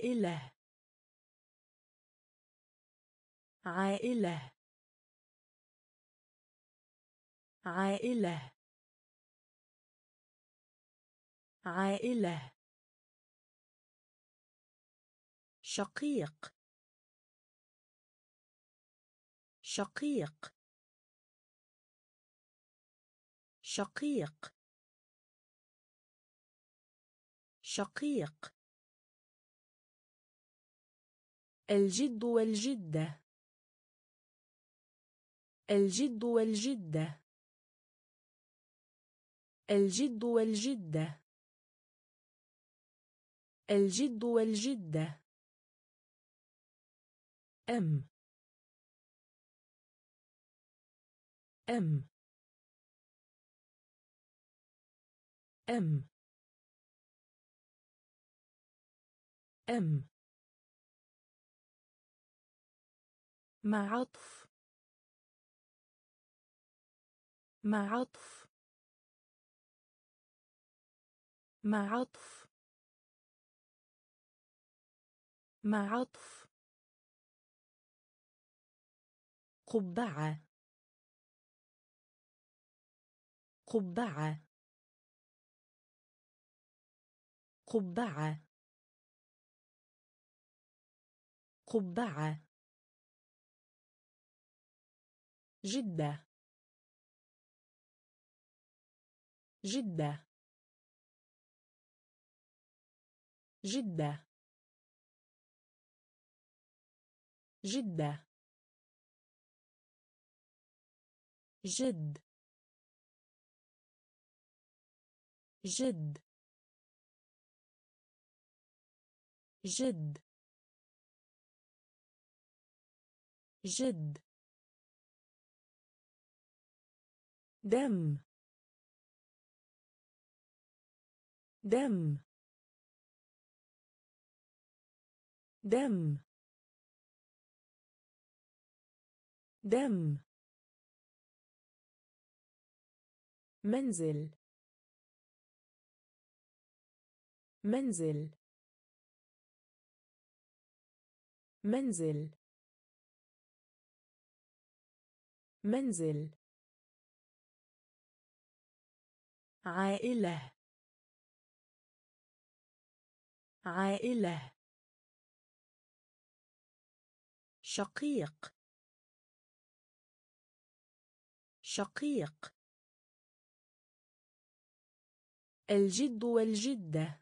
عائلة. عائلة. عائلة. عائلة. شقيق. شقيق. شقيق. شقيق. الجد والجدة. الجد والجدة. الجد والجدة. الجد والجدة. أم. أم. أم. أم. مع عطف. مع عطف. مع عطف. مع عطف. قبعة. قبعة. قبعة. قبعة. جدة. جدة. جدة. جدة. جد. جد. جد. جد. دم. دم. دم. دم. منزل. منزل. منزل. منزل. عائلة. عائلة. شقيق. شقيق. الجد والجدة.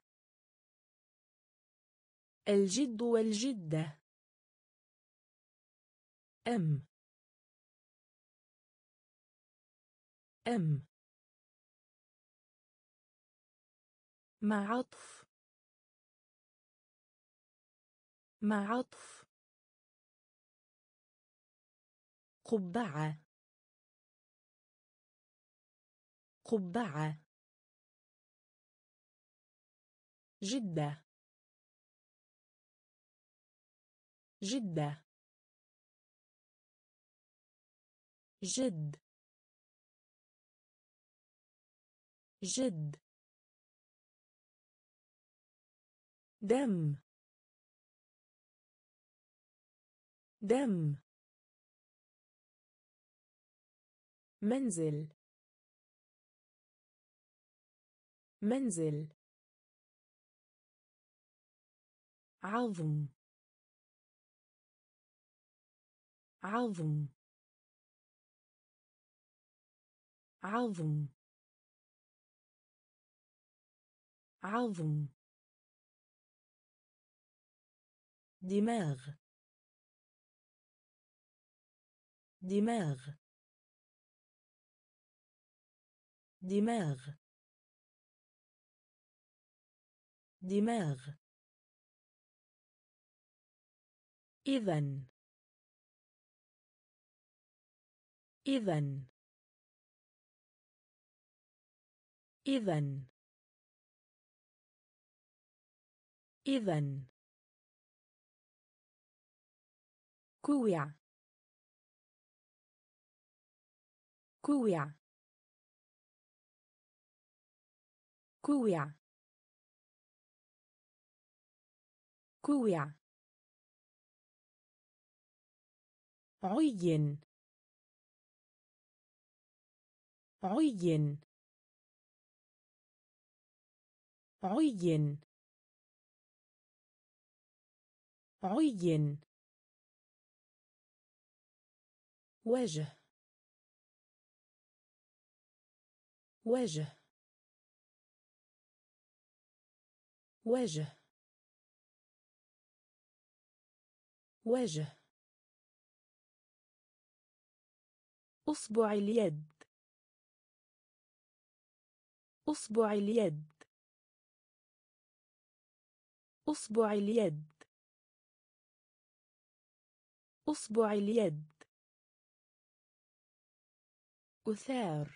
الجد والجدة. أم. أم. مع عطف. مع عطف. قبعة. قبعة. جدة. جدة. جد. جد. دم. دم. منزل. منزل. عظم. عظم. عظم. عظم. دماغ. دماغ. دماغ. دماغ. إذن. إذن. إذن. إذن. كوع كوع كوع كوع عين. عين. عين. عين. وجه وجه وجه وجه أصبع اليد. أصبع اليد. أصبع اليد. أصبع اليد. أثار.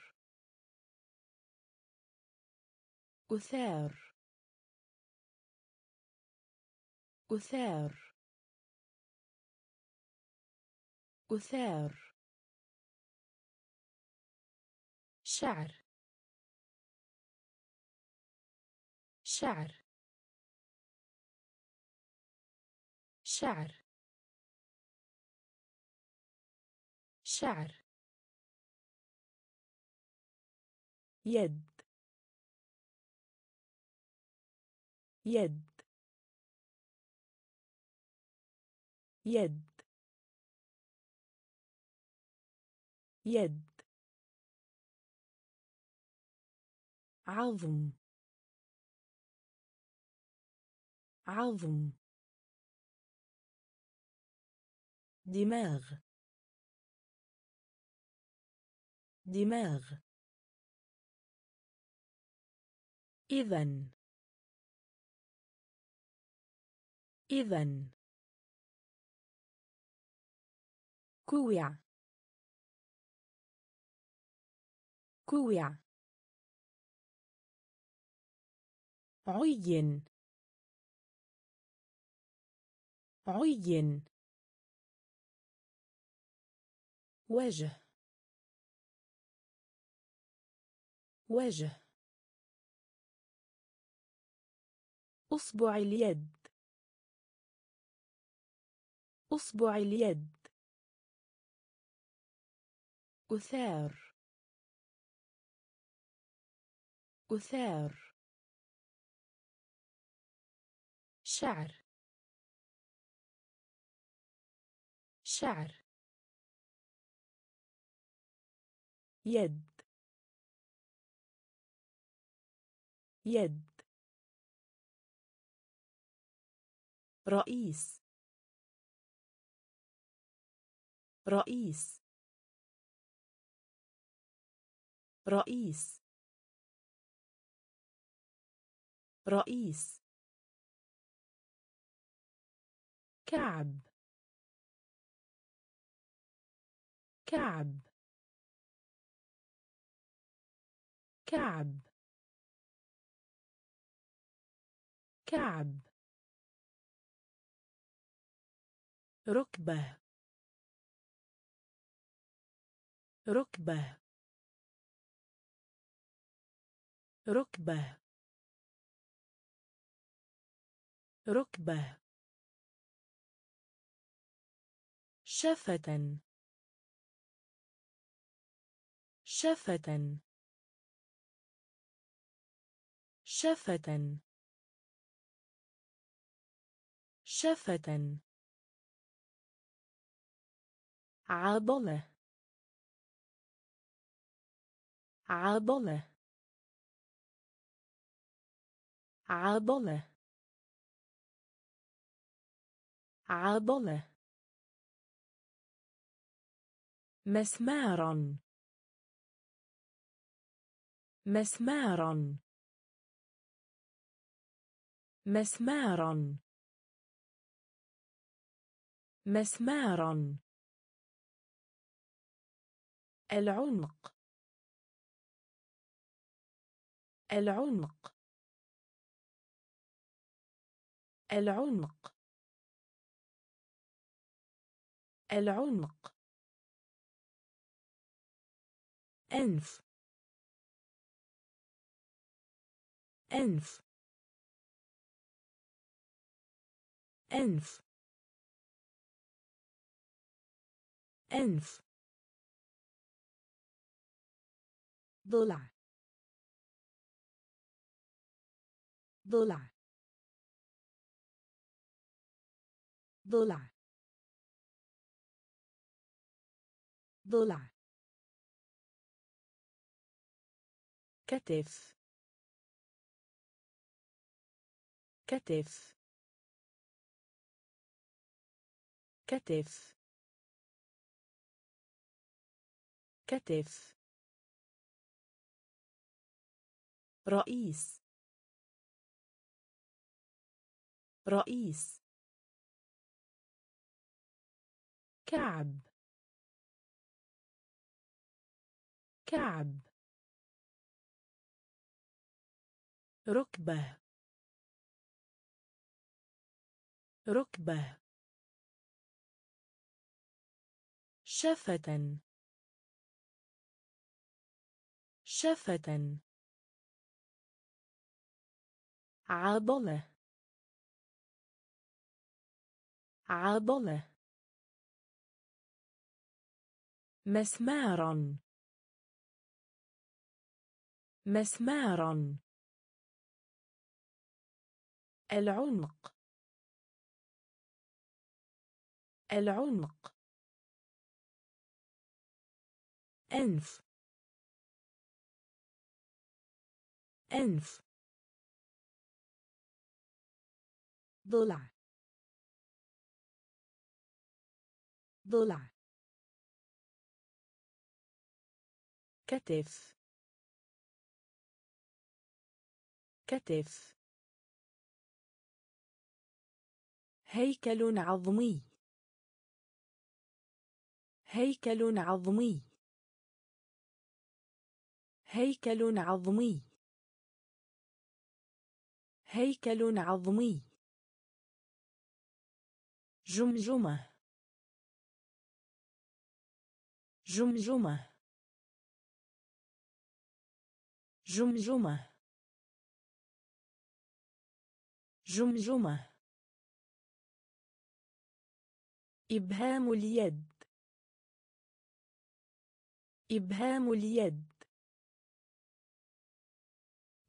أثار. أثار. أثار. شعر. شعر. شعر. شعر. يد. يد. يد. يد. عظم. عظم. دماغ. دماغ. إذن. إذن. كوع. كوع. عين. عين. وجه. وجه. أصبع اليد. أصبع اليد. أثار. أثار. شعر. شعر. يد. يد. رئيس. رئيس. رئيس. رئيس. كعب. كعب. كعب. كعب. ركبة. ركبة. ركبة. ركبة. شفة. شفة. شفة. شفة. عضلة. عضلة. عضلة. عضلة. مسمارا. مسمارا. مسمارا. مسمارا. العنق. العنق. العنق. العنق. أنف. أنف. أنف. أنف. ضلع. ضلع. ضلع. ضلع. كتف. كتف. كتف. كتف. رئيس. رئيس. كعب. كعب. ركبة. ركبة. شفة. شفة. عضلة. عضلة. مسمارا. مسمارا. العنق. العنق. أنف. أنف. ضلع. ضلع. كتف. كتف. هيكل عظمي. هيكل عظمي. هيكل عظمي. هيكل عظمي. جمجمة. جمجمة. جمجمة. جمجمة. إبهام اليد. إبهام اليد.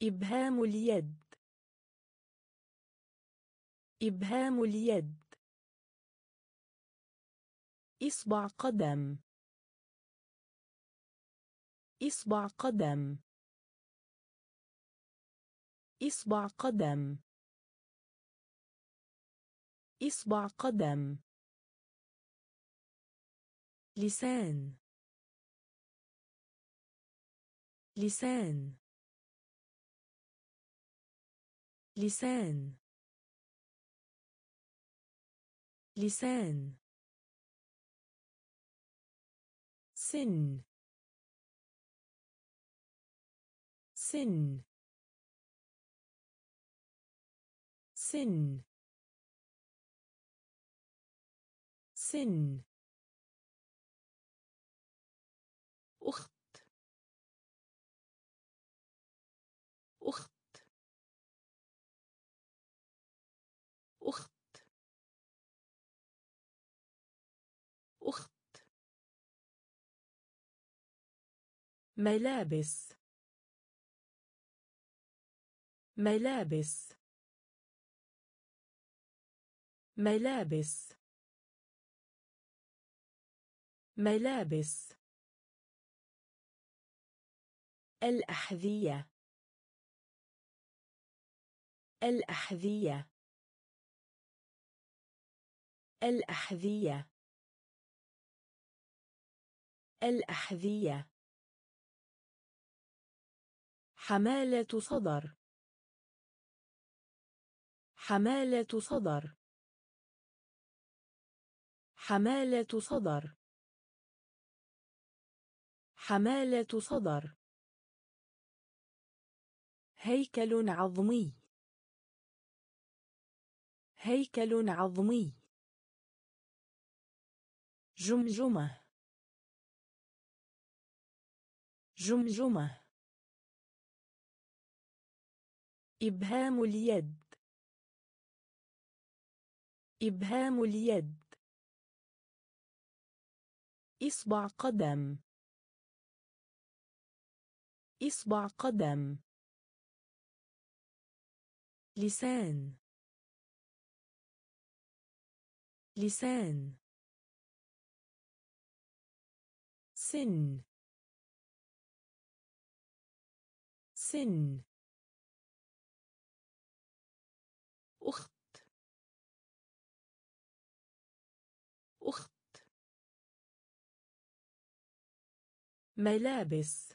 إبهام اليد. إبهام اليد. إصبع قدم. إصبع قدم. إصبع قدم. إصبع قدم. لسان. لسان. لسان. لسان. سن. سن. سن. سن. ملابس. ملابس. ملابس. ملابس. الأحذية. الأحذية. الأحذية. الأحذية. حمالة صدر. حمالة صدر. حمالة صدر. حمالة صدر. هيكل عظمي. هيكل عظمي. جمجمة. جمجمة. إبهام اليد. إبهام اليد. إصبع قدم. إصبع قدم. لسان. لسان. سن. سن. ملابس.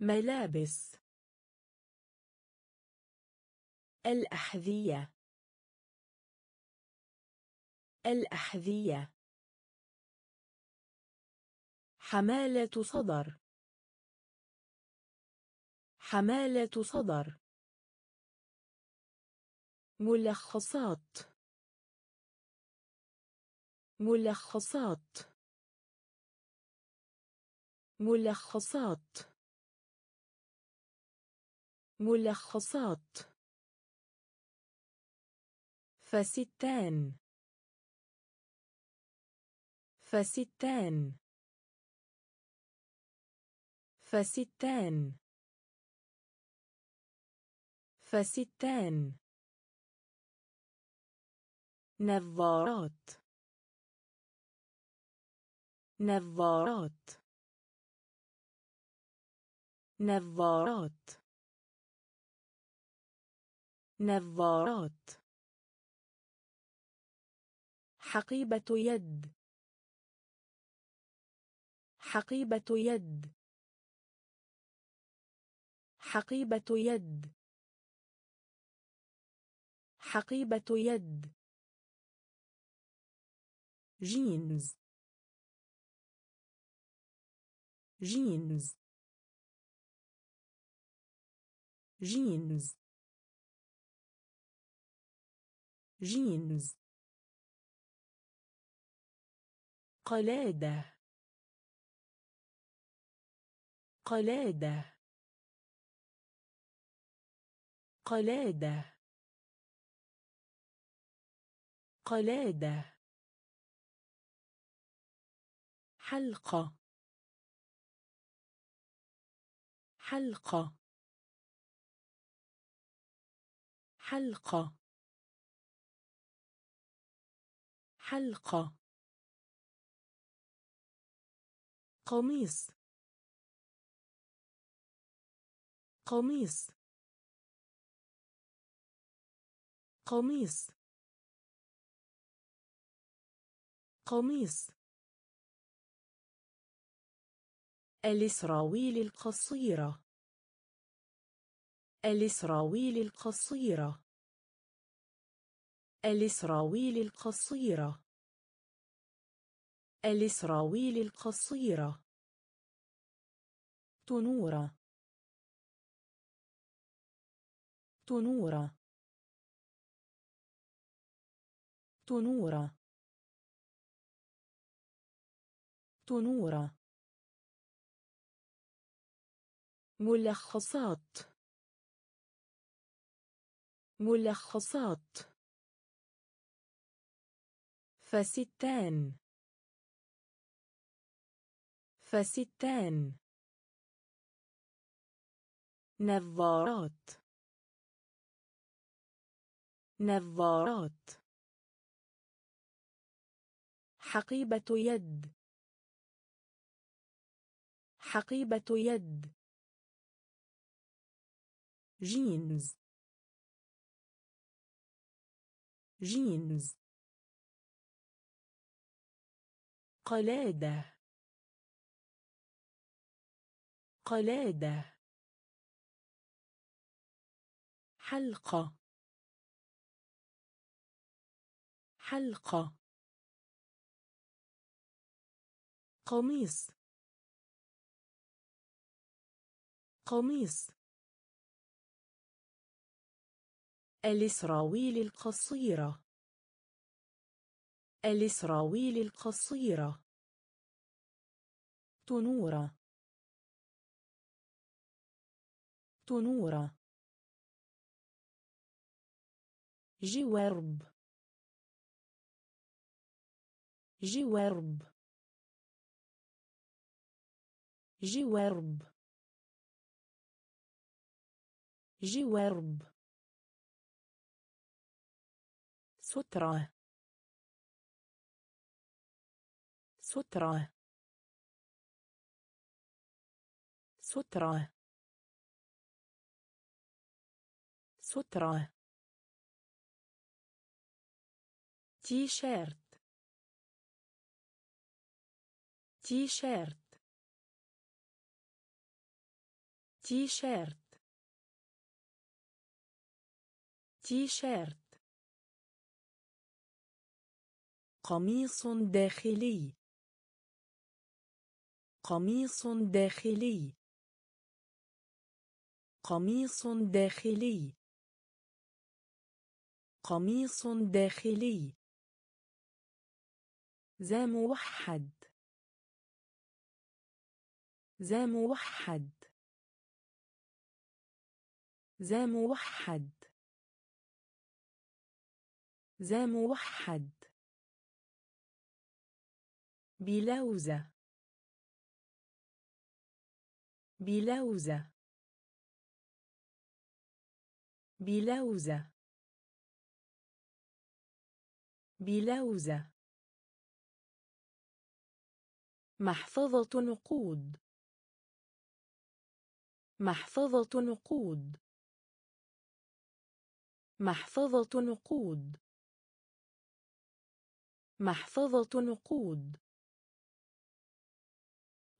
ملابس. الأحذية. الأحذية. حمالة صدر. حمالة صدر. ملخصات. ملخصات. ملخصات. ملخصات. فستان. فستان. فستان. فستان. نظارات. نظارات. نظارات. نظارات. حقيبة يد. حقيبة يد. حقيبة يد. حقيبة يد. جينز. جينز. جينز جينز قلادة قلادة قلادة قلادة حلقة حلقة حلقة. حلقة. قميص. قميص. قميص. قميص. الإسراويل القصيرة. الإسراويل القصيرة. الإسراويل القصيرة. الإسراويل القصيرة. تنورة. تنورة. تنورة. تنورة. ملخصات. ملخصات. فستان. فستان. نظارات. نظارات. حقيبة يد. حقيبة يد. جينز. جينز قلادة قلادة حلقة حلقة قميص قميص الإسراويل القصيرة. الإسراويل القصيرة. تنورة. تنورة. جوارب. جوارب. جوارب. جوارب. سترة. سترة. سترة. سترة. تي شيرت تي شيرت تي شيرت تي شيرت قميص داخلي. قميص داخلي. قميص داخلي. قميص داخلي. زي موحد. زي موحد. زي موحد. زي موحد. بلوزة. بلوزة. بلوزة. بلوزة. محفظة نقود. محفظة نقود. محفظة نقود. محفظة نقود.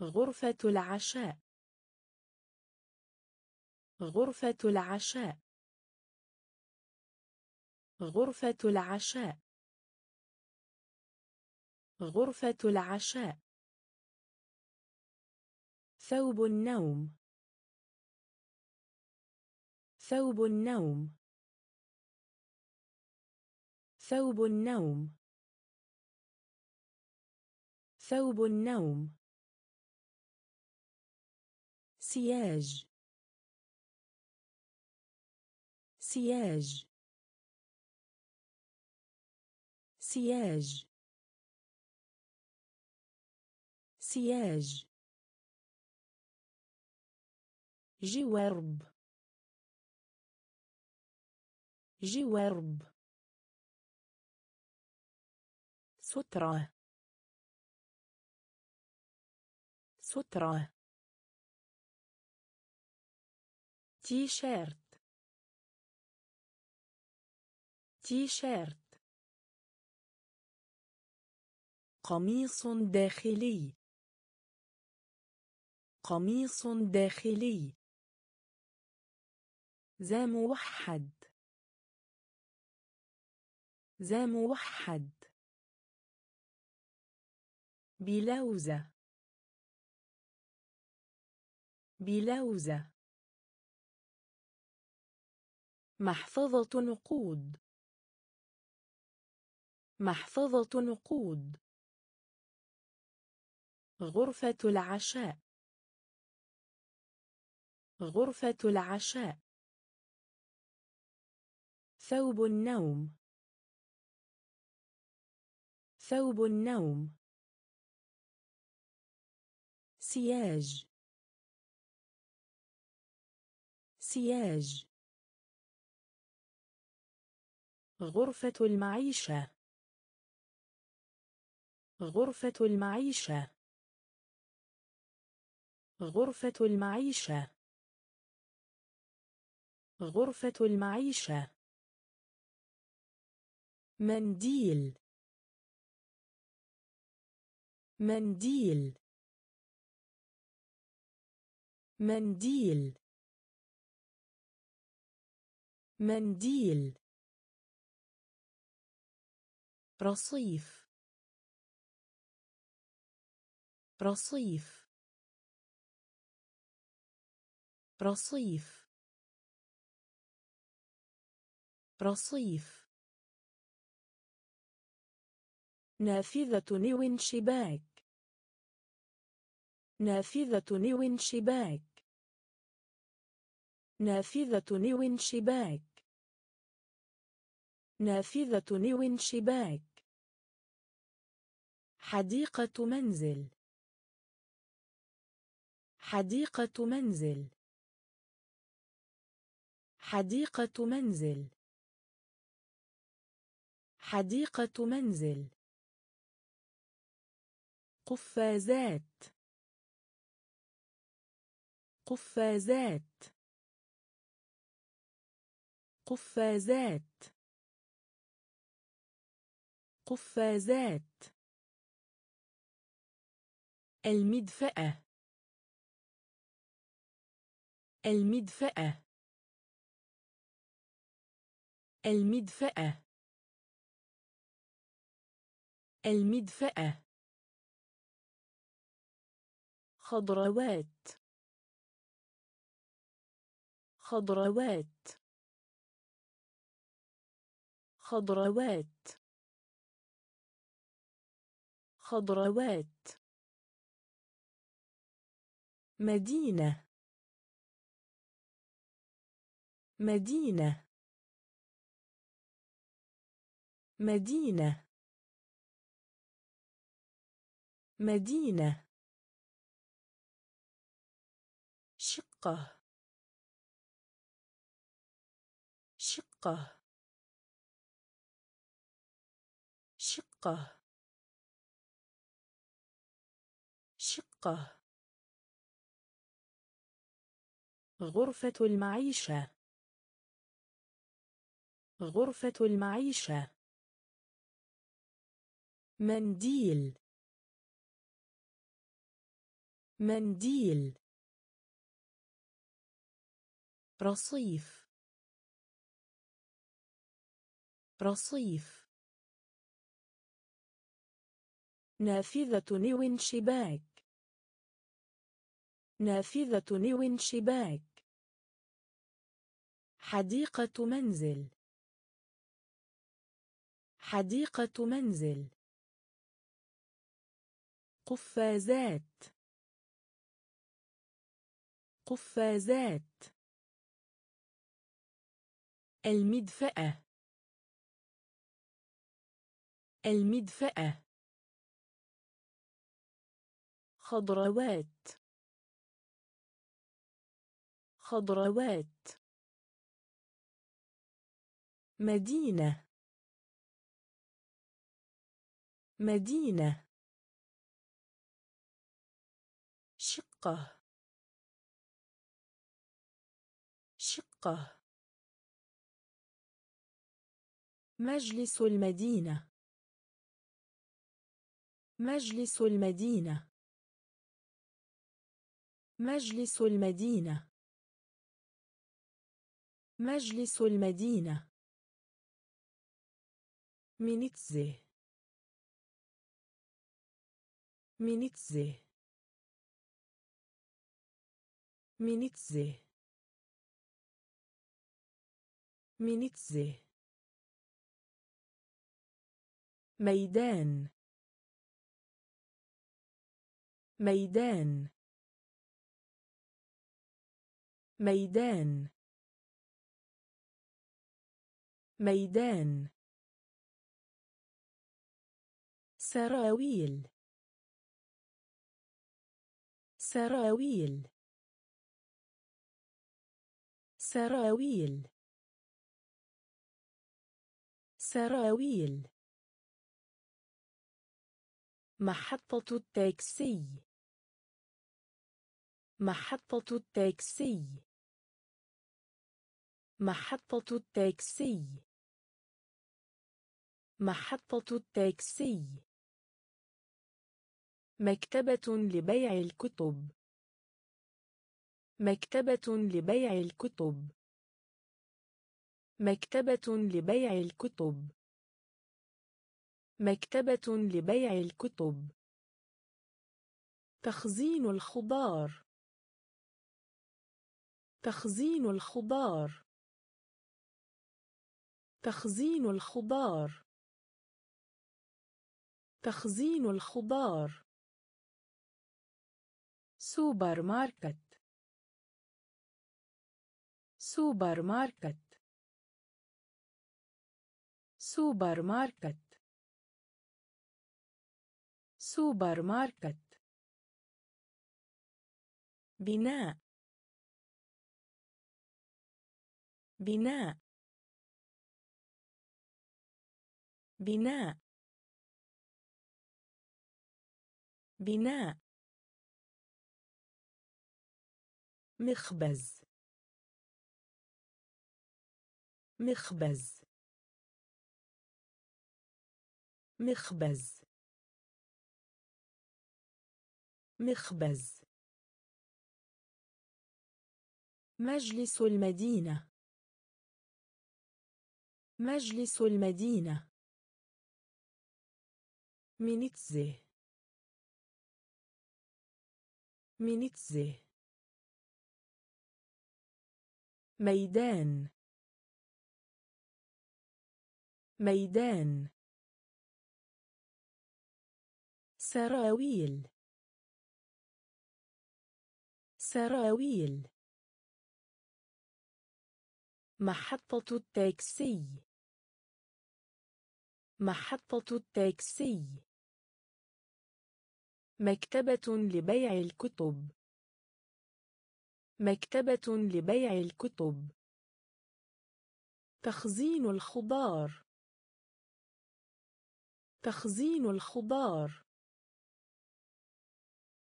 غرفة العشاء. غرفة العشاء. غرفة العشاء. غرفة العشاء. ثوب النوم. ثوب النوم. ثوب النوم. ثوب النوم. سياج. سياج. سياج. سياج. جوارب. جوارب. سترة. سترة. تي شيرت تي شيرت قميص داخلي. قميص داخلي. زي موحد. زي موحد. بلوزة. بلوزة. محفظة نقود. محفظة نقود. غرفة العشاء. غرفة العشاء. ثوب النوم. ثوب النوم. سياج. سياج. غرفة المعيشة. غرفة المعيشة. غرفة المعيشة. غرفة المعيشة. منديل. منديل. منديل. منديل. رصيف. رصيف. رصيف. رصيف. نافذة نيو شباك. نافذة نيو شباك. نافذة نيو شباك. نافذة نيو شباك حديقة منزل. حديقة منزل. حديقة منزل. حديقة منزل. قفازات. قفازات. قفازات. قفازات المدفأة. المدفأة. المدفأة. المدفأة. خضروات. خضروات. خضروات. خضروات. مدينة. مدينة. مدينة. مدينة. شقة. شقة. شقة. شقة غرفة المعيشة. غرفة المعيشة. منديل. منديل. رصيف. رصيف. نافذة نيو شباك نافذة نيو شباك حديقة منزل. حديقة منزل. قفازات. قفازات. المدفأة. المدفأة. خضروات. خضروات. مدينة. مدينة. شقة. شقة. مجلس المدينة. مجلس المدينة. مجلس المدينة. مجلس المدينة. منتزه. منتزه. منتزه. مينيتزي. ميدان. ميدان. ميدان. ميدان. سراويل. سراويل. سراويل. سراويل. محطة التاكسي. محطة التاكسي. محطة التاكسي. محطة التاكسي. مكتبة لبيع الكتب. مكتبة لبيع الكتب. مكتبة لبيع الكتب. مكتبة لبيع الكتب. تخزين الخضار. تخزين الخضار. تخزين الخضار. تخزين الخضار. سوبر ماركت سوبر ماركت سوبر ماركت سوبر ماركت بناء. بناء. بناء. بناء مخبز مخبز مخبز مخبز. مجلس المدينة مجلس المدينة. مينيتزي. مينيتزي ميدان. ميدان. سراويل. سراويل. محطة التاكسي. محطة التاكسي. مكتبة لبيع الكتب. مكتبة لبيع الكتب. تخزين الخضار. تخزين الخضار.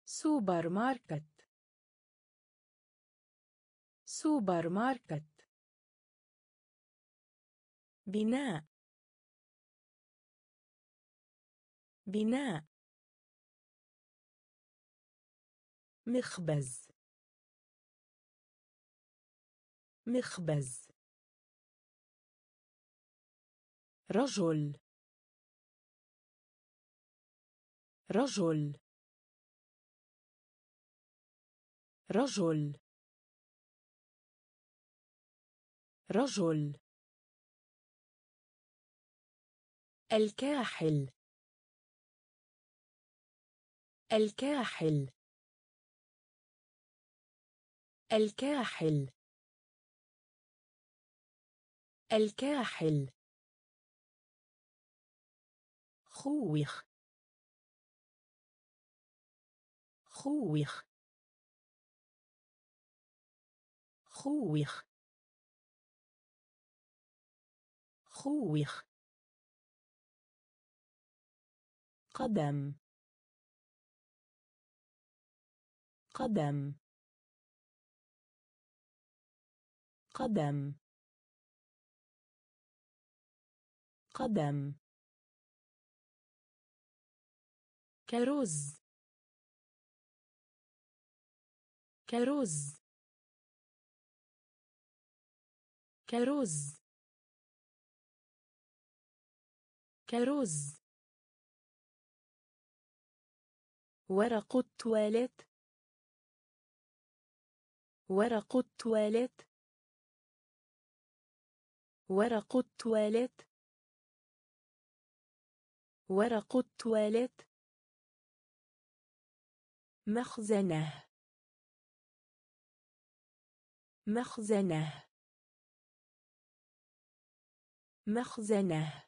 سوبر ماركت سوبر ماركت بناء. بناء. مخبز. مخبز. رجل. رجل. رجل. رجل. الكاحل. الكاحل. الكاحل. الكاحل. خوخ خوخ خوخ خوخ قدم. قدم. قدم. قدم. كرز كرز كرز كرز ورق التواليت. ورق التواليت. ورق التواليت. ورق التواليت. مخزنة. مخزنة. مخزنة.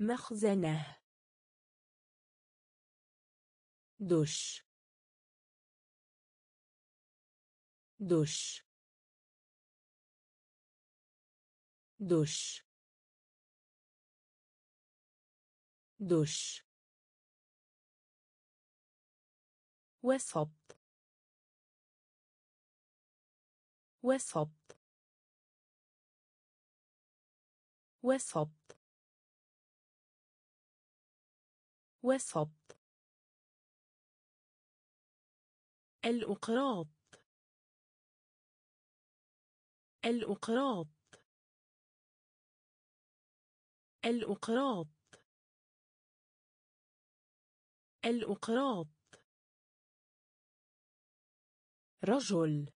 مخزنة. دش. دش. دش دش وسط. وسط. وسط. وسط. الأقراط. الأقراط. الأقراط. الأقراط. رجل.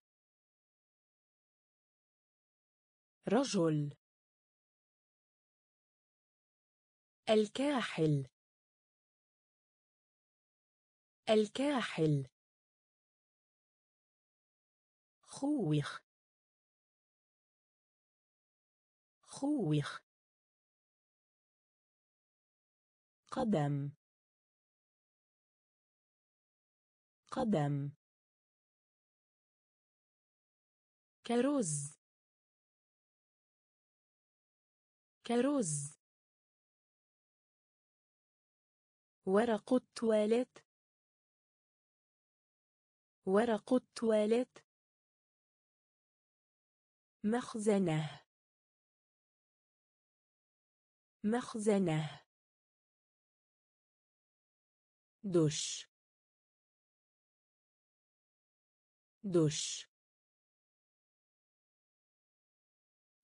رجل. الكاحل. الكاحل. خوخ خوخ قدم. قدم. كرز كرز ورق التواليت. ورق التواليت. مخزنه. مخزنه. دش دش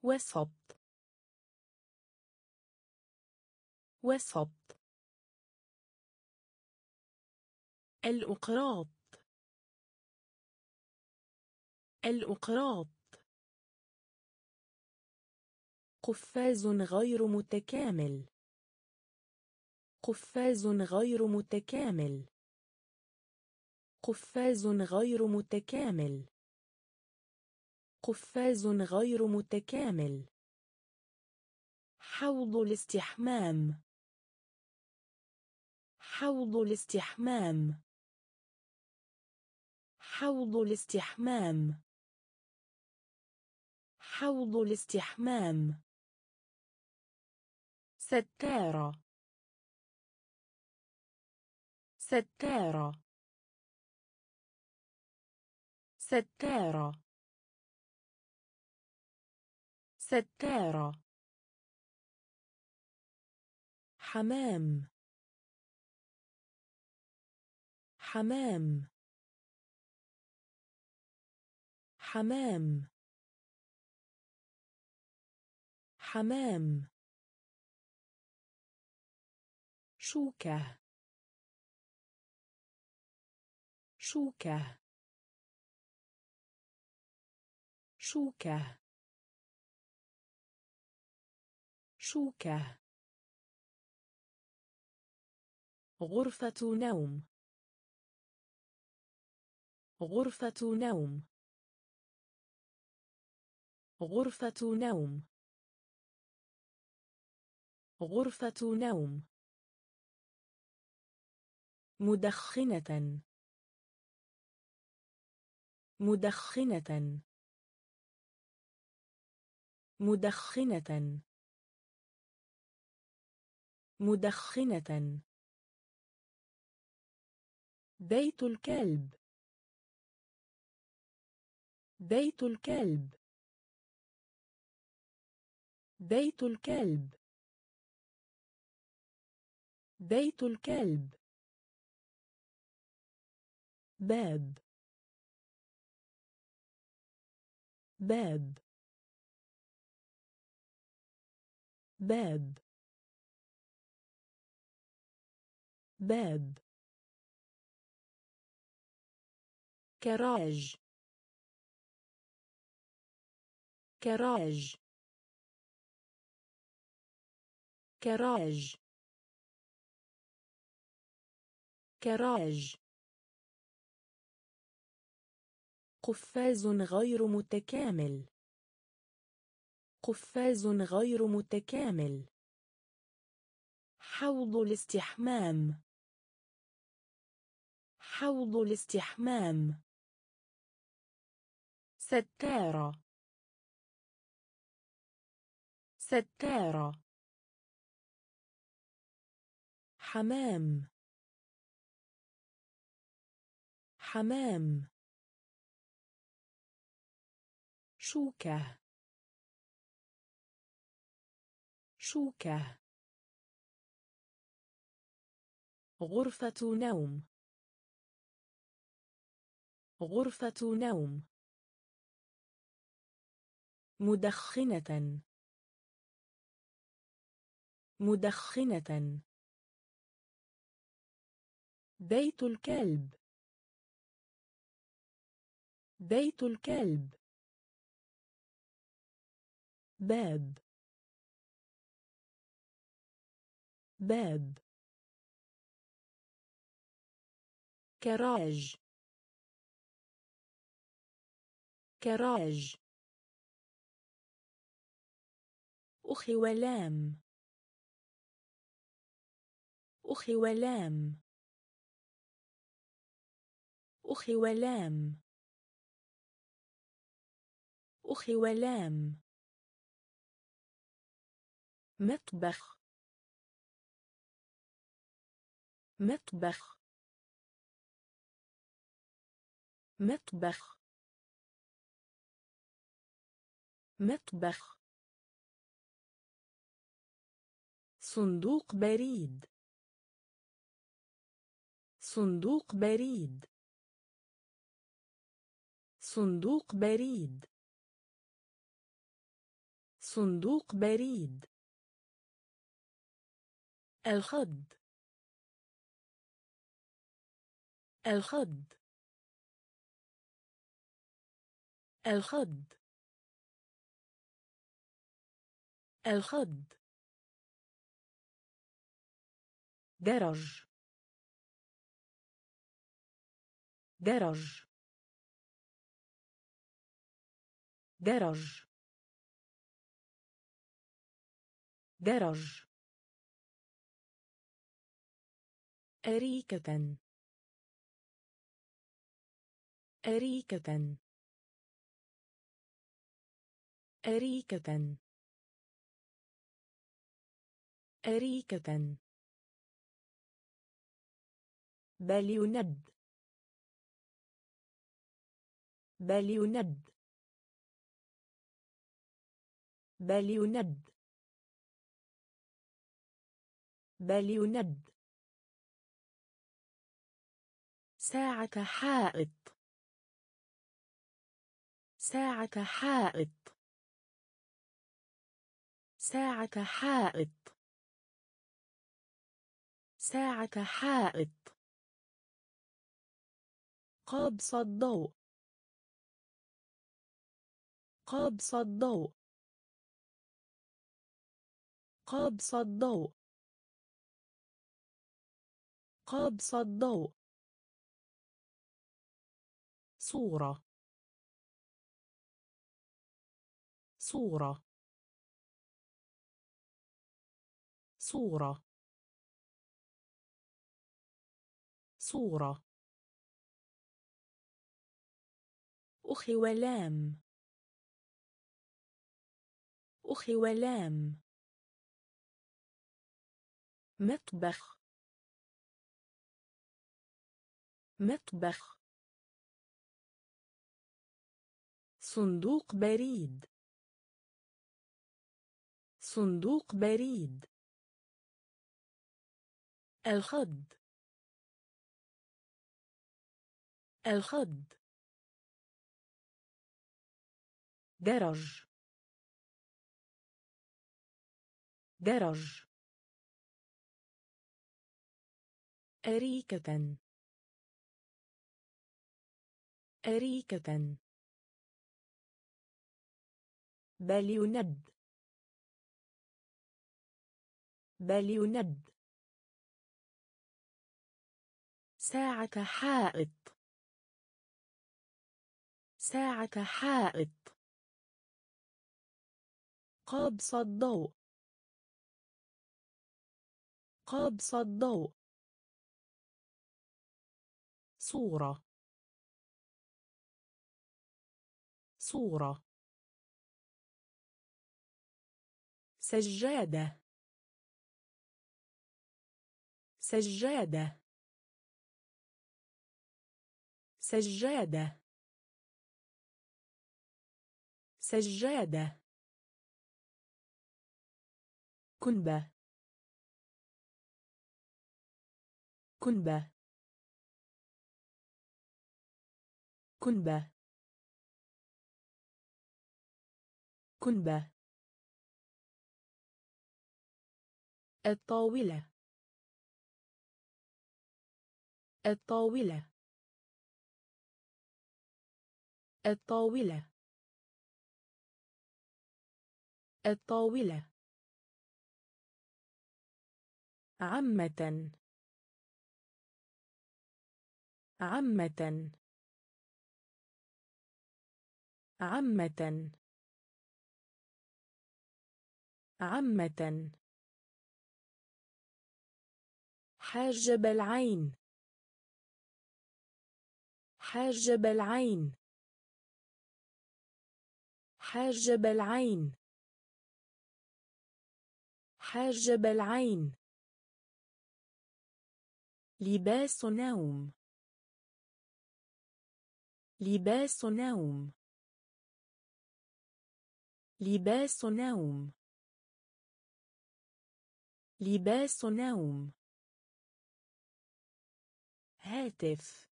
وسط. وسط. الأقراط. الأقراط. قفاز غير متكامل. قفاز غير متكامل. قفاز غير متكامل. قفاز غير متكامل. حوض الاستحمام. حوض الاستحمام. حوض الاستحمام. حوض الاستحمام. ستارة. ستارة. ستارة. ستارة. حمام. حمام. حمام. حمام. شوكة. شوكة. شوكة. شوكة. غرفة نوم. غرفة نوم. غرفة نوم. غرفة نوم. مدخنة. مدخنة. مدخنة. مدخنة. بيت الكلب. بيت الكلب. بيت الكلب. بيت الكلب. باب. باب. باب. باب. كراج. كراج. كراج. كراج. قفاز غير متكامل. قفاز غير متكامل. حوض الاستحمام. حوض الاستحمام. ستارة. ستارة. حمام. حمام. شوكة. شوكة. غرفة نوم. غرفة نوم. مدخنة. مدخنة. بيت الكلب. بيت الكلب. باب. باب. كراج. كراج. أخي ولام. أخي ولام. أخي ولام. أخي ولام. مطبخ. مطبخ. مطبخ. مطبخ. صندوق بريد. صندوق بريد. صندوق بريد. صندوق بريد. الخد. الخد. الخد. الخد. درج درج درج درج أريكة. أريكة. أريكة. أريكة. بل يند بل يند بل يند بل يند ساعة حائط. ساعة حائط. ساعة حائط. ساعة حائط. قابس الضوء. قابس الضوء. قابس الضوء. قابس الضوء. صورة. صورة. صورة. صورة. أخي ولام. أخي ولام. مطبخ. مطبخ. صندوق بريد. صندوق بريد. الخد. الخد. درج درج أريكة. أريكة. بل يند بل يند ساعة حائط. ساعة حائط. قابس الضوء. قابس الضوء. صورة. صورة. سجادة. سجادة. سجادة. سجادة. كنبة. كنبة. كنبة. كنبة. الطاولة. الطاولة. الطاولة. الطاولة. عامة. عامة. عامة. عامة. حاجب العين. حاجب العين. حاجب العين. حاجب العين. لباس نوم. لباس نوم. لباس نوم. لباس نوم. هاتف.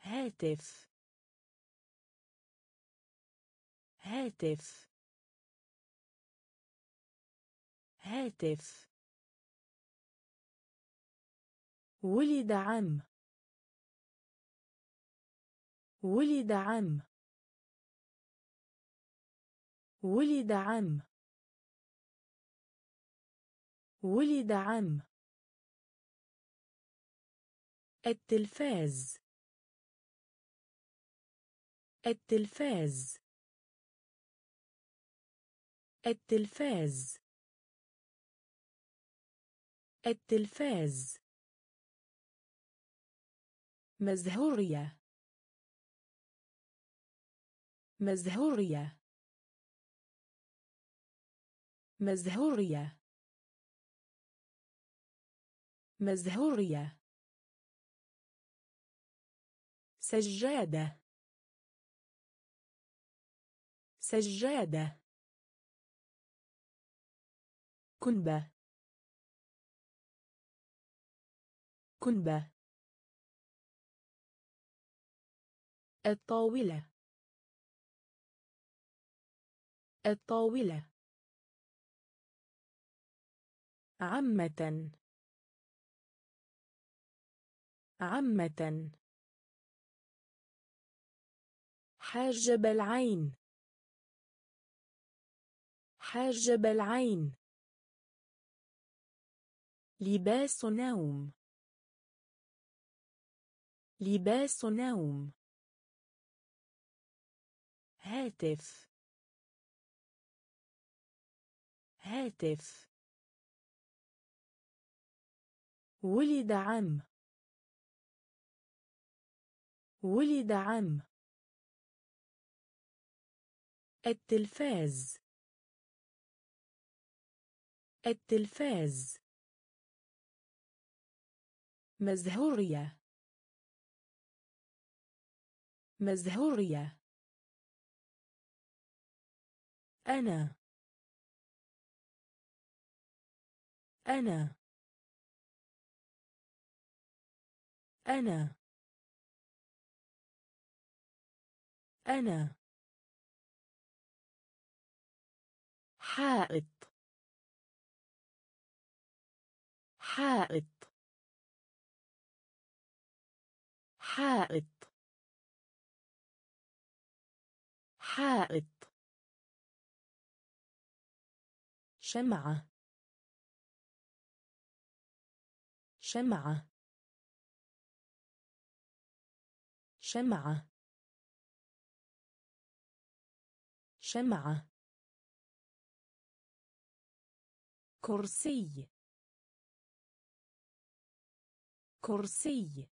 هاتف. هاتف. هاتف. ولد عم. ولد عم. ولد عم. ولد عم. التلفاز. التلفاز. التلفاز. التلفاز. مزهورية. مزهورية. مزهورية. مزهورية. سجادة. سجادة. كنبة. كنبة. الطاولة. الطاولة. عامة. عامة. حاجب العين حاجب العين لباس نوم. لباس نوم. هاتف. هاتف. ولد عم. ولد عم. التلفاز. التلفاز. مزهورية. مزهورية. أنا. أنا. أنا. أنا. حائط. حائط. حائط. حائط. شمعة. شمعة. شمعة. شمعة. كرسي. كرسي.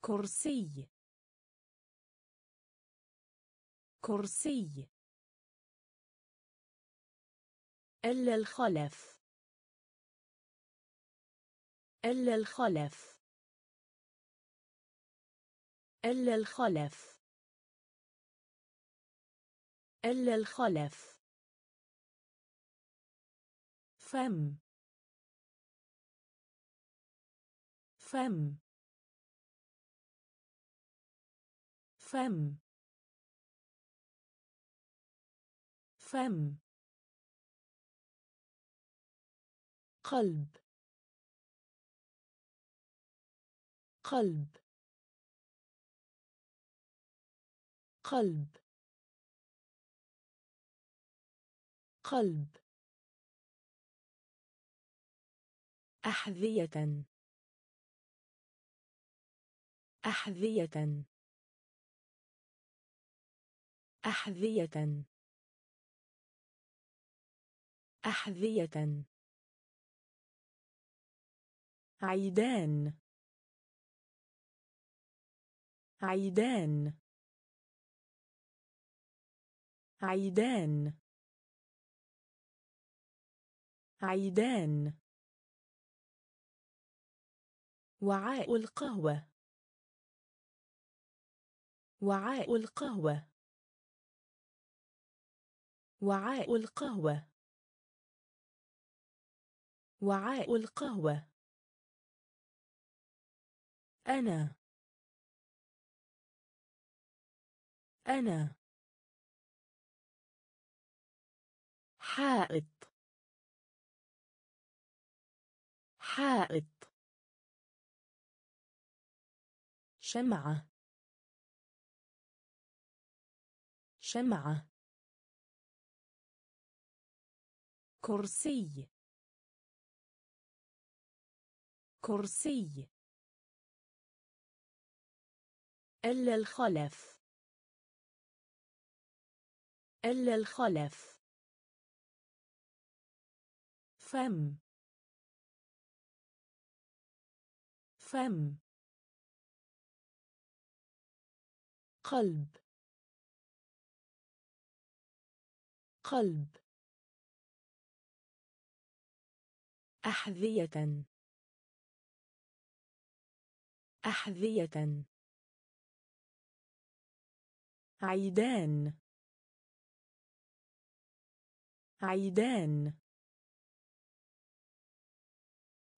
كرسي. كرسي. إلا الخلف. إلا الخلف. إلا الخلف. إلا الخلف. فم. فم. فم. فم. قلب. قلب. قلب. قلب. أحذية. أحذية. أحذية. أحذية. عيدان. عيدان. عيدان. عيدان. وعاء القهوة. وعاء القهوة. وعاء القهوة. وعاء القهوة. أنا. أنا. حائط. حائط. شمعة. شمعة. كرسي. كرسي. إلا الخلف. إلا الخلف. فم. فم. قلب. قلب. أحذية. أحذية. عيدان. عيدان.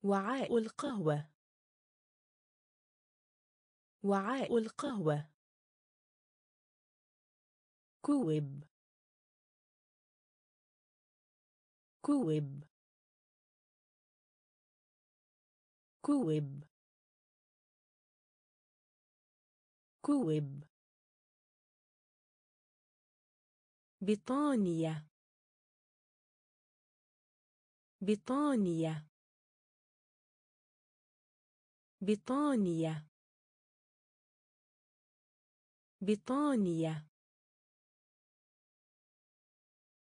وعاء القهوة. وعاء القهوة. كوب. كوب. كوب. كوب. بطانية. بطانية. بطانية. بطانية.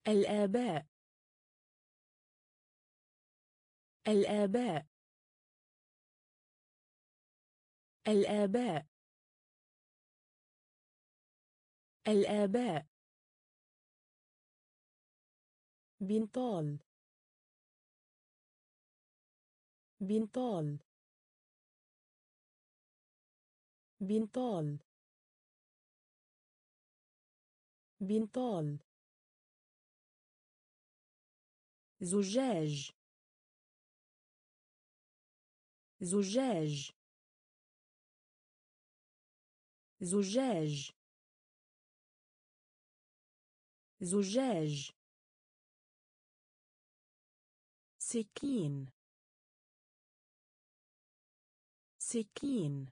الآباء. الآباء. الآباء. الآباء. بنطال. بنطال. بنطال. بنطال. زجاج. زجاج. زجاج. زجاج. سكين. سكين.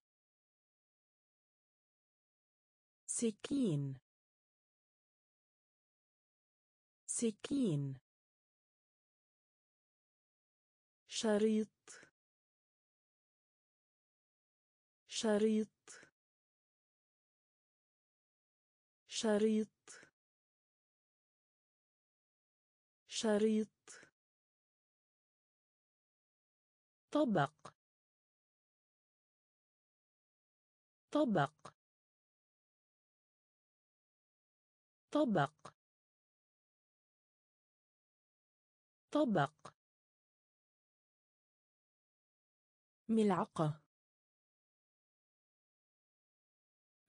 سكين. سكين. شريط شريط شريط شريط. طبق طبق. طبق. طبق. ملعقة.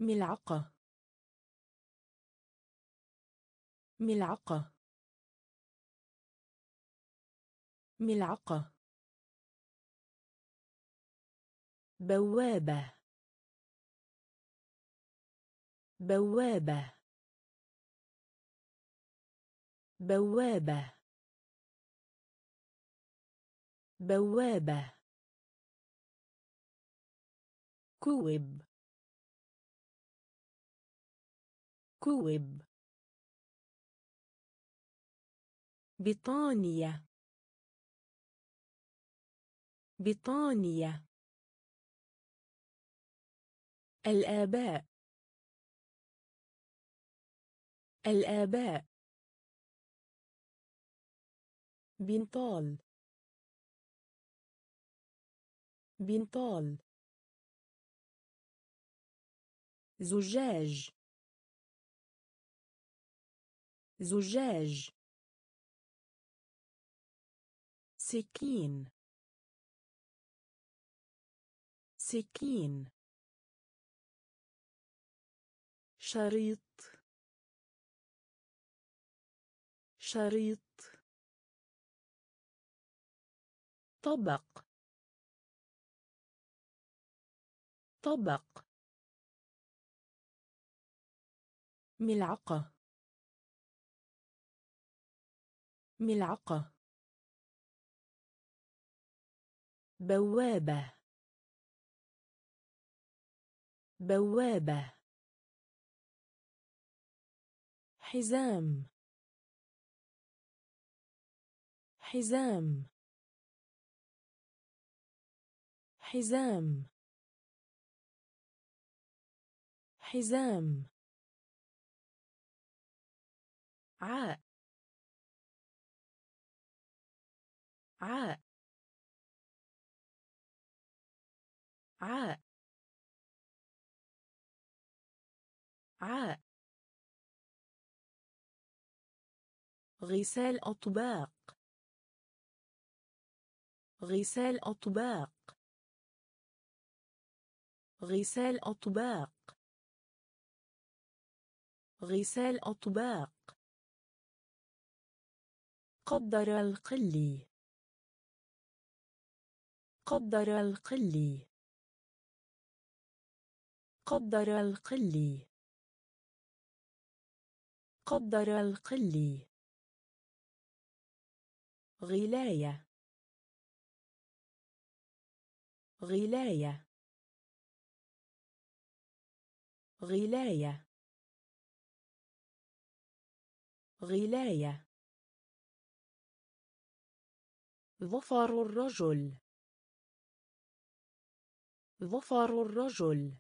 ملعقة. ملعقة. ملعقة. بوابة. بوابة. بوابة. بوابة. كوب. كوب. بطانية. بطانية. الآباء. الآباء. بنطال. بنطال. زجاج. زجاج. سكين. سكين. شريط. شريط. طبق. طبق. ملعقة. ملعقة. بوابة. بوابة. حزام. حزام. حزام. حزام. عاء. غسال أطباق. غسال أطباق. غسال أطباق. غسال أطباق. قدر القلي قدر القلي قدر القلي قدر القلي غلاية. غلاية. غلاية. غلاية. ظفر الرجل. ظفر الرجل.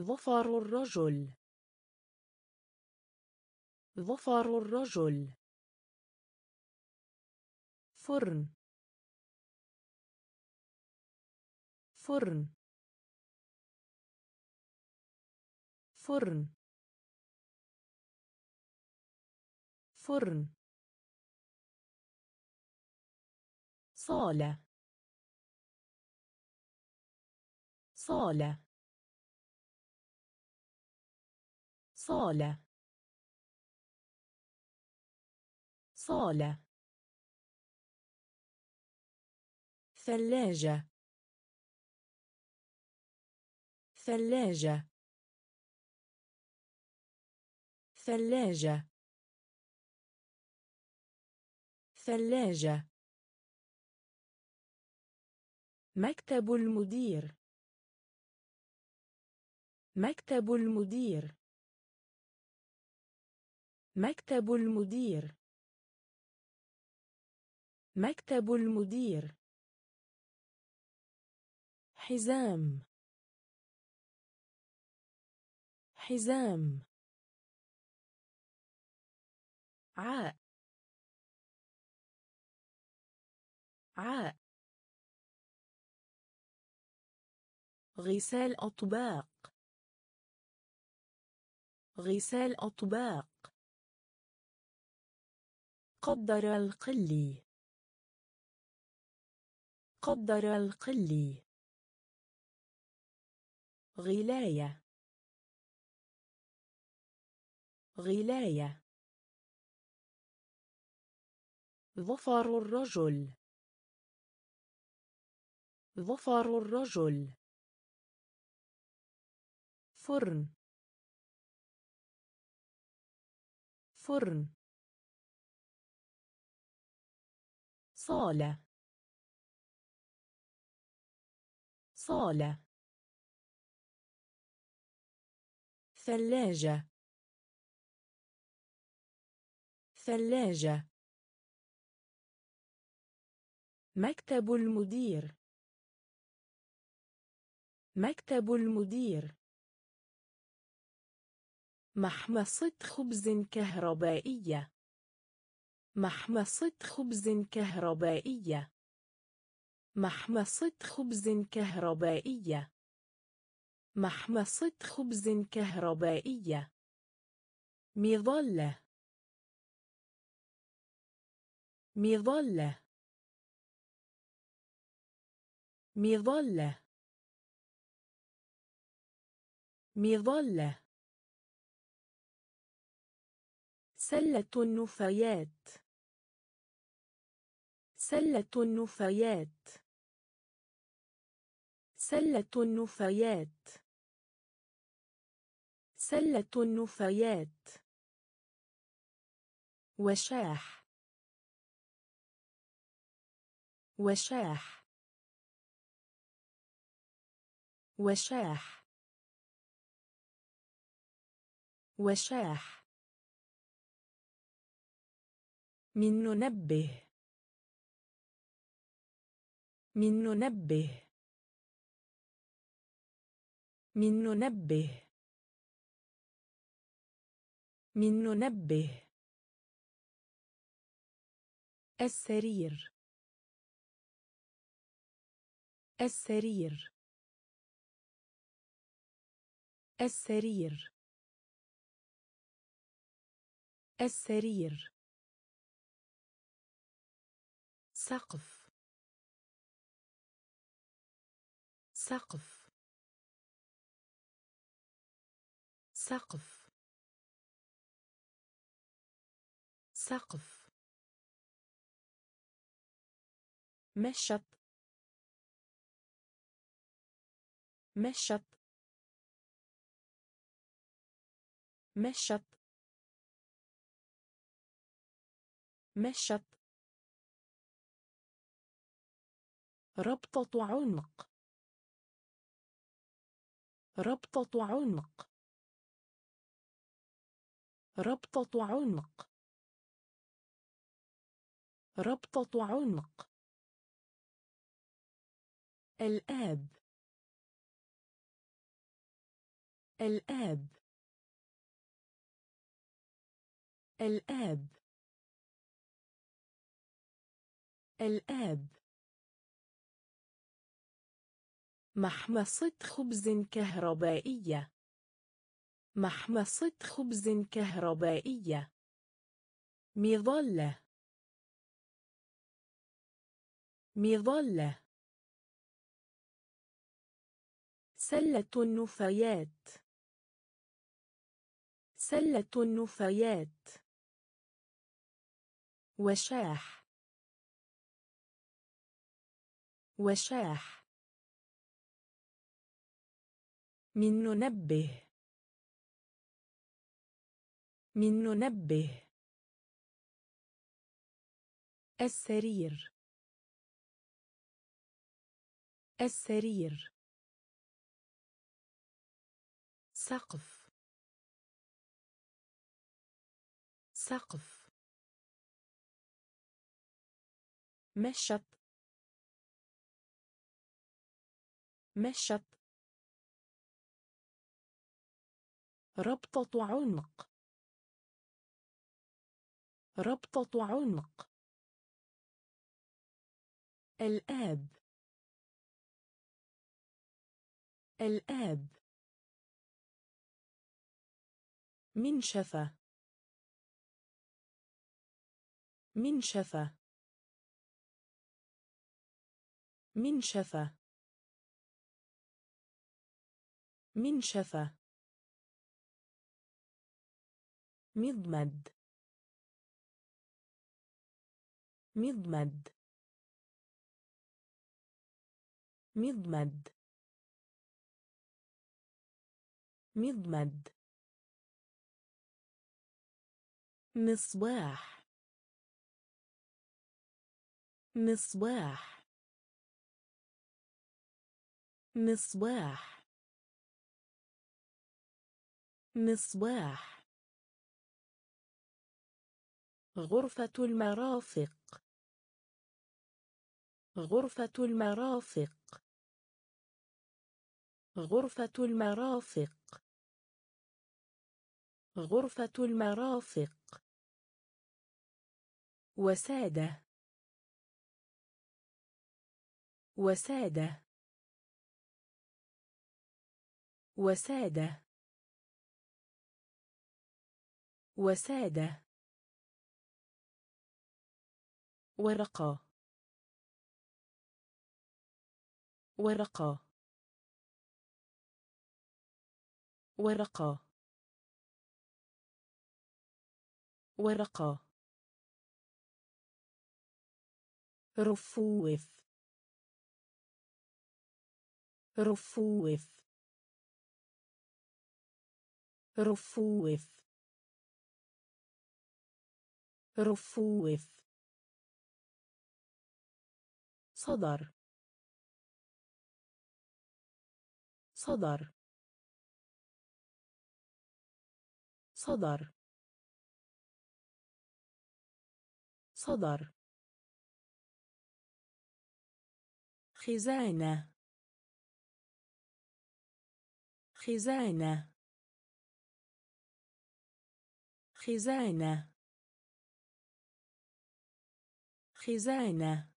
ظفر الرجل. ظفر الرجل. فرن. فرن. فرن. فرن. صالة. صالة. صالة. صالة. ثلاجة. ثلاجة. ثلاجة. ثلاجة. مكتب المدير. مكتب المدير. مكتب المدير. مكتب المدير. حزام. حزام. عاء. عاء. غسال أطباق. غسال أطباق. قدر القلي قدر القلي غلاية. غلاية. ظفر الرجل. ظفر الرجل. فرن. فرن. صالة. صالة. ثلاجة. ثلاجة. مكتب المدير. مكتب المدير. محمصة خبز كهربائية. محمصة خبز كهربائية. محمصة خبز كهربائية. محمصة خبز كهربائية. مظلة مظلة مظلة مظلة سلة النفايات. سلة النفايات. سلة النفايات. سلة النفايات. وشاح. وشاح. وشاح. وشاح. من ننبه. من ننبه. من ننبه. من ننبه. السرير. السرير. السرير. السرير. سقف. سقف. سقف. سقف. مشط. مشط. مشط. مشط. ربطة عنق. ربطة عنق. ربطة عنق. ربطة عنق. الآب. الآب. الآب. الآب. محمصة خبز كهربائية. محمصة خبز كهربائية. مظلة مظلة سلة النفايات. سلة النفايات. وشاح. وشاح. من ننبه. من ننبه. السرير. السرير. سقف. سقف. مشط. مشط. ربطة عنق. ربطة عنق. الآب. الآب. منشفة. منشفة. منشفة. منشفة. مضمد. مضمد. مضمد. مضمد. مصباح. مصباح. مصباح. مصباح. غرفة المرافق. غرفة المرافق. غرفة المرافق. غرفة المرافق. وسادة. وسادة. وسادة. وسادة. ورقة. ورقة. ورقة. ورقة. رفوف. رفوف. رفوف. رفوف. صدر. صدر. صدر. صدر. خزانة. خزانة. خزانة. خزانة.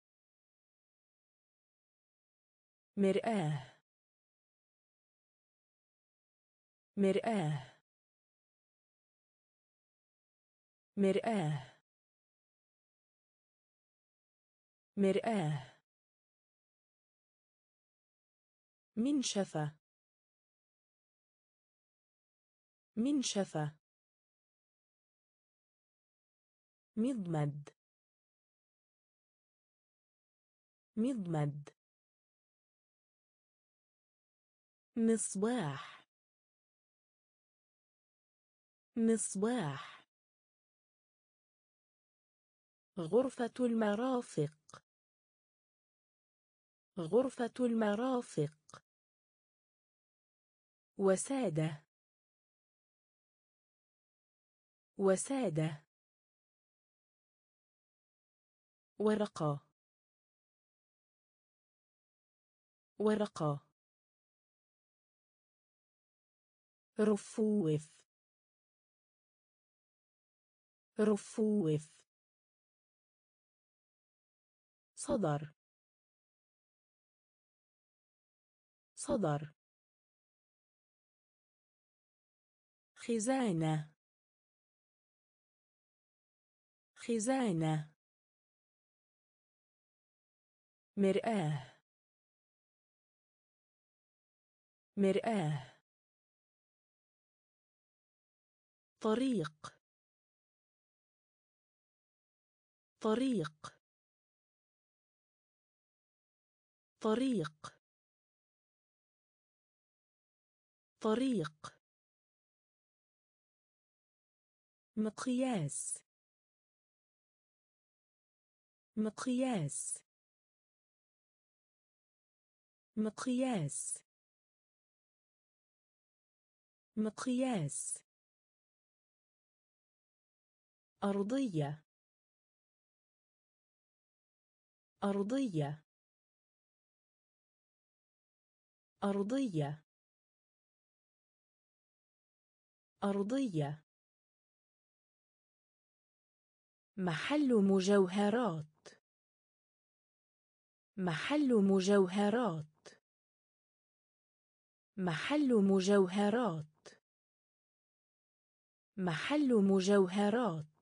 مرآة. مرآة. مرآة. مرآة. منشفة. منشفة. مضمد. مضمد. مصباح. مصباح. غرفة المرافق. غرفة المرافق. وسادة. وسادة. ورقة. ورقة. رفوف. رفوف. صدر. صدر. خزانة. خزانة. مرآة. مرآة. طريق. طريق. طريق. طريق. مقياس. مقياس. مقياس. مقياس. أرضية. أرضية. أرضية. أرضية. محل مجوهرات. محل مجوهرات. محل مجوهرات. محل مجوهرات.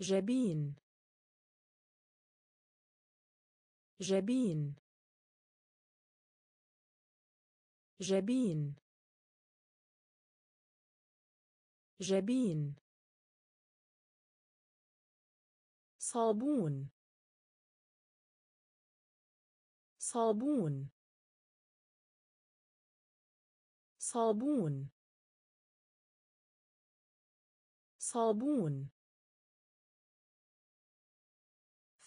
جبين. جبين. جبين. جبين. صابون. صابون. صابون. صابون.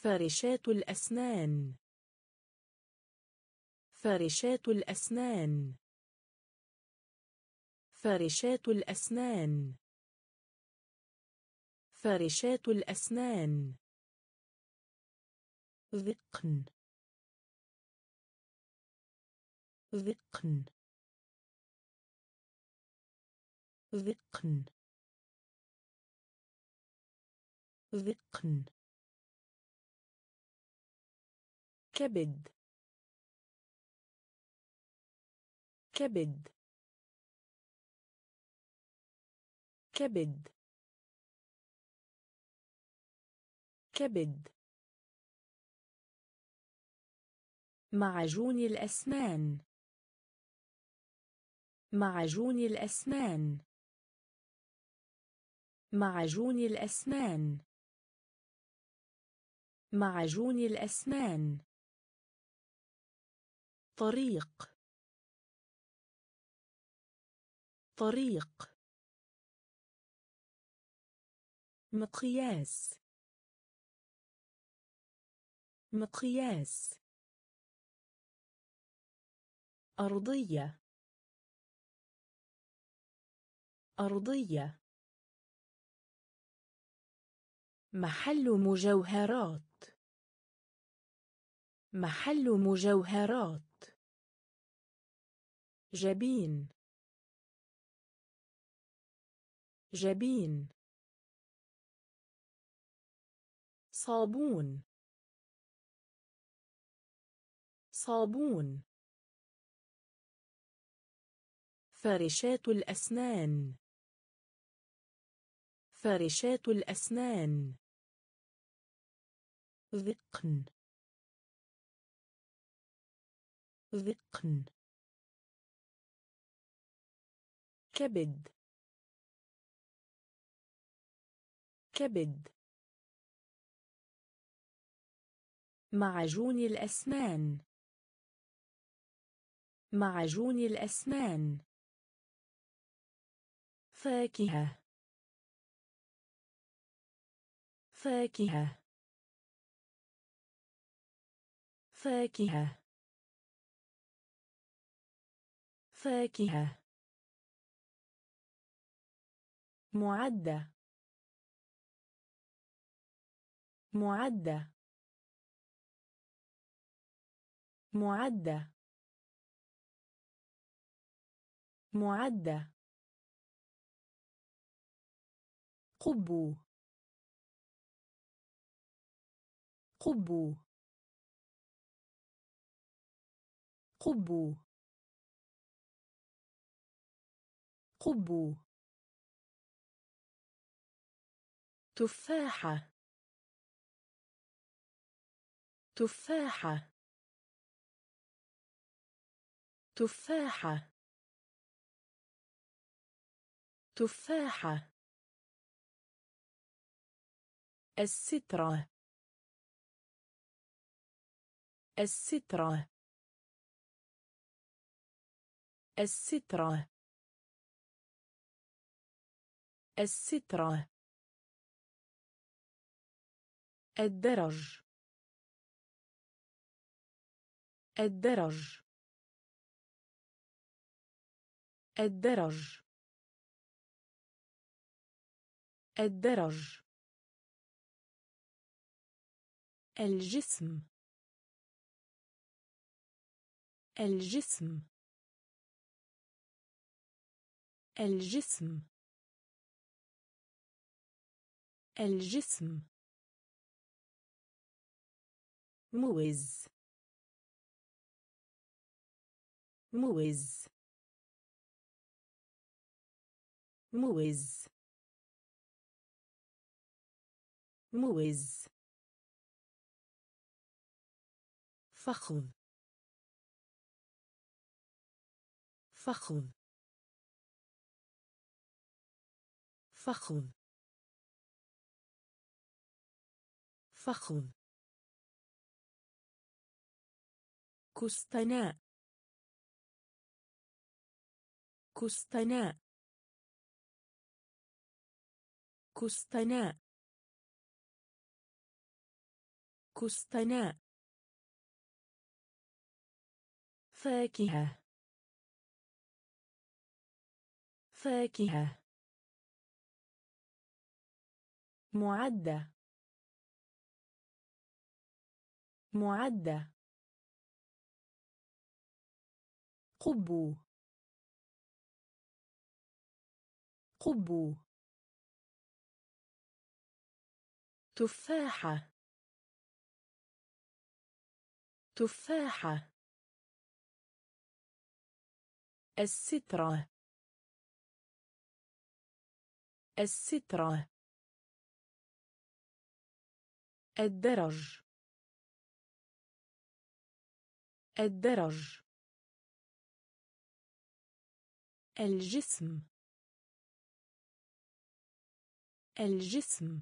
فرشات الأسنان. فرشات الأسنان. فرشات الأسنان. فرشات الأسنان. ذقن. ذقن. ذقن. ذقن. كبد. كبد. كبد. كبد. معجون الأسنان. معجون الأسنان. معجون الأسنان. معجون الأسنان. طريق. طريق. مقياس. مقياس. أرضية. أرضية. محل مجوهرات. محل مجوهرات. جبين. جبين. صابون. صابون. فرشات الأسنان. فرشات الأسنان. ذقن. ذقن. كبد. كبد. معجون الأسنان. معجون الأسنان. فاكهة. فاكهة. فاكهة. فاكهة. معدة. معدة. معدة. معدة. قبو. قبو. قبو. قبو. تفاحة. تفاحة. تفاحة. تفاحة. السترة. السترة. السترة. السترة. الدرج. الدرج. الدرج. الدرج. الجسم. الجسم. الجسم. الجسم. موز. موز. موز. موز. فخذ. فخذ. فخذ. فخذ. كستناء. كستناء. كستناء. كستناء. فاكهة. فاكهة. معدة. معدة. قبو قبو تفاحة. تفاحة. السترة. السترة. الدرج. الدرج. الجسم. الجسم.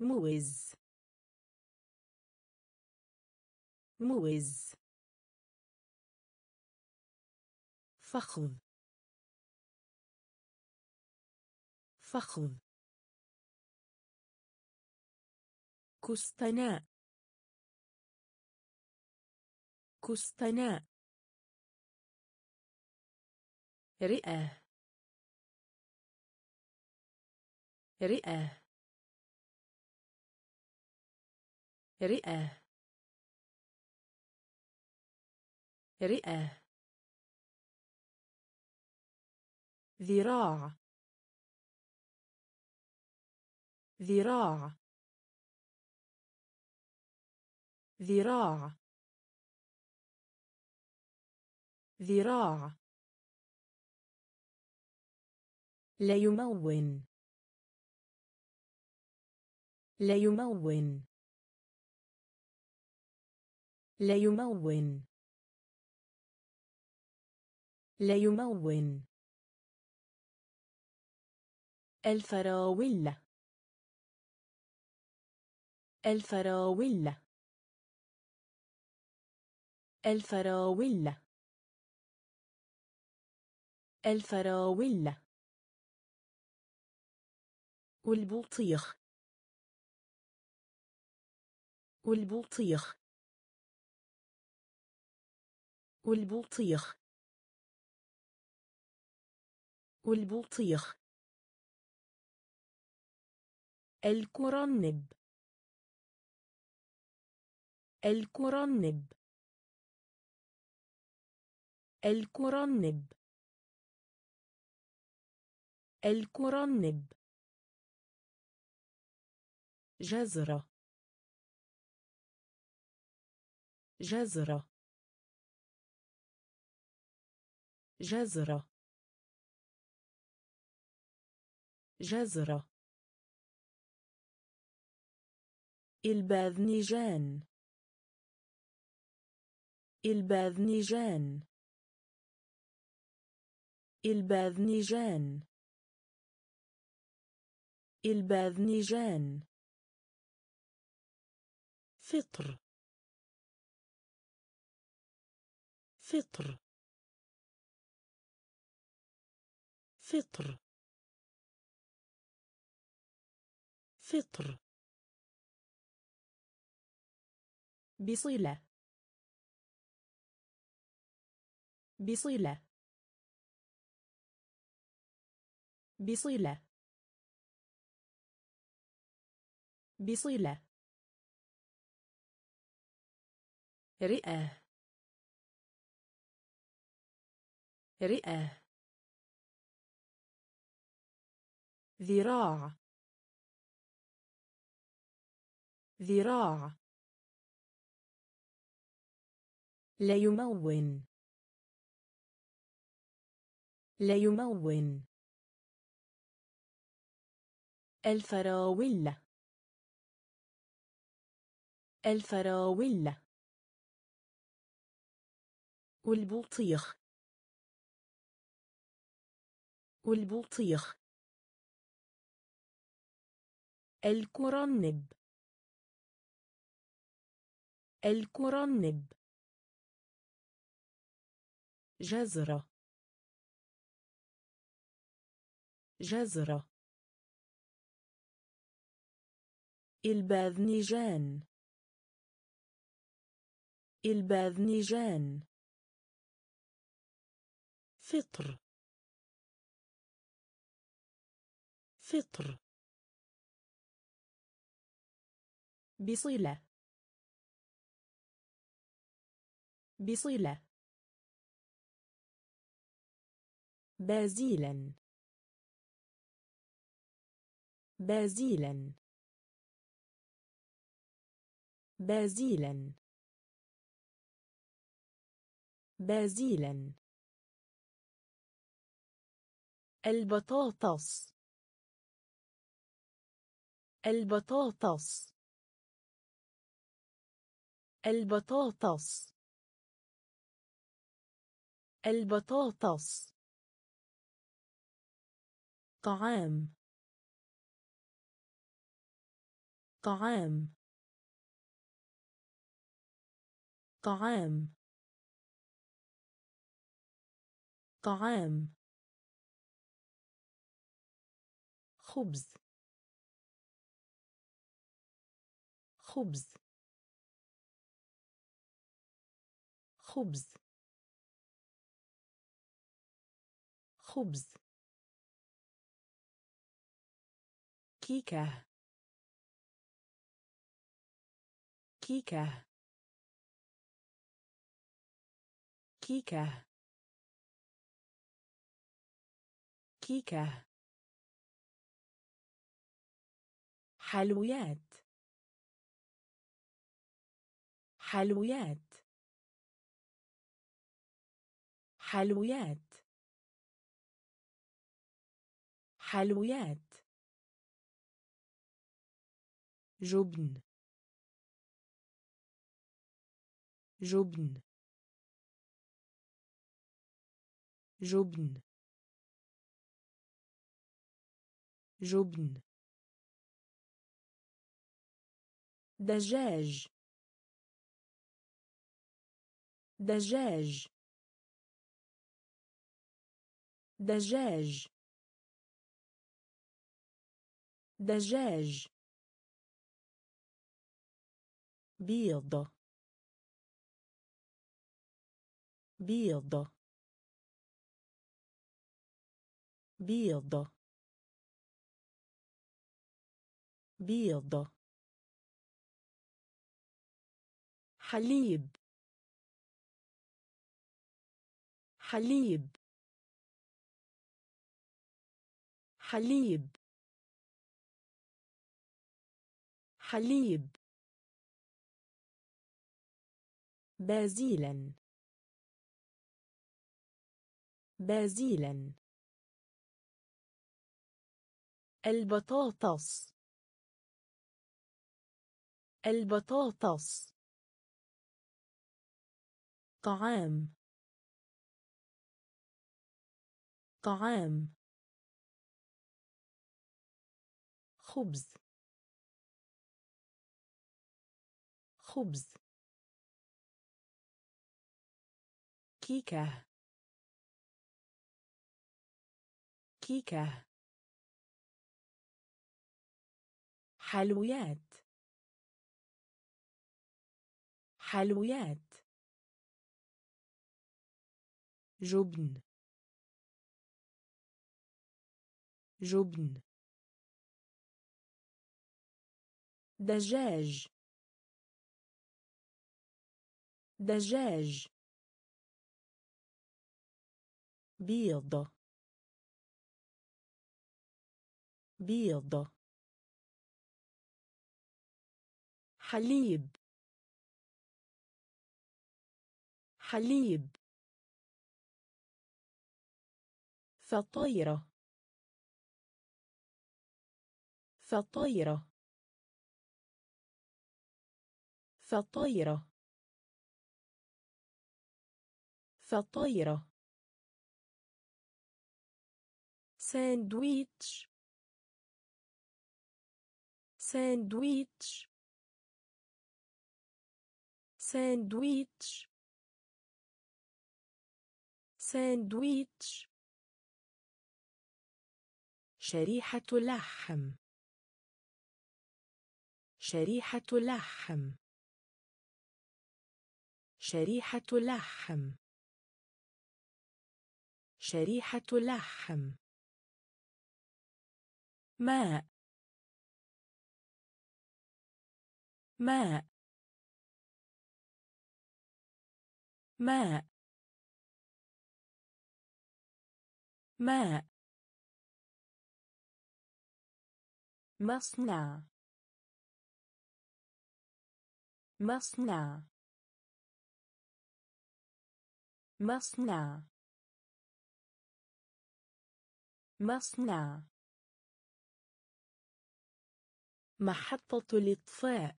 موز. موز. فخذ. فخذ. كستناء. كستناء. رئة. رئة. رئة. رئة. ذراع. ذراع. ذراع. ذراع. لا يمون. لا يمون. لا يمون. لا يمون. الفراولة. الفراولة. الفراولة. الفراولة. والبطيخ والبطيخ والبطيخ والبطيخ الكرنب. الكرنب. الكرنب. الكرنب. جزرة. جزرة. جزرة. جزرة. الباذنجان. الباذنجان. الباذنجان. الباذنجان. فطر. فطر. فطر. فطر. بصلة. بصلة. بصلة. بصلة. رئة. رئة. ذراع. ذراع. لا يمون. لا يمون. الفراولة. الفراولة. والبطيخ والبطيخ الكرنب. الكرنب. جزرة. جزرة. الباذنجان. الباذنجان. فطر. فطر. بصلة. بصلة. بازيلا. بازيلا. بازيلا. بازيلا. البطاطس. البطاطس. البطاطس. البطاطس. طعام. طعام. طعام. طعام. خبز. خبز. خبز. خبز. كيكة. كيكة. كيكة. كيكة. حلويات. حلويات. حلويات. حلويات. جبن. جبن. جبن. جبن. دجاج. دجاج. دجاج. دجاج. بيض. بيض. بيض. بيض. حليب. حليب. حليب. حليب. بازيلا. بازيلا. البطاطس. البطاطس. طعام. طعام. خبز. خبز. كيكة. كيكة. حلويات. حلويات. جبن. جبن. دجاج. دجاج. بيض. بيض. حليب. حليب. فطيرة فطيرة فطيرة فطيرة ساندويتش. ساندويتش. ساندويتش. ساندويتش. شريحة لحم. شريحة لحم. شريحة لحم. شريحة لحم. ماء. ماء. ماء. ماء. مصنع. مصنع. مصنع. مصنع. محطة الإطفاء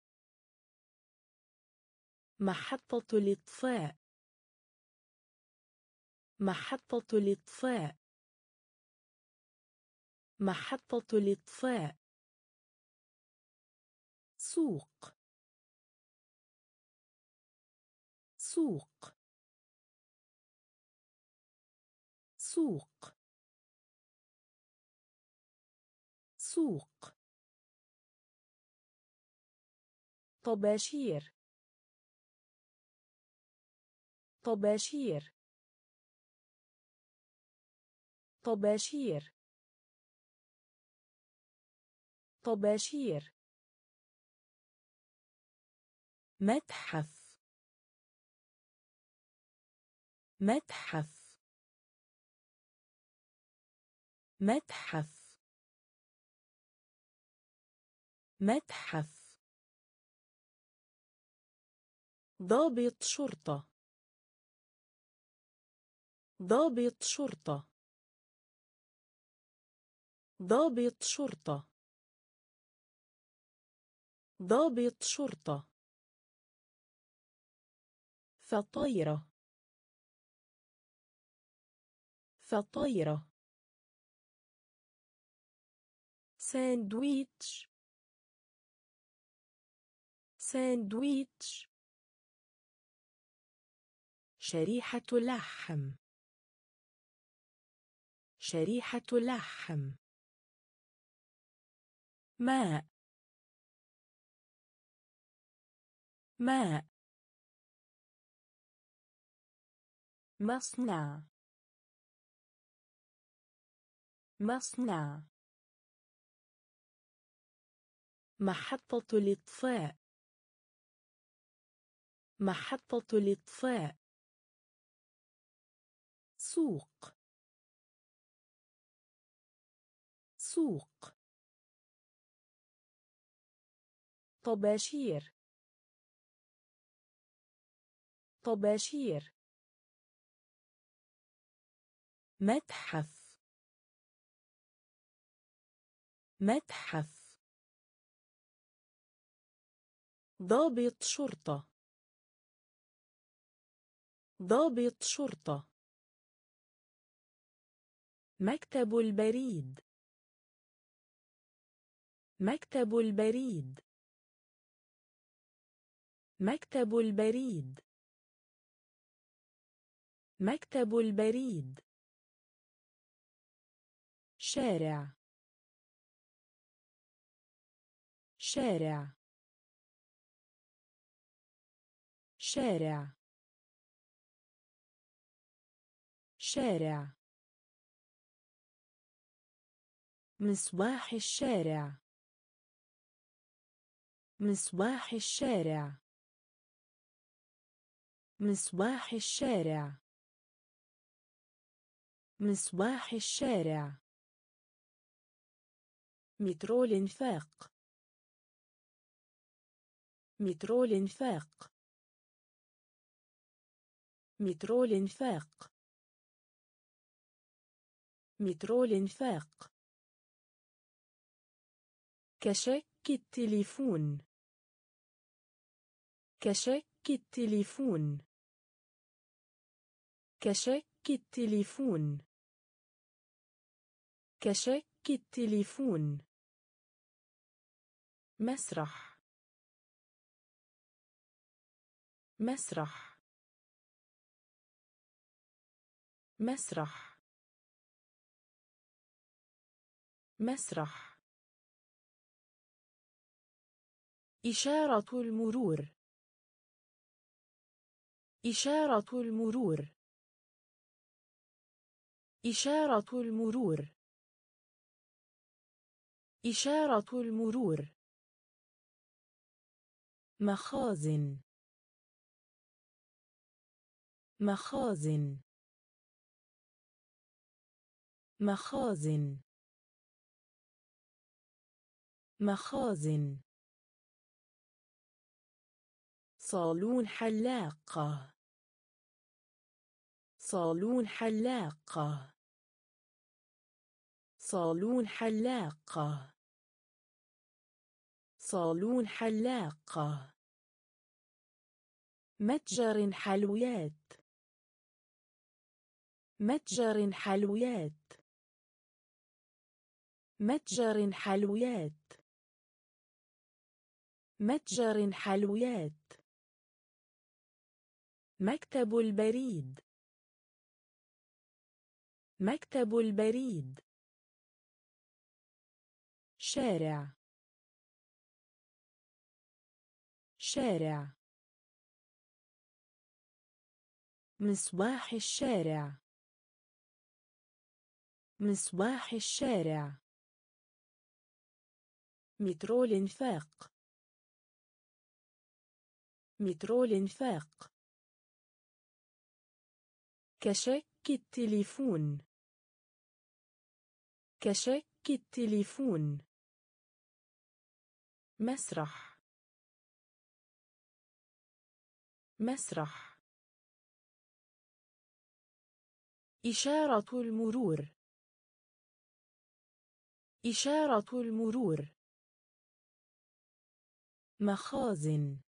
محطة الإطفاء محطة الإطفاء محطة الإطفاء سوق. سوق. سوق. سوق. طباشير. طباشير. طباشير. طباشير. متحف. متحف. متحف. متحف. ضابط شرطة. ضابط شرطة. ضابط شرطة. ضابط شرطة. فطيرة فطيرة ساندويتش. ساندويتش. شريحة لحم. شريحة لحم. ماء. ماء. مصنع. مصنع. محطة الإطفاء محطة الإطفاء سوق. سوق. طباشير. طباشير. متحف. متحف. ضابط شرطة. ضابط شرطة. مكتب البريد. مكتب البريد. مكتب البريد. مكتب البريد. شارع. شارع. شارع. شارع. مصباح الشارع. مصباح الشارع. مصباح الشارع. مصباح الشارع. مترو الانفاق مترو الانفاق مترو الانفاق مترو الانفاق كشك التليفون. كشك التليفون. كشك التليفون. كشك التليفون. مسرح. مسرح. مسرح. مسرح. إشارة المرور. إشارة المرور. إشارة المرور. إشارة المرور. مخازن. مخازن. مخازن. مخازن. صالون حلاقة. صالون حلاقة. صالون حلاقة. صالون حلاقة متجر حلويات. متجر حلويات. متجر حلويات. متجر حلويات. مكتب البريد. مكتب البريد. شارع. شارع. مصباح الشارع. مصباح الشارع. مترو الإنفاق. مترو الإنفاق. كشك التليفون. كشك التليفون. مسرح. مسرح. إشارة المرور. إشارة المرور. مخازن.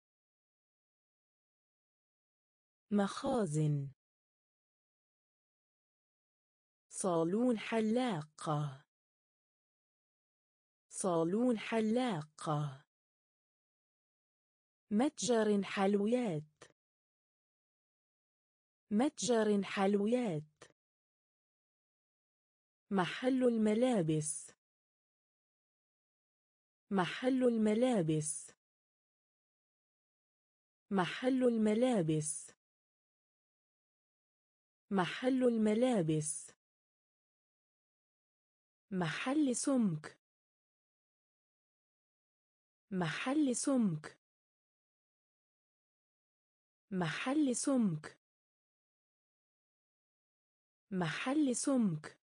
مخازن. صالون حلاقة. صالون حلاقة. متجر حلويات. متجر حلويات. محل الملابس. محل الملابس. محل الملابس. محل الملابس. محل سمك. محل سمك. محل سمك. محل سمك.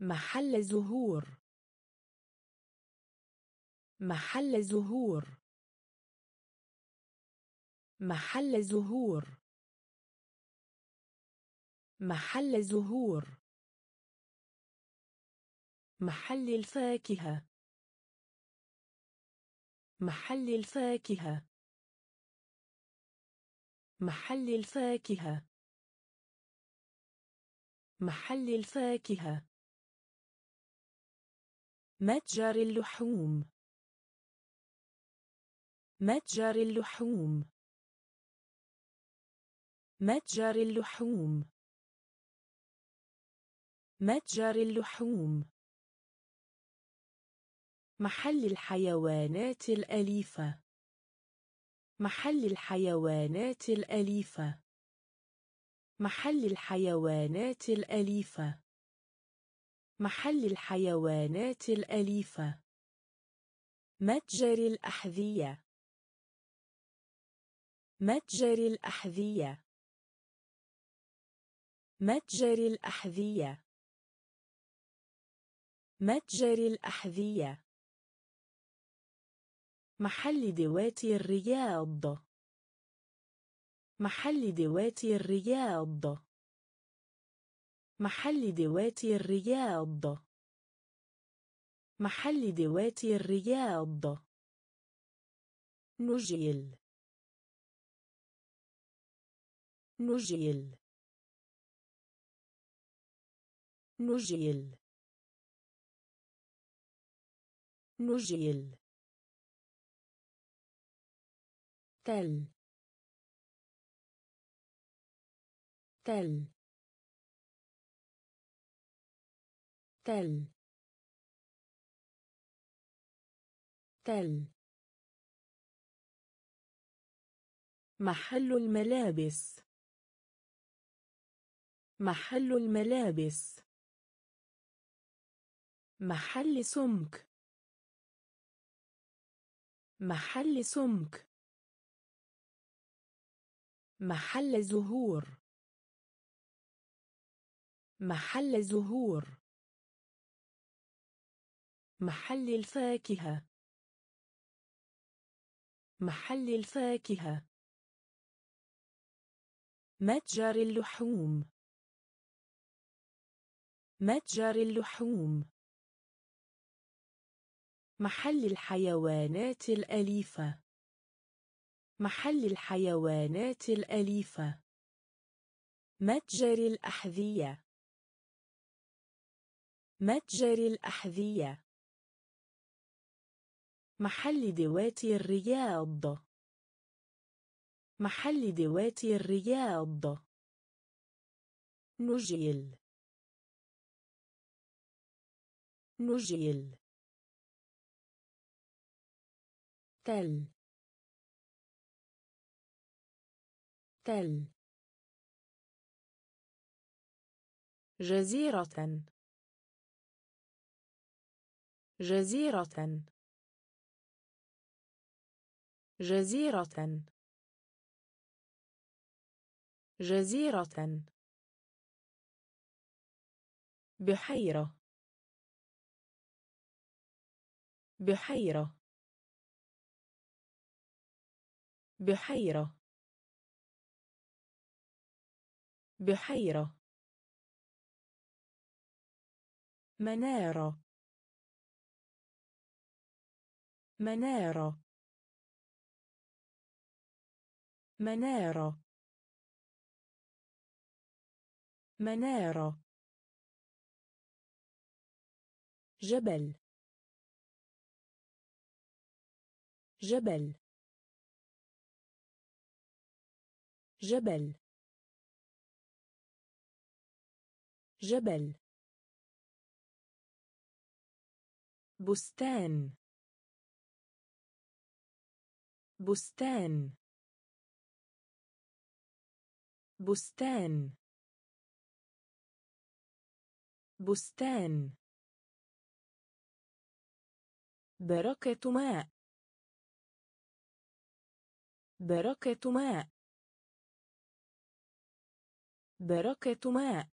محل زهور. محل زهور. محل زهور. محل زهور. محل الفاكهة. محل الفاكهة. محل الفاكهة. محل الفاكهة. متجر اللحوم. متجر اللحوم. متجر اللحوم. متجر اللحوم. محل الحيوانات الأليفة. محل الحيوانات الأليفة. محل الحيوانات الأليفة. محل الحيوانات الأليفة. متجر الأحذية. متجر الأحذية. متجر الأحذية. متجر الأحذية. محل دواتي الرياض. محل دواتي الرياض. محل دواتي الرياض. محل دواتي الرياض. نجيل. نجيل. نجيل. نجيل. تل. تل. تل. تل. محل الملابس. محل الملابس. محل سمك. محل سمك. محل زهور. محل زهور. محل الفاكهة. محل الفاكهة. متجر اللحوم. متجر اللحوم. محل الحيوانات الأليفة. محل الحيوانات الأليفة. متجر الأحذية. متجر الأحذية. محل دوات الرياض. محل دوات الرياض. نجيل. نجيل. تل. تل. جزيرة. جزيرة. جزيرة. جزيرة. بحيرة. بحيرة. بحيرة. بحيرة. منارة. منارة. منارة. منارة. جبل. جبل. جبل. جبل. بستان. بستان. بستان. بستان. بركة ماء. بركة ماء. بركة ماء.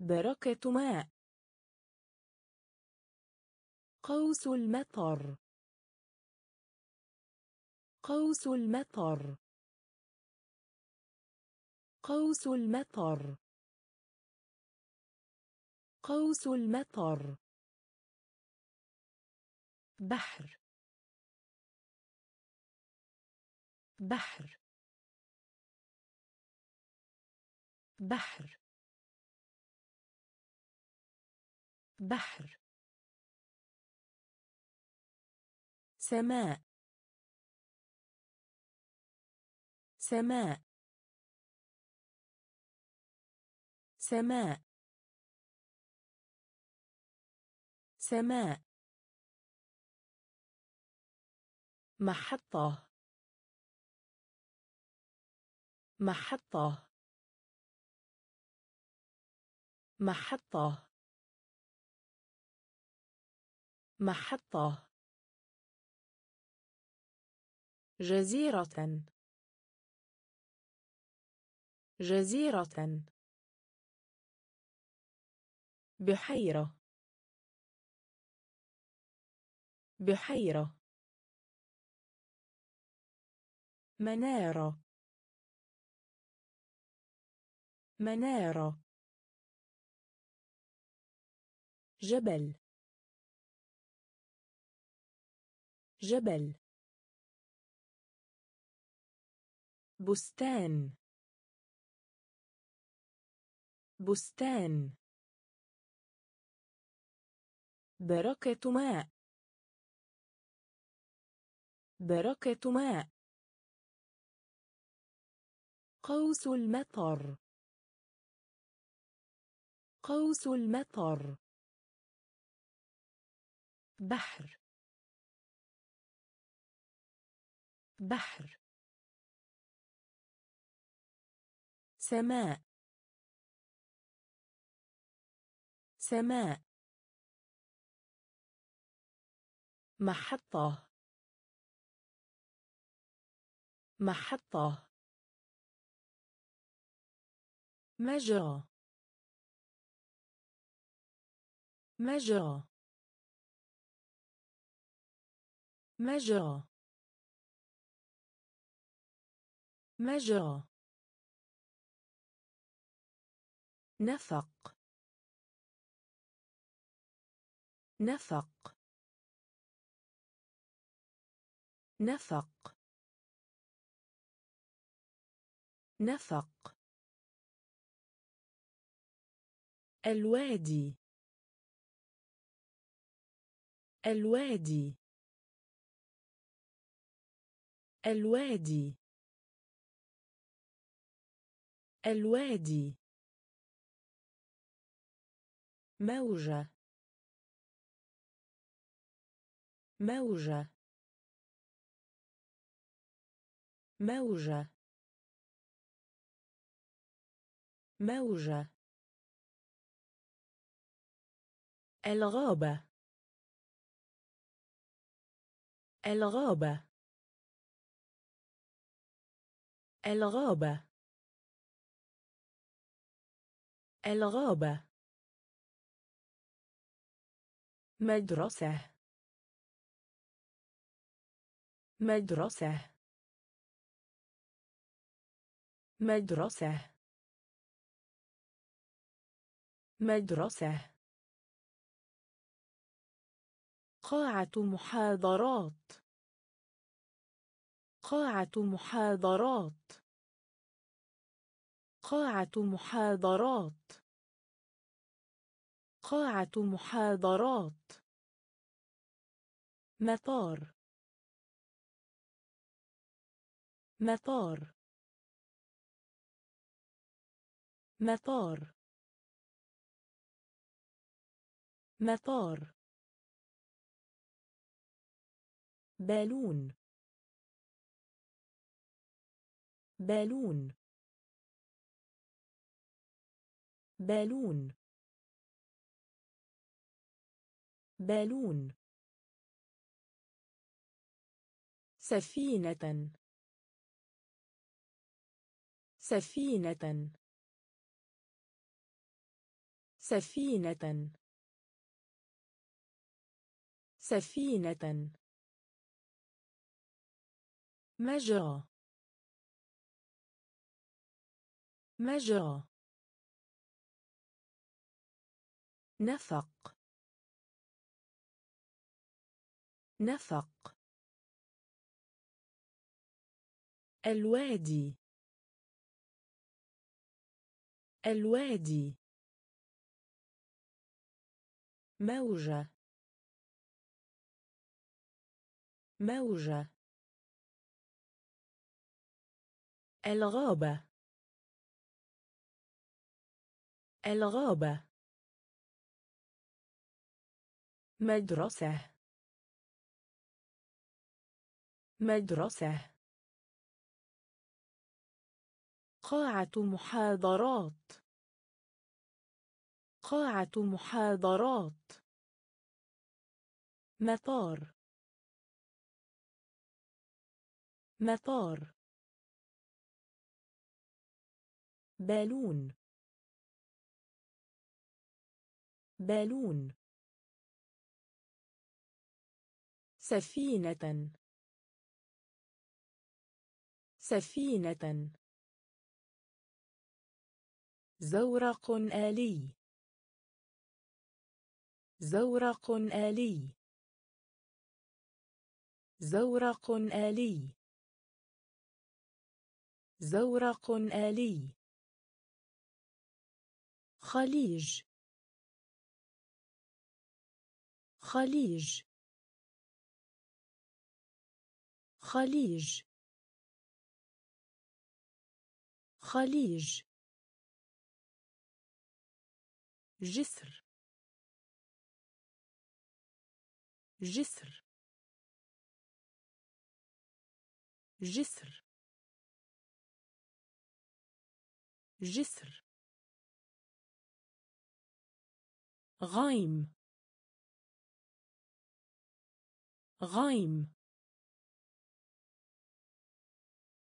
بركة ماء. قوس المطر. قوس المطر. قوس المطر. قوس المطر. بحر. بحر. بحر. بحر. سماء. سماء. سماء. سماء. محطة. محطة. محطة. محطة. جزيرة. جزيرة. بحيرة. بحيرة. منارة. منارة. جبل. جبل. بستان. بستان. بركة ماء. بركة ماء. قوس المطر. قوس المطر. بحر. بحر. سماء. سماء. محطة. محطة. مجرى. مجرى. مجرى. مجرى. نفق. نفق. نفق. نفق. الوادي. الوادي. الوادي. الوادي. موجة. موجة. موجة. موجة. الغابة. الغابة. الغابة. الغابة. مدرسة. مدرسة. مدرسة. مدرسة. قاعة محاضرات. قاعة محاضرات. قاعة محاضرات. قاعة محاضرات. مطار. مطار. مطار. مطار. بالون. بالون. بالون. بالون. سفينة. سفينة. سفينة. سفينة. مجرى. مجرى. نفق. نفق. الوادي. الوادي. موجة. موجة. الغابة. الغابة. مدرسة. مدرسة. قاعة محاضرات. قاعة محاضرات. مطار. مطار. بالون. بالون. سفينة. سفينة. زورق آلي. زورق آلي. زورق آلي. زورق آلي. خليج. خليج. خليج. خليج. جسر. جسر. جسر. جسر. غايم. غايم.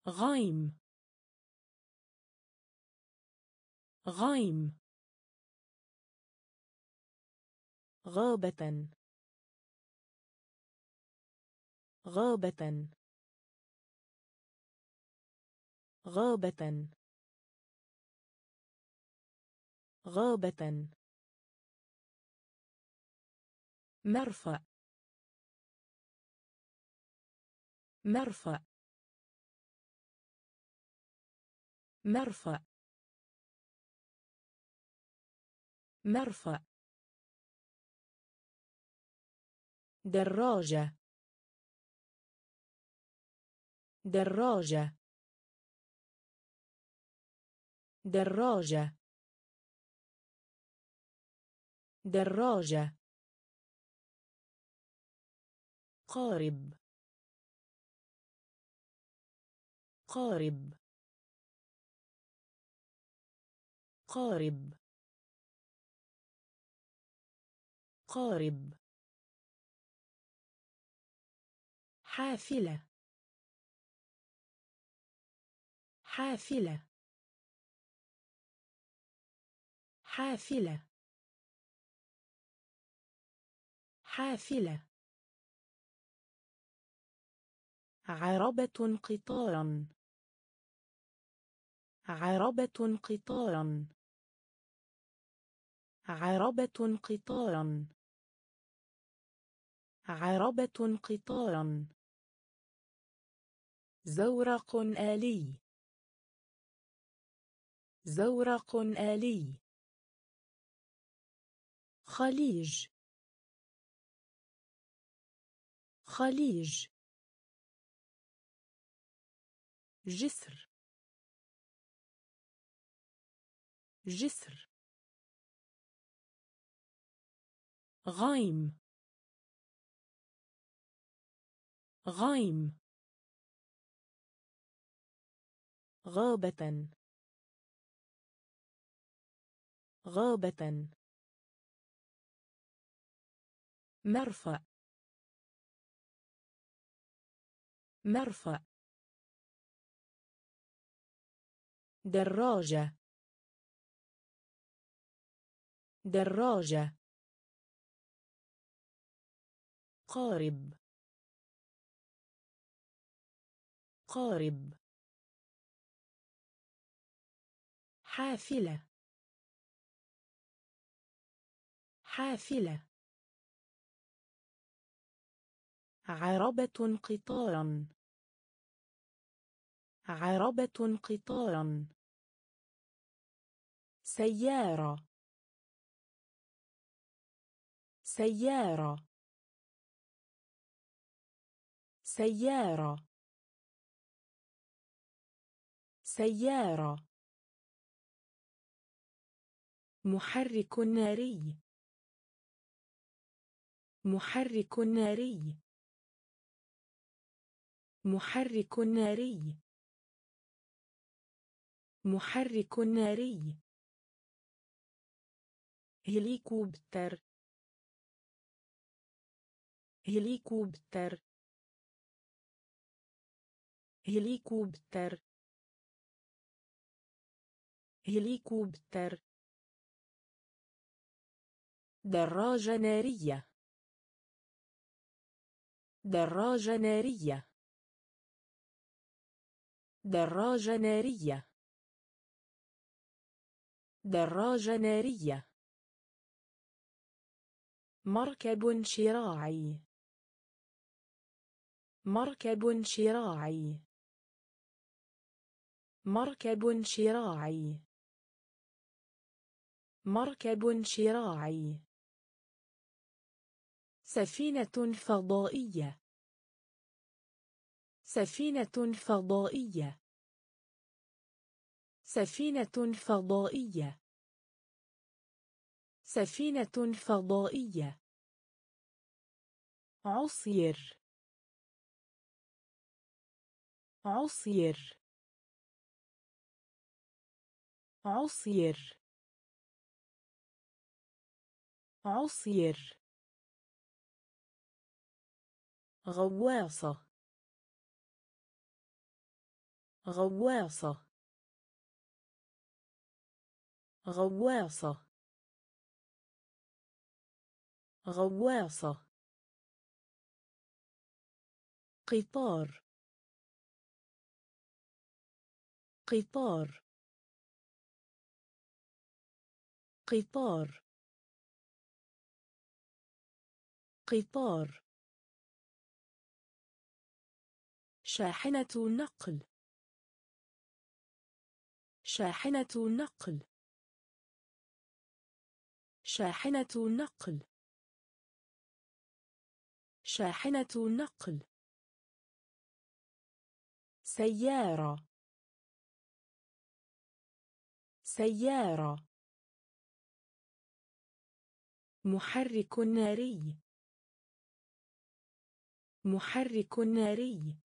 غايم. غيم غابة. غابة. غابة. غابة. مرفأ. مرفأ. مرفأ. مرفأ. دراجة. دراجة. دراجة. دراجة. قارب. قارب. قارب. قارب. حافلة. حافلة. حافلة. حافلة. عربة قطارا. عربة قطارا. عربة قطارا. عربة قطارا. زورق آلي. زورق آلي. خليج. خليج. جسر. جسر. غيم غيم غابة. غابة. مرفأ. مرفأ. دراجة. دراجة. قارب. قارب. حافلة. حافلة. عربة قطارا. عربة قطارا. سيارة. سيارة. سيارة. سيارة. محرك ناري. محرك ناري. محرك ناري. محرك ناري. هليكوبتر. هليكوبتر. هليكوبتر. هليكوبتر. دراجة نارية. دراجة نارية. دراجة نارية. دراجة نارية. مركب شراعي. مركب شراعي. مركب شراعي. مركب شراعي. سفينة فضائية. سفينة فضائية. سفينة فضائية. سفينة فضائية. عصير. عصير. عصير. عصير. غواصة. غواصة. غواصة. غواصة. قطار. قطار. قطار. قطار. شاحنة نقل شاحنة نقل شاحنة نقل شاحنة نقل سيارة. سيارة. محرك ناري. محرك ناري.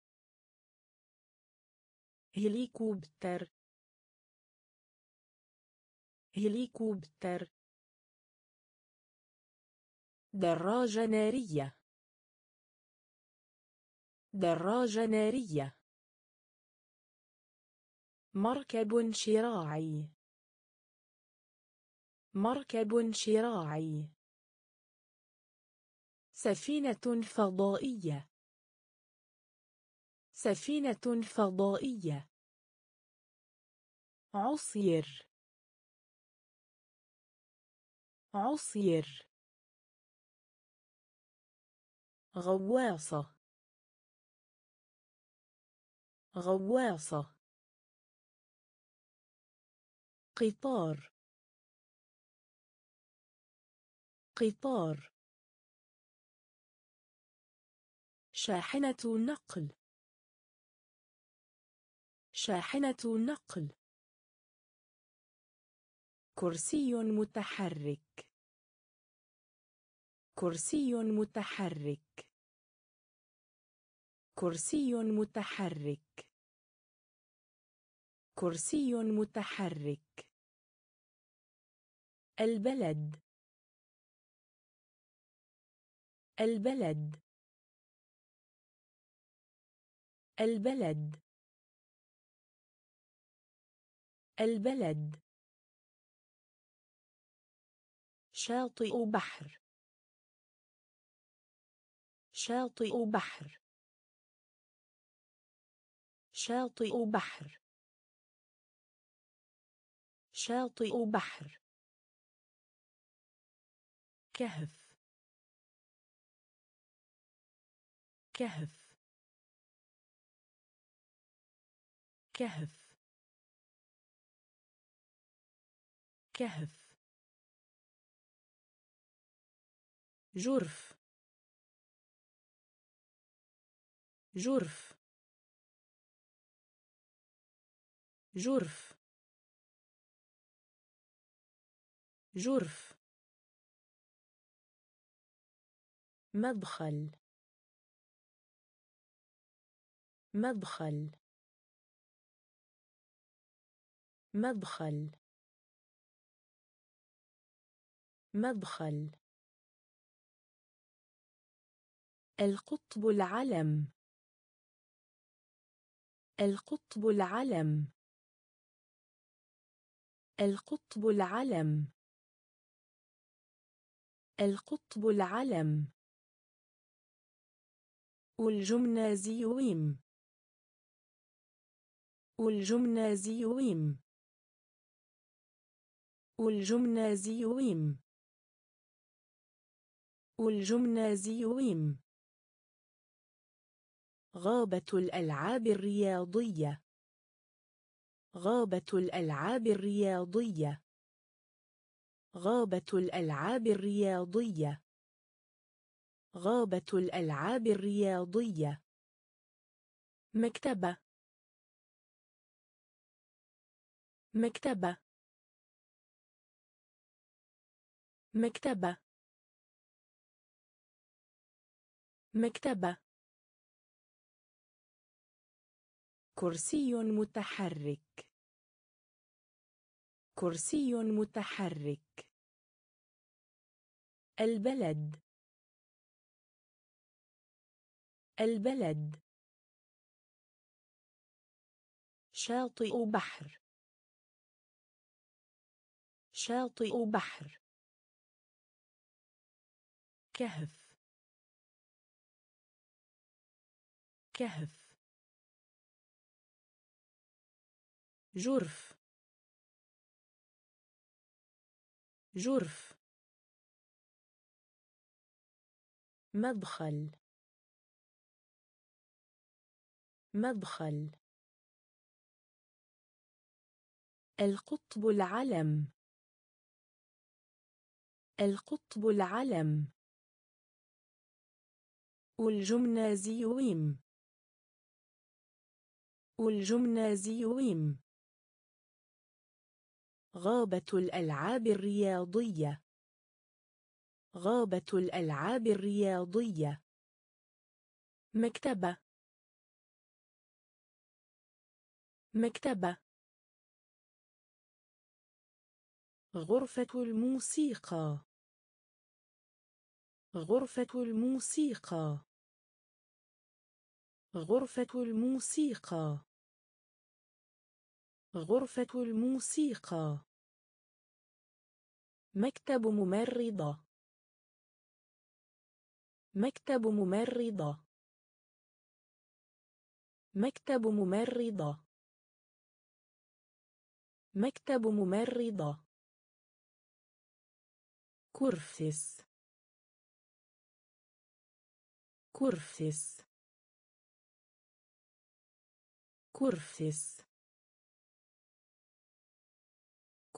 هليكوبتر هليكوبتر دراجة نارية دراجة نارية مركب شراعي مركب شراعي سفينة فضائية سفينة فضائية عصير. عصير. غواصة. غواصة. قطار. قطار. شاحنة نقل. شاحنة نقل. كرسي متحرك. كرسي متحرك. كرسي متحرك. كرسي متحرك. البلد. البلد. البلد. البلد. شاطئ بحر. شاطئ بحر. شاطئ بحر. شاطئ بحر. كهف. كهف. كهف. كهف. جرف. جرف. جرف. جرف. مدخل. مدخل. مدخل. مدخل. القطب العلم. القطب العلم. القطب العلم. القطب العلم. والجمنازيوم والجمنازيوم والجمنازيوم والجمنازيوم غابة الألعاب الرياضية. غابة الألعاب الرياضية. غابة الألعاب الرياضية. غابة الألعاب الرياضية. مكتبة. مكتبة. مكتبة. مكتبة. كرسي متحرك. كرسي متحرك. البلد. البلد. شاطئ بحر. شاطئ بحر. كهف. كهف. جرف. جرف. مدخل. مدخل. القطب العلم. القطب العلم. والجمنازيوم والجمنازيوم غابة الألعاب الرياضية. غابة الألعاب الرياضية. مكتبة. مكتبة. غرفة الموسيقى. غرفة الموسيقى. غرفة الموسيقى. غرفة الموسيقى. مكتب ممرضة. مكتب ممرضة. مكتب ممرضة. مكتب ممرضة. كرفس كرفس كرفس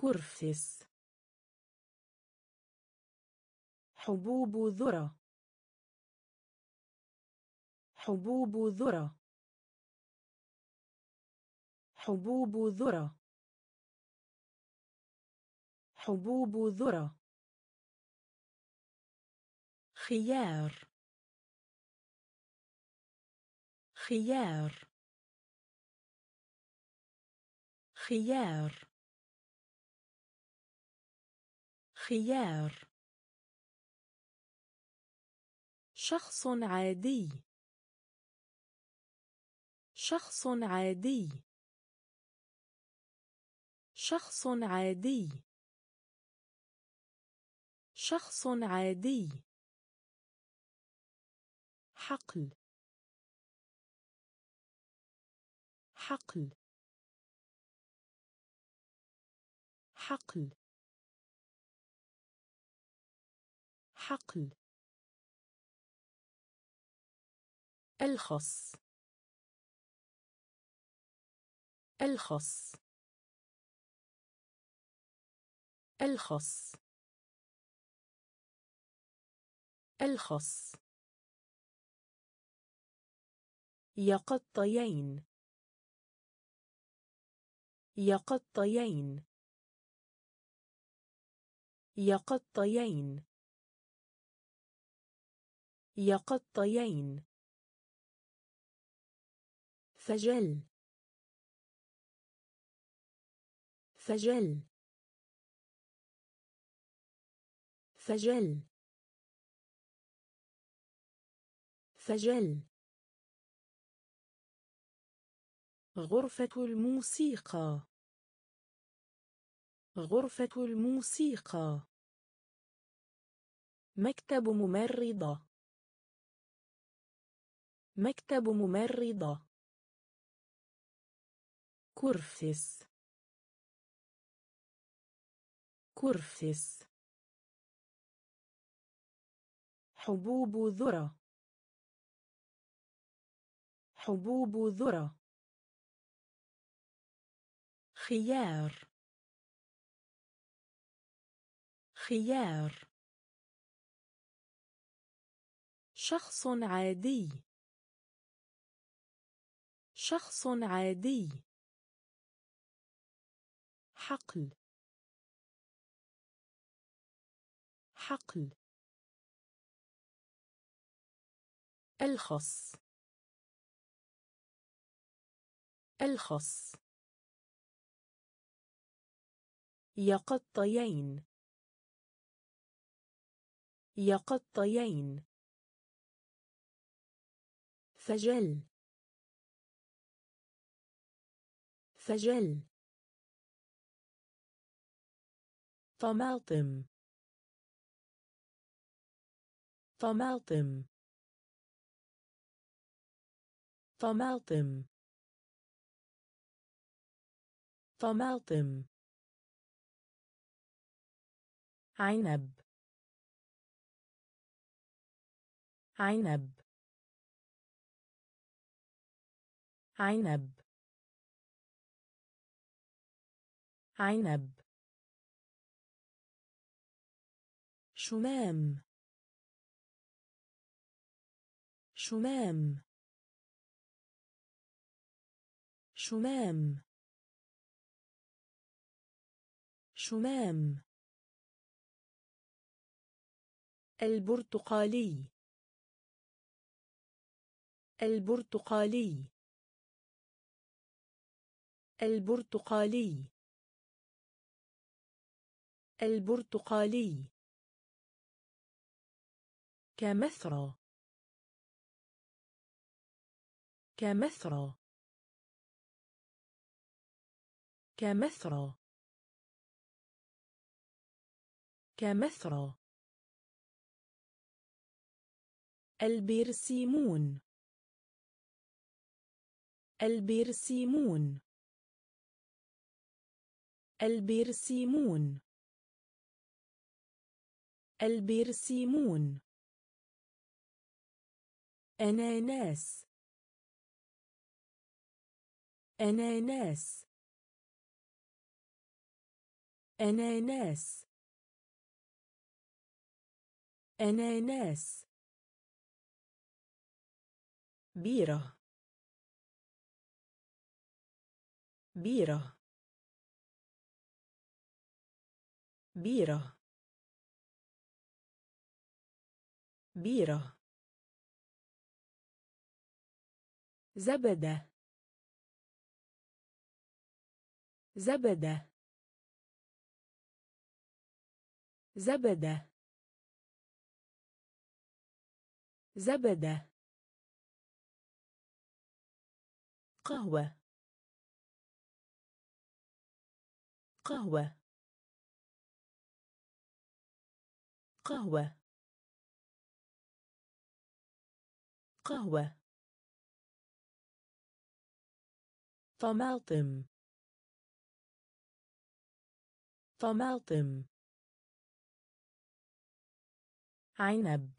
كرفس حبوب ذرة. حبوب ذرة. حبوب ذرة. حبوب ذرة. خيار. خيار. خيار. خيار. شخص عادي. شخص عادي. شخص عادي. شخص عادي. حقل. حقل. حقل. حقل. الخص. الخص. الخص. الخص. يقطيين. يقطيين. يقطيين. يقطيين. فجل. فجل. فجل. فجل. غرفة الموسيقى. غرفة الموسيقى. مكتب ممرضة. مكتب ممرضة. كرفس كرفس حبوب ذرة. حبوب ذرة. خيار. خيار. شخص عادي. شخص عادي. حقل. حقل. الخص. الخص. يقطيين. يقطيين. فجل. فجل. طماطم طماطم طماطم طماطم عنب. عنب. عنب. عنب. شمام. شمام. شمام. شمام. البرتقالي. البرتقالي. البرتقالي. البرتقالي. كمثرى. كمثرى. كمثرى. كمثرى. البرسيمون. البرسيمون. البرسيمون. البرسيمون. أناناس. أناناس. أناناس. أناناس. بيرة. بيرة. بيرة. بيرة زبدة. زبدة. زبدة. زبدة. قهوة. قهوة. قهوة. قهوة. طماطم. طماطم. عنب.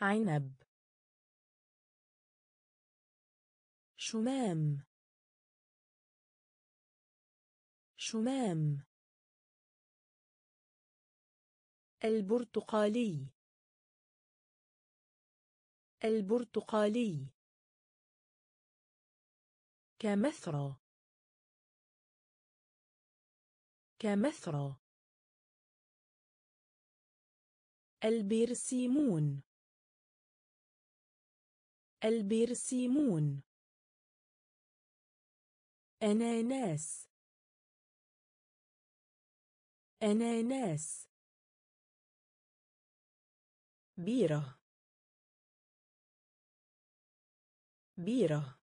عنب. شمام. شمام. البرتقالي. البرتقالي. كمثرى. كمثرى. البرسيمون. البرسيمون. أناناس. أناناس. بيرة. بيرة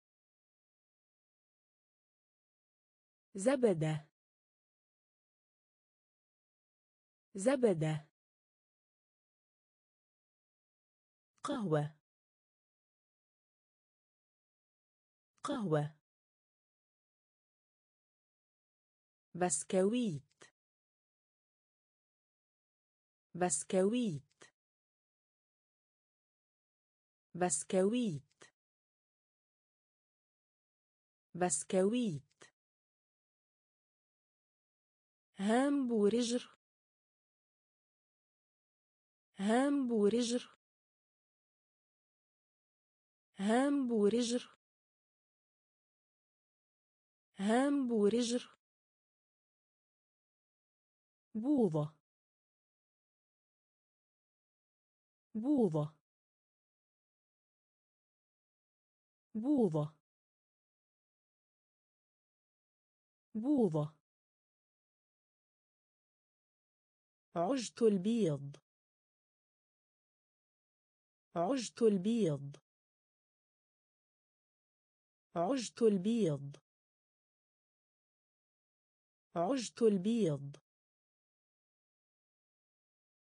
زبدة. زبدة. قهوة. قهوة. بسكويت. بسكويت. بسكويت. بسكويت. هامبورجر هامبورجر هامبورجر هامبورجر بوظة. بوظة. بوضة. بوضة. عجت البيض. عجت البيض. عجت البيض. عجت البيض.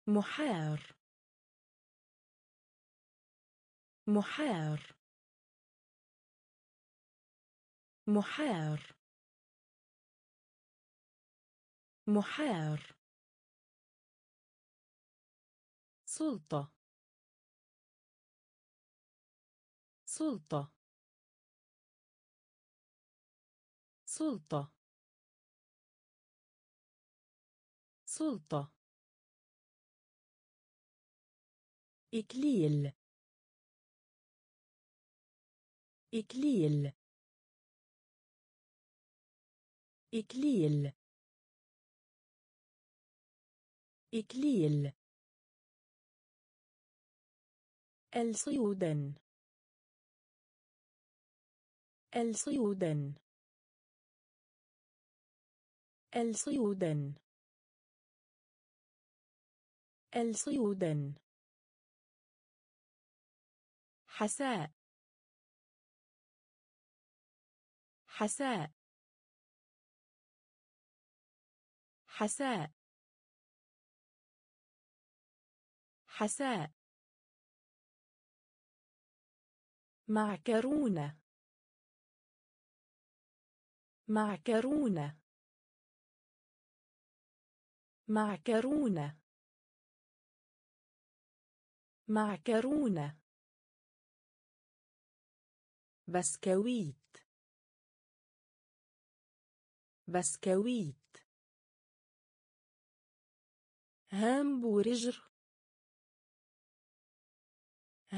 محار. محار. محار. محار. سلطة. سلطة. سلطة. سلطة. إكليل. إكليل. إكليل. إكليل. الصيودا. الصيودا. الصيودا. الصيودا. حساء. حساء. حساء. حساء. معكرونة معكرونة معكرونة معكرونة بسكويت. بسكويت. هامبورجر.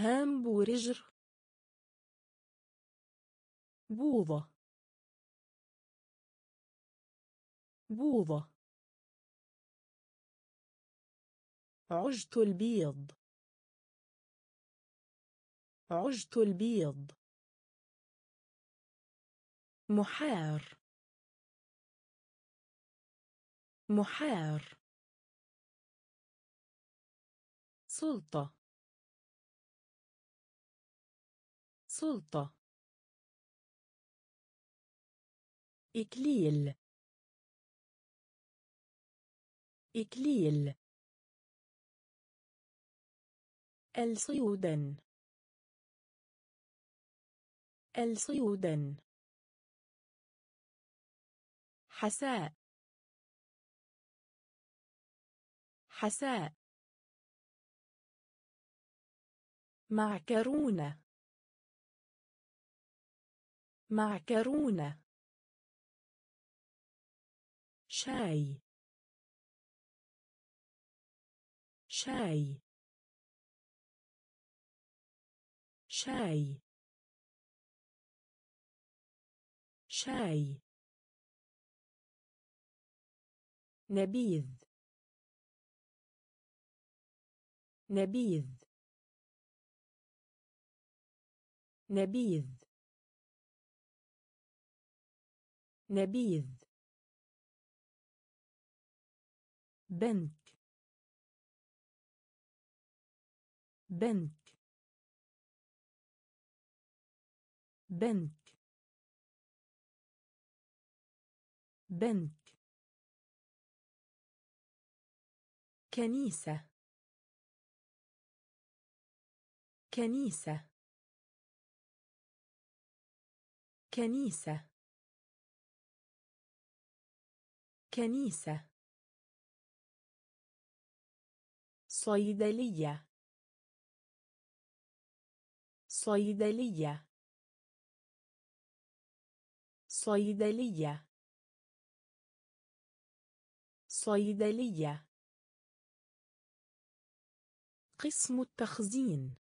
هامبورجر بوظة. بوضة. عجت البيض. عجت البيض. محار. محار. سلطة. سلطة. إكليل. إكليل. الصيودا. الصيودا. حساء. حساء. معكرونة. معكرونة. شاي. شاي. شاي. شاي. نبيذ. نبيذ. نبيذ. نبيذ. بنك. بنك. بنك. بنك. كنيسة. كنيسة. كنيسة. كنيسة. صيدلية. صيدلية. صيدلية. صيدلية. قسم التخزين.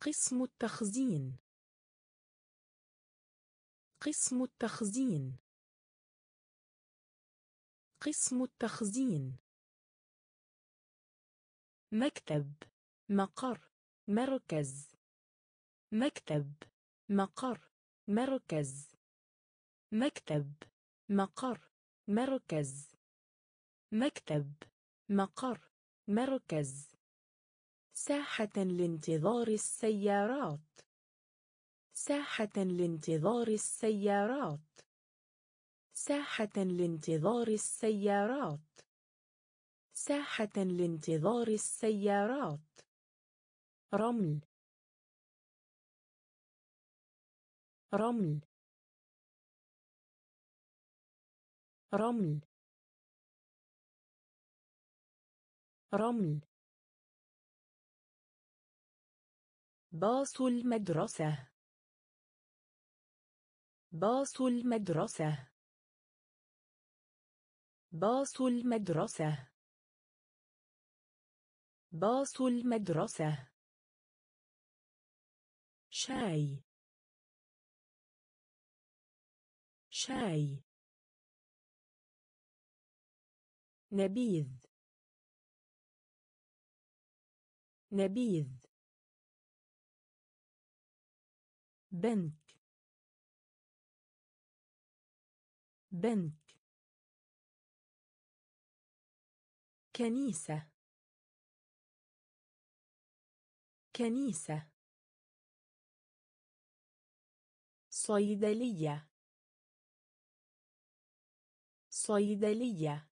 قسم التخزين. قسم التخزين. قسم التخزين. مكتب مقر مركز. مكتب مقر مركز. مكتب مقر مركز. مكتب مقر مركز. ساحة لانتظار السيارات. ساحة لانتظار السيارات. ساحة لانتظار السيارات. ساحة لانتظار السيارات. رمل. رمل. رمل. رمل. باص المدرسة. باص المدرسة. باص المدرسة. باص المدرسة. شاي. شاي. نبيذ. نبيذ. بنك. بنك. كنيسة. كنيسة. صيدلية. صيدلية.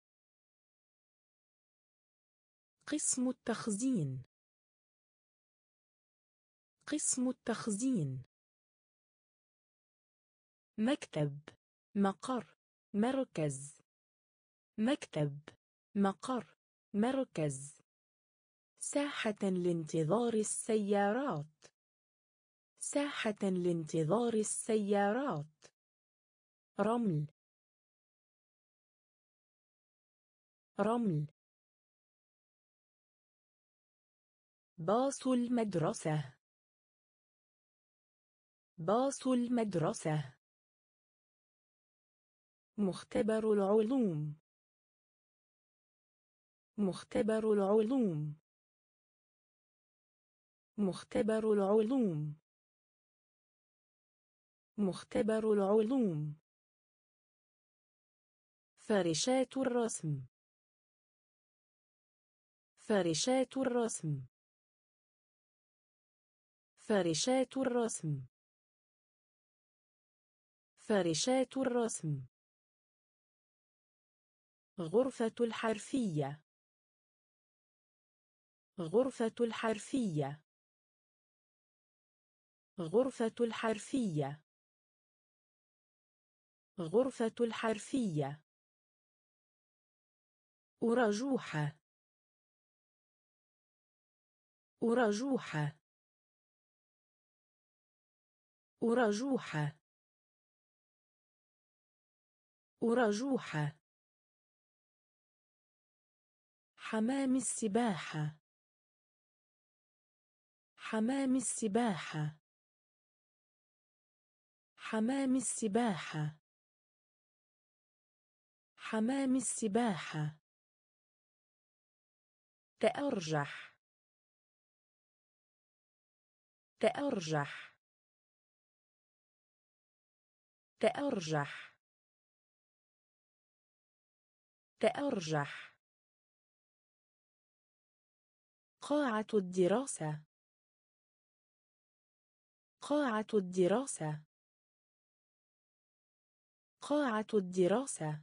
قسم التخزين. قسم التخزين. مكتب. مقر. مركز. مكتب. مقر. مركز. ساحة لانتظار السيارات. ساحة لانتظار السيارات. رمل. رمل. باص المدرسة. باص المدرسة. مختبر العلوم. مختبر العلوم. مختبر العلوم. مختبر العلوم. فرشات الرسم. فرشات الرسم. فرشات الرسم. فرشات الرسم. غرفة الحرفية. غرفة الحرفية. غرفة الحرفية. غرفة الحرفية. أرجوحة أرجوحة أرجوحة أرجوحة حمام السباحة. حمام السباحة. حمام السباحة. حمام السباحة. تأرجح. تأرجح. تأرجح. تأرجح. قاعة الدراسة. قاعة الدراسة. قاعة الدراسة.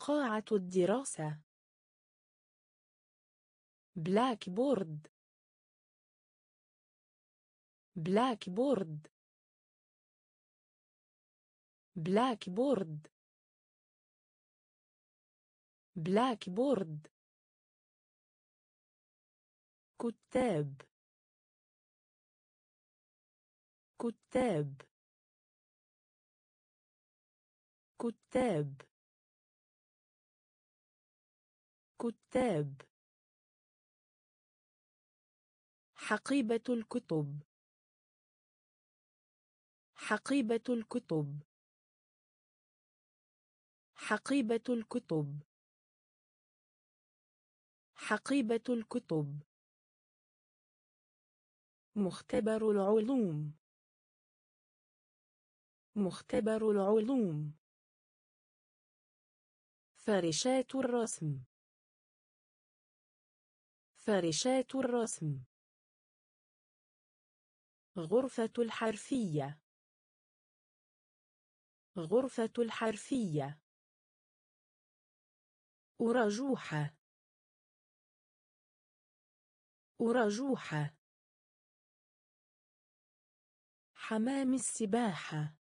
قاعة الدراسة. بلاك بورد بلاك بورد بلاك بورد بلاك بورد كتاب. كتاب. كتاب. كتاب. حقيبة الكتب. حقيبة الكتب. حقيبة الكتب. حقيبة الكتب. مختبر العلوم. مختبر العلوم. فرشات الرسم. فرشات الرسم. غرفة الحرفية. غرفة الحرفية. أرجوحة أرجوحة حمام السباحة.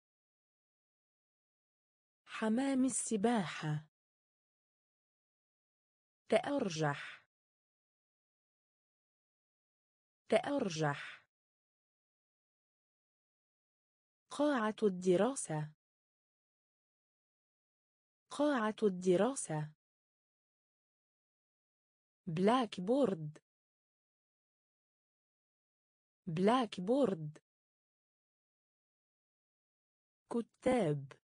حمام السباحة. تأرجح. تأرجح. قاعة الدراسة. قاعة الدراسة. blackboard blackboard كتاب.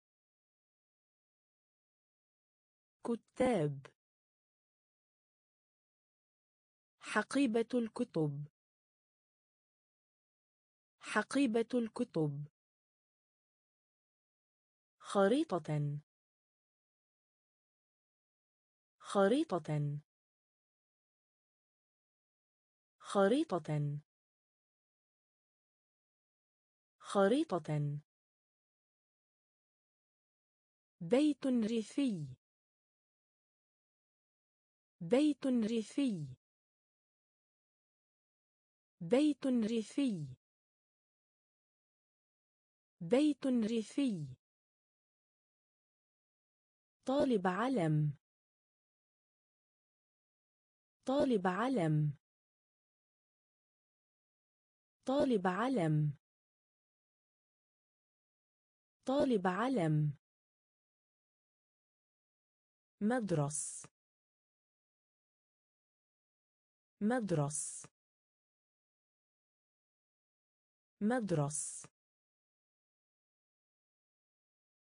كتاب حقيبة الكتب. حقيبة الكتب. خريطة. خريطة. خريطة. خريطة. بيت ريفي. بيت ريفي. بيت ريفي. بيت ريفي. طالب علم. طالب علم. طالب علم. طالب علم. مدرس. مدرس. مدرس.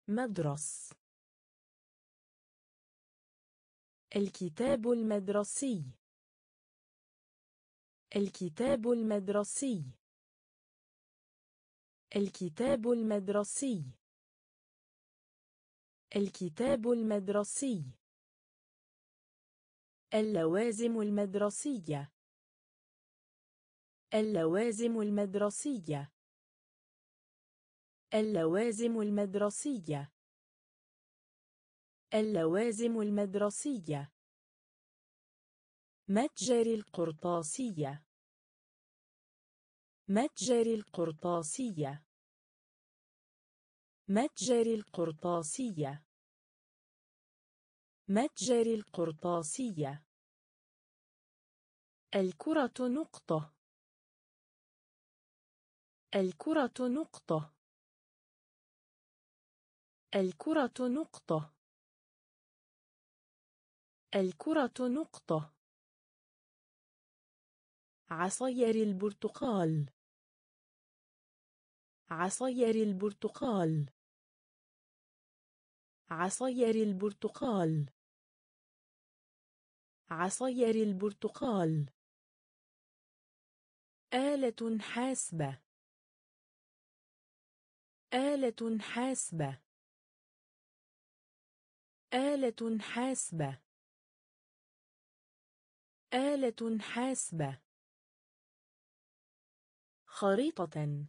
مدرس. الكتاب المدرسي. الكتاب المدرسي. الكتاب المدرسي. الكتاب المدرسي. اللوازم المدرسية. اللوازم المدرسية. اللوازم المدرسية. اللوازم المدرسية. متجر القرطاسية. متجر القرطاسية. متجر القرطاسية. متجر القرطاسية. الكرة نقطة. الكرة نقطة. الكرة نقطة. الكرة نقطة. عصير البرتقال. عصير البرتقال. عصير البرتقال. عصير البرتقال. آلة حاسبة. آلة حاسبة. آلة حاسبة. آلة حاسبة. خريطة.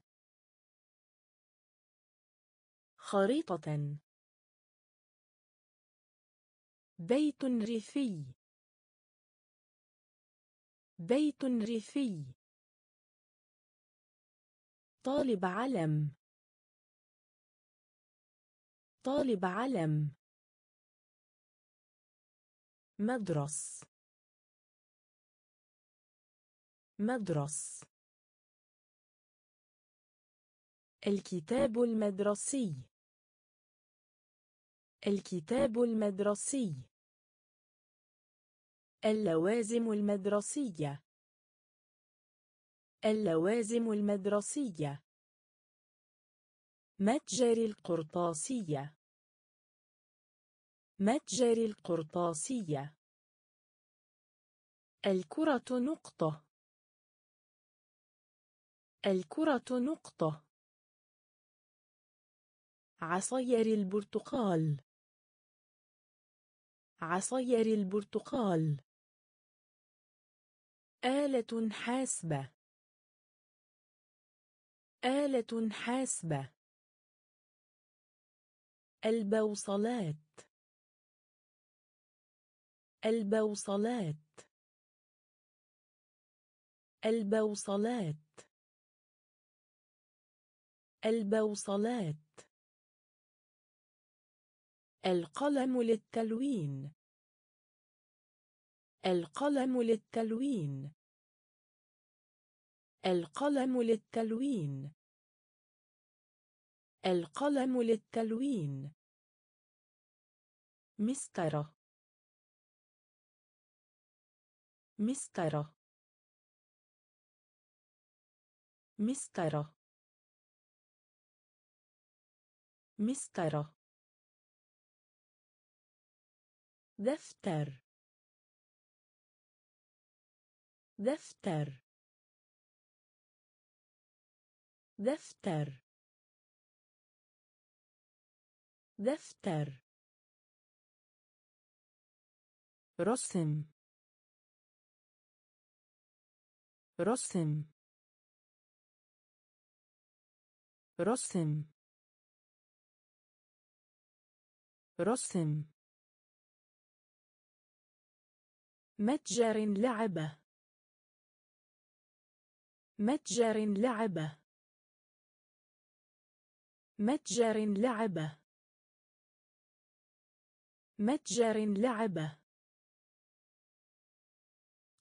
خريطة. بيت ريفي. بيت ريفي. طالب علم. طالب علم. مدرس. مدرس. الكتاب المدرسي. الكتاب المدرسي. اللوازم المدرسية. اللوازم المدرسية. متجر القرطاسية. متجر القرطاسية. الكرة نقطة. الكرة نقطة. عصير البرتقال. عصير البرتقال. آلة حاسبة. آلة حاسبة. البوصلات. البوصلات. البوصلات. البوصلات. القلم للتلوين. القلم للتلوين. القلم للتلوين. القلم للتلوين. مسطرة. مسطرة. مسطرة. مسطرة. دفتر. دفتر. دفتر. دفتر. رسم. رسم. رسم. رسم. متجر لعبة. متجر لعبة. متجر لعبة. متجر لعبة.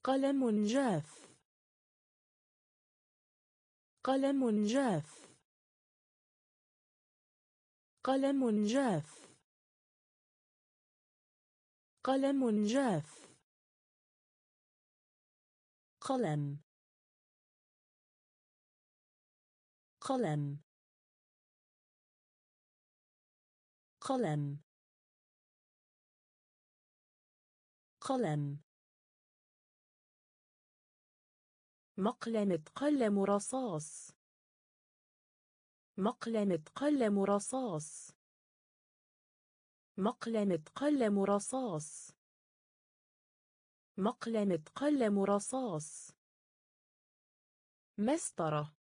قلم جاف. قلم جاف. قلم جاف. قلم جاف. قلم. قلم. قلم. قلم. مقلمة قلم رصاص. مقلمة قلم رصاص. مقلمة قلم رصاص. مقلمة قلم رصاص. مسطرة.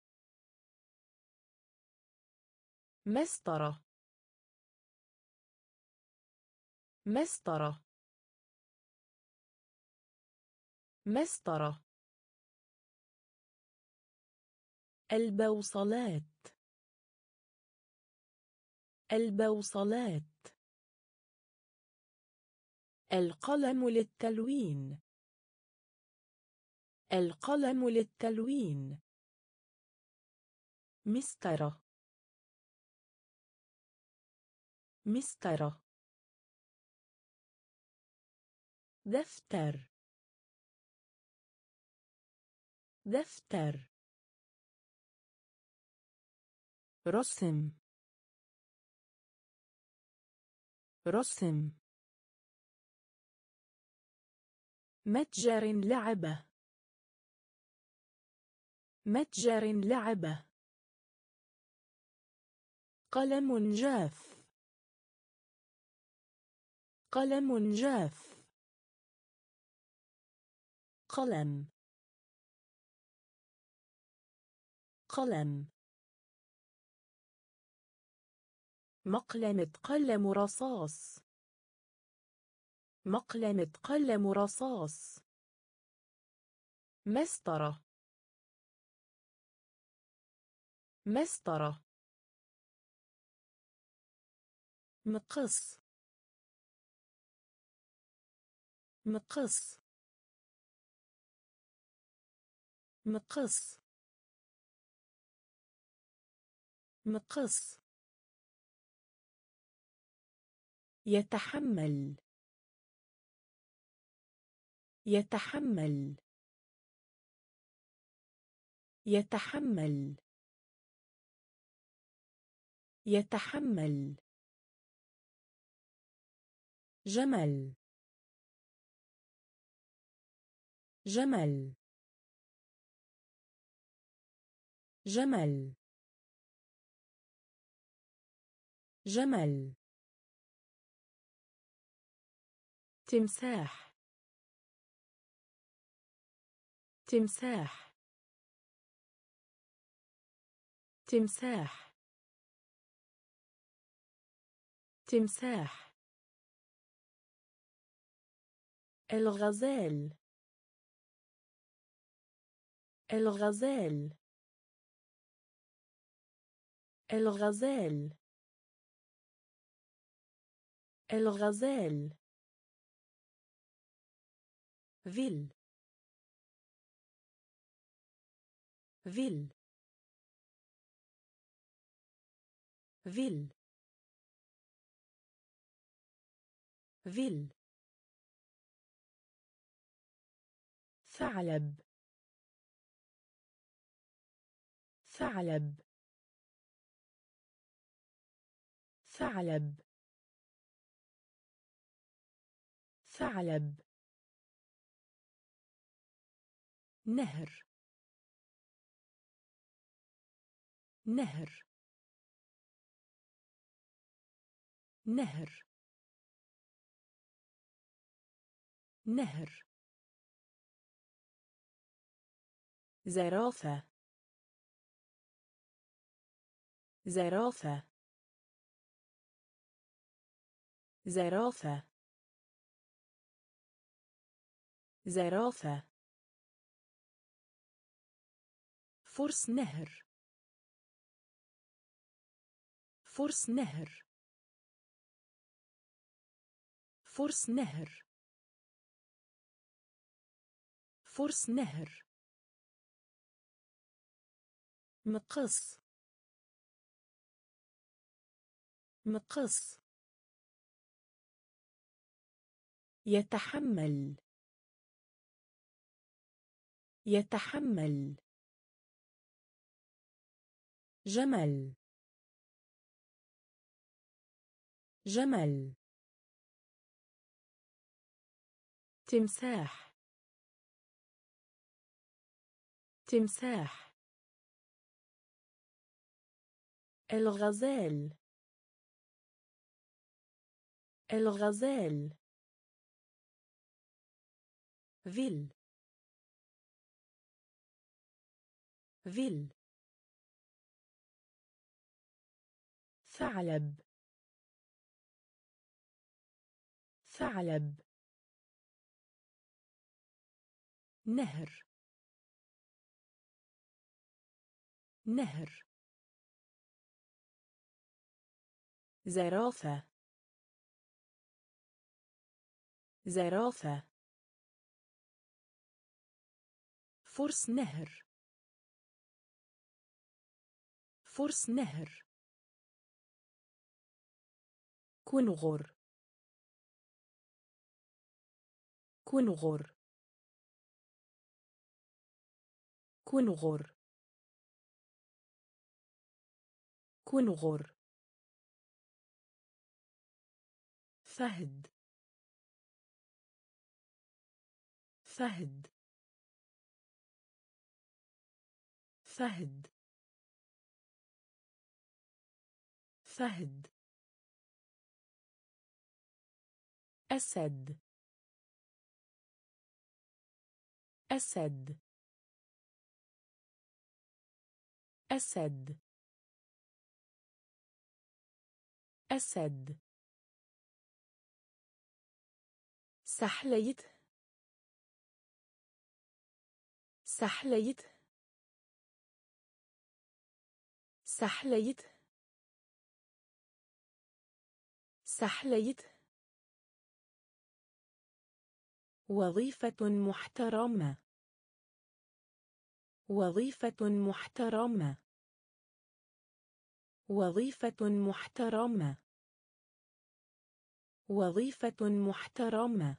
مسطرة. مسطرة. مسطرة. البوصلات. البوصلات. القلم للتلوين. القلم للتلوين. مسطرة. مسطرة. دفتر. دفتر. رسم. رسم. متجر لعبة. متجر لعبة. قلم جاف. قلم جاف. قلم. قلم. مقلمة قلم رصاص. مقلمة قلم رصاص. مسطرة. مسطرة. مقص. مقص. مقص. مقص. يتحمل. يتحمل. يتحمل. يتحمل. جمل. جمل. جمل. جمل. تمساح. تمساح. تمساح. تمساح. الغزال. الغزال. الغزال. الغزال. فيل. فيل. فيل. فيل. ثعلب. ثعلب. ثعلب. ثعلب. نهر. نهر. نهر. نهر. زرافة. زرافة. زرافة. زرافة. فرس نهر. فرس نهر. فرس نهر. فرس نهر. مقص. مقص. يتحمل. يتحمل. جمل. جمل. تمساح. تمساح. الغزال. الغزال. فيل. فيل. ثعلب. ثعلب. نهر. نهر. زرافة. زرافة. فرس نهر. فرس نهر. كنغر. كنغر. كنغر. كنغر. فهد. فهد فهد فهد. أسد أسد. أسد. أسد. سحليت. سحليت. سحليت. سحليت. وظيفة محترمة. وظيفة محترمة. وظيفة محترمة. وظيفة محترمة.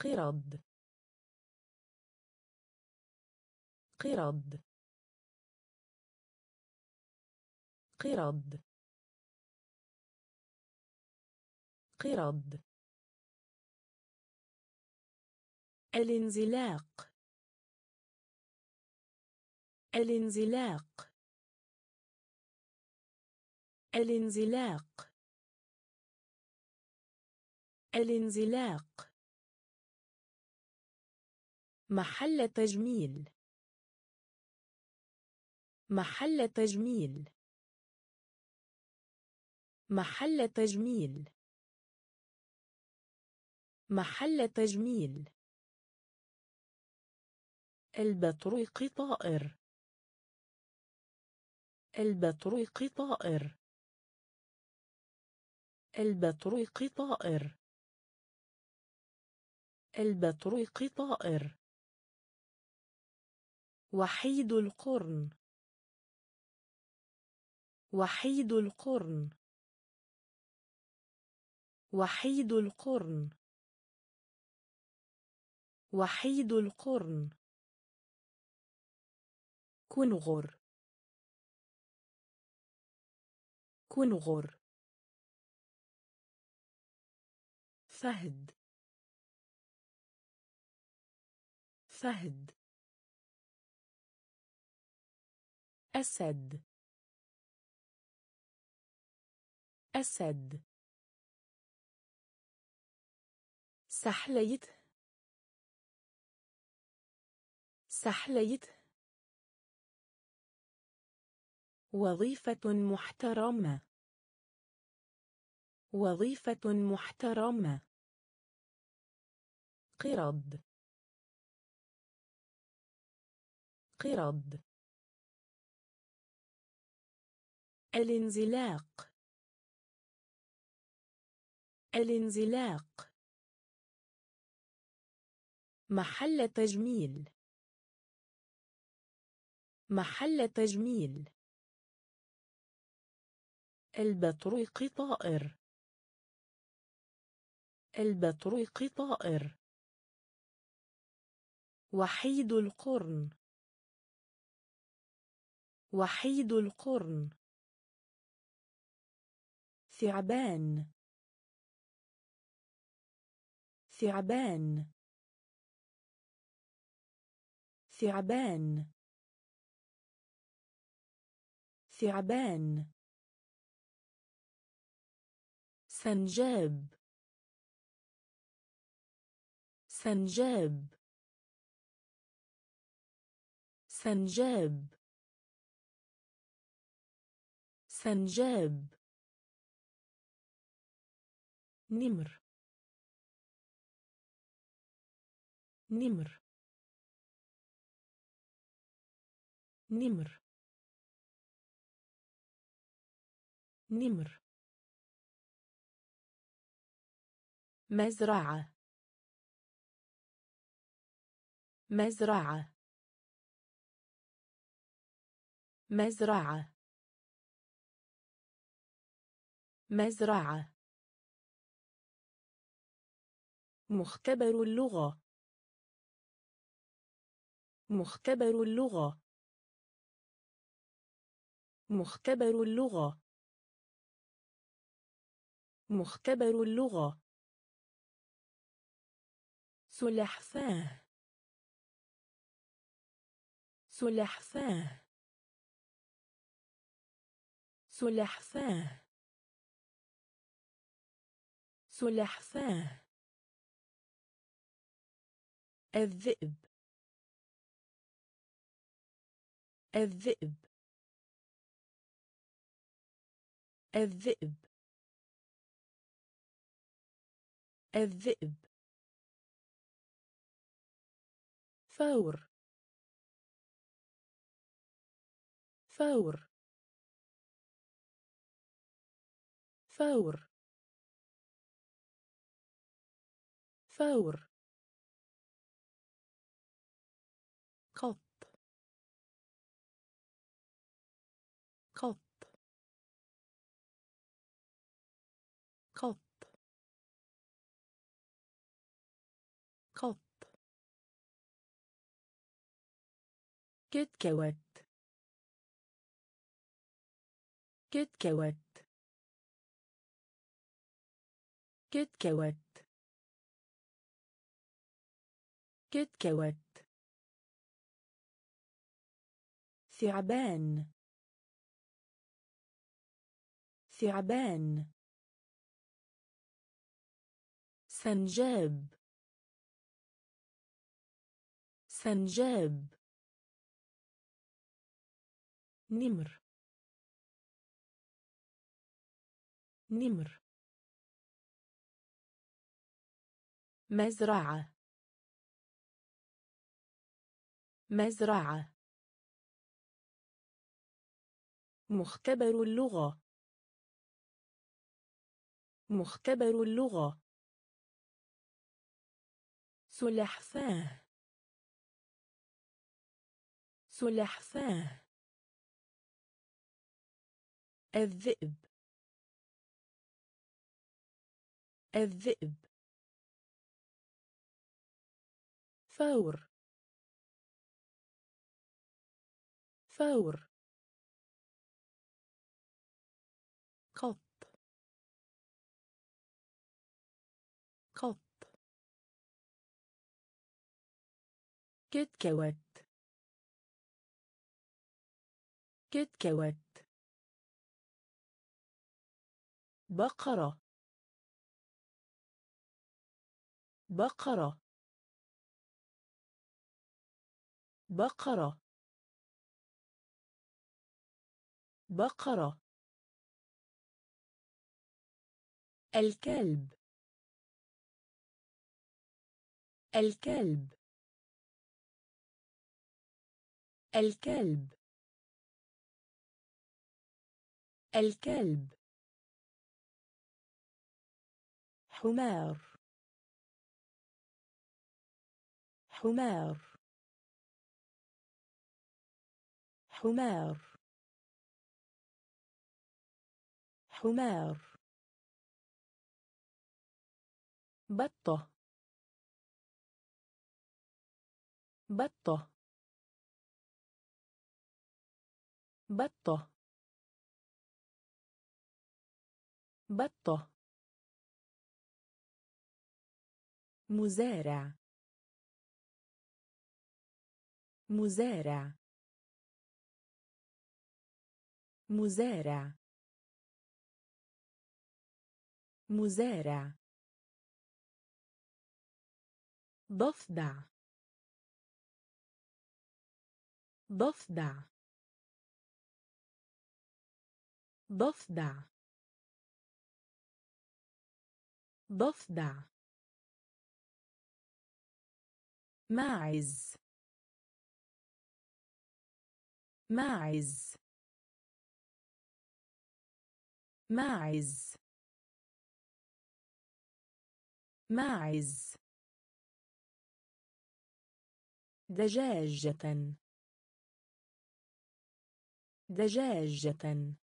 قرد قرد قرد قرد الانزلاق. الانزلاق. الانزلاق. الانزلاق. محل تجميل. محل تجميل. محل تجميل. محل تجميل. البطريق طائر. البطريق طائر. البطريق طائر. البطريق طائر. وحيد القرن. وحيد القرن. وحيد القرن. وحيد القرن. كنغر. كنغر. فهد. فهد. أسد. أسد سحليت. سحليت. وظيفة محترمة. وظيفة محترمة. قرد قرد الانزلاق. الانزلاق. محل تجميل. محل تجميل. البطريق طائر. البطريق طائر. وحيد القرن. وحيد القرن. ثعبان. ثعبان. ثعبان. ثعبان. سنجاب. سنجاب. سنجاب. سنجاب. نمر. نمر. نمر. نمر. مزرعة. مزرعة. مزرعة. مزرعة. مختبر اللغة. مختبر اللغة. مختبر اللغة. مختبر اللغة. سلحفاة. سلحفاة. سلحفاة. سلحفاة. الذئب. الذئب. الذئب. الذئب. فور. فور. فور. فور. كتكوت. كتكوت. كتكوت. كتكوت. ثعبان. ثعبان. سنجاب. سنجاب. نمر. نمر. مزرعة. مزرعة. مختبر اللغة. مختبر اللغة. سلحفاة. سلحفاة. الذئب. الذئب. فور. فور. قط. قط. كتكوت. كتكوت. بقرة. بقرة. بقرة. بقرة. الكلب. الكلب. الكلب. الكلب. حمار. حمار. حمار. حمار. بطة. بطة. بطة. بطة. مزارع. مزارع. مزارع. مزارع. ضفدع. ضفدع. ضفدع. ضفدع. ماعز ماعز ماعز ماعز دجاجة. دجاجة.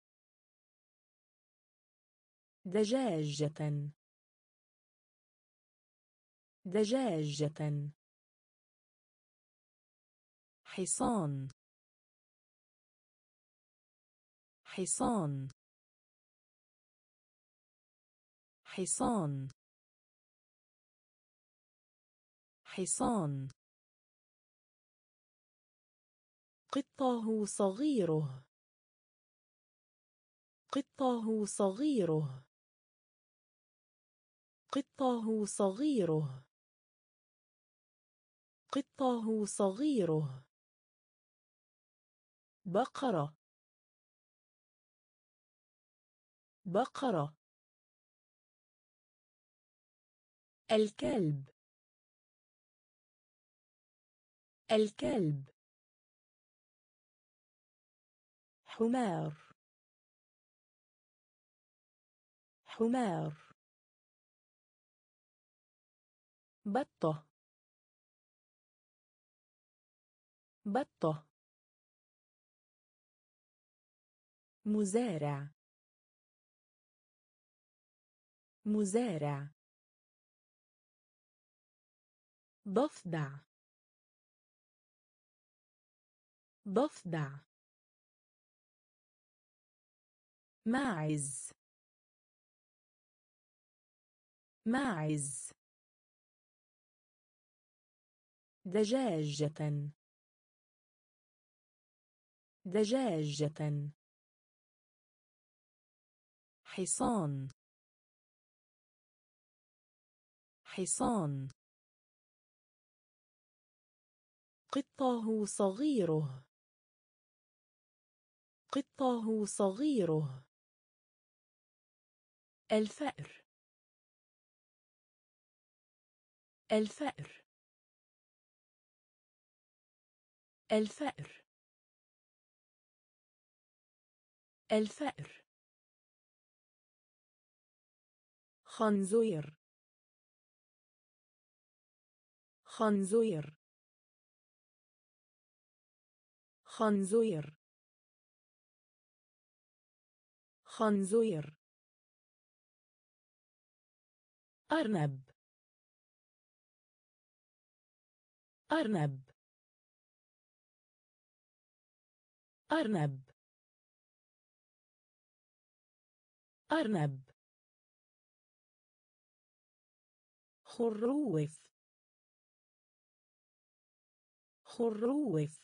دجاجة. دجاجة. حصان. حصان. حصان. حصان. قطه صغيره. قطه صغيره. قطه صغيره. قطه صغيره. بقرة. بقرة. الكلب. الكلب. حمار. حمار. بطة. بطة. مزارع. مزارع. ضفدع. ضفدع. ماعز. ماعز. دجاجة. دجاجة. حصان. حصان. قطه صغيره. قطه صغيره. الفأر. الفأر. الفأر. الفأر. خنزير. خنزير. خنزير. خنزير. أرنب. أرنب. أرنب. أرنب. خروف. خروف.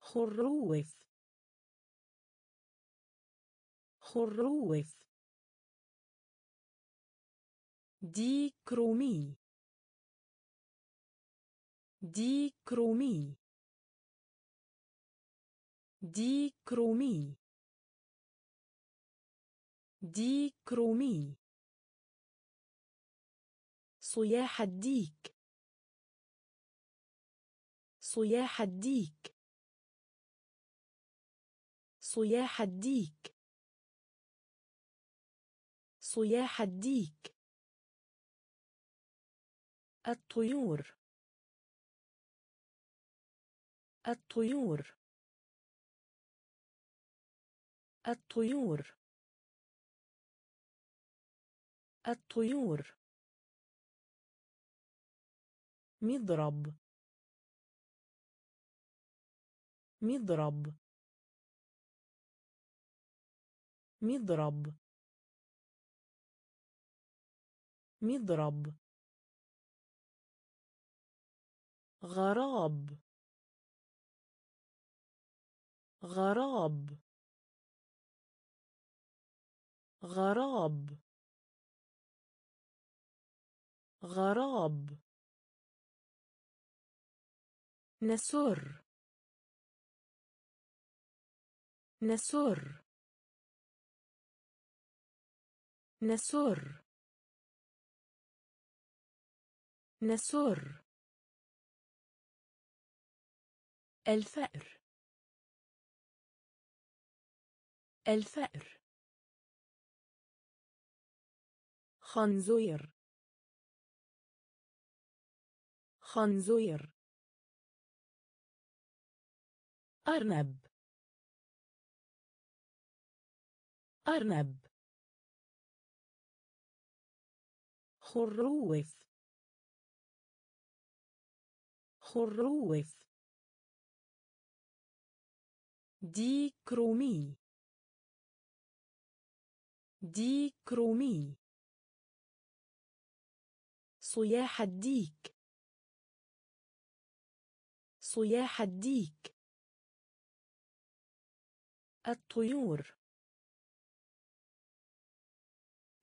خروف. خروف. ديكرومي. ديكرومي. ديكرومي. ديكرومي. صياح الديك. صياح الديك. صياح الديك. صياح الديك. الطيور. الطيور. الطيور. الطيور. مضرب. مضرب. مضرب. مضرب. غراب. غراب. غراب. غراب. نسر. نسر. نسر. نسر. الفأر. الفأر. خنزير. خنزير. أرنب. أرنب. خروف. خروف. ديكرومي. ديكرومي. صياح الديك. صياح الديك. الطيور.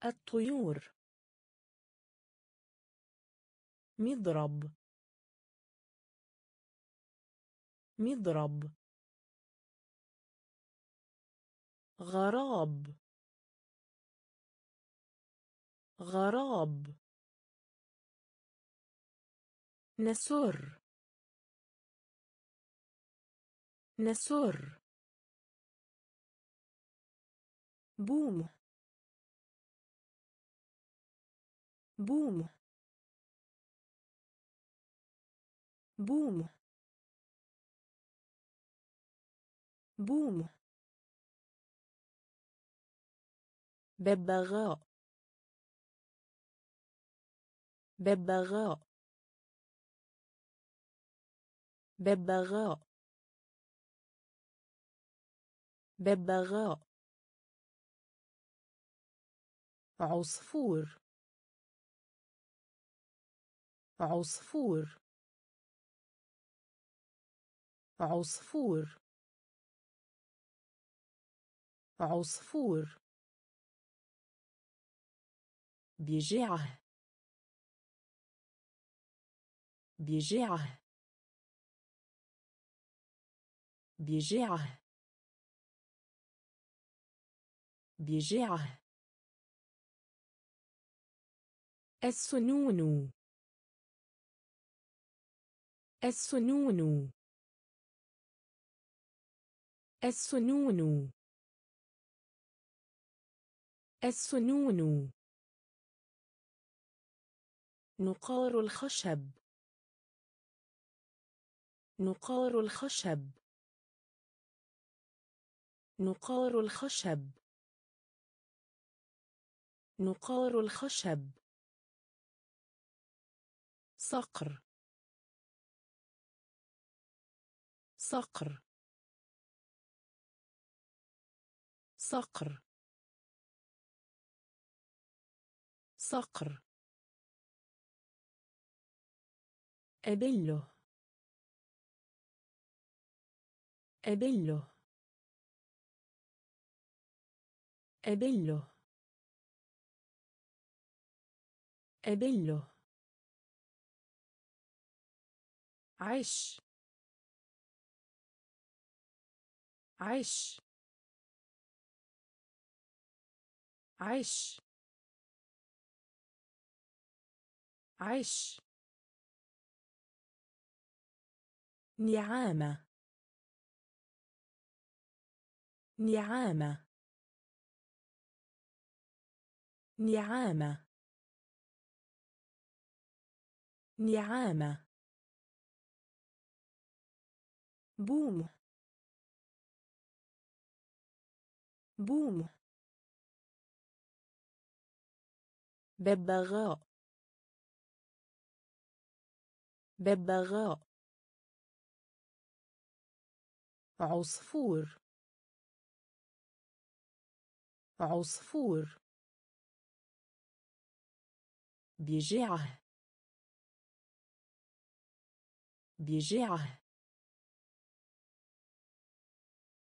الطيور. مضرب. مضرب. غراب. غراب. نسر. نسر. بوم. بوم. بوم. بوم. ببغاء ببغاء ببغاء ببغاء عصفور. عصفور. عصفور. عصفور. بجعه بجعه بجعه بجعة السنون. السنون. السنون. السنون. نقار الخشب. نقار الخشب. نقار الخشب. نقار الخشب. صقر. صقر. صقر. صقر. أبله. أبله. أبله. أبله. عش عش عش عش نعامة. نعامة. نعامة. نعامة. بوم. بوم. ببغاء ببغاء عصفور. عصفور. بجعة. بجعة.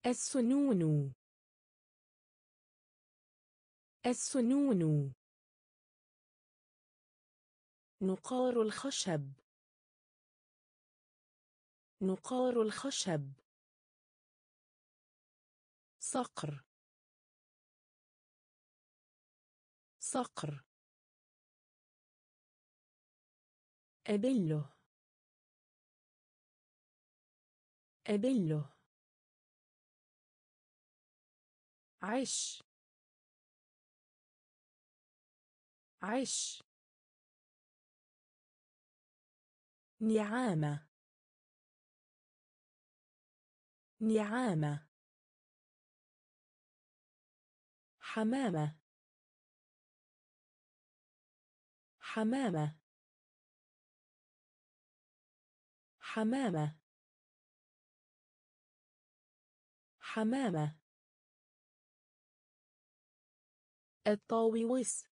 السنون. السنون. نقار الخشب. نقار الخشب. صقر. صقر. أبله. أبله. عش عش نعامة. نعامة. حمامة. حمامة. حمامة. حمامة. الطاووس.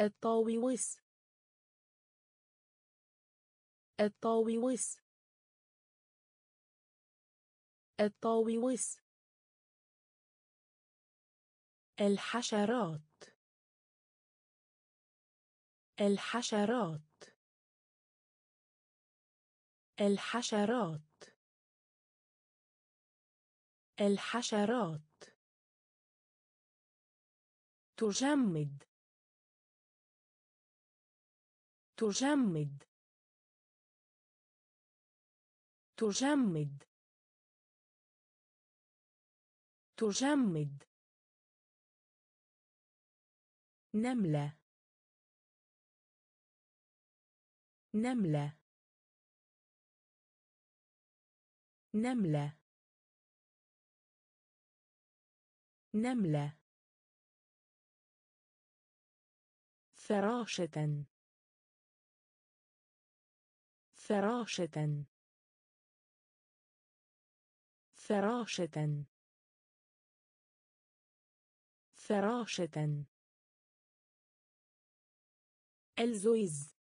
الطاووس. الطاووس. الطاووس. الحشرات. الحشرات. الحشرات. الحشرات. تجمد. تجمد. تجمد. تجمد. نملة. نملة. نملة. نملة. فراشة. فراشة. فراشة. فراشة. الزويز.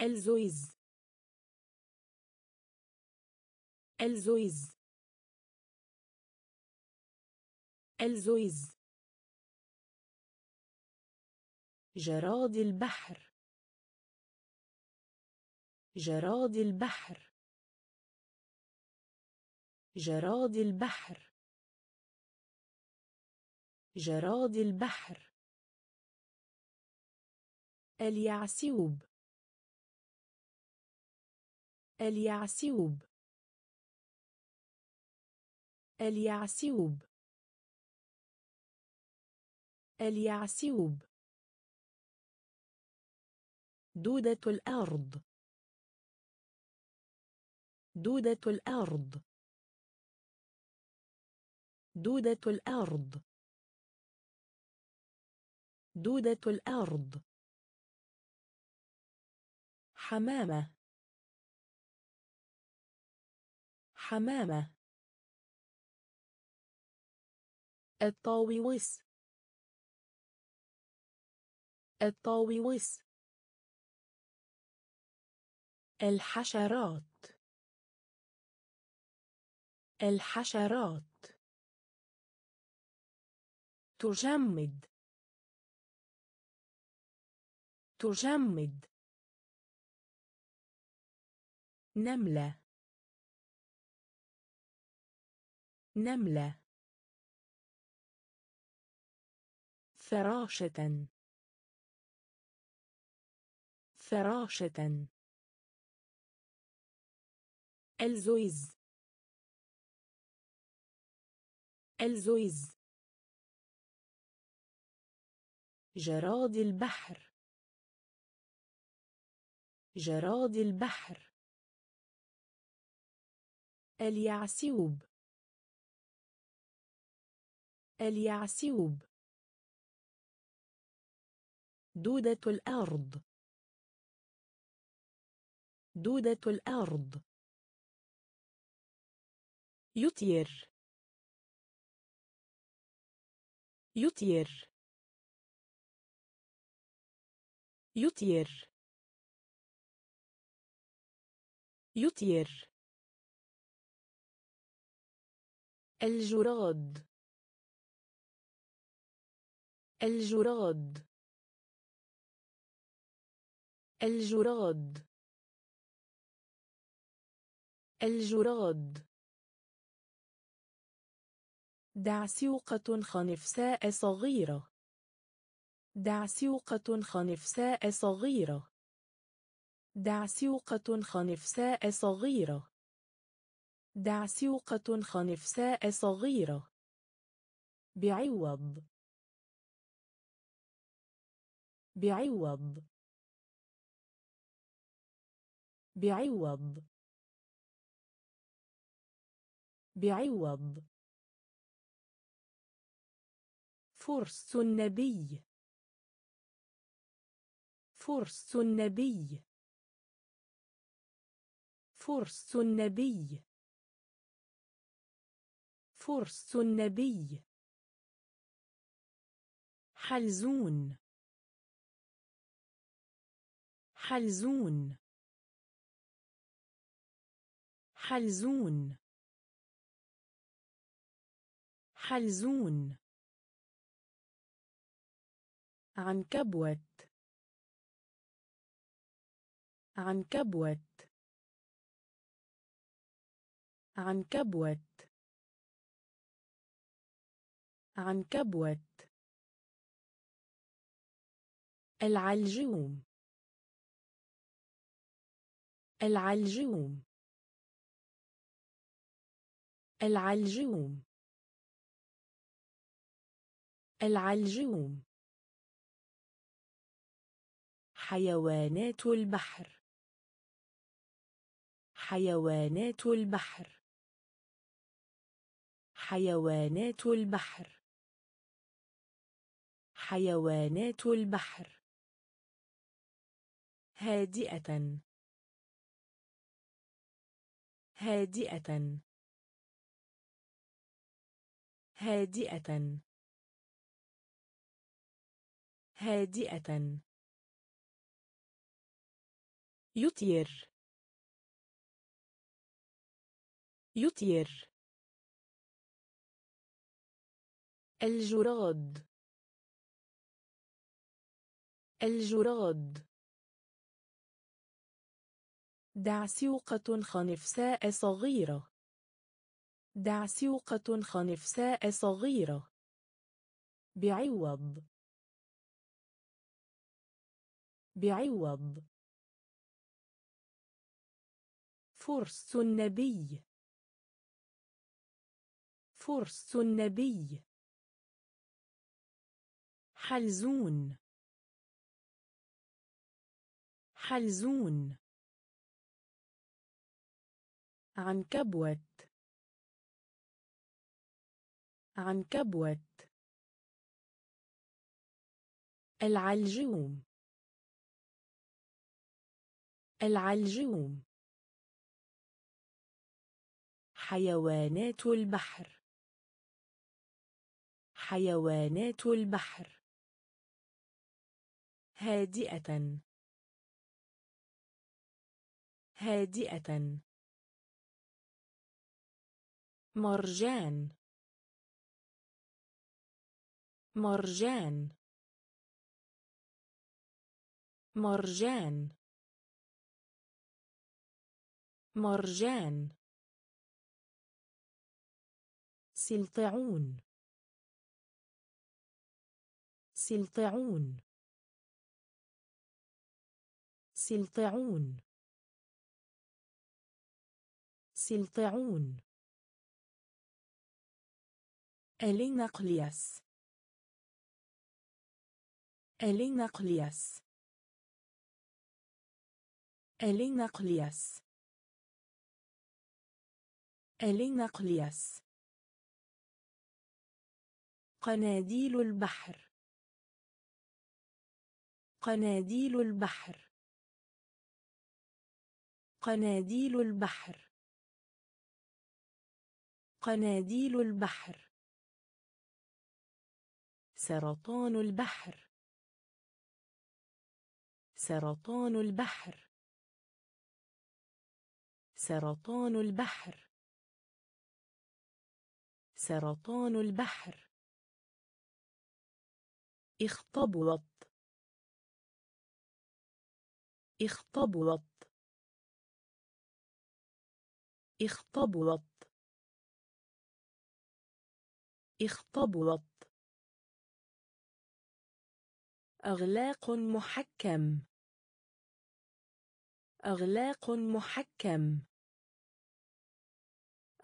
الزويز. الزويز. الزويز. جراد البحر. جراد البحر. جراد البحر. جراد البحر. اليعسوب اليعسوب اليعسوب اليعسوب دودة الأرض. دودة الأرض. دودة الأرض. دودة الأرض. حمامة. حمامة. الطاووس. الطاووس. الحشرات. الحشرات. تجمد. تجمد. نملة. نملة. فراشة. فراشة. الزويز الزويز جراد البحر جراد البحر اليعسوب اليعسوب دودة الأرض دودة الأرض يطير. يطير. يطير. يطير. الجراد. الجراد. الجراد. الجراد. دعسوقة خنفساء صغيرة. دعسوقة خنفساء صغيرة. دعسوقة خنفساء صغيرة. دعسوقة خنفساء صغيرة. بعوض. بعوض. بعوض. بعوض. فرس النبي. فرس النبي. فرس النبي. فرس النبي. حلزون. حلزون. حلزون. حلزون. عنكبوت عنكبوت عنكبوت عنكبوت العلجوم. العلجوم. العلجوم. العلجوم. حيوانات البحر. حيوانات البحر. حيوانات البحر. حيوانات البحر. هادئة. هادئة. هادئة. هادئة. يطير. يطير. الجراد. الجراد. دعسوقة خنفساء صغيرة. دعسوقة خنفساء صغيرة. بعوض. بعوض. فرس النبي. فرس النبي. حلزون. حلزون. عنكبوت. عنكبوت. العلجوم. العلجوم. حيوانات البحر. حيوانات البحر. هادئة. هادئة. مرجان. مرجان. مرجان. مرجان. سلطعون. سلطعون. سلطعون. سلطعون. ألينقلياس ألينقلياس ألينقلياس ألينقلياس قناديل البحر. قناديل البحر. قناديل البحر. قناديل البحر. سرطان البحر. سرطان البحر. سرطان البحر. سرطان البحر. اختبط اختبط اختبط اختبط أغلاق محكم. أغلاق محكم.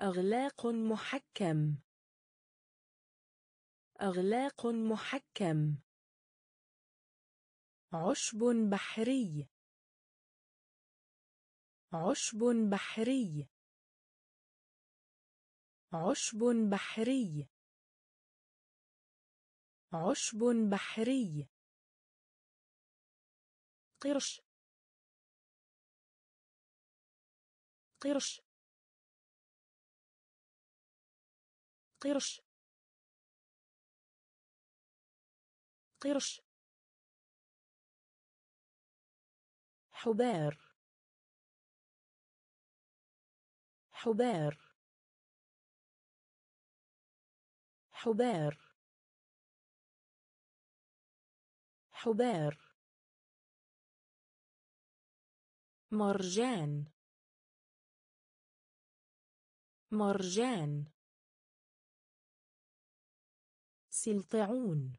أغلاق محكم. أغلاق محكم. عشب بحري. عشب بحري. عشب بحري. عشب بحري. قرش. قرش. قرش. قرش. حبار. حبار. حبار. حبار. مرجان. مرجان. سلطعون.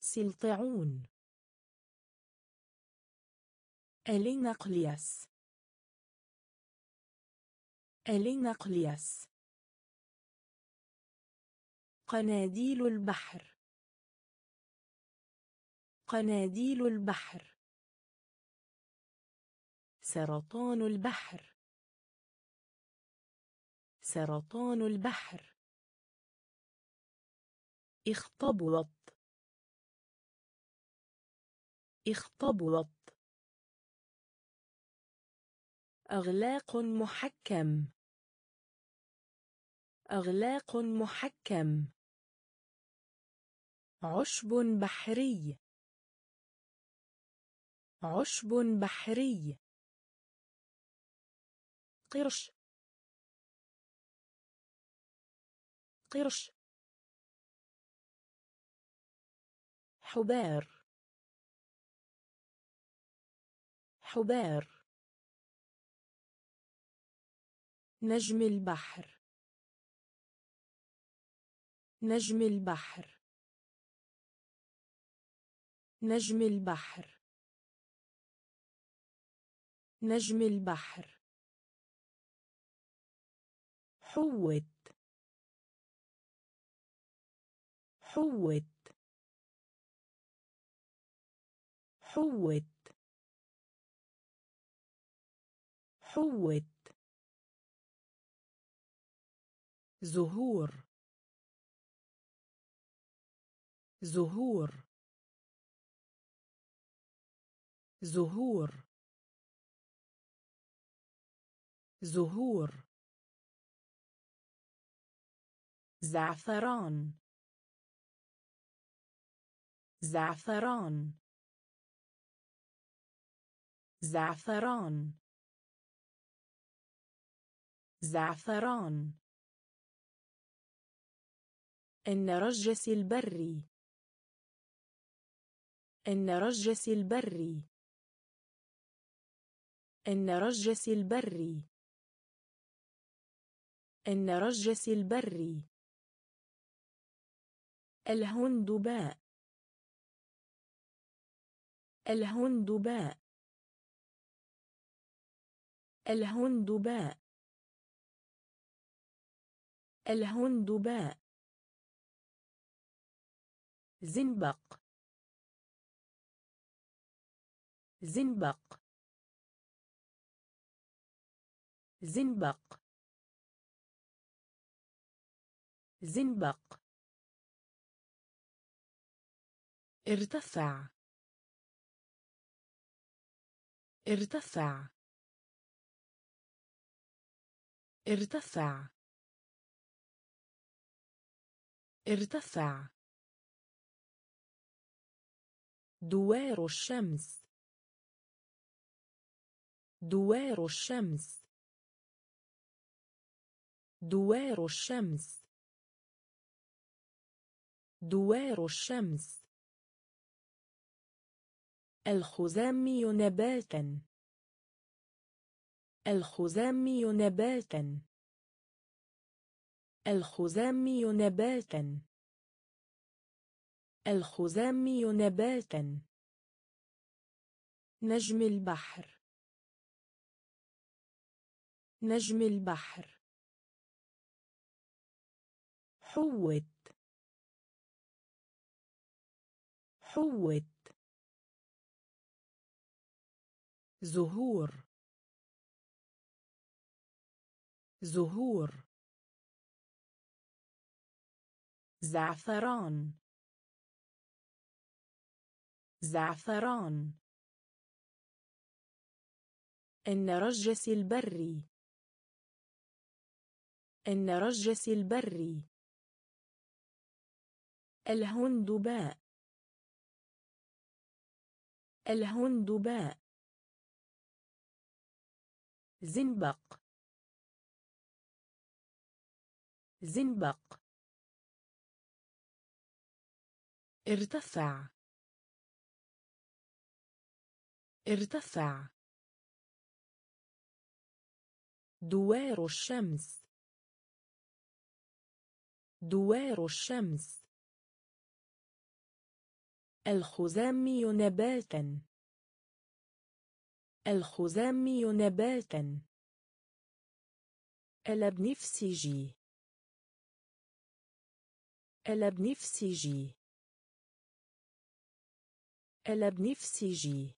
سلطعون. ألينقلياس ألينقلياس قناديل البحر قناديل البحر. سرطان البحر سرطان البحر. اختبط اختبط أغلاق محكم. أغلاق محكم. عشب بحري. عشب بحري. قرش. قرش. حبار. حبار. نجم البحر. نجم البحر. نجم البحر. نجم البحر. حوت. حوت. حوت. حوت. زهور زهور زهور زهور زعفران. زعفران. زعفران. زعفران. النرجس البري النرجس البري النرجس البري النرجس البري الهندباء الهندباء الهندباء الهندباء زنبق. زنبق. زنبق. زنبق. ارتفع. ارتفع. ارتفع. ارتفع. دوار الشمس. دوار الشمس. دوار الشمس. دوار الشمس. الخزامي نباتا. الخزامي نباتا. الخزامي نباتا. الخزامي نباتا. نجم البحر. نجم البحر. حوت. حوت. زهور. زهور. زعفران. زعفران. النرجس البري النرجس البري الهندباء الهندباء زنبق. زنبق. ارتفع. ارتفع. دوار الشمس. دوار الشمس. الخزامي نباتا. الخزامي نباتا. البنفسجي البنفسجي البنفسجي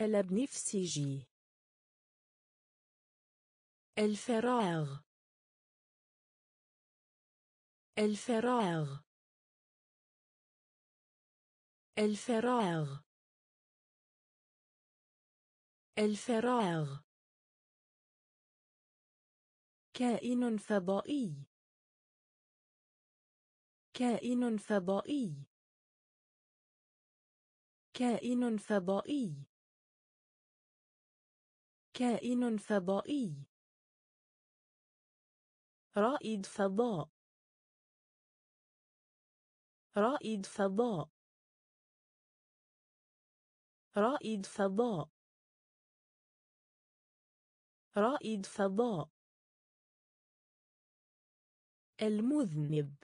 البنفسجي الفراغ. الفراغ. الفراغ. الفراغ. كائن فضائي. كائن فضائي. كائن فضائي. كائن فضائي. رائد فضاء. رائد فضاء. رائد فضاء. رائد فضاء. المذنب.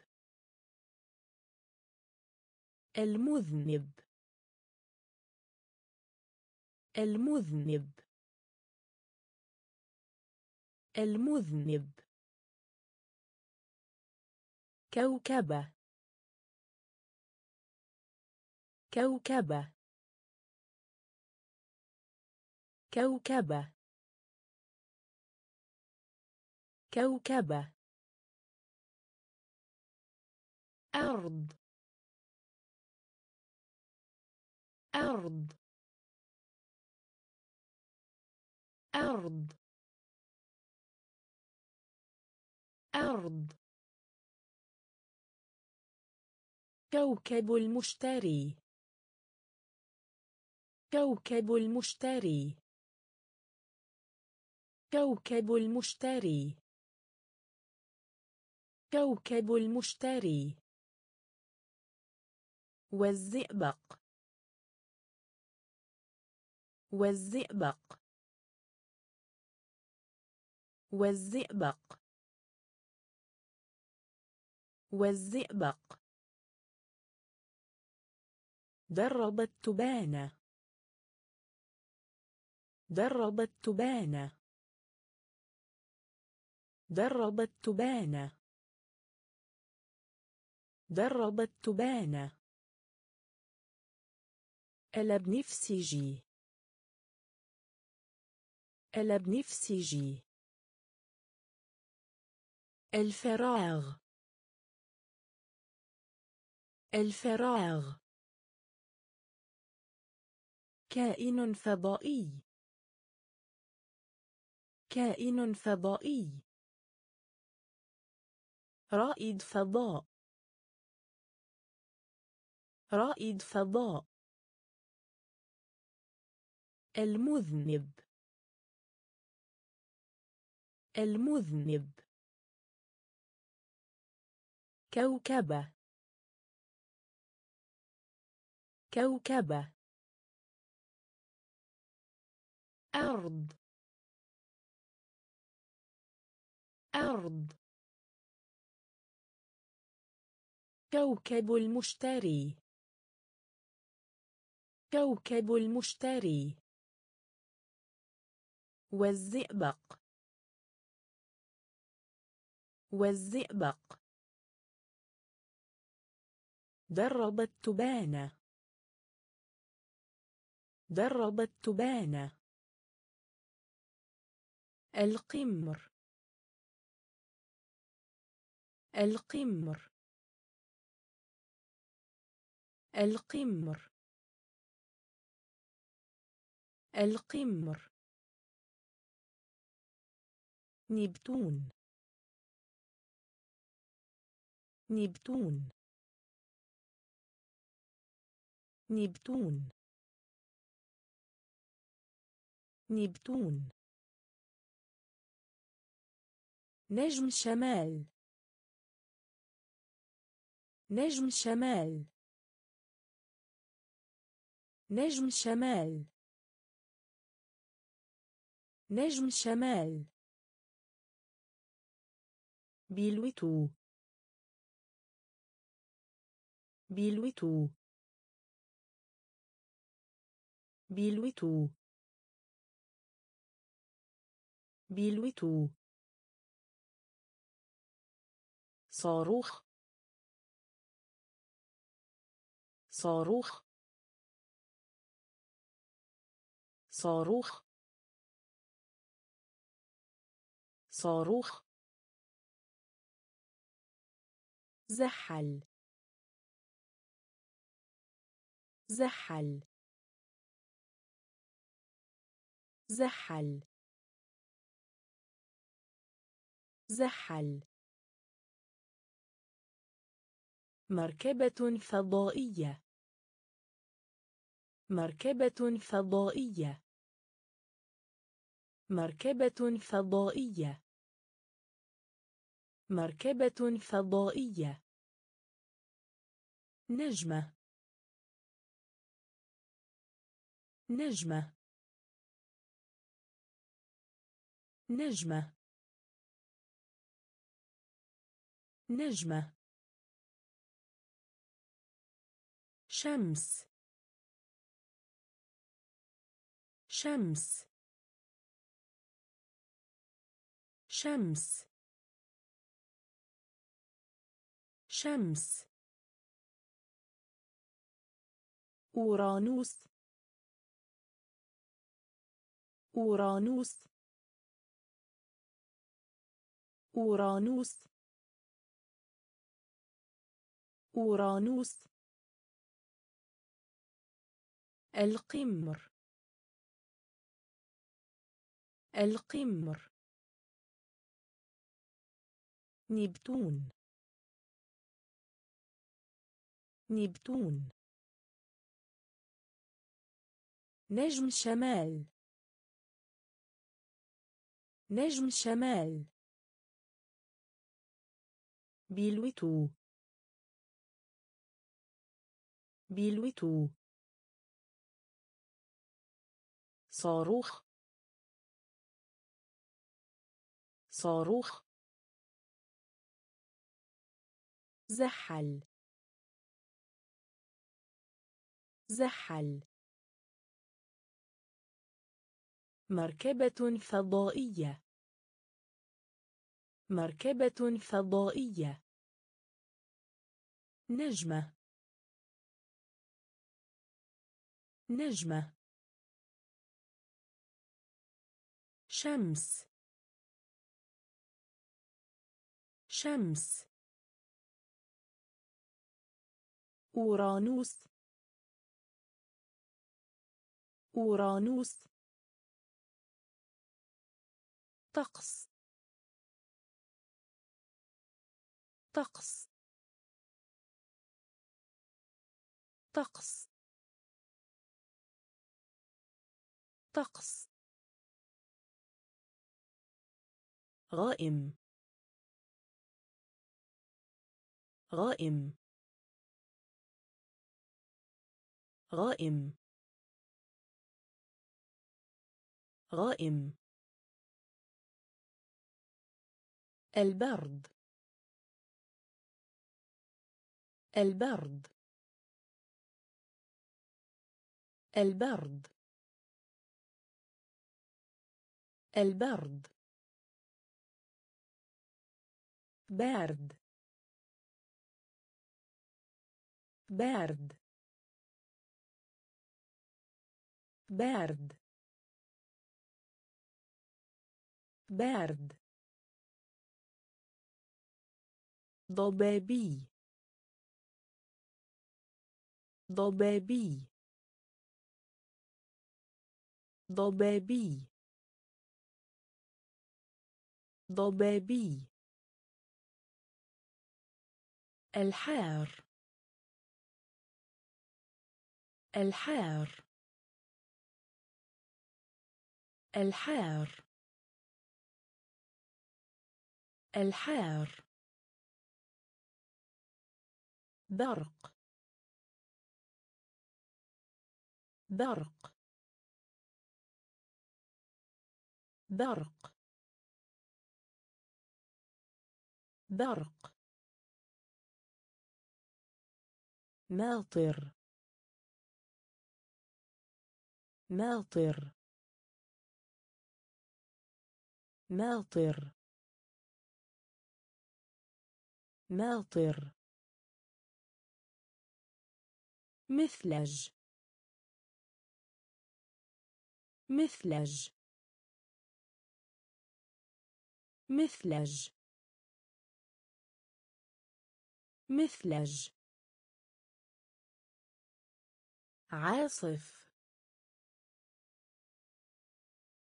المذنب. المذنب. المذنب. كوكبة. كوكبة. كوكبة. كوكبة. أرض. أرض. أرض. أرض كوكب المشتري. كوكب المشتري. كوكب المشتري. كوكب المشتري. والزئبق. والزئبق. والزئبق. والزئبق. درب التبانة درب التبانة درب التبانة درب التبانة البنفسجي البنفسجي الفراغ. الفراغ. كائن فضائي. كائن فضائي. رائد فضاء. رائد فضاء. المذنب. المذنب. كوكبة. كوكبة. أرض. أرض. كوكب المشتري. كوكب المشتري. والزئبق. والزئبق. درب التبانة. درب التبانة القمر. القمر. القمر. القمر. نبتون. نبتون. نبتون. نبتون. نجم شمال. نجم شمال. نجم شمال. نجم شمال. بلوتو. بلوتو. بيلوتو. بيلوتو. صاروخ. صاروخ. صاروخ. صاروخ. زحل. زحل. زحل. زحل. مركبة فضائية. مركبة فضائية. مركبة فضائية. مركبة فضائية. نجمة. نجمة. نجمة. نجمة. شمس. شمس. شمس. شمس. أورانوس. أورانوس. أورانوس. أورانوس. القمر. القمر. نبتون. نبتون. نجم شمال. نجم شمال. بلوتو. بلوتو. صاروخ. صاروخ. زحل. زحل. مركبة فضائية. مركبة فضائية. نجمة. نجمة. شمس. شمس. أورانوس. أورانوس. طقس. طقس. طقس. طقس. غائم. غائم. غائم. غائم. البرد. البرد. البرد. البرد. بارد. بارد. بارد. بارد. ضبابي. ضبابي. ضبابي. ضبابي. الحار. الحار. الحار. الحار. برق. برق. برق. برق ماطر. ماطر. ماطر. ماطر. مثلج. مثلج. مثلج. مثلج. عاصف.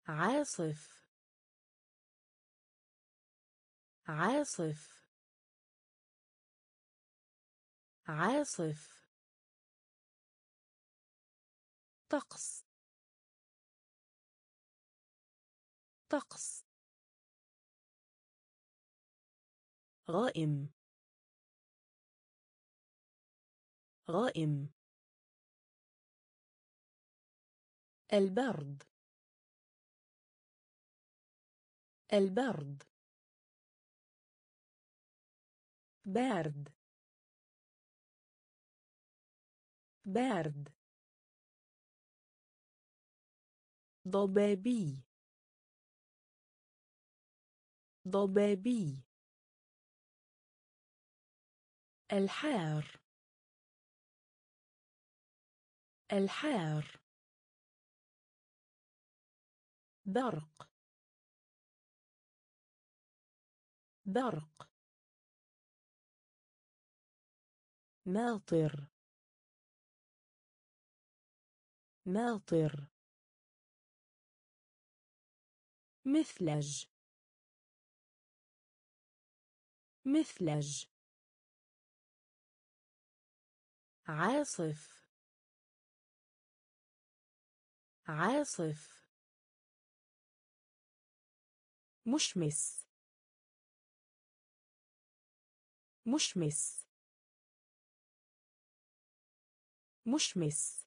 عاصف. عاصف. عاصف. طقس. طقس. غائم. غائم. البرد. البرد. بارد. بارد. ضبابي. ضبابي. الحار. الحار. برق برق ماطر. ماطر. مثلج. مثلج. عاصف. عاصف. مشمس. مشمس. مشمس.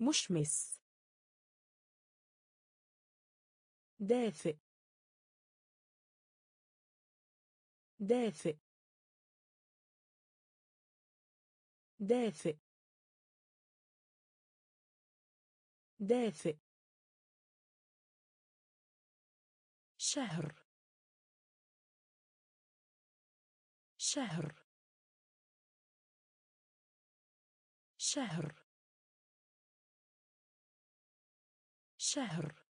مشمس. دافئ. دافئ. دافئ. دافئ. شهر. شهر. شهر. شهر.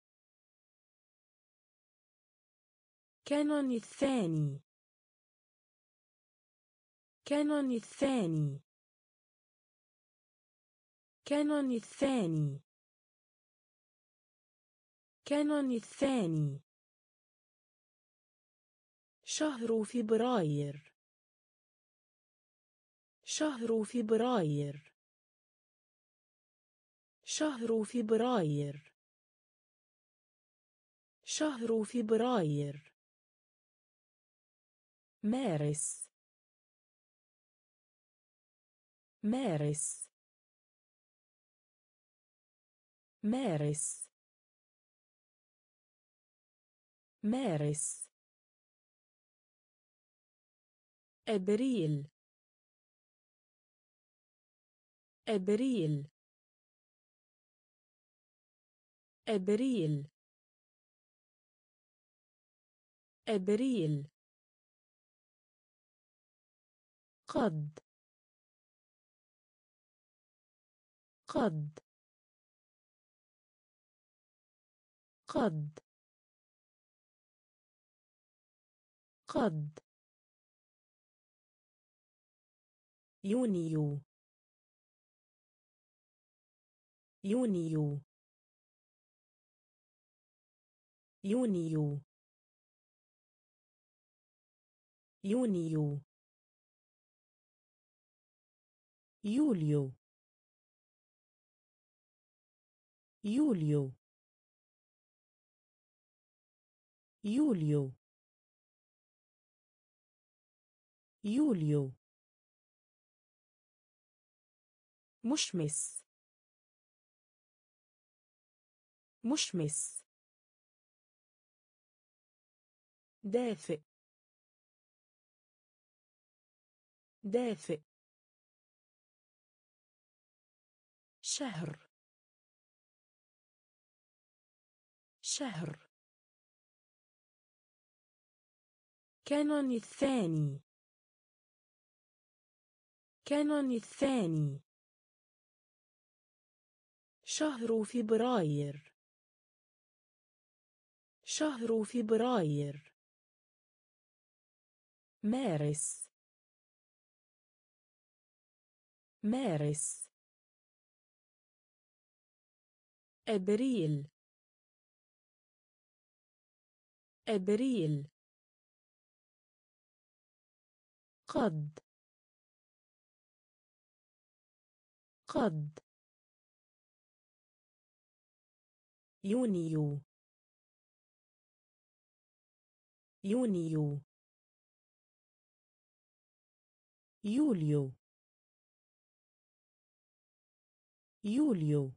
كانون الثاني. كانون الثاني. كانون الثاني. كانون الثاني. شهر فبراير. شهر فبراير. شهر فبراير. شهر فبراير. مارس. مارس. مارس. مارس. أبريل. أبريل. أبريل. أبريل. قد. قد. قد. قد. يونيو. يونيو. يونيو. يونيو. يوليو. يوليو. يوليو. يوليو. مشمس. مشمس. دافئ. دافئ. شهر. شهر. كانون الثاني. كانون الثاني. شهر فبراير. شهر فبراير. مارس. مارس. أبريل. أبريل. قد. قد. يونيو. يونيو. يوليو. يوليو.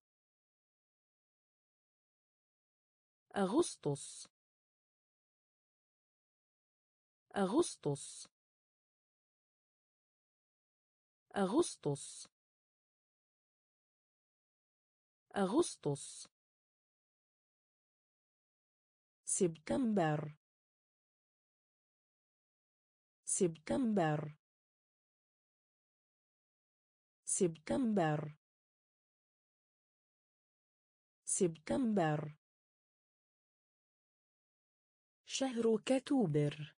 أغسطس. أغسطس. أغسطس. أغسطس. سبتمبر. سبتمبر. سبتمبر. سبتمبر. شهر كتوبر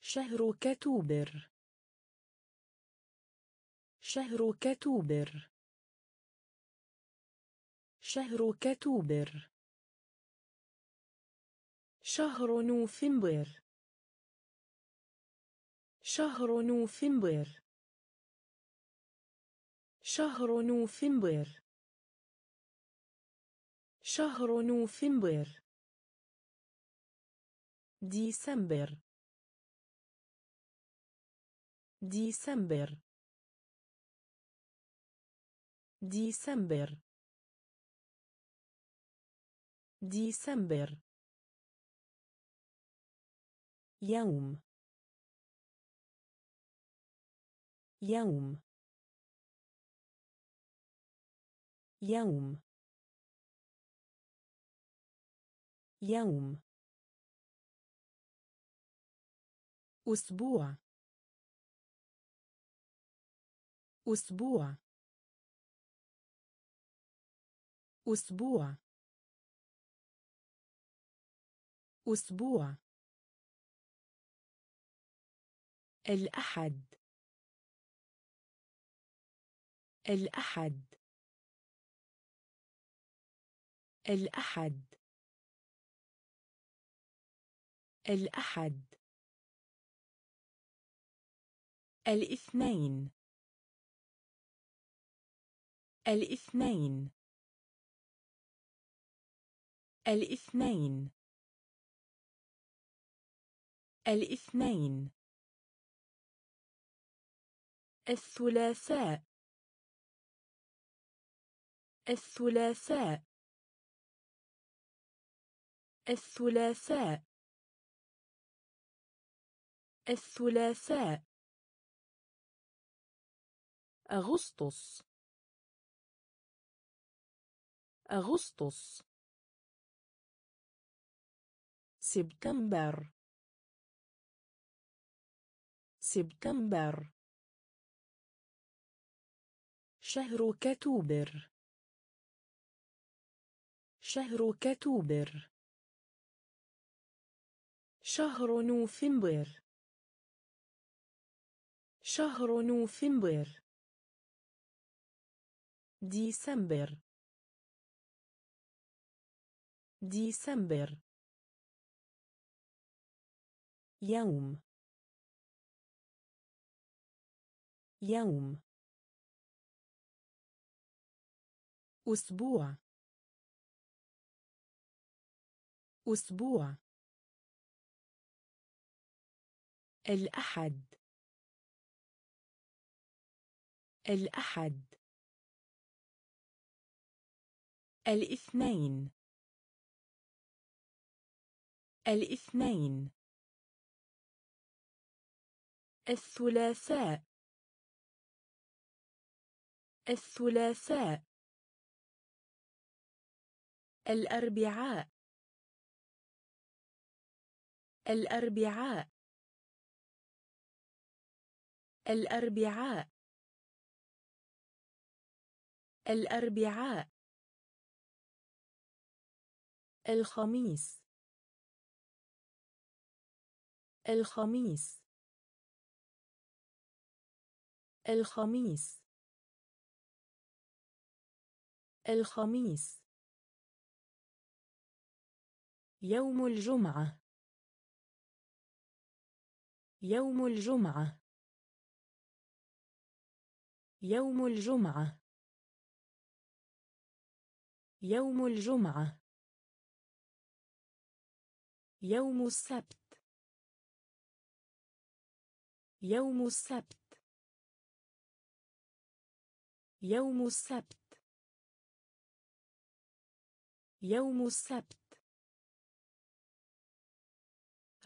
شهر كتوبر شهر كتوبر شهر كتوبر شهر نوفمبر. شهر نوفمبر. شهر نوفمبر. شهر نوفمبر. ديسمبر. ديسمبر. ديسمبر. ديسمبر. يوم. يوم. يوم. يوم. أسبوع. أسبوع. أسبوع. أسبوع. الأحد. الأحد. الأحد. الأحد. الإثنين. الإثنين. الإثنين. الاثنين. الثلاثاء. الثلاثاء. الثلاثاء. الثلاثاء. أغسطس. أغسطس. سبتمبر. سبتمبر. شهر كتوبر شهر كتوبر شهر نوفمبر. شهر نوفمبر. ديسمبر. ديسمبر. يوم. يوم. أسبوع. أسبوع. الأحد. الأحد. الإثنين. الإثنين. الثلاثاء. الثلاثاء. الأربعاء. الأربعاء. الأربعاء. الأربعاء. الخميس. الخميس. الخميس. الخميس. يوم الجمعة. يوم الجمعة. يوم الجمعة. يوم الجمعة. يوم السبت. يوم السبت. يوم السبت. يوم السبت.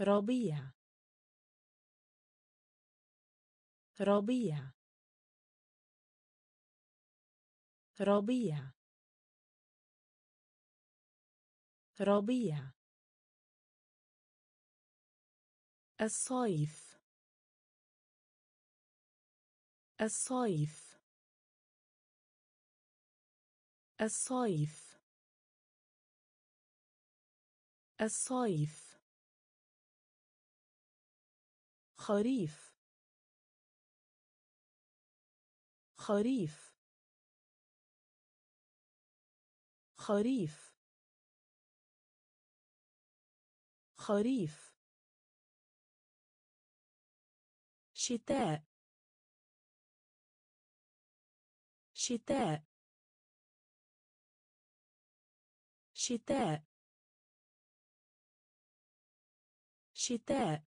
ربيع. ربيع. ربيع. ربيع. الصيف. الصيف. الصيف. الصيف. خريف. خريف. خريف. خريف. شتاء. شتاء. شتاء. شتاء.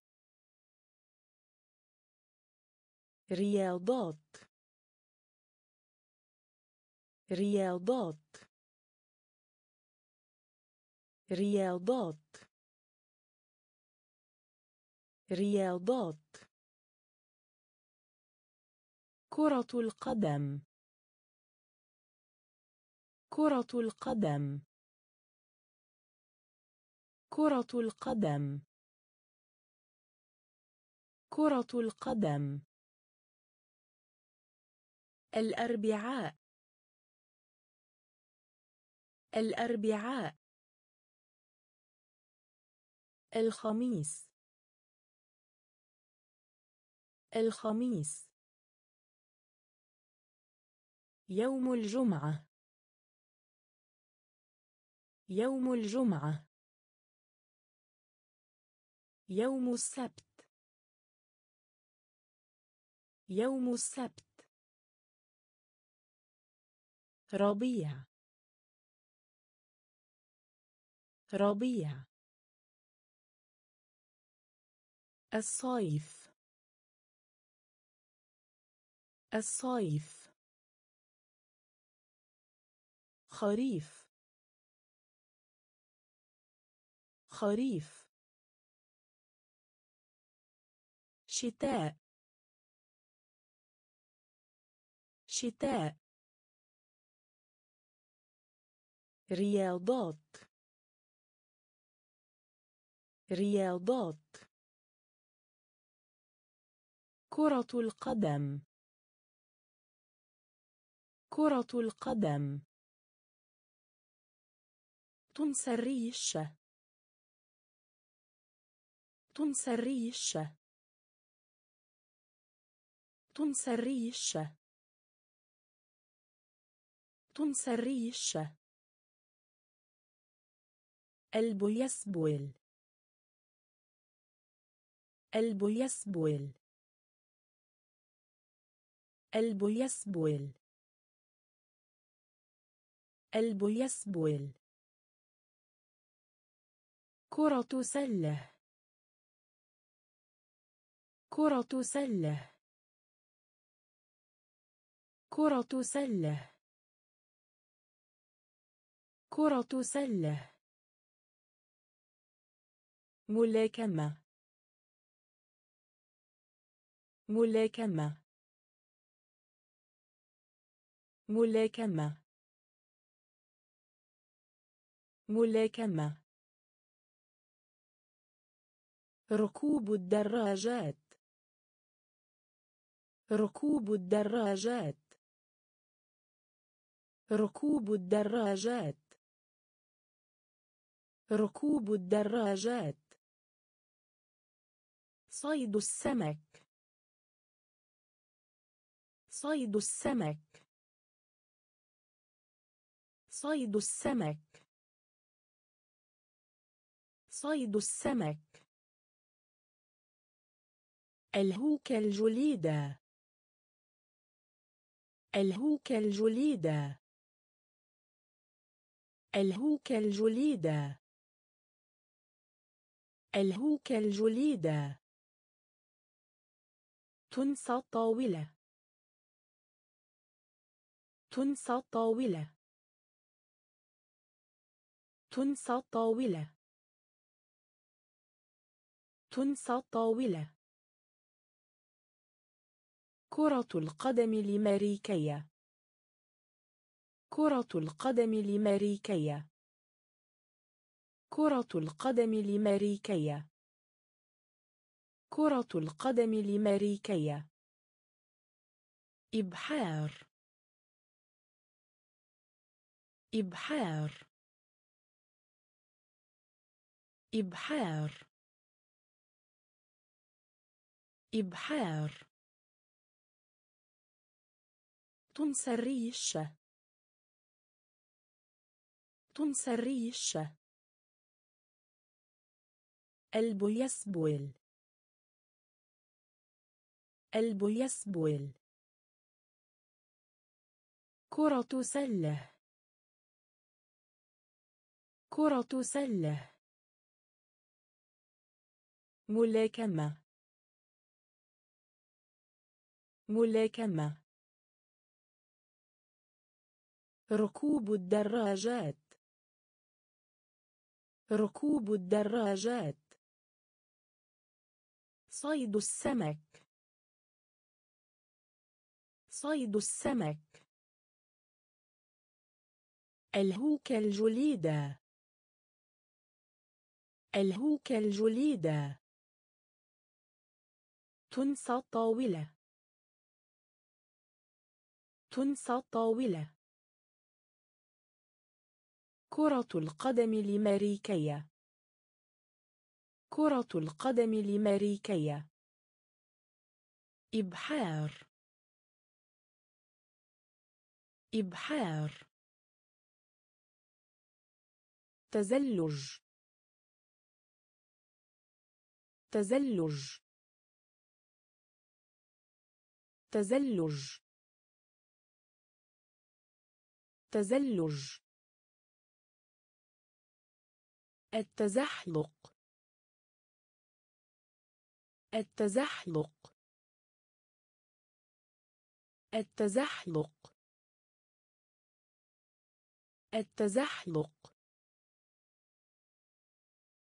رياضات. رياضات. رياضات. رياضات. كرة القدم. كرة القدم. كرة القدم. كرة القدم. الأربعاء. الأربعاء. الخميس. الخميس. يوم الجمعة. يوم الجمعة. يوم السبت. يوم السبت. ربيع. ربيع. الصيف. الصيف. خريف. خريف. شتاء. شتاء. رياضات. رياضات. كرة القدم. كرة القدم. تنسى الريش. تنسى الريش. تنسى الريش. تنسى الريش قلب يسبل. قلب يسبل. قلب يسبل. قلب يسبل. كرة سلة كرة سلة كرة سلة كرة سلة. ملاكمة. ملاكمة. ملاكمة. ملاكمة. ركوب الدراجات. ركوب الدراجات. ركوب الدراجات. ركوب الدراجات. صيد السمك. صيد السمك. صيد السمك. صيد السمك. الهوك الجليدة. الهوك الجليدة. الهوك الجليدة. الهوك الجليدة تنسى طاولة تنسى طاولة تنسى طاولة تنسى طاولة كرة القدم الأمريكية كرة القدم الأمريكية كرة القدم الأمريكية كرة القدم الأمريكية إبحار. إبحار. إبحار. إبحار. تنسى الريش. تنسى الريش. قلب يسبول قلب يسبول كرة سلة كرة سلة ملاكمة. ملاكمة. ركوب الدراجات. ركوب الدراجات. صيد السمك. صيد السمك. الهوكة الجليدة. الهوكة الجليدة. تنسى طاولة تنسى طاولة كرة القدم الأمريكية كرة القدم الأمريكية إبحار. إبحار. تزلج. تزلج. تزلج. تزلج. التزحلق. التزحلق. التزحلق. التزحلق.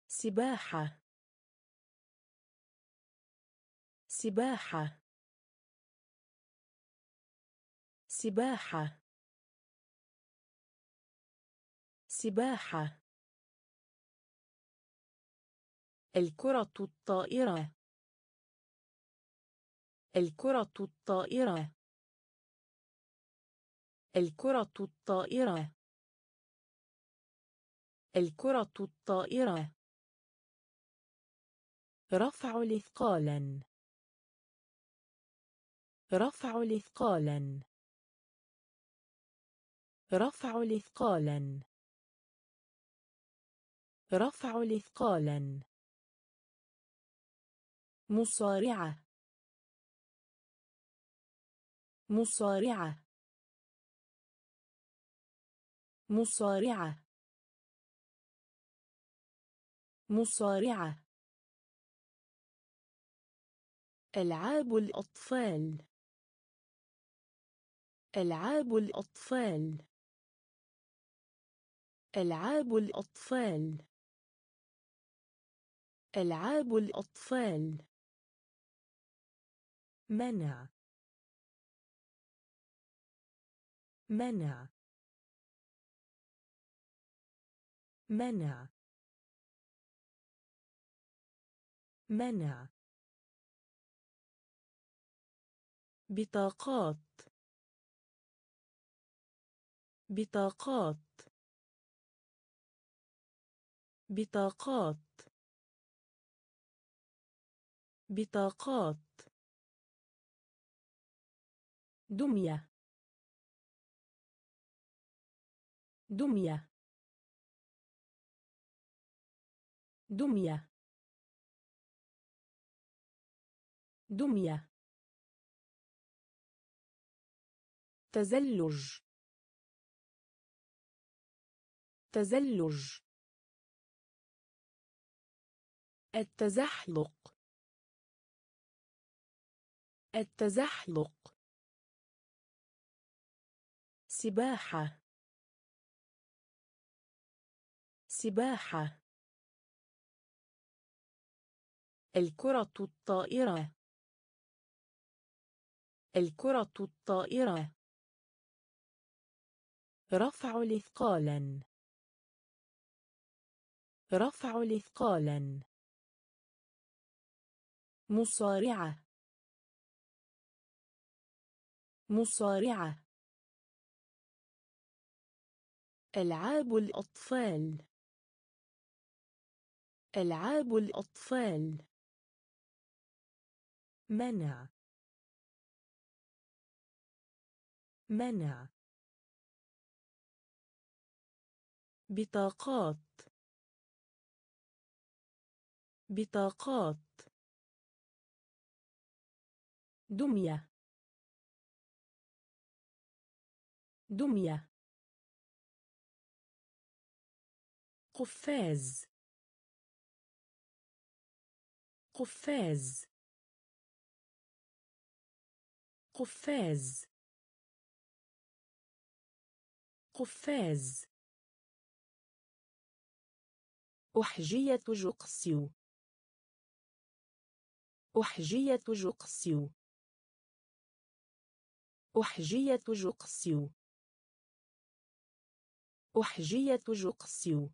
سباحة. سباحة. سباحة. سباحة. الكرة الطائرة. الكرة الطائرة. الكرة الطائرة. الكرة الطائرة. رفع لثقالا رفع لثقالا رفع لثقالا رفع لثقالا مصارعة. مصارعة. مصارعة. مصارعة. ألعاب الأطفال. ألعاب الأطفال. ألعاب الأطفال. ألعاب الأطفال. منع. منع. منع. منع. بطاقات. بطاقات. بطاقات. بطاقات. دمية. دمية. دمية. دمية. تزلج. تزلج. التزحلق. التزحلق. سباحة. سباحة الكرة الطائرة. الكرة الطائرة. رفع الإثقالا رفع الإثقالا مصارعة. مصارعة. ألعاب الأطفال. ألعاب الأطفال. منع. منع. بطاقات. بطاقات. دمية. دمية. قفاز. قفاز. قفاز. قفاز. أحجية جقسيو. أحجية جقسيو. أحجية جقسيو. أحجية جقسيو.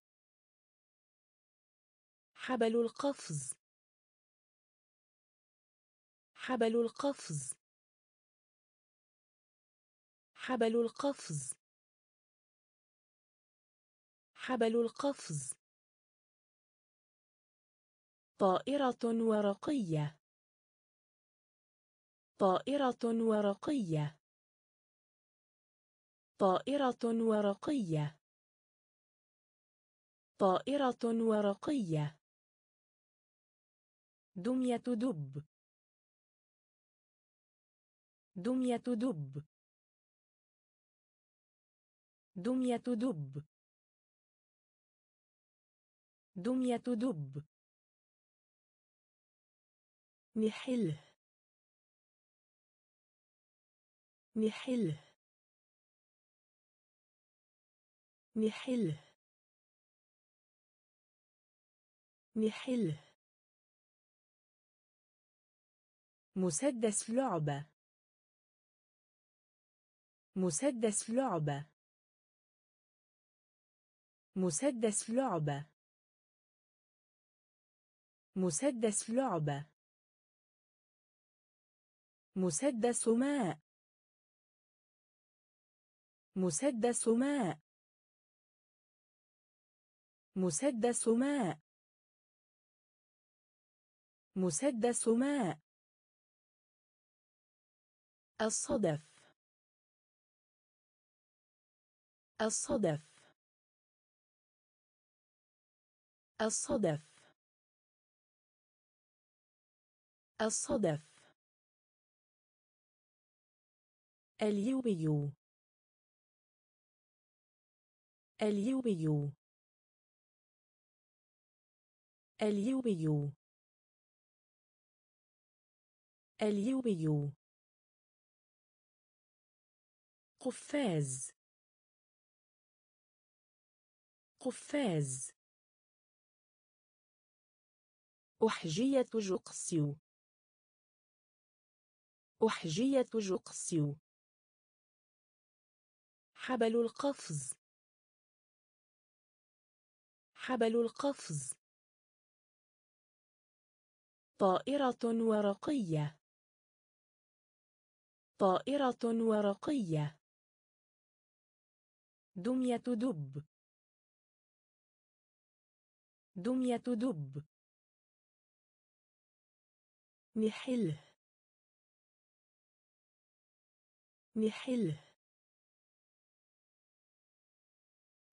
حبل القفز. حبل القفز. حبل القفز. حبل القفز. طائرة ورقية. طائرة ورقية. طائرة ورقية. طائرة ورقية. دمية دب. دمية دب. دمية دب. دمية دب. نحله. نحله. نحله. نحله. مسدس لعبة. مسدس لعبة. مسدس لعبة. مسدس لعبة. مسدس ماء. مسدس ماء. مسدس ماء. مسدس ماء. الصدف. الصدف. الصدف. الصدف. اليوبيو. اليوبيو. اليوبيو. اليوبيو. قفاز. قفاز أحجية جقسيو. أحجية جقسيو. حبل القفز. حبل القفز. طائرة ورقية. طائرة ورقية. دمية دب. دمية دب. نحله. نحله.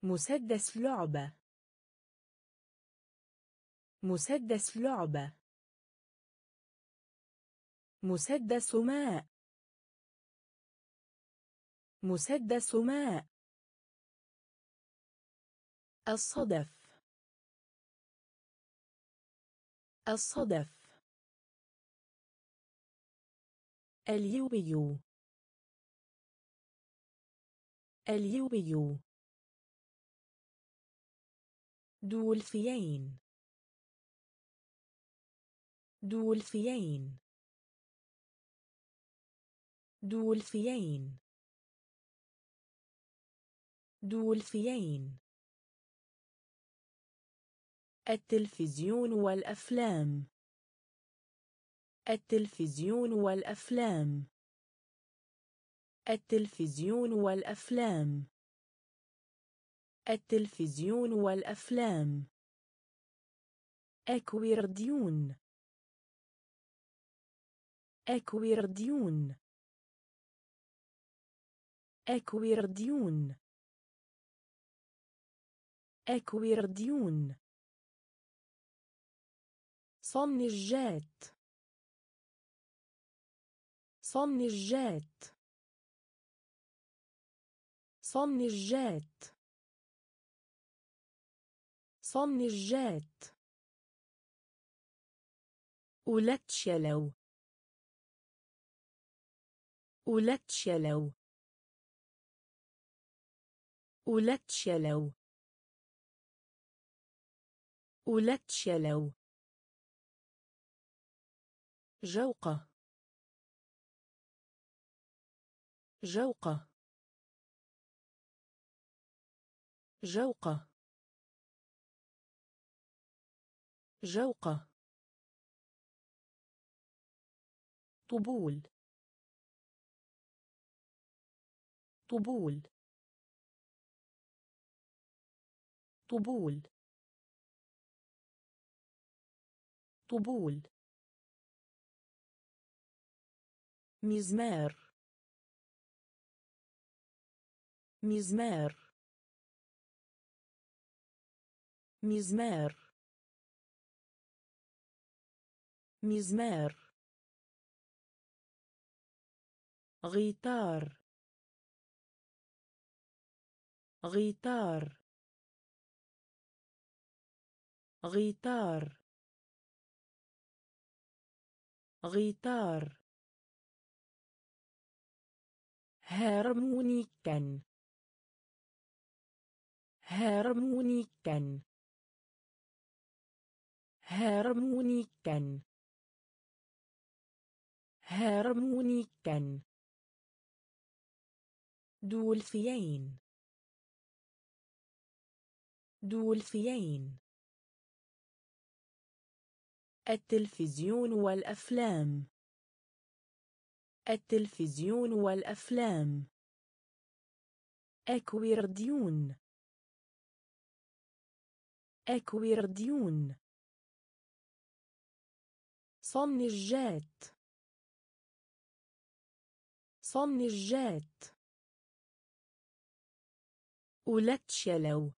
مسدس لعبة. مسدس لعبة. مسدس ماء. مسدس ماء. الصدف. الصدف. اليوبيو. اليوبيو. دولفيين. دولفيين. دولفيين. دولفيين. التلفزيون والأفلام. التلفزيون والأفلام. التلفزيون والأفلام. التلفزيون والأفلام. أكويرديون أكويرديون أكويرديون أكويرديون صن الجات. صن الجات. صن الجات. صن الجات. جوقة. جوقة. جوقة. جوقة. طبول. طبول. طبول. طبول. مزمار. مزمار. مزمار. مزمار. غيتار غيتار غيتار غيتار هارمونيكا. هارمونيكا. هارمونيكا. هارمونيكا. دولفين. دولفيين. التلفزيون والأفلام. التلفزيون والأفلام. أكويرديون أكويرديون صن الجات صن الجات أولتشلو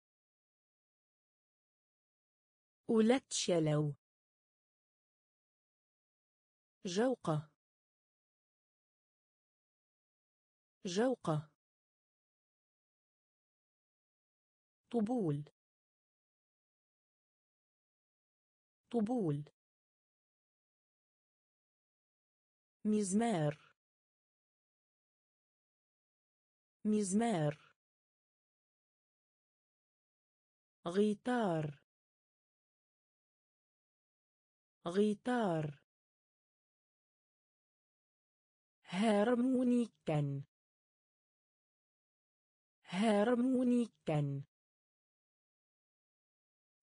أولتشلو جوقة. جوقة. طبول. طبول. مزمار. مزمار. غيتار غيتار هارمونيكا. هارمونيكا.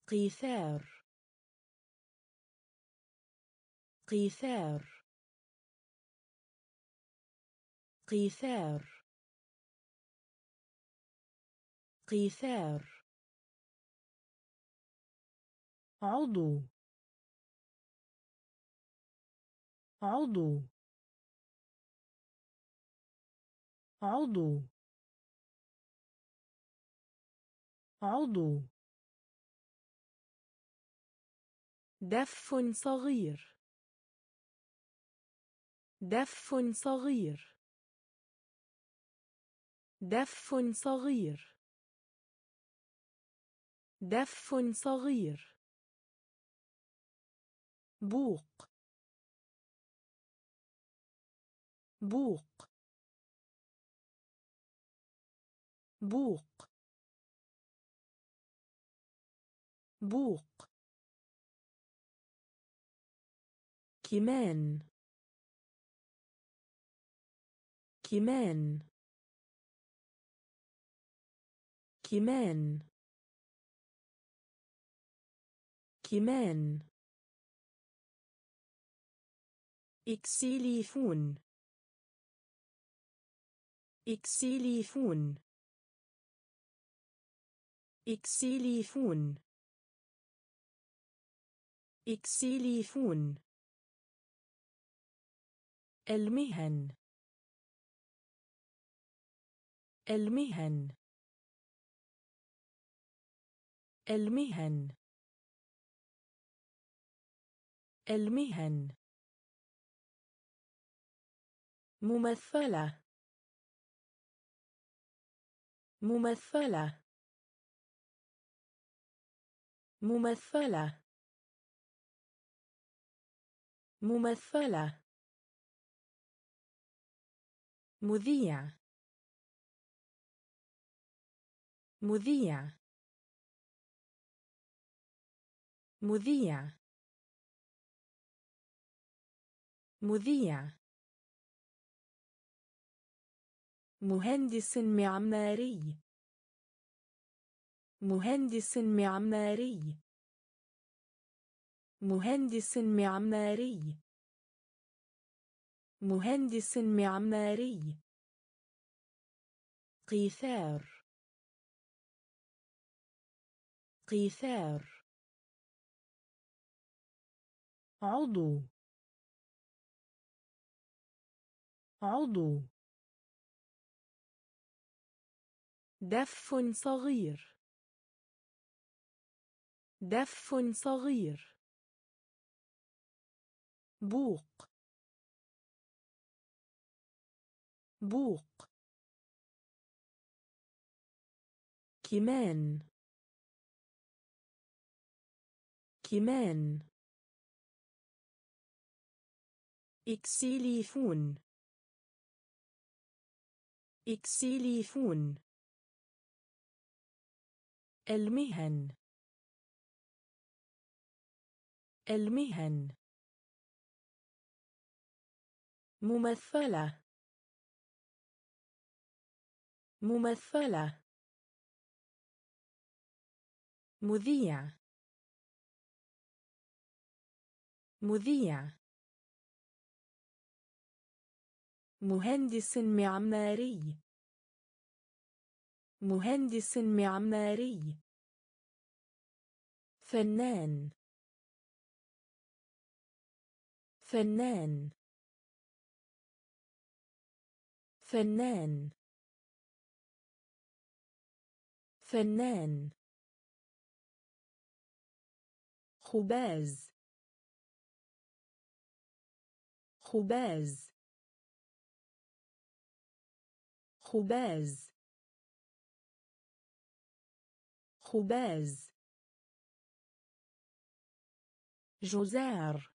قيثار. قيثار. قيثار. قيثار. عضو. عضو. عضو. عضو. دف صغير. دف صغير. دف صغير. دف صغير. بوق. بوق. بوق. بوق. كمان. كمان. كمان. كمان. إكسيليفون. إكسيليفون. إكسيليفون. إكسيليفون المهن المهن المهن المهن ممثلة ممثلة ممثلة ممثلة. مذيع. مذيع. مذيع. مذيع. مهندس معماري. مهندس معماري. مهندس معماري. مهندس معماري. قيثار. قيثار. عضو. عضو. دف صغير. دف صغير. بوق. بوق. كمان. كمان. إكسيليفون. إكسيليفون. المهن. المهن. ممثلة. ممثلة. مذيع. مذيع. مهندس معماري. مهندس معماري. فنان. فنان. فنان. فنان. خباز. خباز. خباز. خباز. جزار.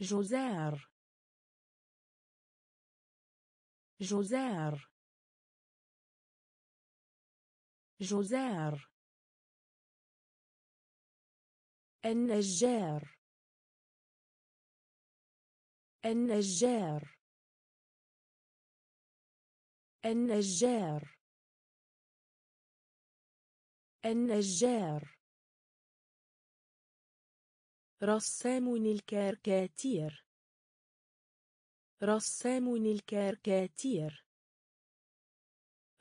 جزار. جزار جزار النجار. النجار. النجار. النجار. رسام الكاركاتير. رسام الكاركاتير.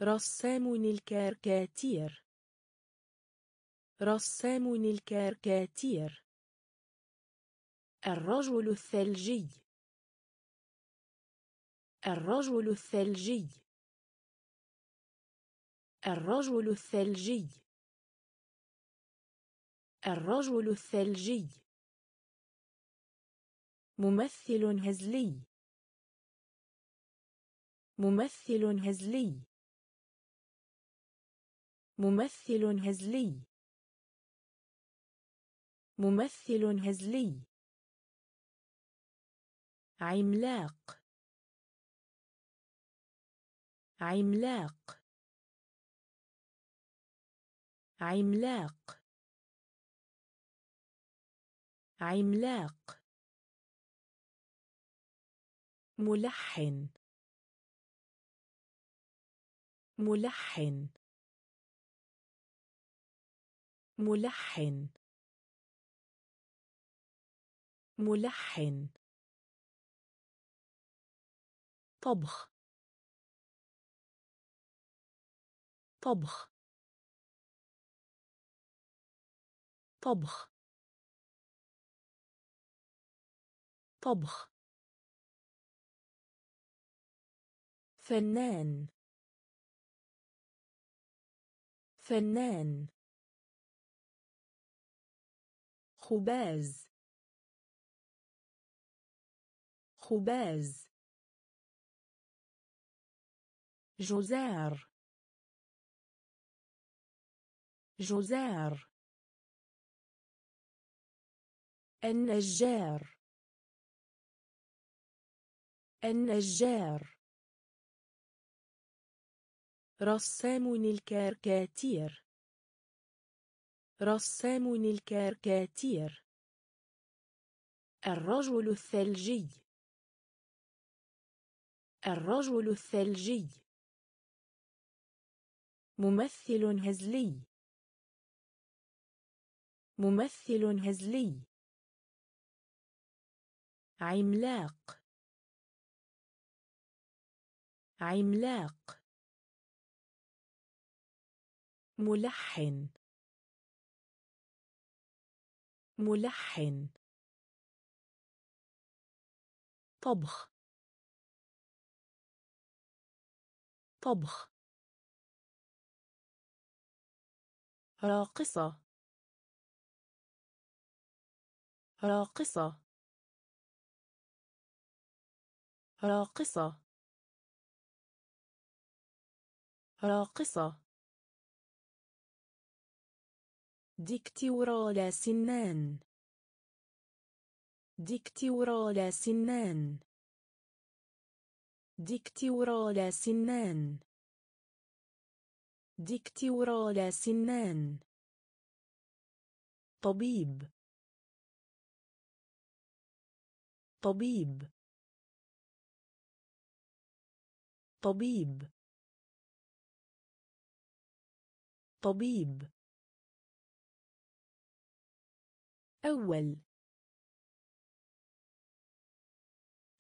رسام الكاركاتير. رسام الكاركاتير. الرجل الثلجي. الرجل الثلجي. الرجل الثلجي. الرجل الثلجي. ممثل هزلي. ممثل هزلي. ممثل هزلي. ممثل هزلي. عملاق. عملاق. عملاق. عملاق. ملحن. ملحن. ملحن. ملحن. طبخ. طبخ. طبخ. طبخ. فنان. فنان. خباز. خباز. جزار. جزار. النجار. النجار. رسام الكاركاتير رسام الكاركاتير الرجل الثلجي. الرجل الثلجي. ممثل هزلي. ممثل هزلي. عملاق. عملاق. ملحن. ملحن. طبخ. طبخ. راقصة. راقصة. راقصة. راقصة. دكتور الأسنان. دكتور الأسنان. دكتور الأسنان. دكتور الأسنان. طبيب. طبيب. طبيب. طبيب. أول.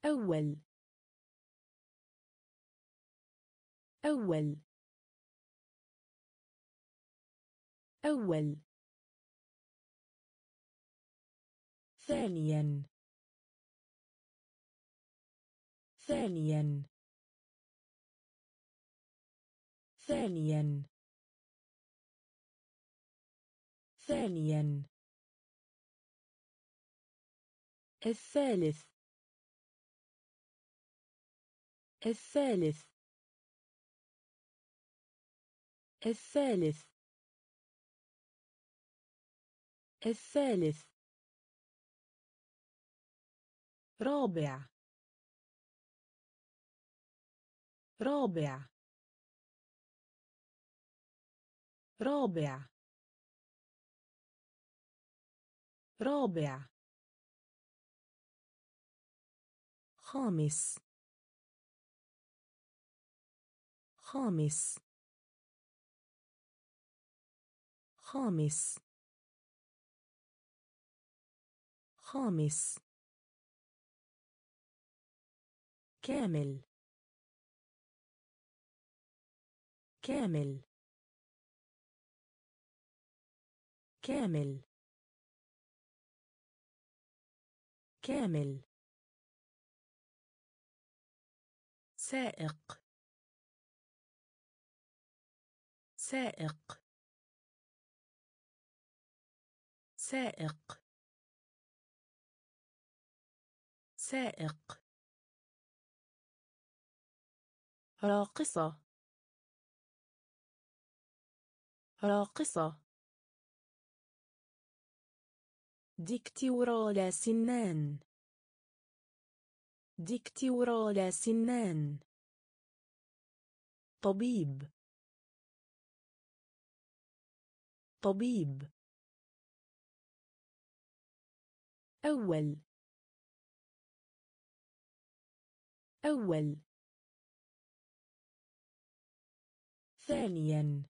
أول. أول. أول. ثانيا. ثانيا. ثانيا. ثانيا. الثالث. الثالث. الثالث. الثالث. رابع. رابع. رابع. رابع. خامس. خامس. خامس. خامس. كامل. كامل. كامل. كامل. سائق. سائق. سائق. سائق. راقصة. راقصة. ديكتورال سنان. ديكتورال سنان. طبيب. طبيب. أول. أول. ثانيا.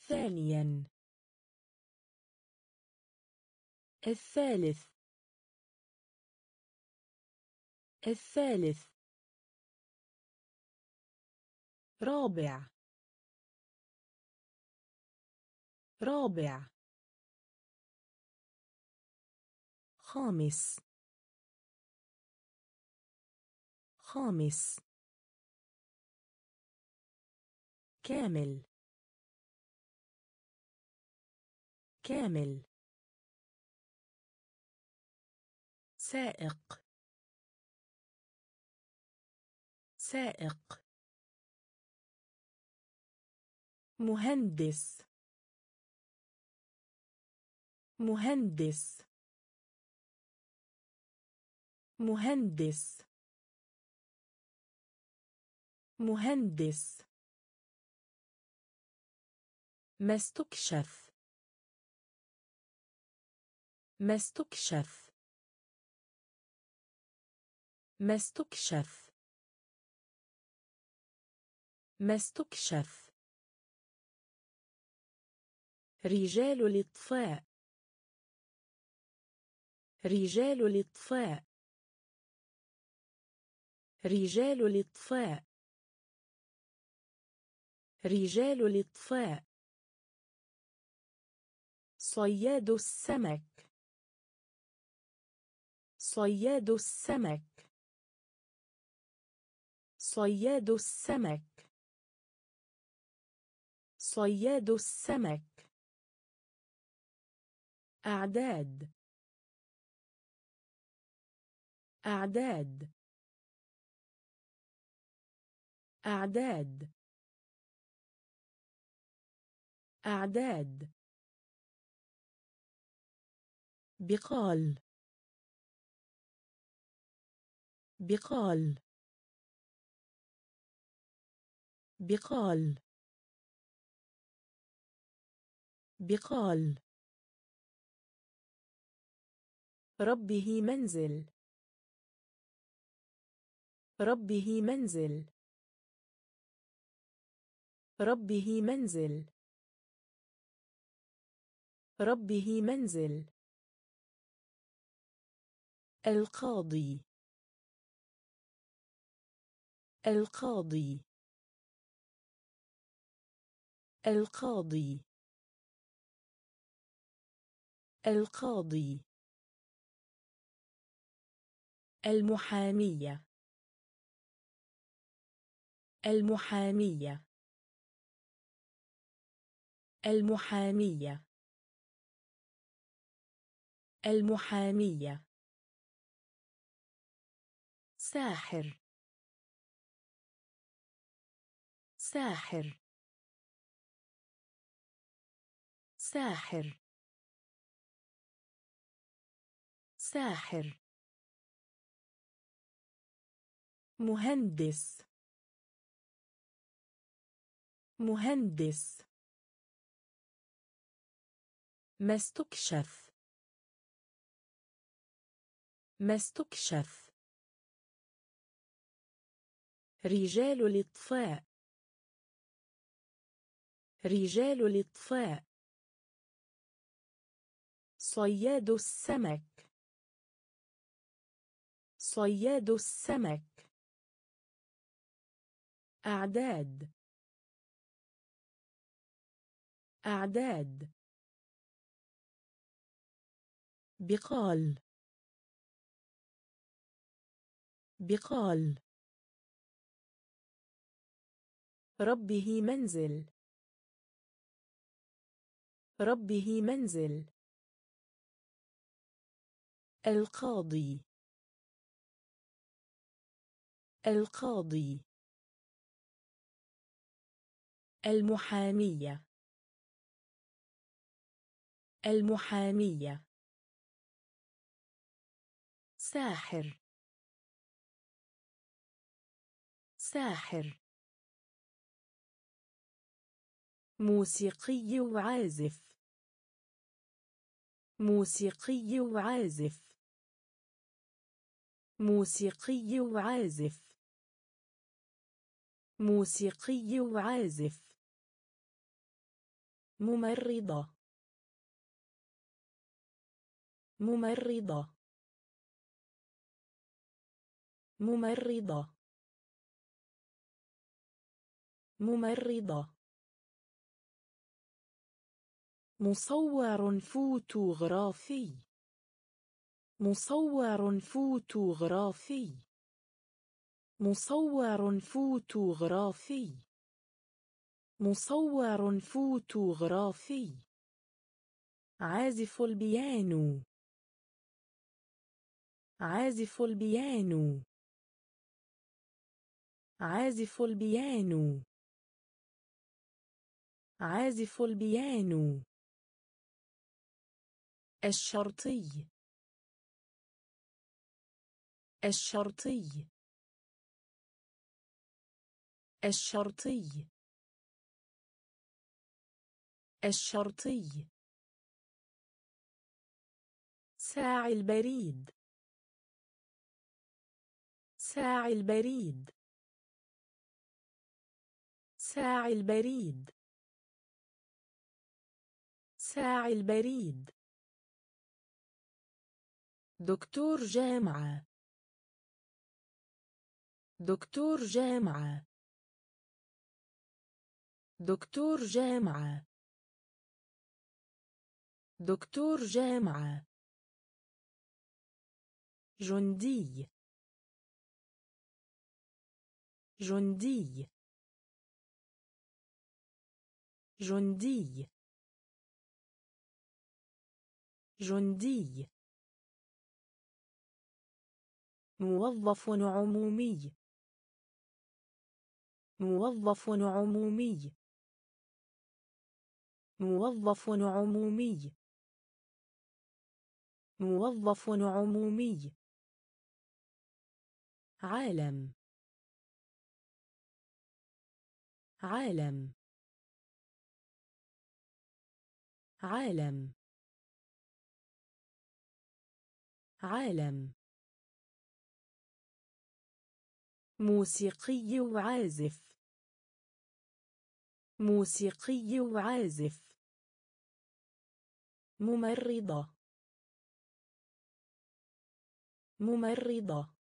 ثانيا. الثالث. الثالث. رابع. رابع. خامس. خامس. كامل. كامل. سائق. سائق. مهندس. مهندس. مهندس. مهندس. ما استكشف. ما استكشف. ما استكشف. ما استكشف. رجال الإطفاء. رجال الإطفاء. رجال الإطفاء. رجال الإطفاء. صياد السمك. صياد السمك. صياد السمك. صياد السمك. أعداد. أعداد. أعداد. أعداد. بقال. بقال. بقال. بقال. ربه منزل. ربه منزل. ربه منزل. ربه منزل. القاضي. القاضي. القاضي. القاضي. المحامية. المحامية. المحامية. المحامية. ساحر. ساحر. ساحر. ساحر. مهندس. مهندس. ما استكشف. ما استكشف. رجال الإطفاء. رجال الإطفاء. صياد السمك. صياد السمك. أعداد. أعداد. بقال. بقال. ربه منزل. ربه منزل. القاضي. القاضي. المحامية. المحامية. ساحر. ساحر. موسيقي عازف موسيقي عازف موسيقي عازف موسيقي عازف. ممرضة. ممرضة. ممرضة. ممرضة. مصور فوتوغرافي. مصور فوتوغرافي. مصور فوتوغرافي. مصور فوتوغرافي. عازف البيانو. عازف البيانو. عازف البيانو. عازف البيانو. الشرطي. الشرطي. الشرطي. الشرطي. ساعي البريد. ساعي البريد. ساعي البريد. ساعي البريد. دكتور جامعة. دكتور جامعة. دكتور جامعة. دكتور جامعة. جندي. جندي. جندي. جندي. موظف عمومي. موظف عمومي. موظف عمومي. موظف عمومي. عالم. عالم. عالم. عالم. موسيقي عازف موسيقي عازف ممرضة. ممرضة.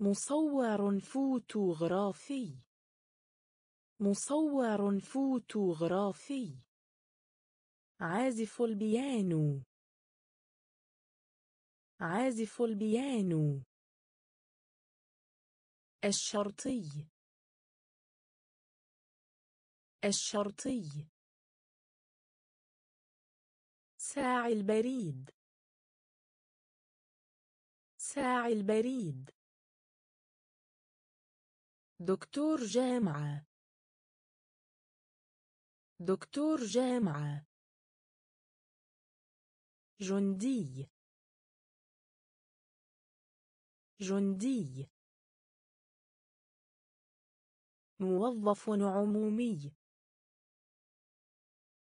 مصور فوتوغرافي. مصور فوتوغرافي. عازف البيانو. عازف البيانو. الشرطي. الشرطي. ساعي البريد. ساعي البريد. دكتور جامعة. دكتور جامعة. جندي. جندي. موظف عمومي.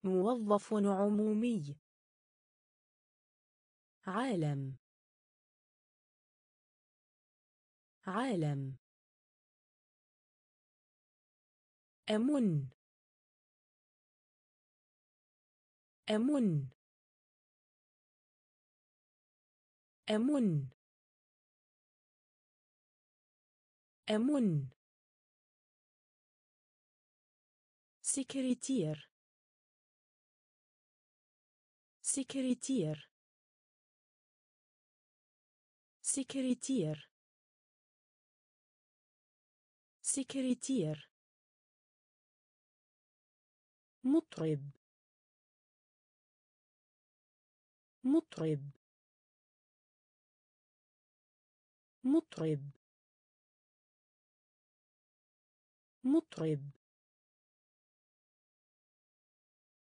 موظف عمومي. عالم. عالم. أمن. أمن. أمن. أمن. سكرتير سكرتير سكرتير سكرتير مطرب مطرب مطرب مطرب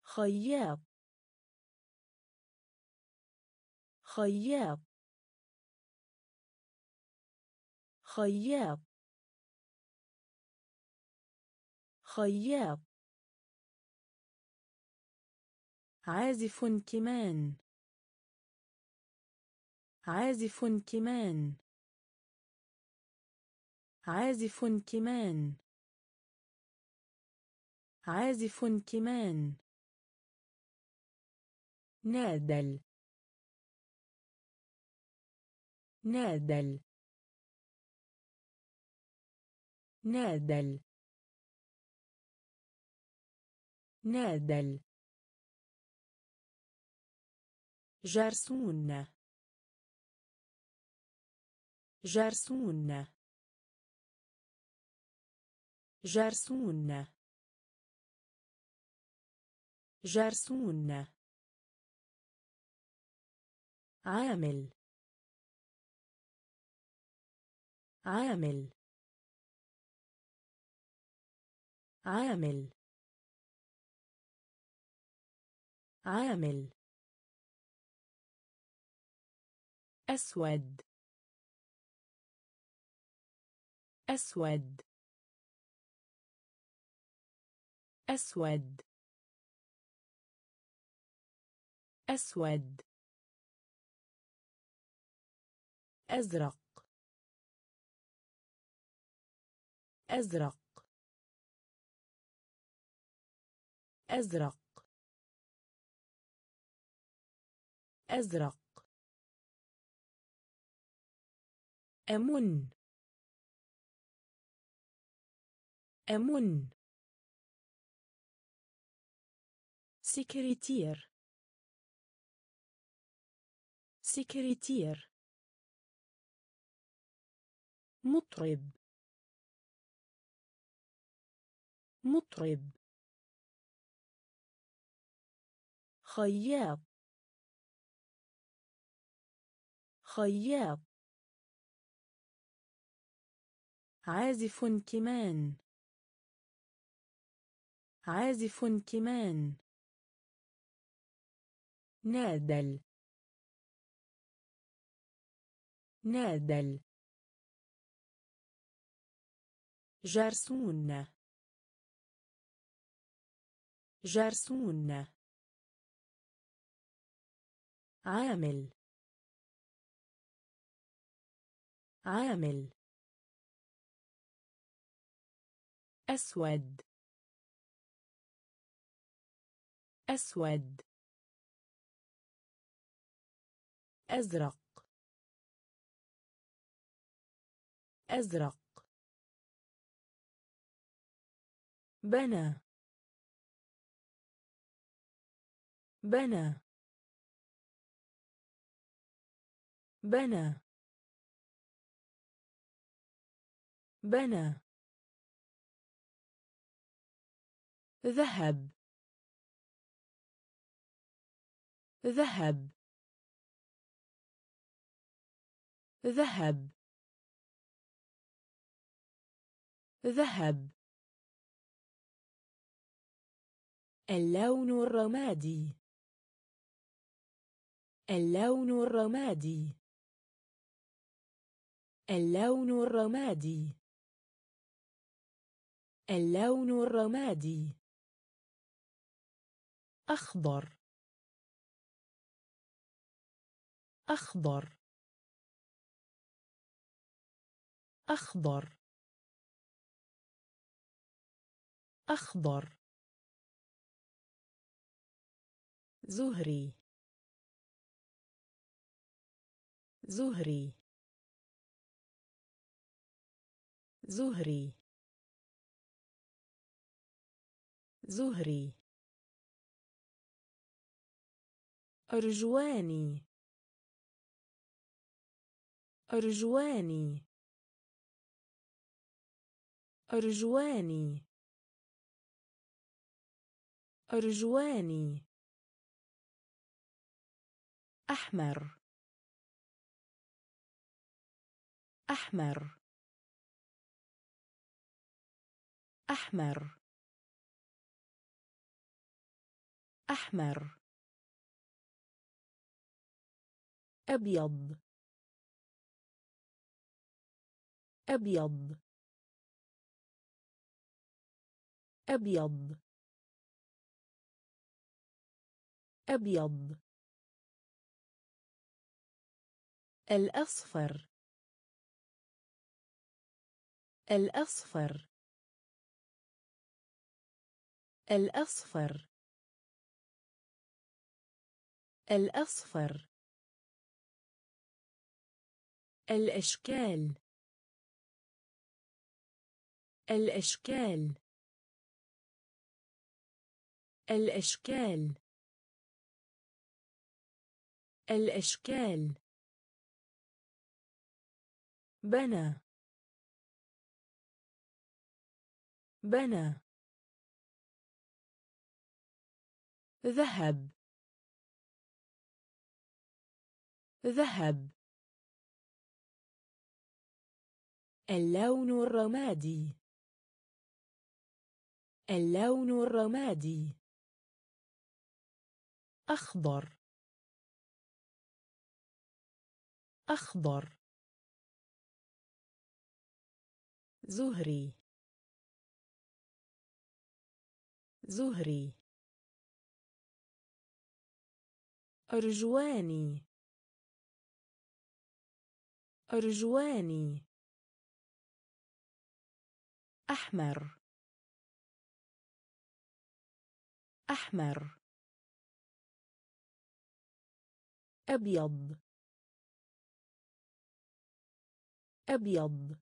خياط خياط خياط. خياط. عازف كمان. عازف كمان. عازف كمان. عازف كمان. نادل. نادل. نادل. نادل. جرسون. جرسون. جرسون. جرسون. عامل. عامل. عامل. عامل. أسود. أسود. أسود. أسود. أزرق. أزرق. أزرق. أزرق. أمن. أمن. سكرتير. سكرتير. مطرب. مطرب. خياط. خياط. عازف كمان. عازف كمان. نادل. نادل. جرسون. جرسون. عامل. عامل. أسود. أسود. أزرق. أزرق. بنى. بنى. بنى. بنى. ذهب. ذهب. ذهب. ذهب. اللون الرمادي. اللون الرمادي. اللون الرمادي. اللون الرمادي. أخضر. أخضر. أخضر. أخضر. زهري. زهري. زهري. زهري. أرجواني. أرجواني. أرجواني. أرجواني. أحمر. أحمر. أحمر. أحمر. أبيض. أبيض. أبيض. أبيض. الأصفر. الأصفر. الأصفر. الأصفر. الأشكال. الأشكال. الأشكال. الأشكال. بنى. بنى. ذهب. ذهب. اللون الرمادي. اللون الرمادي. أخضر. أخضر. زهري. زهري. أرجواني. أرجواني. أحمر. أحمر. أبيض. أبيض.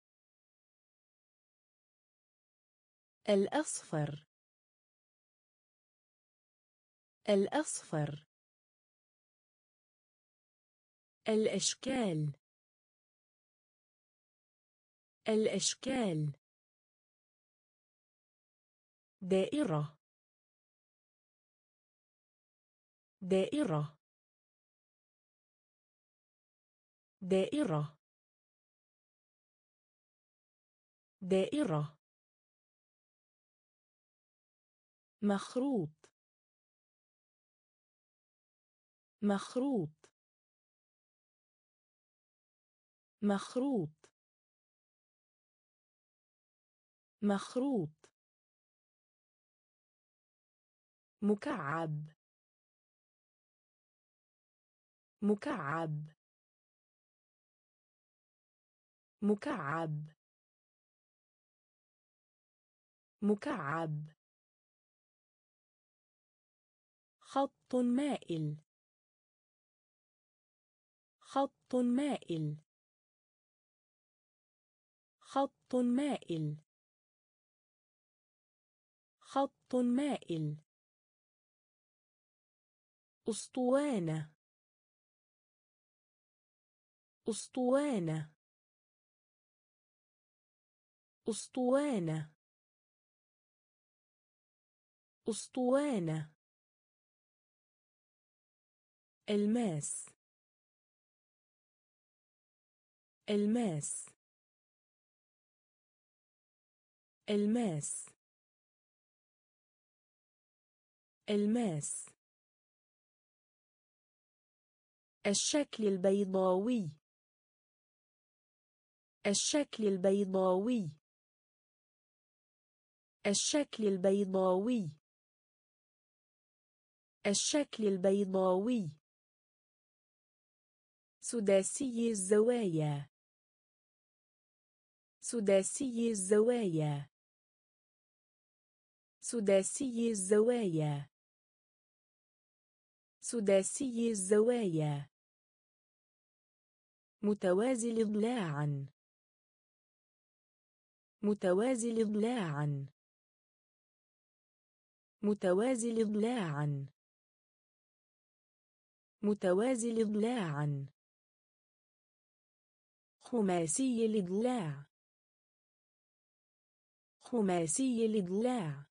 الأصفر. الأصفر. الأشكال. الأشكال. دائرة. دائرة. دائرة. دائرة. مخروط. مخروط. مخروط. مخروط. مكعب. مكعب. مكعب. مكعب. خط مائل. خط مائل. خط مائل. خط مائل. أسطوانة. أسطوانة. أسطوانة. أسطوانة. الماس. الماس. الماس. الماس. الشكل البيضاوي. الشكل البيضاوي. الشكل البيضاوي. الشكل البيضاوي. سداسي الزوايا. سداسي الزوايا. سداسي الزوايا. سداسي الزوايا. متوازي ضلاعا متوازي ضلاعا متوازي ضلاعا متوازي ضلاعا خماسي الإضلاع خماسي الإضلاع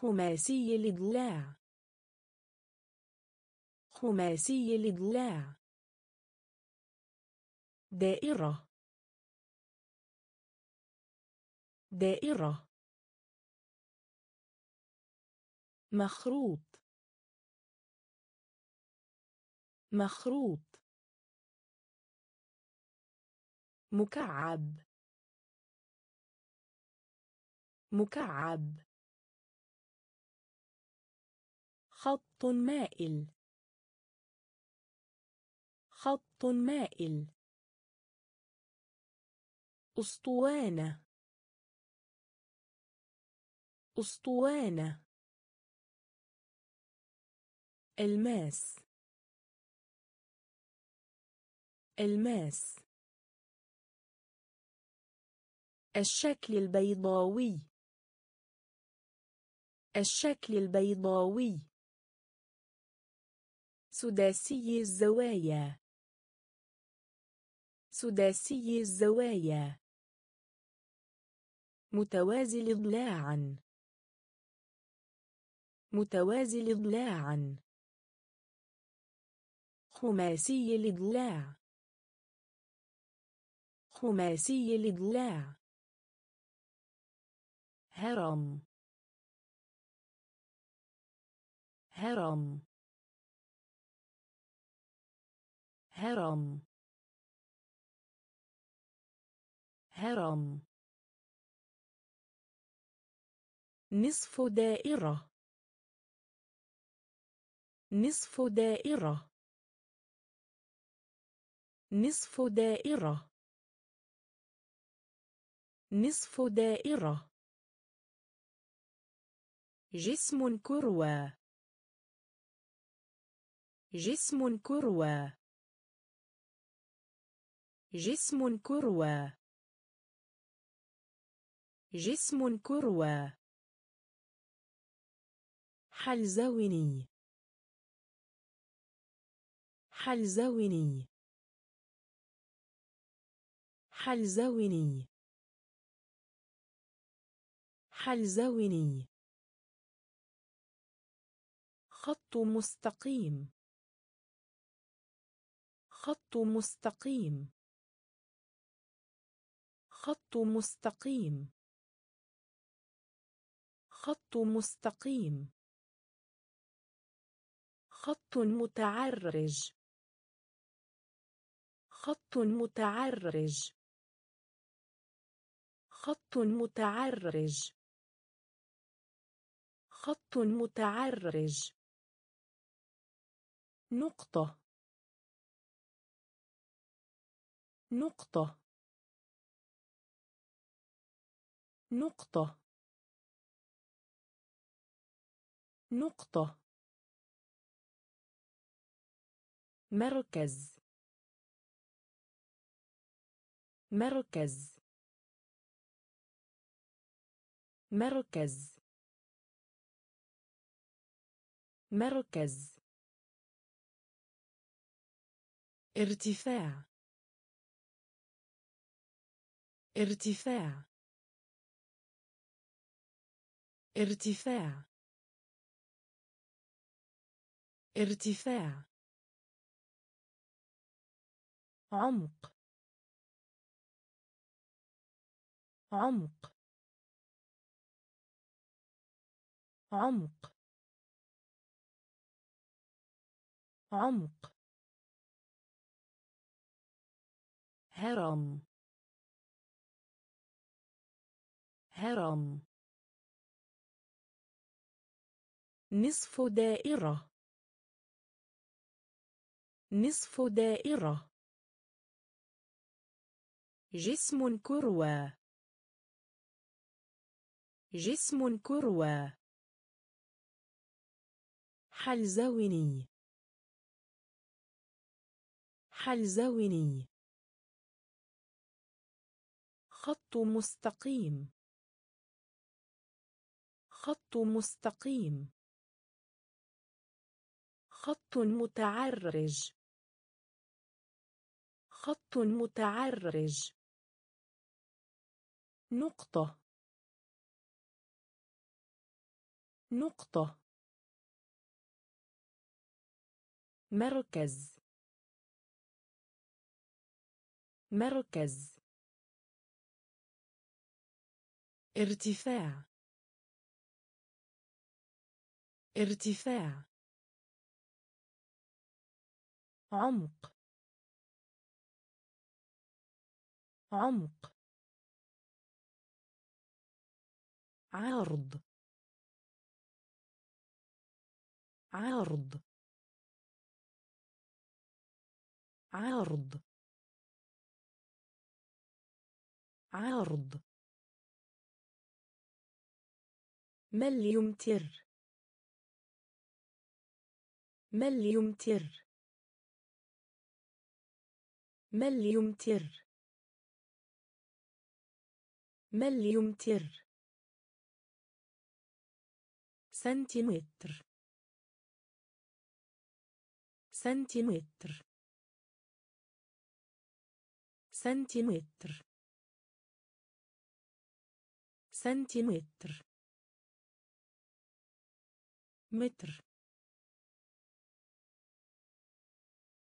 خماسي الإضلاع خماسي الإضلاع دائرة. دائرة. مخروط. مخروط. مكعب. مكعب. خط مائل. خط مائل. أسطوانة. أسطوانة. ألماس. ألماس. الشكل البيضاوي. الشكل البيضاوي. سداسي الزوايا. سداسي الزوايا. متوازي ضلاعا متوازي ضلاعا خماسي الإضلاع خماسي الإضلاع هرم. هرم. هرم. هرم. نصف دائرة. نصف دائرة. نصف دائرة. نصف دائرة. جسم كروى جسم كروى جسم كروى جسم كروى حلزوني. حلزوني. حلزوني. حلزوني. خط مستقيم. خط مستقيم. خط مستقيم. خط مستقيم. خط متعرج. خط متعرج. خط متعرج. خط متعرج. نقطة. نقطة. نقطة. نقطة. مركز. مركز. مركز. مركز. ارتفاع. ارتفاع. ارتفاع. ارتفاع. عمق. عمق. عمق. عمق. هرم. هرم. نصف دائرة. نصف دائرة. جسم كروى جسم كروى حلزوني. حلزوني. خط مستقيم. خط مستقيم. خط متعرج. خط متعرج. نقطة. نقطة. مركز. مركز. ارتفاع. ارتفاع. عمق. عمق. عرض. عرض. عرض. عرض. مليمتر مليمتر مليمتر مليمتر سنتيمتر. سنتيمتر. سنتيمتر. سنتيمتر. متر.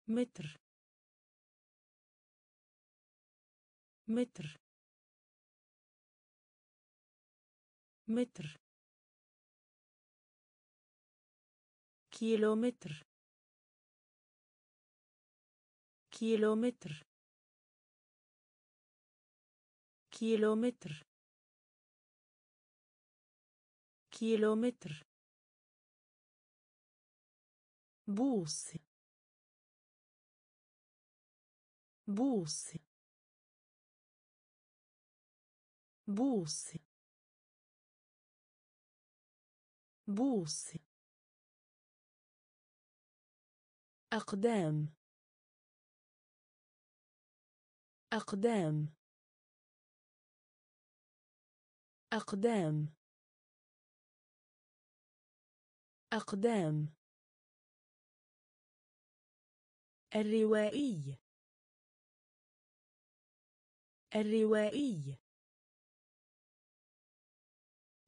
متر. متر. متر. كيلومتر. كيلومتر. كيلومتر. كيلومتر. بوص بوص بوص بوص أقدام أقدام أقدام أقدام الروائي الروائي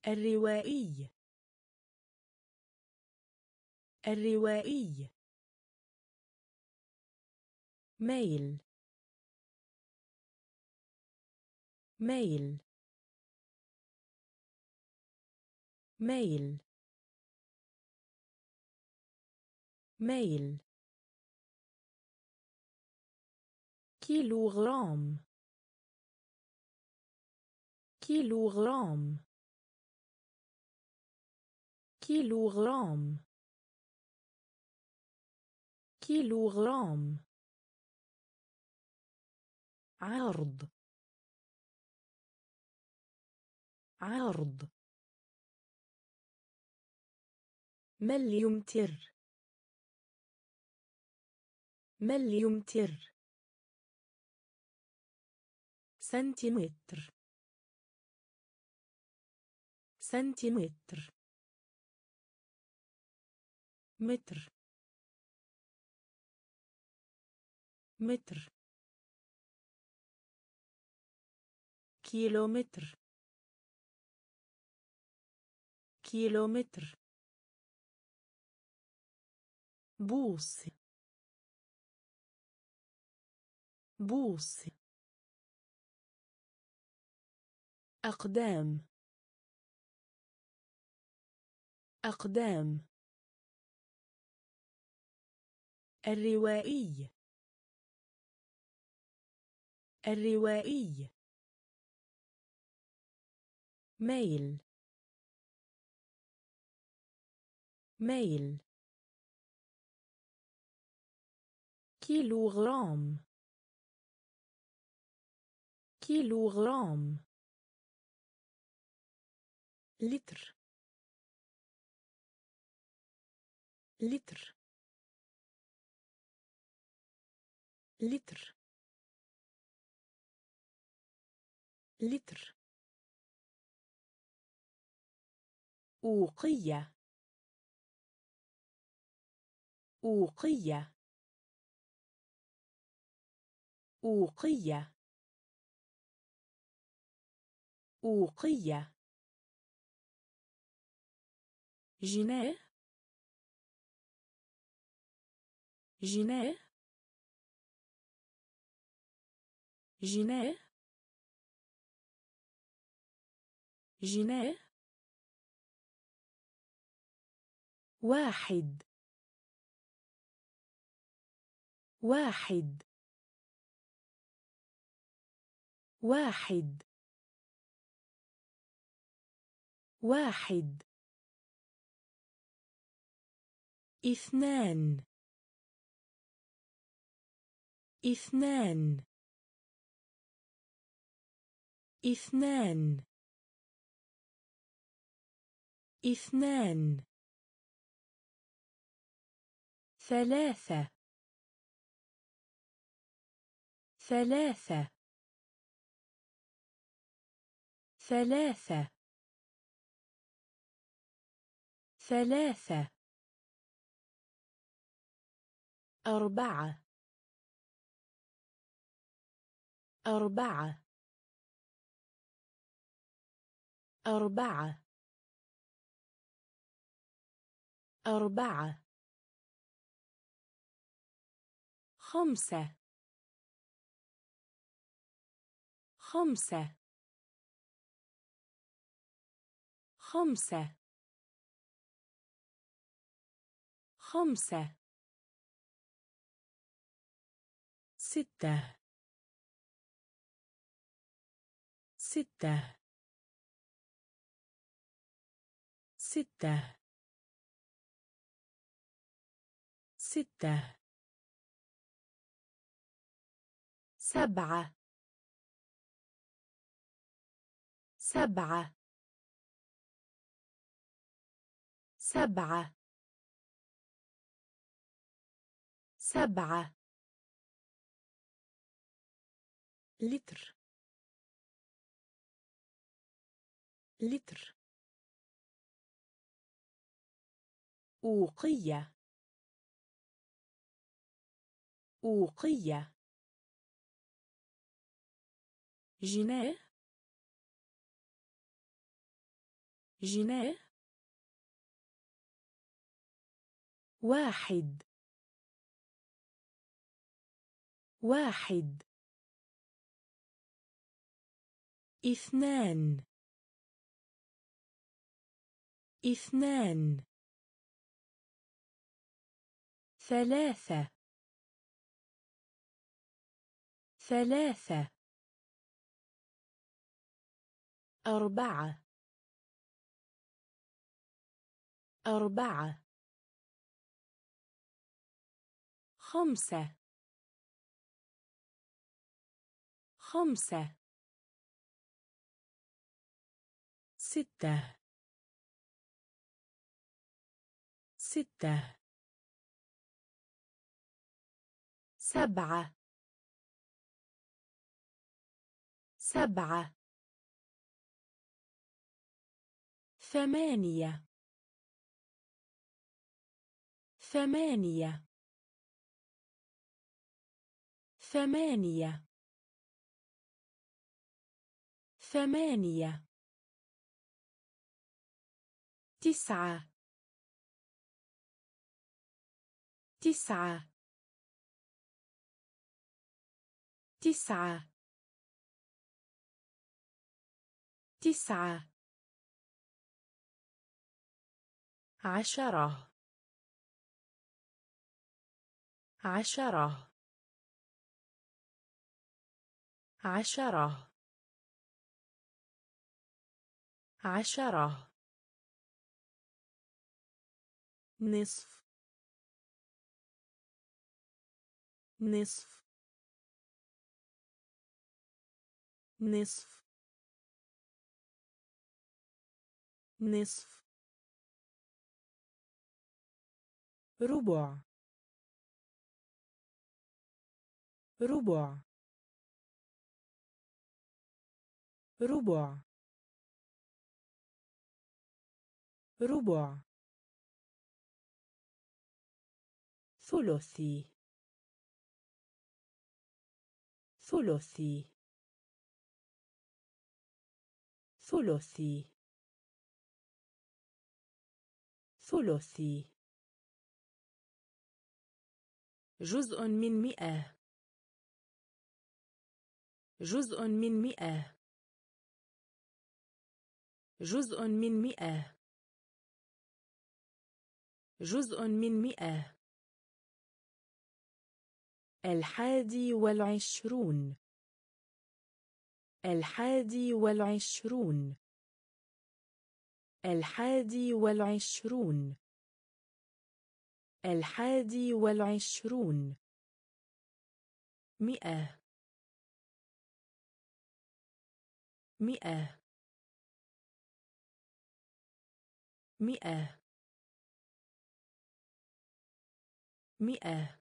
الروائي. الروائي. ميل. ميل. ميل. ميل. كيلوغرام. كيلوغرام. كيلوغرام. كيلوغرام. عرض. عرض. مليمتر مليمتر سنتيمتر. سنتيمتر. متر. متر. كيلومتر. كيلومتر. بوص. بوص. أقدام. أقدام. الروائي. الروائي. ميل. ميل. كيلوغرام. كيلوغرام. لتر. لتر. لتر. لتر. أوقية. أوقية. أوقية. أوقية. جناه جناه جناه جناه واحد. واحد. واحد. واحد. اثنان. اثنان. اثنان اثنان ثلاثة ثلاثة ثلاثة ثلاثة أربعة أربعة أربعة. أربعة. خمسة. خمسة. خمسة. خمسة. ستة. ستة. ستة. ستة. سبعة. سبعة. سبعة. سبعة. لتر. لتر. أوقية. أوقية. جناه جناه واحد. واحد. اثنان. اثنان. ثلاثة. ثلاثة. أربعة. أربعة. خمسة. خمسة. ستة. ستة. سبعة. سبعة. ثمانية. ثمانية. ثمانية. ثمانية. تسعة. تسعة. تسعة. تسعة. عشرة. عشرة. عشرة. عشرة. نصف. نصف. نصف نصف ربع ربع ربع ربع ثلثي ثلثي ثلثي ثلثي جزء من مئة جزء من مئة جزء من مئة جزء من مئة الحادي والعشرون الحادي والعشرون. الحادي والعشرون. الحادي والعشرون. مئة. مئة. مئة. مئة.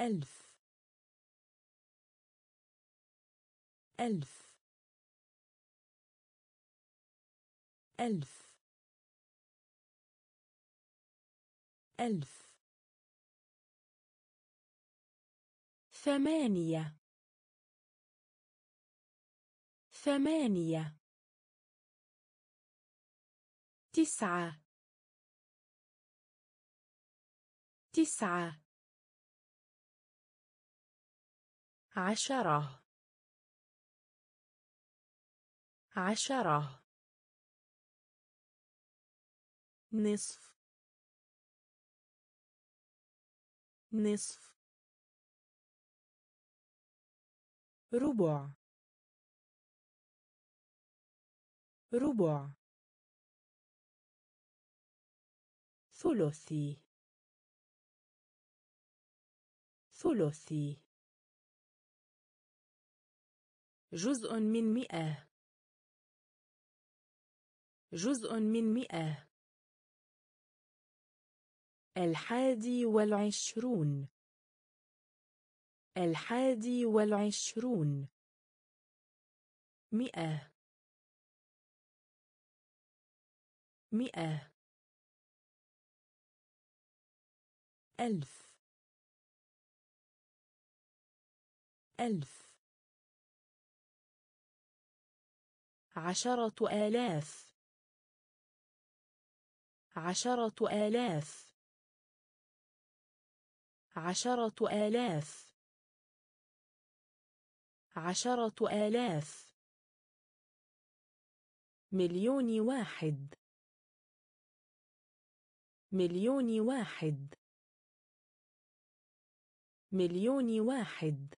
ألف. ألف. ألف. ألف. ثمانية. ثمانية. تسعة. تسعة. عشرة. عشرة نصف نصف ربع ربع ثلثي ثلثي جزء من مئة جزء من مئة. الحادي والعشرون. الحادي والعشرون. مئة. مئة. ألف. ألف. عشرة آلاف. عشرة آلاف. عشرة آلاف. عشرة آلاف. مليون واحد. مليون واحد. مليون واحد.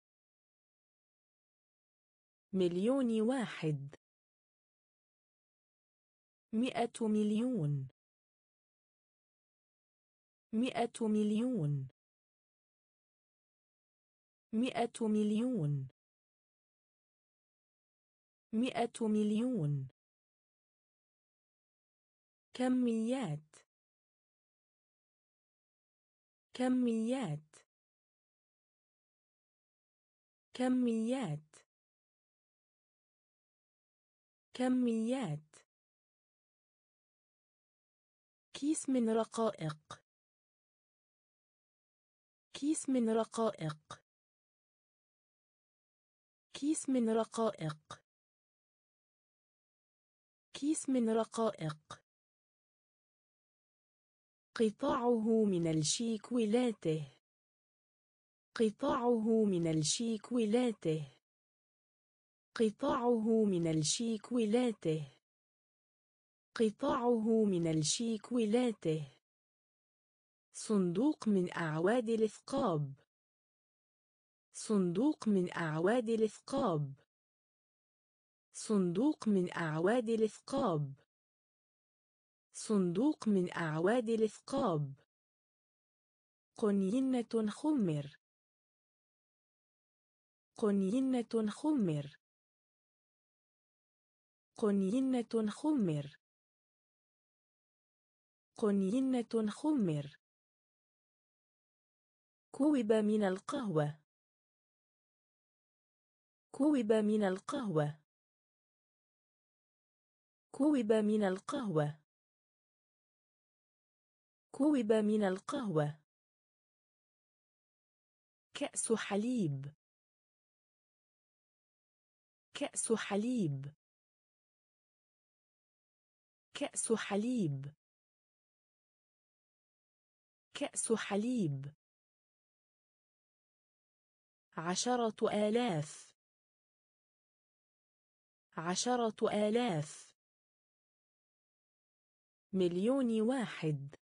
مليون واحد. مئة مليون. مئة مليون. مئة مليون. مئة مليون. كميات. كميات. كميات. كميات. كيس من رقائق. كيس من رقائق. كيس من رقائق. كيس من رقائق. قطعة من الشوكولاتة قطعة من الشيك ولاته قطاعه من الشيك ولاته قطاعه من الشيك ولاته صندوق من أعواد الإثقاب. صندوق من أعواد الإثقاب. صندوق من أعواد الإثقاب. صندوق من أعواد الإثقاب. قنينة خمر. قنينة خمر. قنينة خمر. قنينة خمر. كوب من القهوة. كوب من القهوة. كوب من القهوة. كوب من القهوة. كأس حليب. كأس حليب. كأس حليب. كأس حليب. عشرة آلاف. عشرة آلاف. مليون واحد.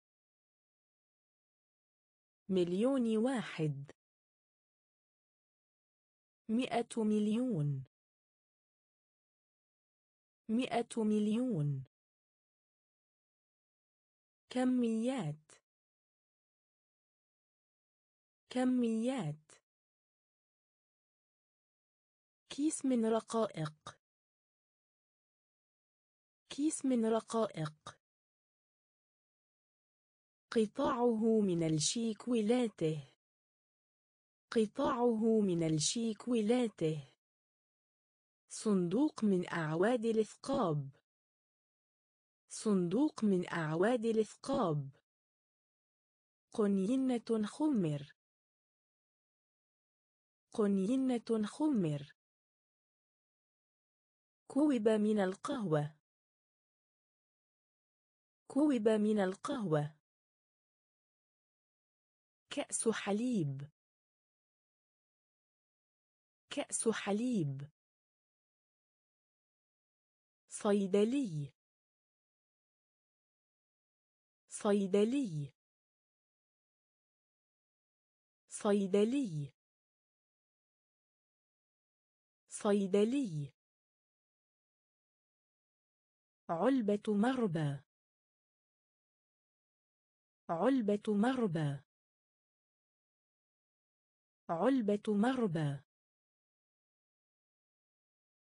مليون واحد. مئة مليون. مئة مليون. كميات. كميات. كيس من رقائق. كيس من رقائق. قطاعه من الشيك ولاته قطاعه من الشيك ولاته صندوق من أعواد الإثقاب. صندوق من أعواد الإثقاب. قنينة خمر. قنينة خمر. كوب من القهوة. كوب من القهوة. كأس حليب. كأس حليب. صيدلي. صيدلي. صيدلي. صيدلي. علبة مربى. علبة مربى. علبة مربى.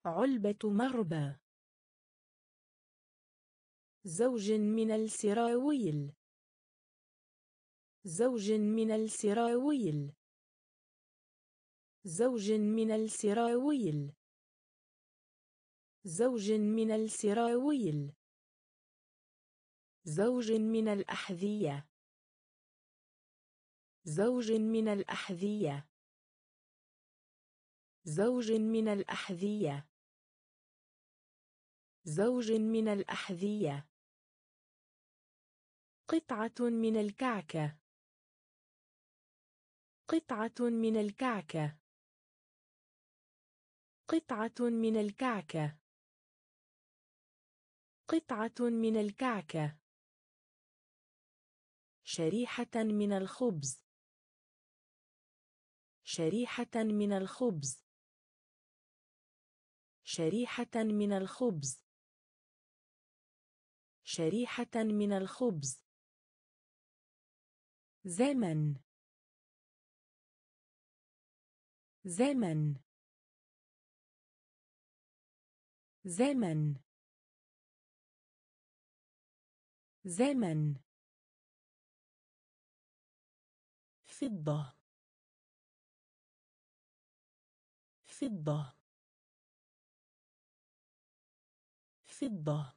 علبة مربى. زوج من السراويل. زوج من السراويل. زوج من السراويل. زوج من السراويل. زوج من الأحذية. زوج من الأحذية. زوج من الأحذية. زوج من الأحذية. قطعة من الكعكة. قطعة من الكعكة. قطعة من الكعكة. قطعة من الكعكة. شريحة من الخبز. شريحة من الخبز. شريحة من الخبز. شريحة من الخبز. زمن. زمن. زمن. زمن فضة فضة فضة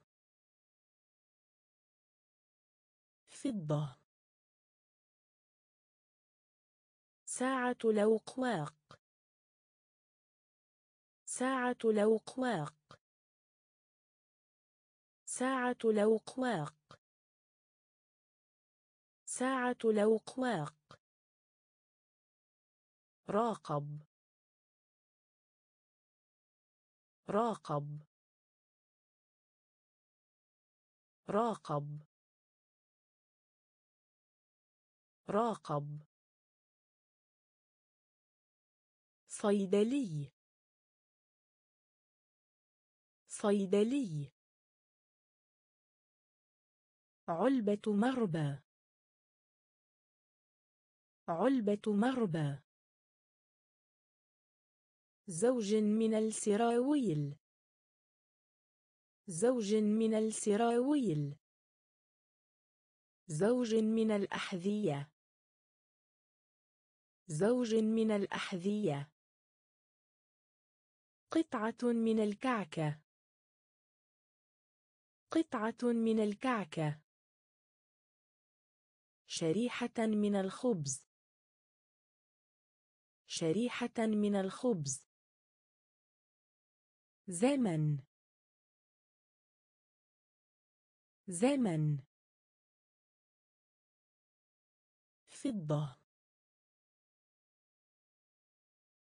فضة ساعة الأوقواق ساعة الأوقواق ساعة الأوقواق ساعة الأوقواق راقب. راقب. راقب. راقب. صيدلي. صيدلي. علبة مربى. علبة مربى. زوج من السراويل. زوج من السراويل. زوج من الأحذية. زوج من الأحذية. قطعة من الكعكة. قطعة من الكعكة. شريحة من الخبز. شريحة من الخبز. زمن. زمن. فضة.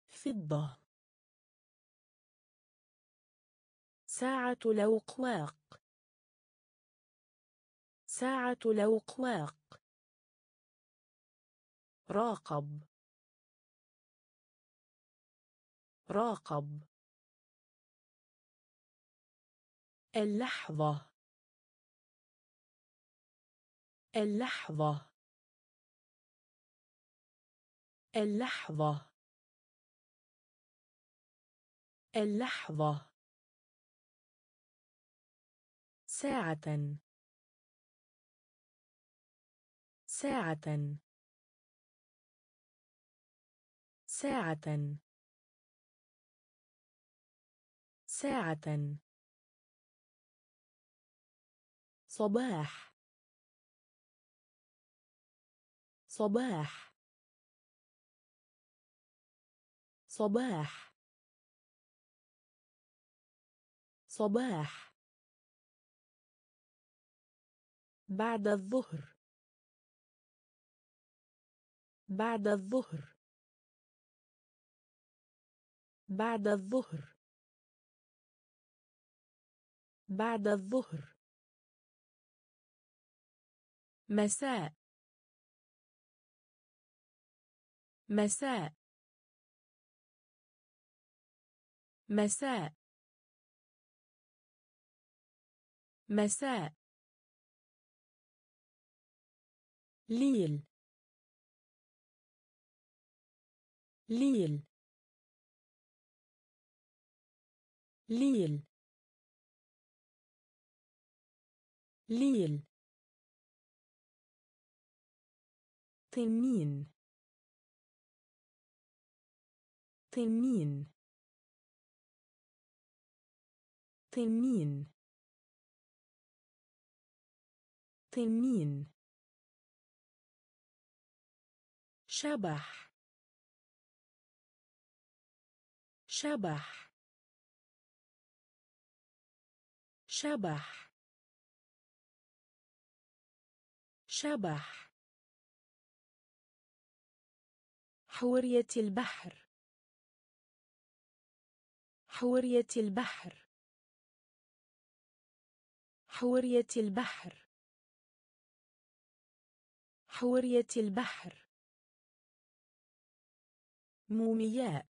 فضة. ساعة الأوقواق. ساعة الأوقواق. راقب. راقب. اللحظة. اللحظة. اللحظة. اللحظة. ساعة. ساعة. ساعة. ساعة. صباح. صباح. صباح. صباح. بعد الظهر. بعد الظهر. بعد الظهر. بعد الظهر. مساء. مساء. مساء. مساء. ليل. ليل. ليل. ليل. تنين تنين تنين تنين شبح. شبح. شبح. شبح. حورية البحر. حورية البحر. حورية البحر. حورية البحر. مومياء.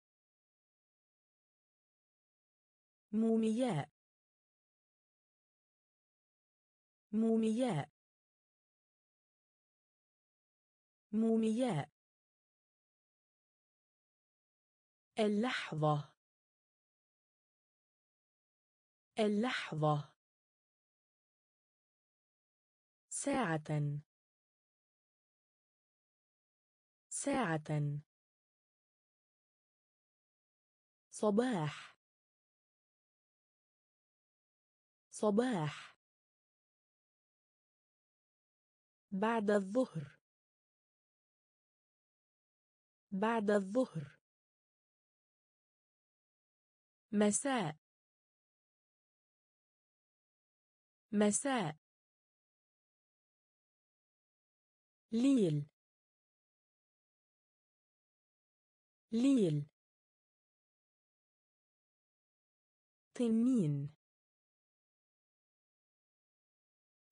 مومياء. مومياء. مومياء. اللحظة. اللحظة. ساعة. ساعة. صباح. صباح. بعد الظهر. بعد الظهر. مساء. مساء. ليل. ليل. تنين.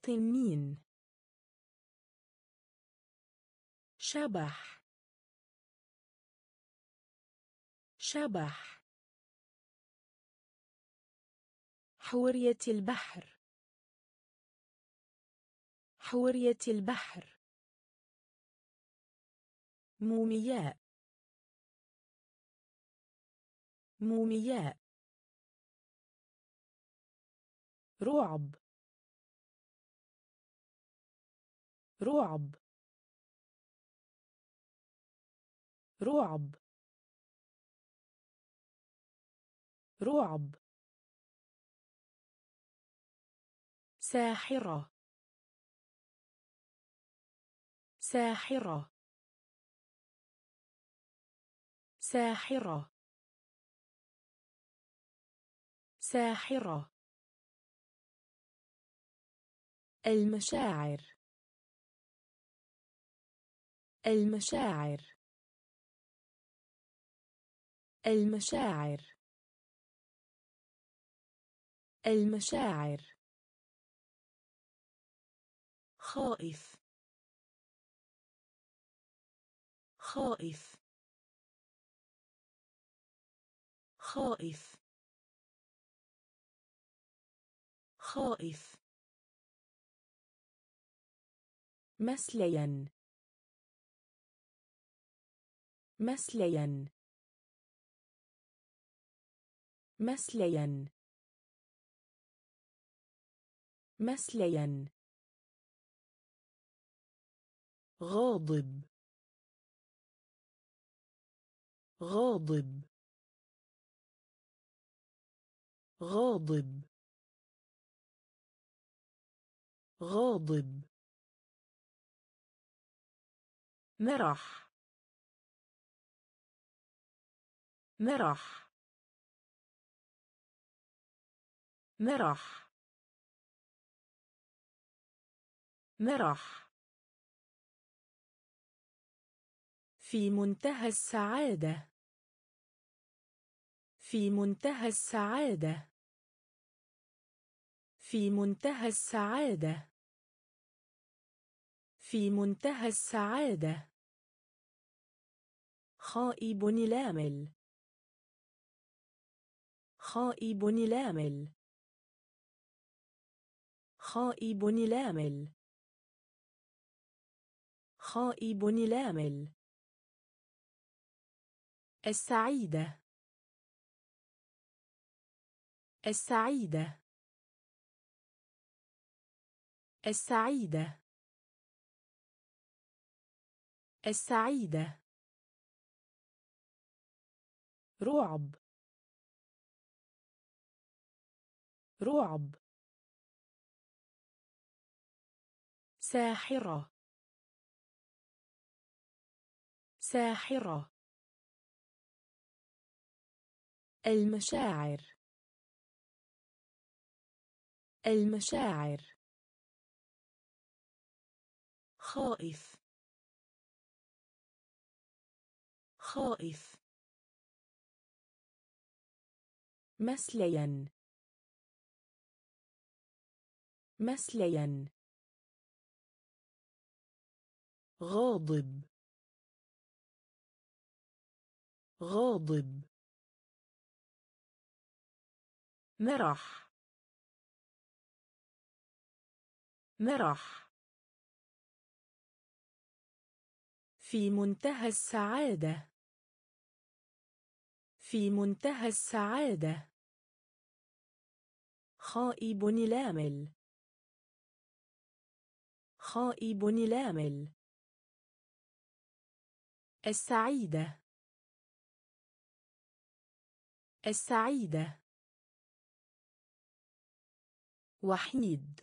تنين. شبح. شبح. حورية البحر. حورية البحر. مومياء. مومياء. رعب. رعب. رعب. رعب. ساحرة. ساحرة. ساحرة. ساحرة. المشاعر. المشاعر. المشاعر. المشاعر. خائف. خائف. خائف. خائف. مسليا. مسليا. مسليا. مسليا. غاضب. غاضب. غاضب. غاضب. مرح. مرح. مرح. مرح في منتهى السعادة. في منتهى السعادة. في منتهى السعادة. في منتهى السعادة. خائب لامل. خائب لامل. خائب لامل. خائب لامل السعيدة. السعيدة. السعيدة. السعيدة. رعب. رعب. ساحرة. ساحرة. المشاعر. المشاعر. خائف. خائف. مسليا. مسليا. غاضب. غاضب. مرح. مرح. في منتهى السعادة. في منتهى السعادة. خائب لامل. خائب لامل. السعيدة. السعيدة. وحيد.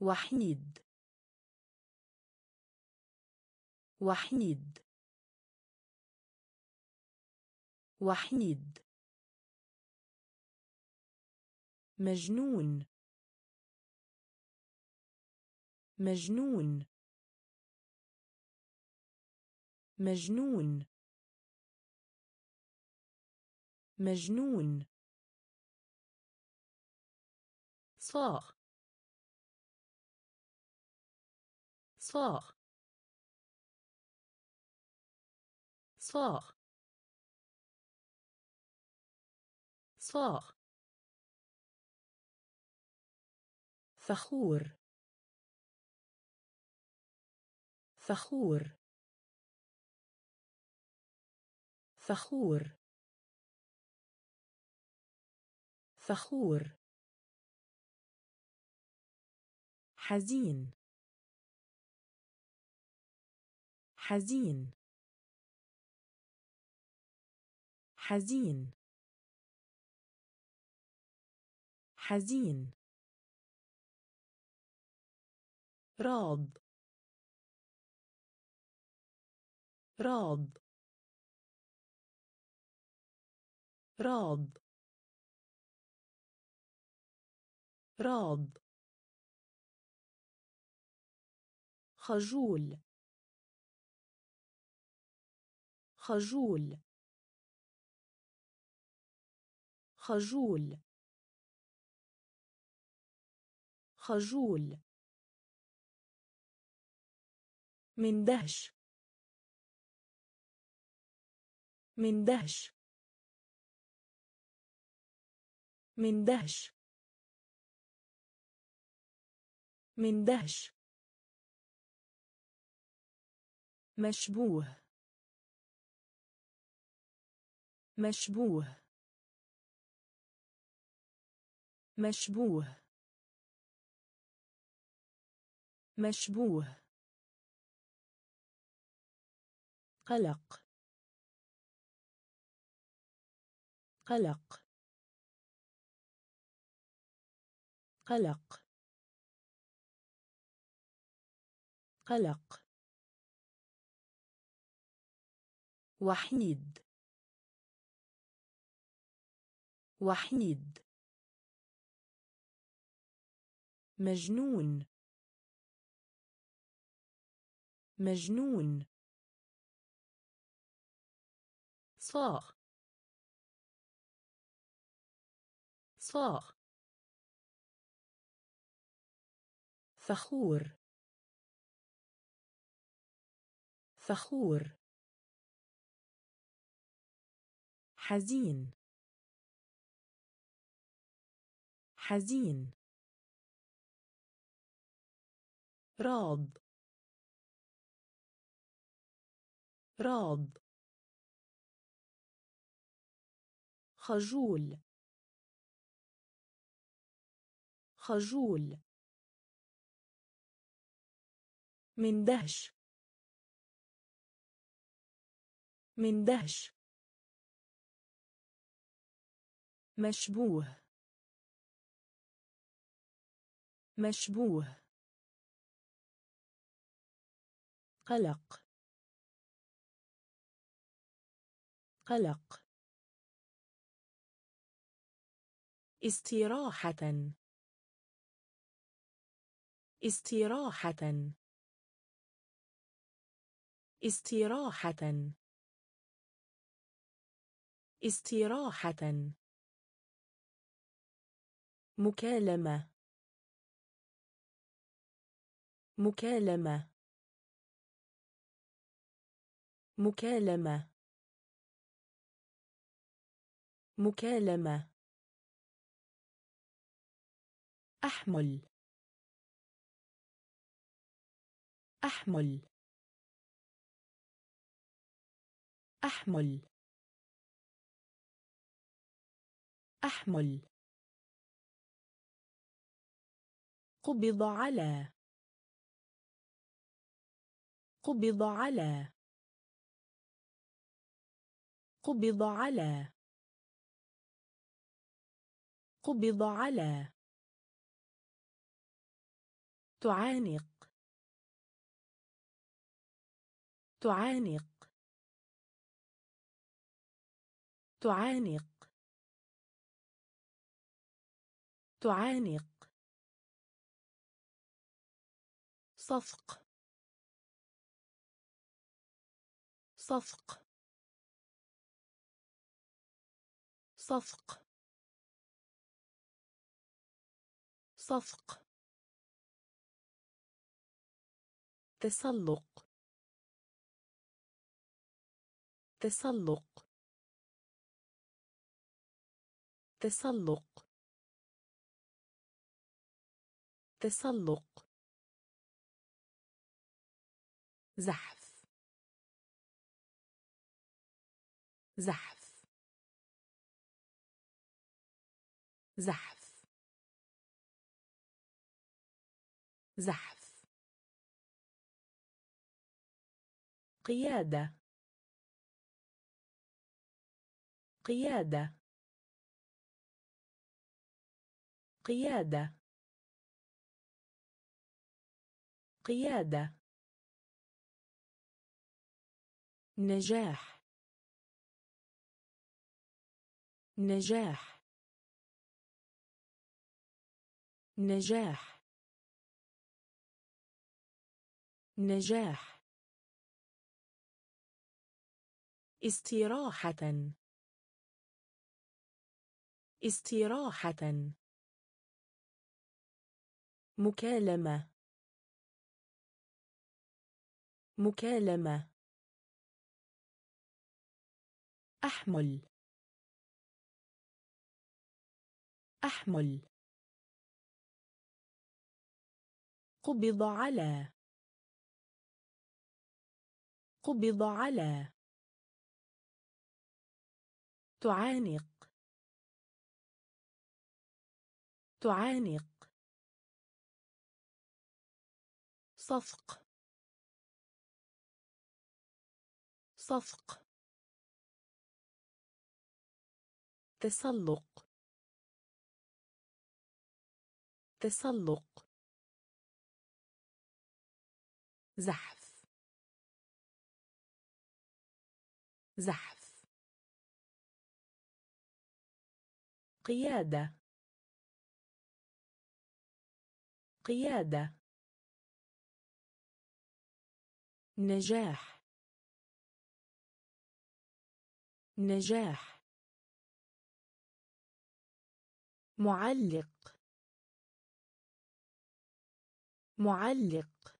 وحيد. وحيد. وحيد. مجنون. مجنون. مجنون. مجنون. صاغ. صاغ. صاغ. صاغ. فخور. فخور. فخور. فخور. حزين. حزين. حزين. حزين. راض. راض. راض. راض خجول. خجول. خجول. خجول. من دهش. من من دهش. مشبوه. مشبوه. مشبوه. مشبوه. قلق. قلق. قلق. قلق. وحيد. وحيد. مجنون. مجنون. صاغ. صاغ. فخور. فخور. حزين. حزين. راض. راض. خجول. خجول. من من دهش. مشبوه. مشبوه. قلق. قلق. استراحة. استراحة. استراحة. استراحة. مكالمة. مكالمة. مكالمة. مكالمة. أحمل. أحمل. أحمل. أحمل. قبض على. قبض على. قبض على. قبض على. تعانق. تعانق. تعانق. تعانق. صفق. صفق. صفق. صفق. تسلق. تسلق. تسلق. تسلق زحف. زحف. زحف. زحف. قيادة. قيادة. قيادة. قيادة. نجاح. نجاح. نجاح. نجاح. استراحة. استراحة. مكالمة. مكالمة. أحمل. أحمل. قبض على. قبض على. تعانق. تعانق. صفق. صفق. تسلق. تسلق. زحف. زحف. قيادة. قيادة. نجاح. نجاح معلق معلق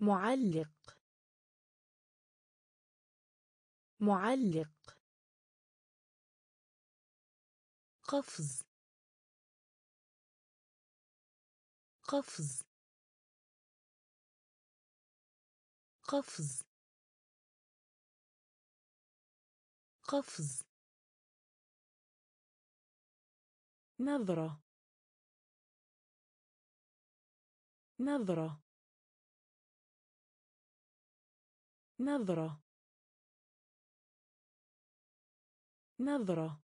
معلق معلق قفز قفز قفز قفز. نظرة. نظرة. نظرة. نظرة.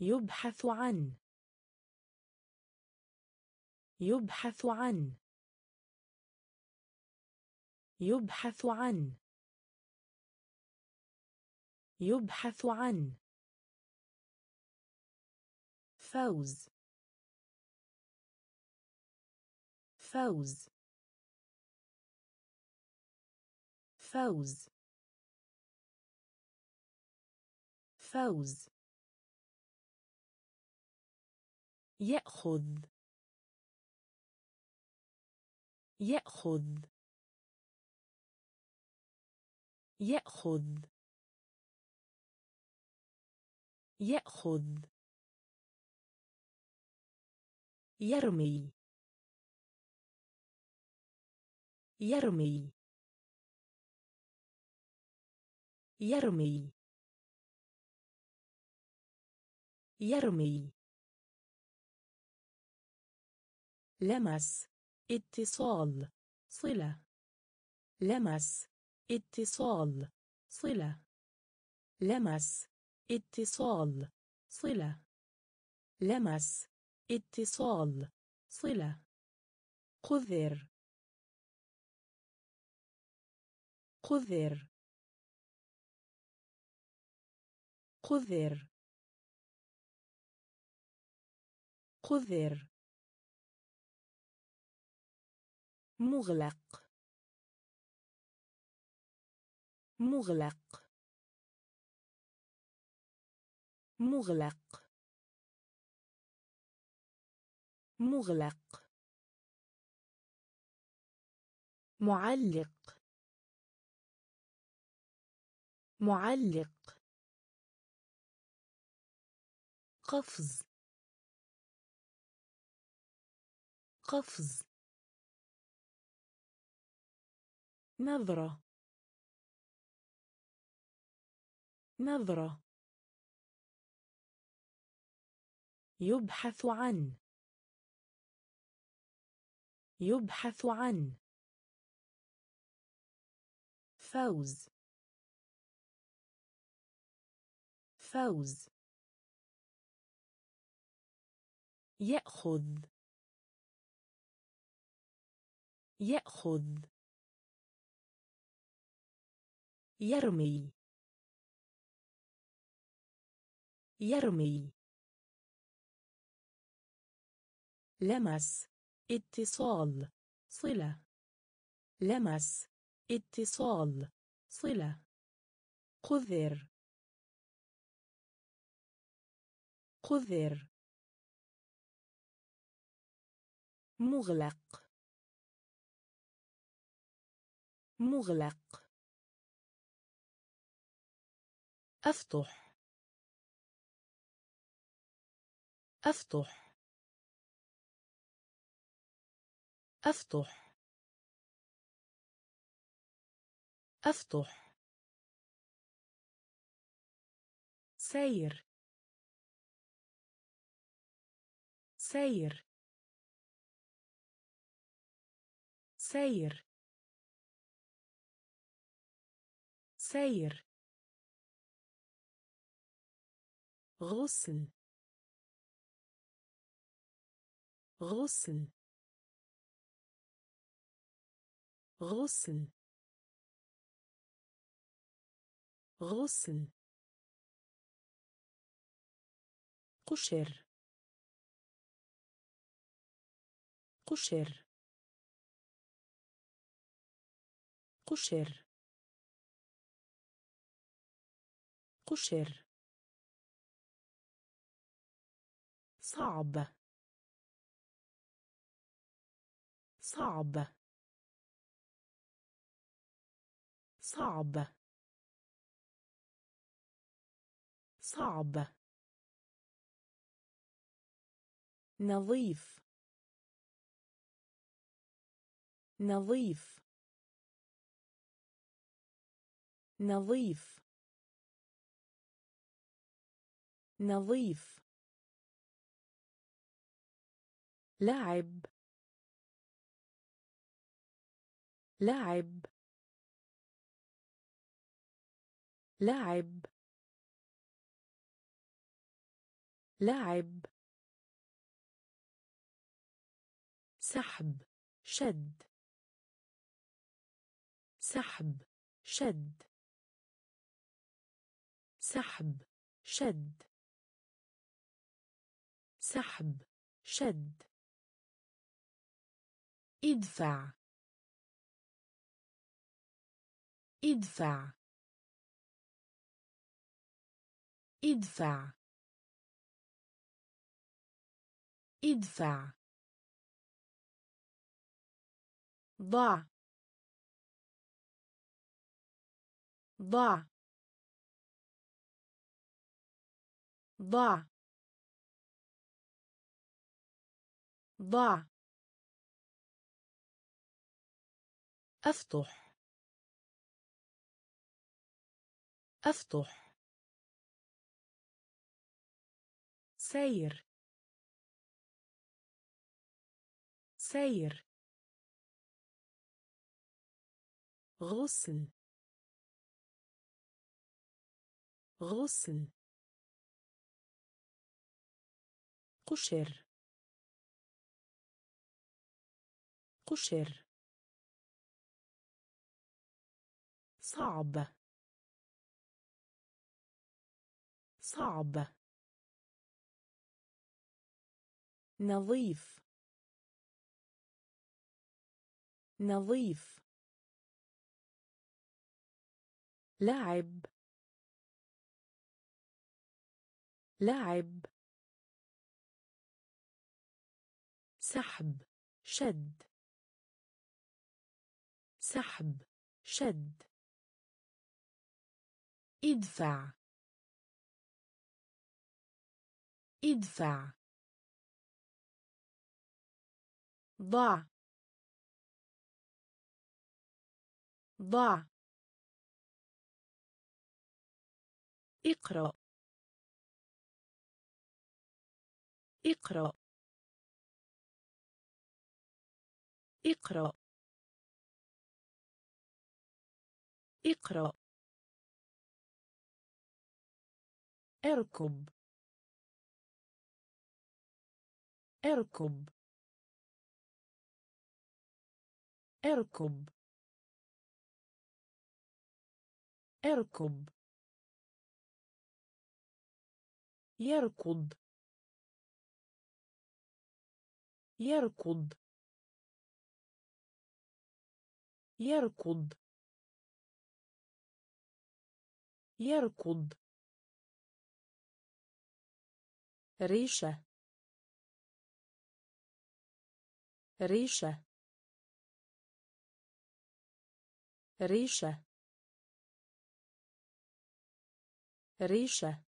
يبحث عن. يبحث عن. يبحث عن. يبحث عن. فوز. فوز. فوز. فوز. يأخذ. يأخذ. يأخذ. يأخذ. يرمي. يرمي. يرمي. يرمي. لمس. اتصال. صلة. لمس. اتصال. صلة. لمس. اتصال صلة. لمس اتصال صلة. قذر. قذر. قذر. قذر. مغلق. مغلق. مغلق. مغلق. معلق. معلق. قفز. قفز. نظرة. نظرة. يبحث عن. يبحث عن. فوز. فوز. يأخذ. يأخذ. يرمي. يرمي. لمس اتصال صلة. لمس اتصال صلة. قذر. قذر. مغلق. مغلق. أفتح. أفتح. أفتح. أفتح. سير. سير. سير. سير. غسل. غسل. غسل. غسل. قشر. قشر. قشر. قشر. صعب. صعب. صعب. صعب. نظيف. نظيف. نظيف. نظيف. لعب. لعب. لعب لعب سحب. شد. سحب. شد. سحب. شد. سحب. شد. ادفع. ادفع. ادفع ادفع ضع ضع ضع ضع أفتح. أفتح. سير. سير. غسل. غسل. قشر. قشر. صعب. صعب. نظيف. نظيف. لعب. لعب. سحب. شد. سحب. شد. ادفع. ادفع. ضع ضع اقرأ. اقرأ. اقرأ. اقرأ. اركب. اركب. اركب. اركب. يركض. يركض. يركض. يركض. ريشة. ريشة. ريشة. ريشة.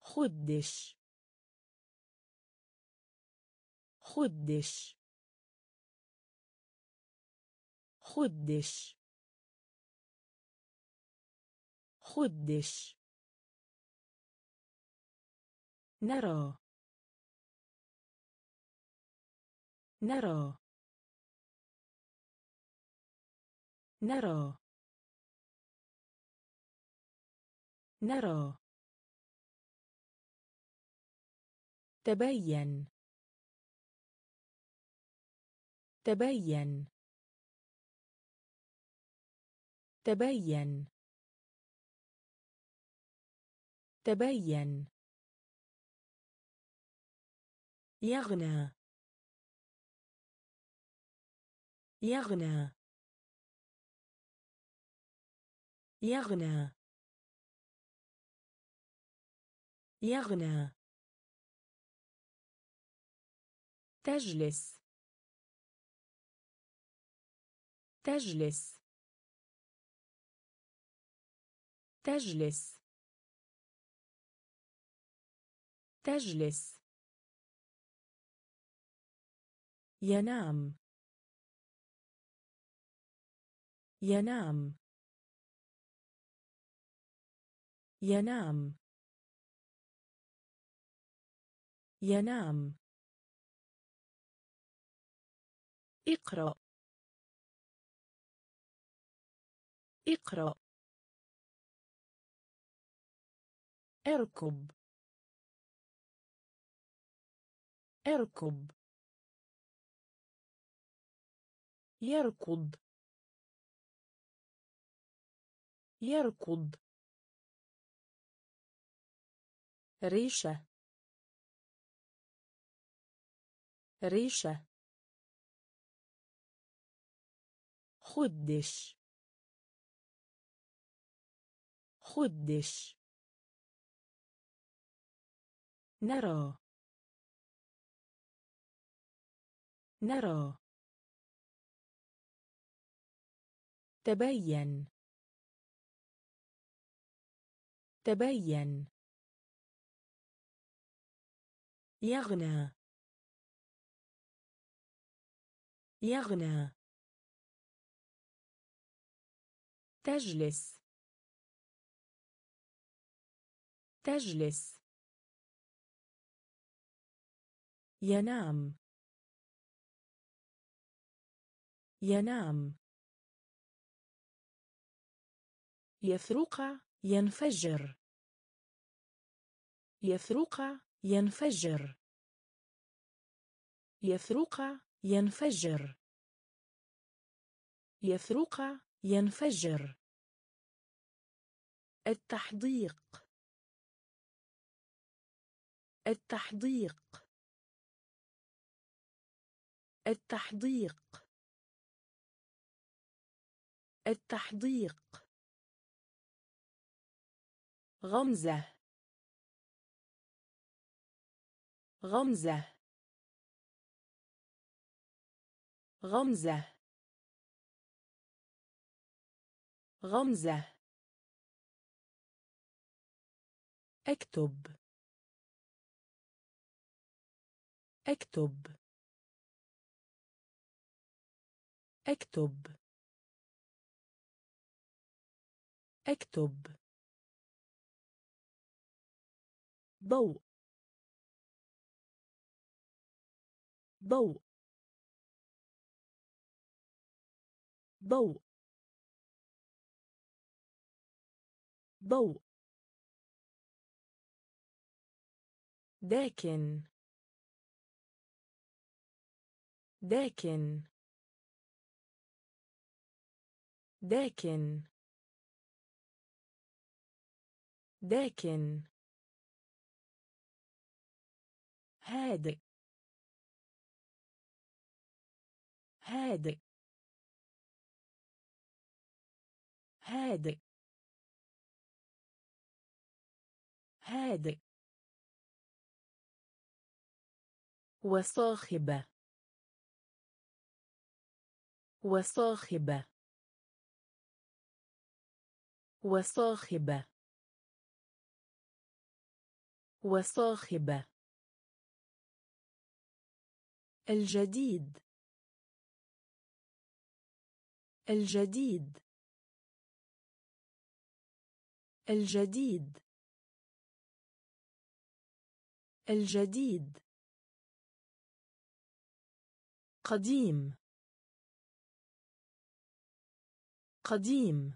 خدش. خدش. خدش. خدش. نرى. نرى. نرى. نرى. تبين. تبين. تبين. تبين. يغنى. يغنى. يغنى. يغنى. تجلس. تجلس. تجلس. تجلس. ينام. ينام. ينام. ينام. اقرأ. اقرأ. اركب. اركب. يركض. يركض. ريشة. ريشة. خدش. خدش. نرى. نرى. تبين. تبين. يغنى. يغنى. تجلس. تجلس. ينام. ينام. يثرق. ينفجر. يثرق. ينفجر. يثرق ينفجر. يثرق ينفجر. التحديق. التحديق. التحديق. التحديق. غمزة. غمزة. غمزة. غمزة. اكتب. اكتب. اكتب. اكتب. ضوء. ضوء. ضوء. ضوء. داكن. داكن. داكن. داكن. هادئ. هادئ. هادئ. هادئ. وصاخبة. وصاخبة. وصاخبة. وصاخبة. الجديد. الجديد. الجديد. الجديد. قديم. قديم.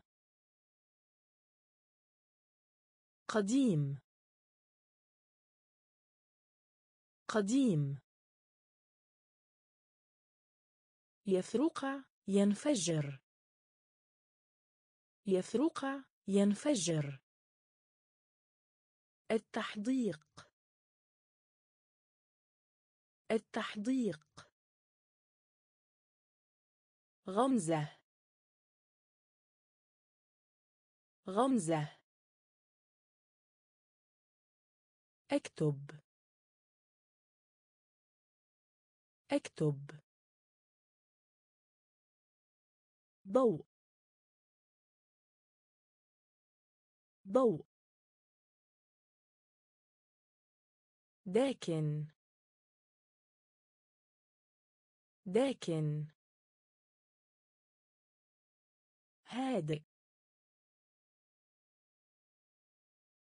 قديم. قديم. يفرق ينفجر. يفرق ينفجر. التحديق. التحديق. غمزة. غمزة. اكتب. اكتب. ضوء. ضوء داكن. داكن. هادئ.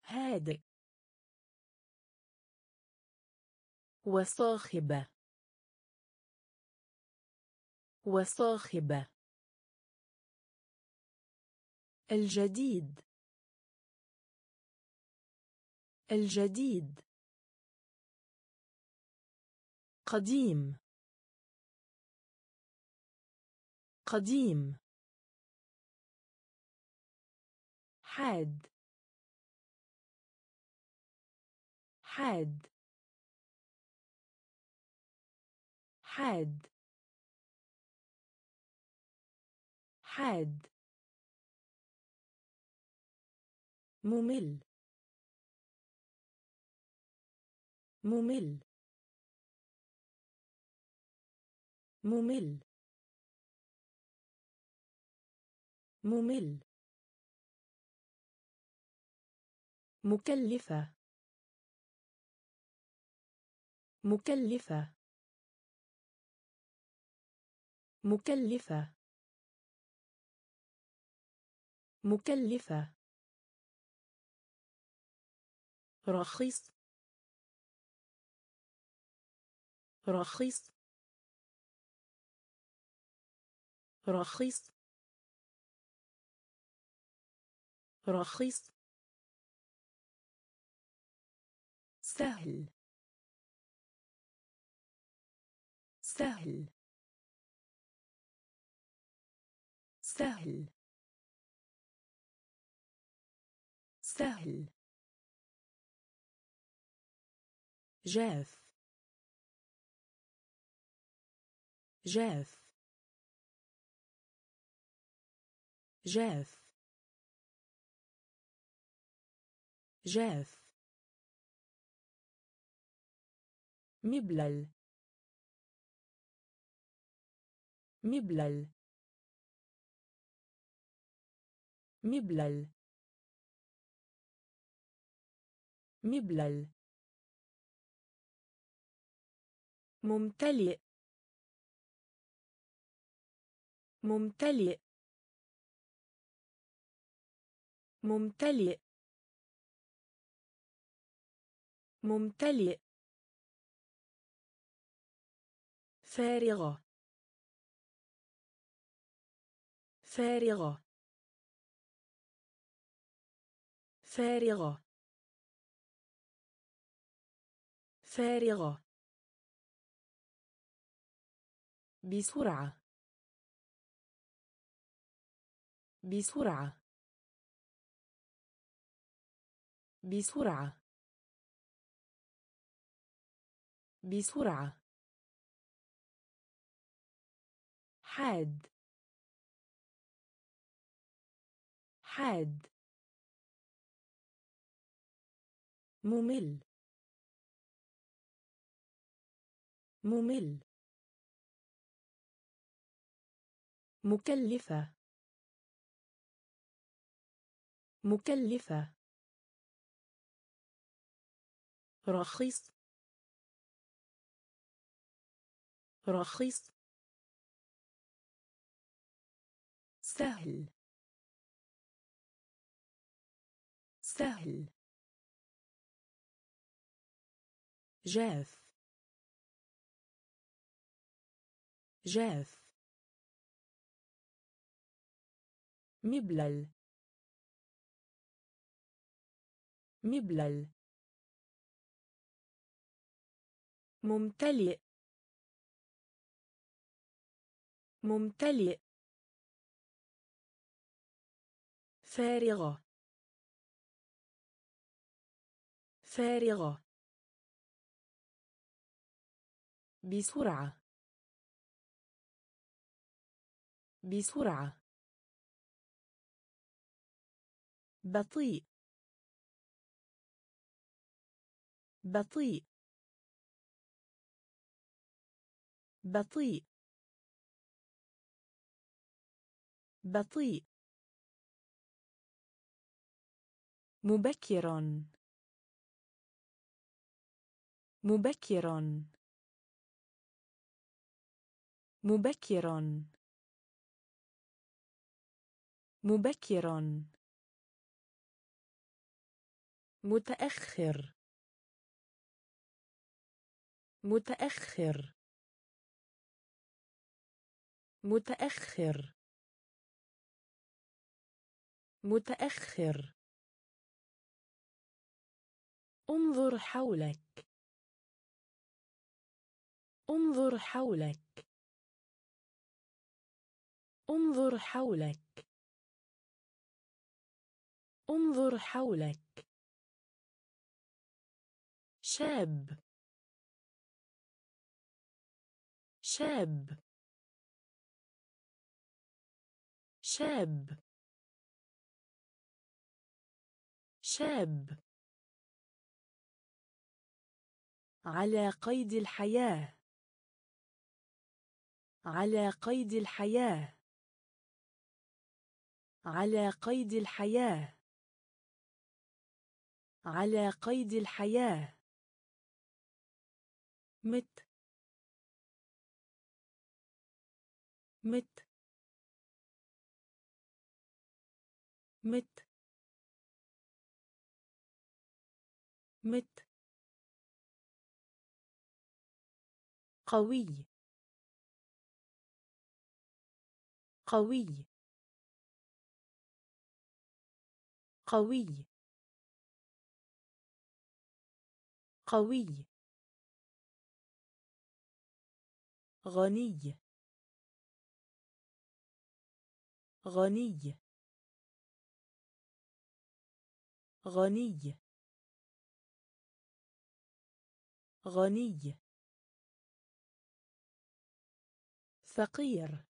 هادئ. وصاخبة. وصاخبة. الجديد. الجديد. قديم. قديم. حاد. حاد. حاد. حاد. ممل. ممل. ممل. ممل. مكلفة. مكلفة. مكلفة. مكلفة. رخيص. رخيص. رخيص. رخيص. سهل. سهل. سهل. سهل. جاف. جاف. جاف. جاف. مبلل. مبلل. مبلل. مبلل. ممتلئ. ممتلئ. ممتلئ. ممتلئ. فارغة. فارغة. فارغة. فارغة. بسرعة. بسرعة. بسرعة. بسرعة. حاد. حاد. ممل. ممل. مكلفة. مكلفة. رخيص. رخيص. سهل. سهل. جاف. جاف. مبلل. مبلل. ممتلئ. ممتلئ. فارغة. فارغة. بسرعة. بسرعة. بطيء. بطيء. بطيء. بطيء. مبكر مبكر مبكر مبكر متأخر. متأخر. متأخر. متأخر. انظر حولك. انظر حولك. انظر حولك. انظر حولك. شاب. شاب. شاب. شاب. على قيد الحياة. على قيد الحياة. على قيد الحياة. على قيد الحياة. مت. مت. مت. مت. قوي. قوي. قوي. قوي. غني. غني. غني. غني. فقير.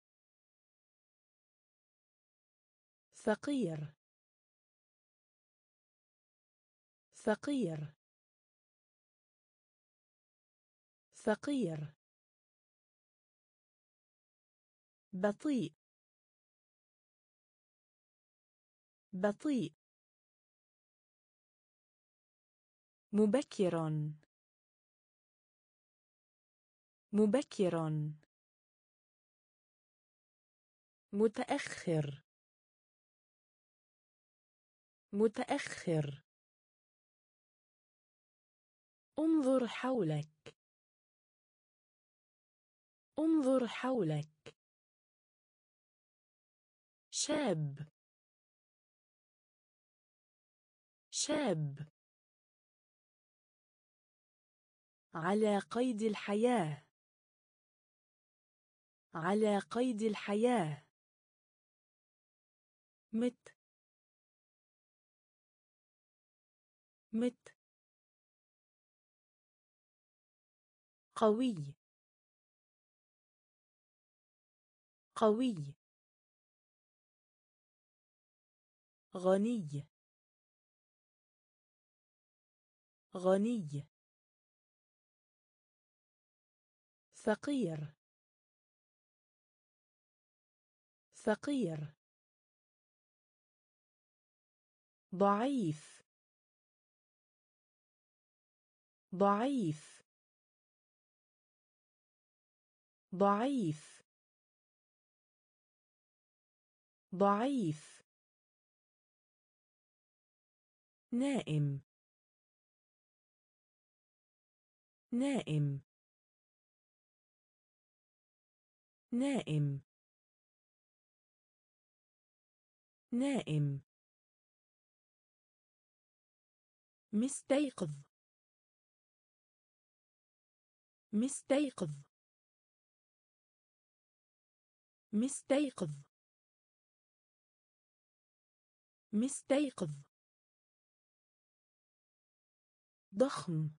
فقير. فقير. فقير. بطيء. بطيء. مبكر مبكر متأخر. متأخر. انظر حولك. انظر حولك. شاب. شاب. على قيد الحياة. على قيد الحياة. مت. مت. قوي. قوي. غني. غني. فقير. فقير. ضعيف. ضعيف. ضعيف. ضعيف. نائم. نائم. نائم. نائم. مستيقظ. مستيقظ. مستيقظ. مستيقظ. ضخم.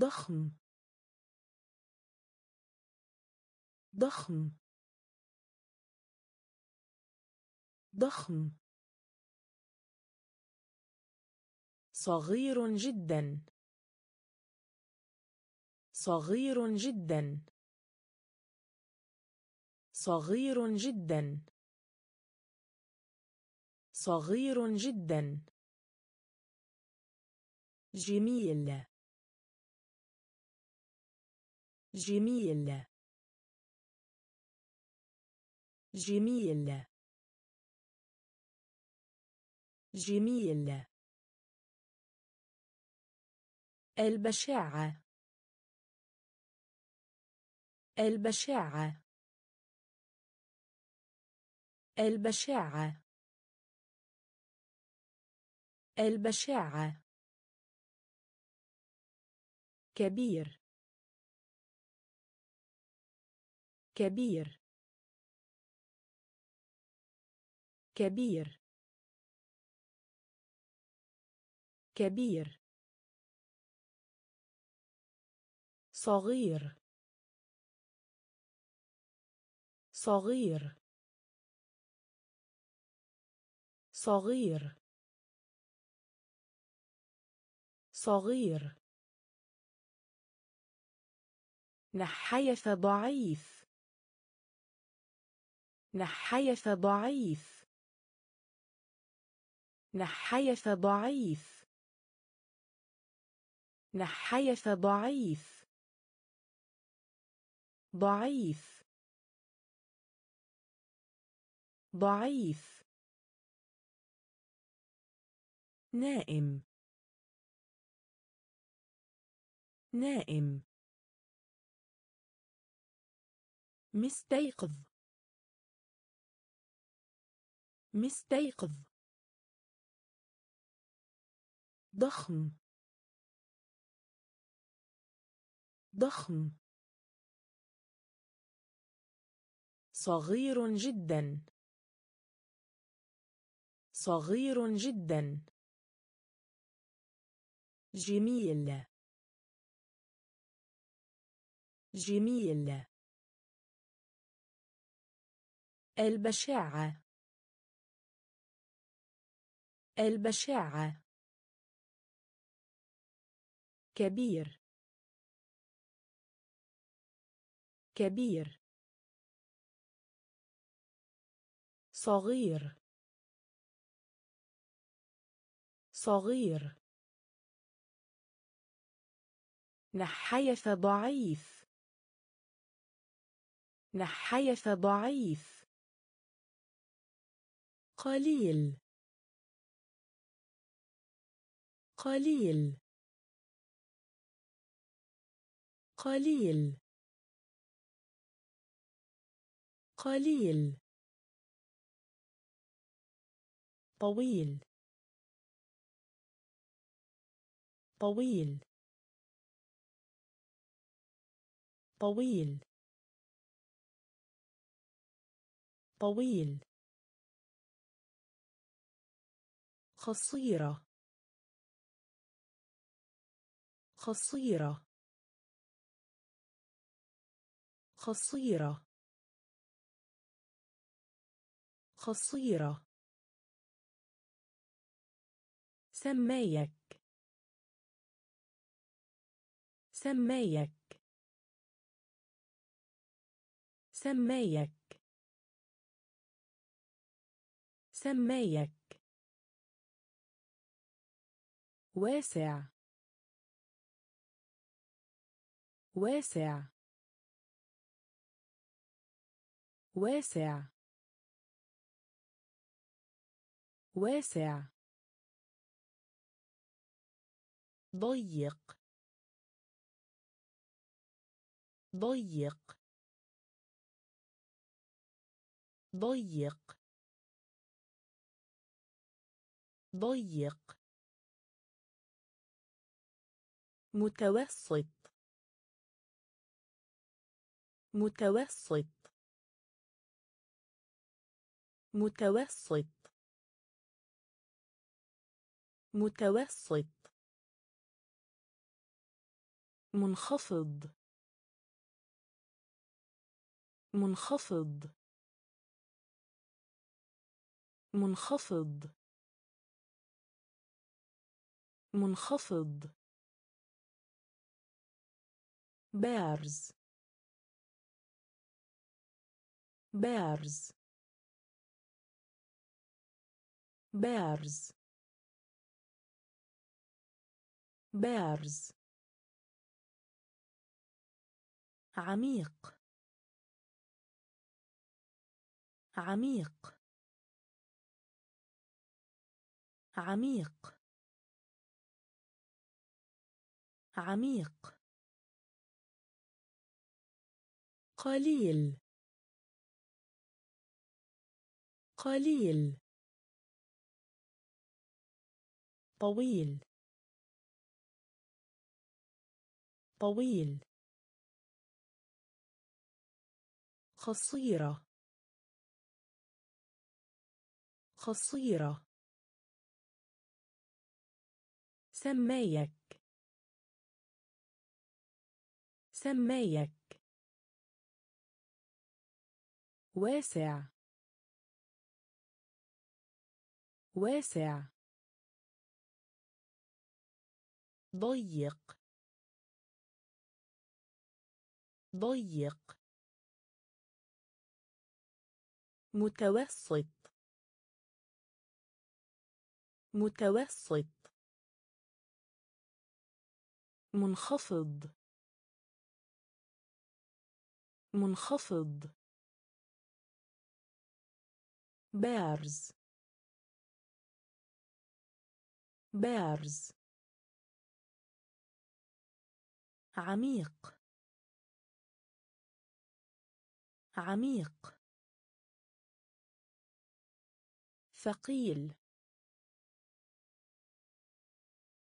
ضخم. ضخم. ضخم. صغير جدا. صغير جدا. صغير جدا. صغير جدا. جميل. جميل. جميل. جميل. البشاعة. البشاعة. البشاعة. البشاعة. كبير. كبير. كبير. كبير. صغير. صغير. صغير. صغير. نحيف ضعيف. نحيف ضعيف. نحيف ضعيف. نحيف ضعيف. ضعيف. ضعيف. نائم. نائم. مستيقظ. مستيقظ. ضخم. ضخم. صغير جدا. صغير جدا. جميل. جميل. البشاعة. البشاعة. كبير. كبير. صغير. صغير. نحيف ضعيف. نحيف ضعيف. قليل. قليل. قليل. قليل. طويل. طويل. طويل. طويل. قصيرة قصيرة قصيرة قصيرة سمايك. سمايك. سمايك. سمايك. واسع. واسع. واسع. واسع. ضيق. ضيق. ضيق. ضيق. متوسط. متوسط. متوسط. متوسط. منخفض. منخفض. منخفض. منخفض. بارز. بارز بارز بارز عميق عميق عميق عميق. قليل. قليل. طويل. طويل. قصيرة. قصيرة. سمايك. سمايك. واسع. واسع. ضيق. ضيق. متوسط. متوسط. منخفض. منخفض. بارز. بارز عميق عميق ثقيل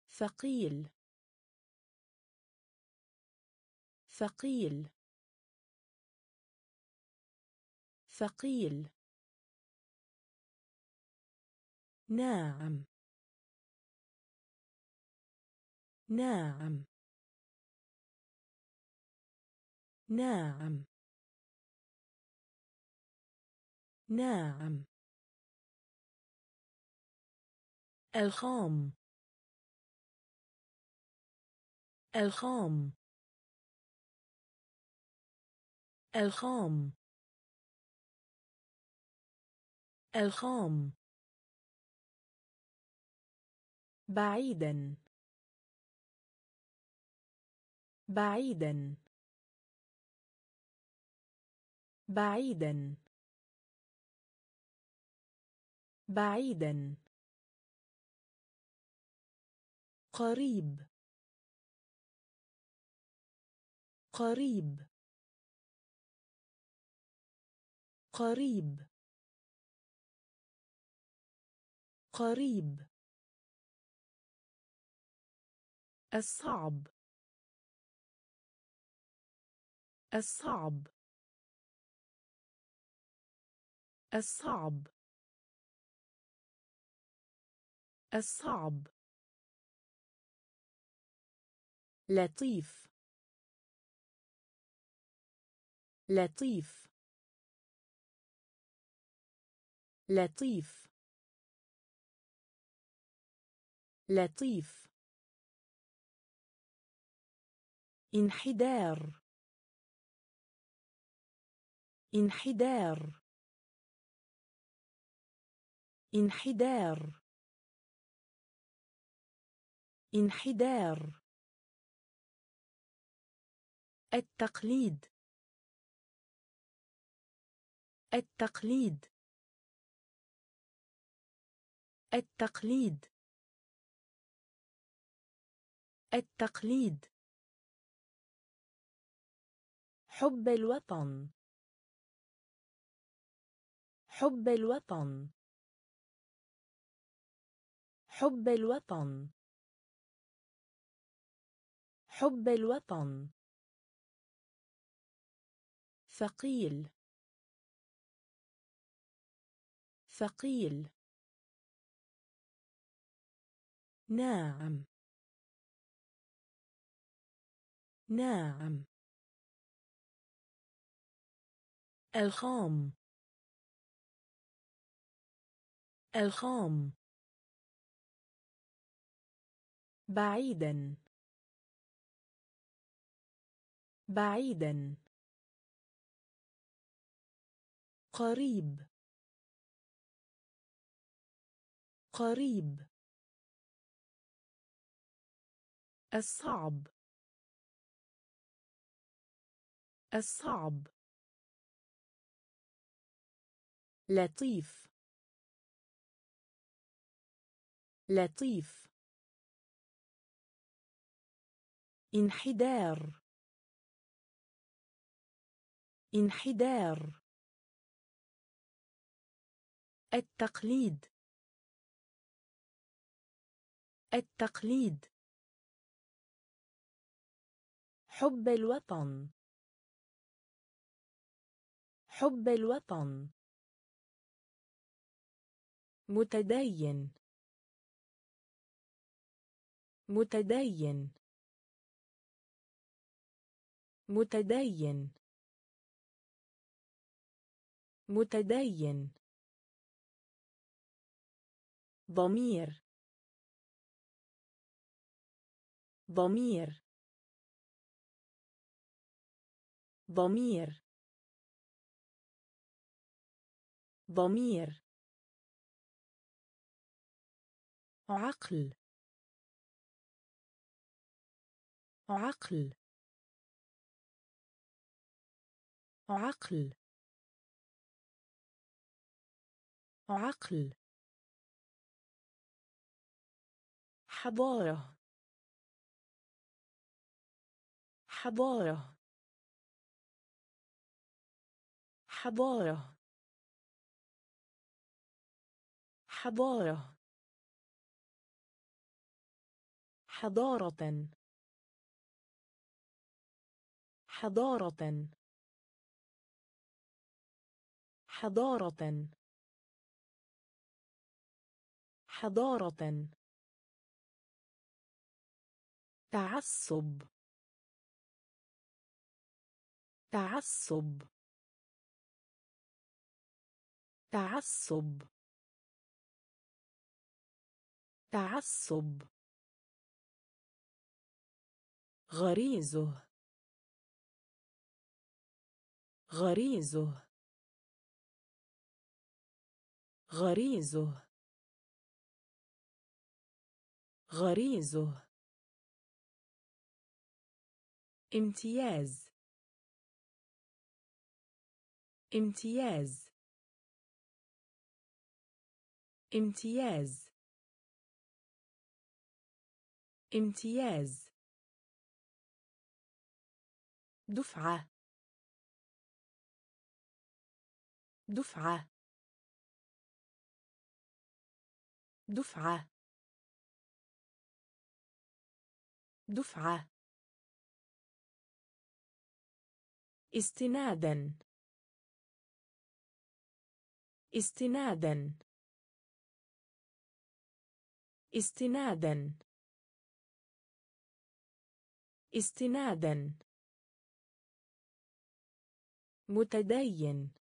ثقيل ثقيل ثقيل. ناعم. ناعم ناعم ناعم الخام. الخام. الخام. الخام. بعيدا. بعيدا. بعيدا. بعيدا. قريب. قريب. قريب. قريب. الصعب. الصعب. الصعب. الصعب. لطيف. لطيف. لطيف. لطيف. انحدار. انحدار. انحدار. انحدار. التقليد. التقليد. التقليد. التقليد. حب الوطن. حب الوطن. حب الوطن. حب الوطن. ثقيل. ثقيل. ناعم. ناعم. الخام. الخام. بعيدا. بعيدا. قريب. قريب. الصعب. الصعب. لطيف. لطيف. انحدار. انحدار. التقليد. التقليد. حب الوطن. حب الوطن. متدين. متدين. متدين. متدين. ضمير. ضمير. ضمير. ضمير. عقل. عقل. عقل. عقل. حضارة. حضارة. حضارة. حضارة. حضارة. حضارة. حضارة. حضارة. تعصب. تعصب. تعصب. تعصب. غريزه. غريزه. غريزه. غريزه. امتياز. امتياز. امتياز. امتياز. دفعة. دفعة. دفعة. دفعة. استنادا. استنادا. استنادا. استنادا. متدين.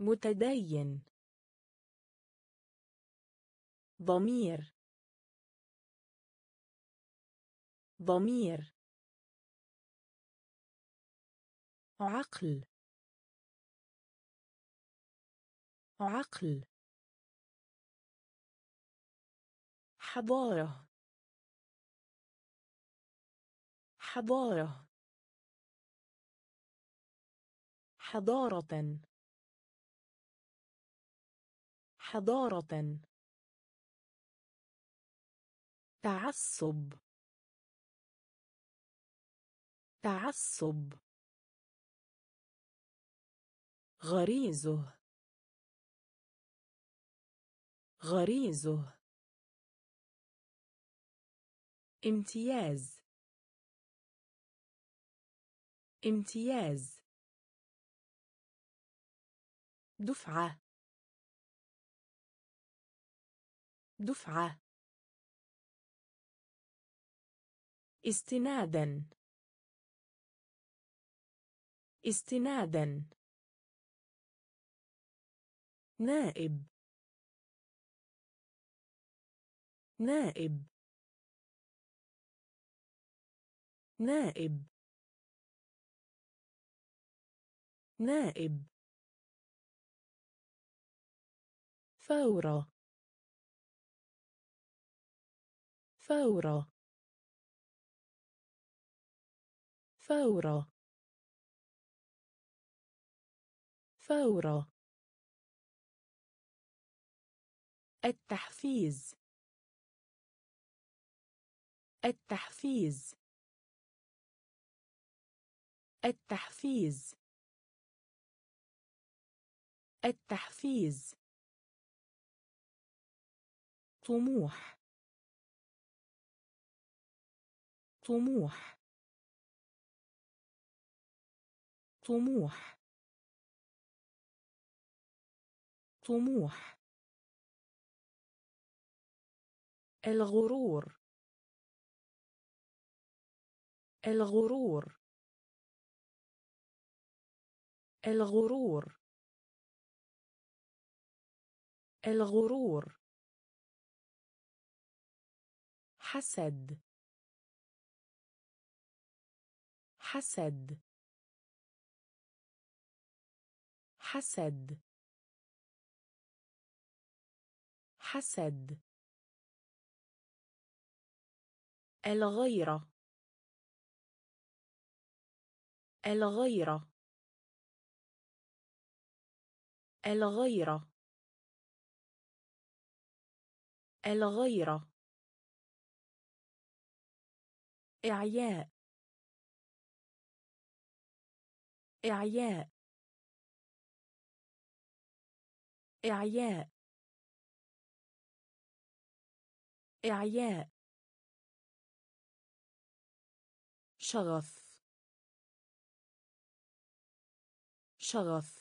متدين. ضمير. ضمير. عقل. عقل. حضارة. حضارة. حضارة. حضارة. تعصب. تعصب. غريزه. غريزه. امتياز. امتياز. دفعة. دفعة. استنادا. استنادا. نائب. نائب. نائب. نائب. فورة. فورة فورة فورة التحفيز. التحفيز. التحفيز. التحفيز. طموح. طموح. طموح. طموح. الغرور. الغرور. الغرور. الغرور. حسد. حسد. حسد. حسد. الغيرة. الغيرة. الغيرة. الغيرة. إعياء. إعياء. إعياء. إعياء. شغف شغف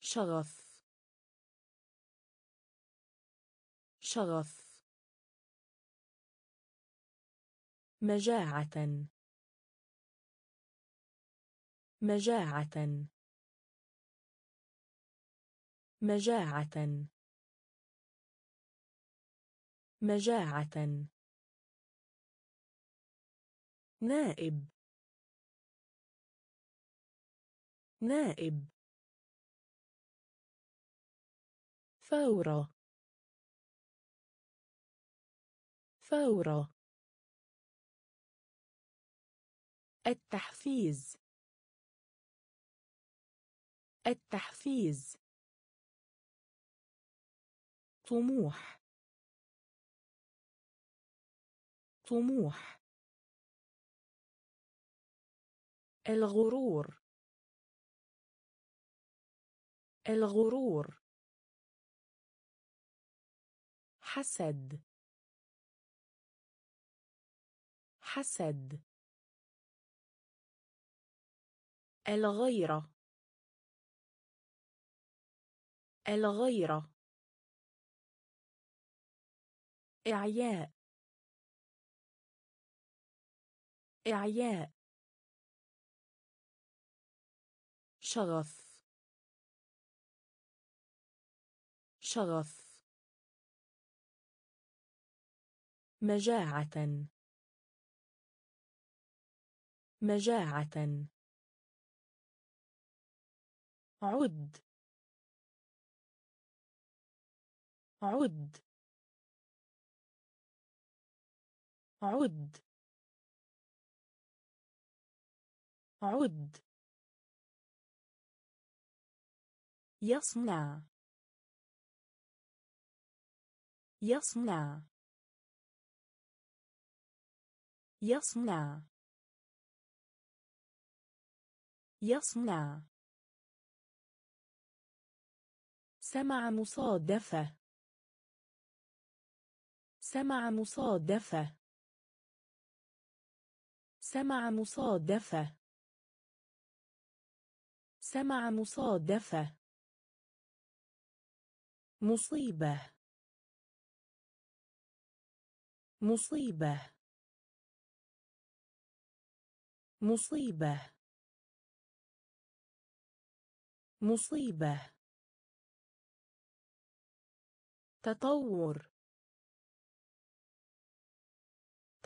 شغف شغف مجاعة. مجاعة. مجاعة. مجاعة. نائب. نائب. فورة. فورة. التحفيز. التحفيز. طموح. طموح. الغرور. الغرور. حسد. حسد. الغيرة. الغيرة. إعياء. إعياء. شغف. شغف. مجاعة. مجاعة. عد. عد. عد. عد. يصنع. يصنع. يصنع. يصنع. سمع مصادفة. سمع مصادفة. سمع مصادفة. سمع مصادفة. مصيبة. مصيبة. مصيبة. مصيبة. تطور.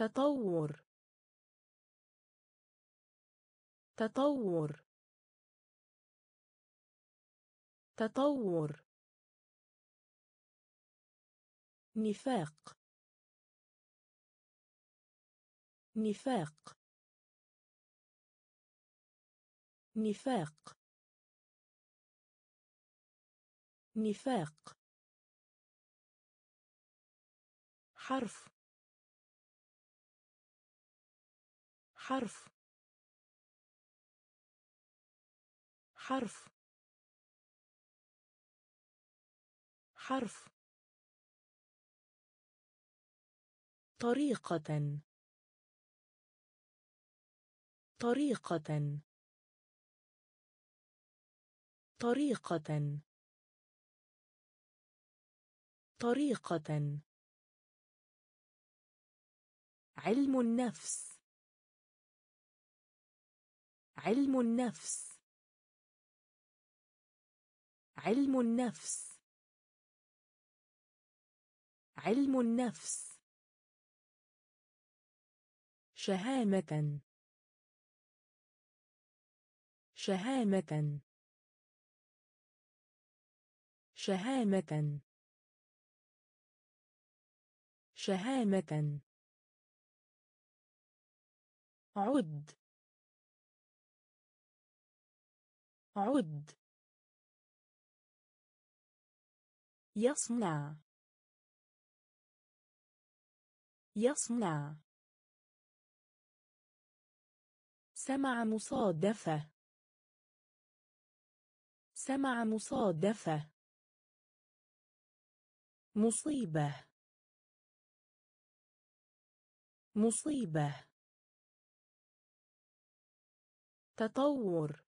تطور. تطور. تطور. نفاق. نفاق. نفاق. نفاق. حرف. حرف. حرف. حرف. طريقة. طريقة. طريقة. طريقة. علم النفس. علم النفس. علم النفس. علم النفس. شهامة. شهامة. شهامة. شهامة. عد. عد. يصنع. يصنع. سمع مصادفة. سمع مصادفة. مصيبة. مصيبة. تطور.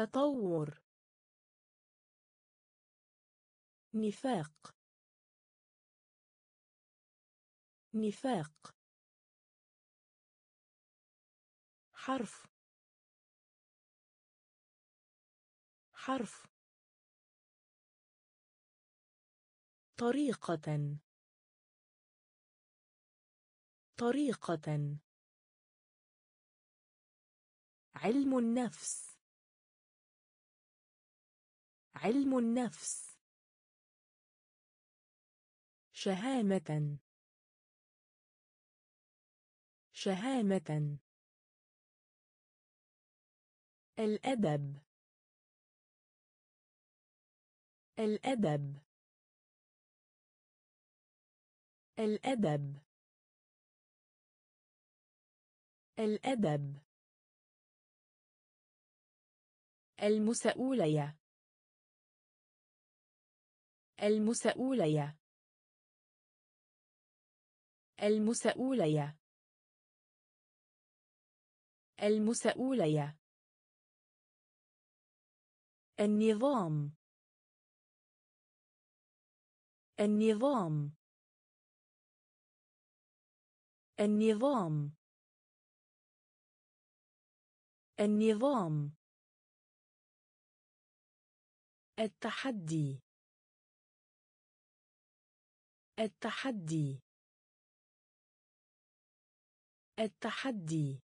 تطور. نفاق. نفاق. حرف. حرف. طريقة. طريقة. علم النفس. علم النفس. شهامة. شهامة. الأدب. الأدب. الأدب. الأدب. المسؤولية. المسؤولية. المسؤولية. المسؤولية. النظام. النظام. النظام. النظام. التحدي. التحدي. التحدي.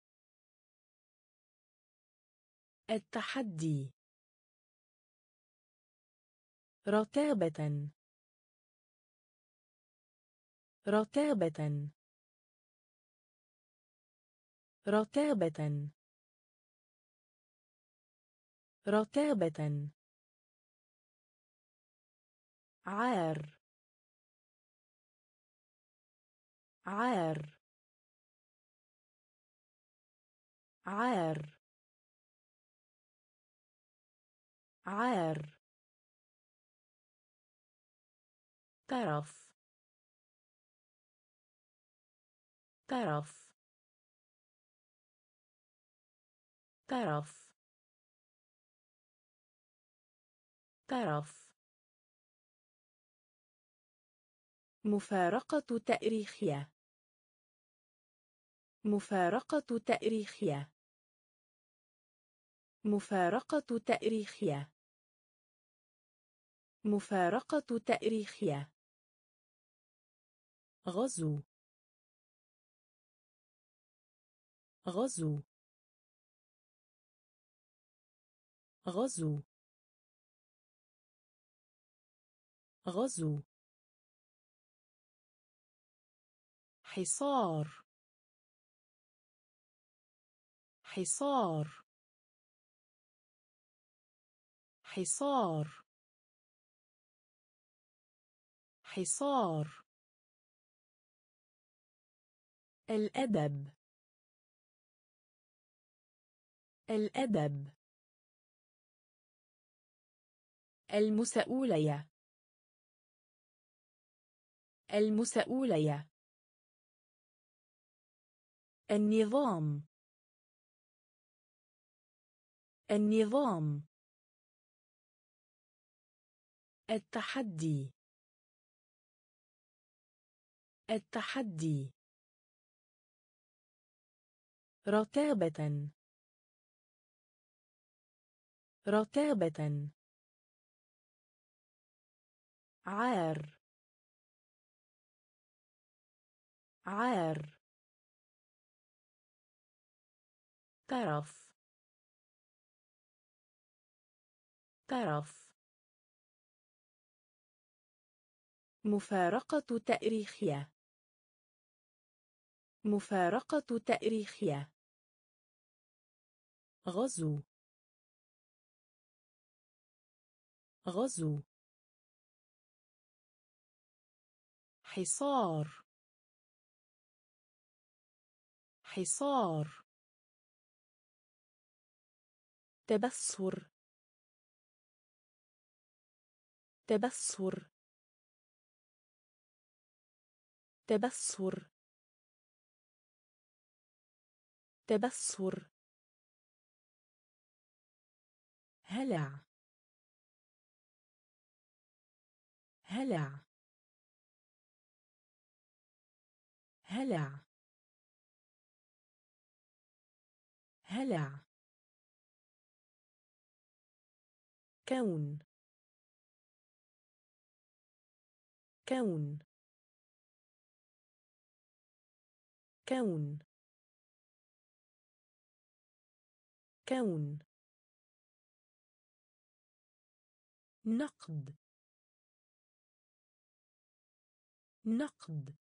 التحدي. رتابة رتابة رتابة رتابة عار. عار. عار. عار. طرف. طرف. طرف. طرف. مفارقة تاريخية. مفارقة تأريخية. مفارقة تأريخية. مفارقة تأريخية. غزو. غزو. غزو. غزو. حصار. حصار. حصار. حصار. الأدب. الأدب. المسؤولية. المسؤولية. النظام. النظام. التحدي. التحدي. رتابة. رتابة. عار. عار. طرف. طرف مفارقة تأريخية. مفارقة تأريخية. غزو. غزو. حصار. حصار. تبصر. تبصر. تبصر. تبصر. هلع. هلع. هلع. هلع. كون. كون. كون. كون. نقد. نقد.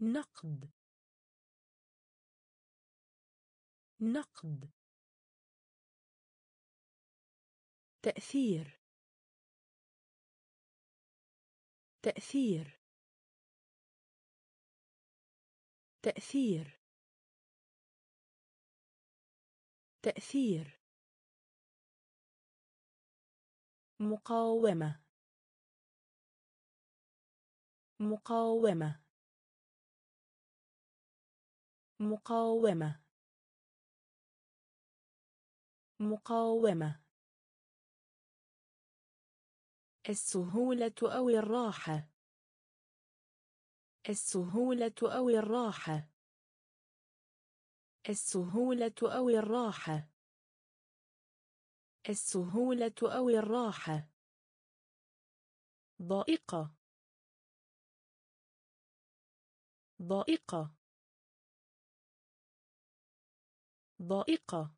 نقد. نقد. تأثير. تأثير. تأثير. تأثير. مقاومة. مقاومة. مقاومة. مقاومة. السهولة أو الراحة. السهولة أو الراحة. السهولة أو الراحة. السهولة أو الراحة. ضائقة. ضائقة. ضائقة.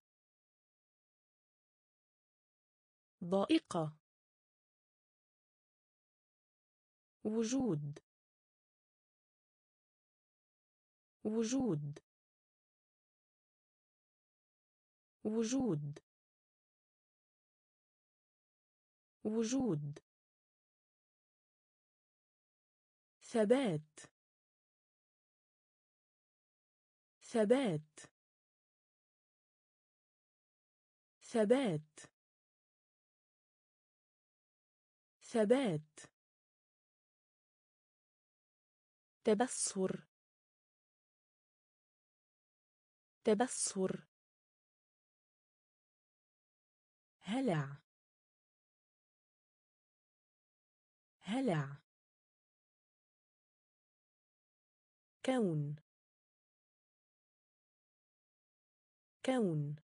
ضائقة. وجود. وجود. وجود. وجود. ثبات. ثبات. ثبات. ثبات. تبصر. تبصر. هلع. هلع. كون. كون.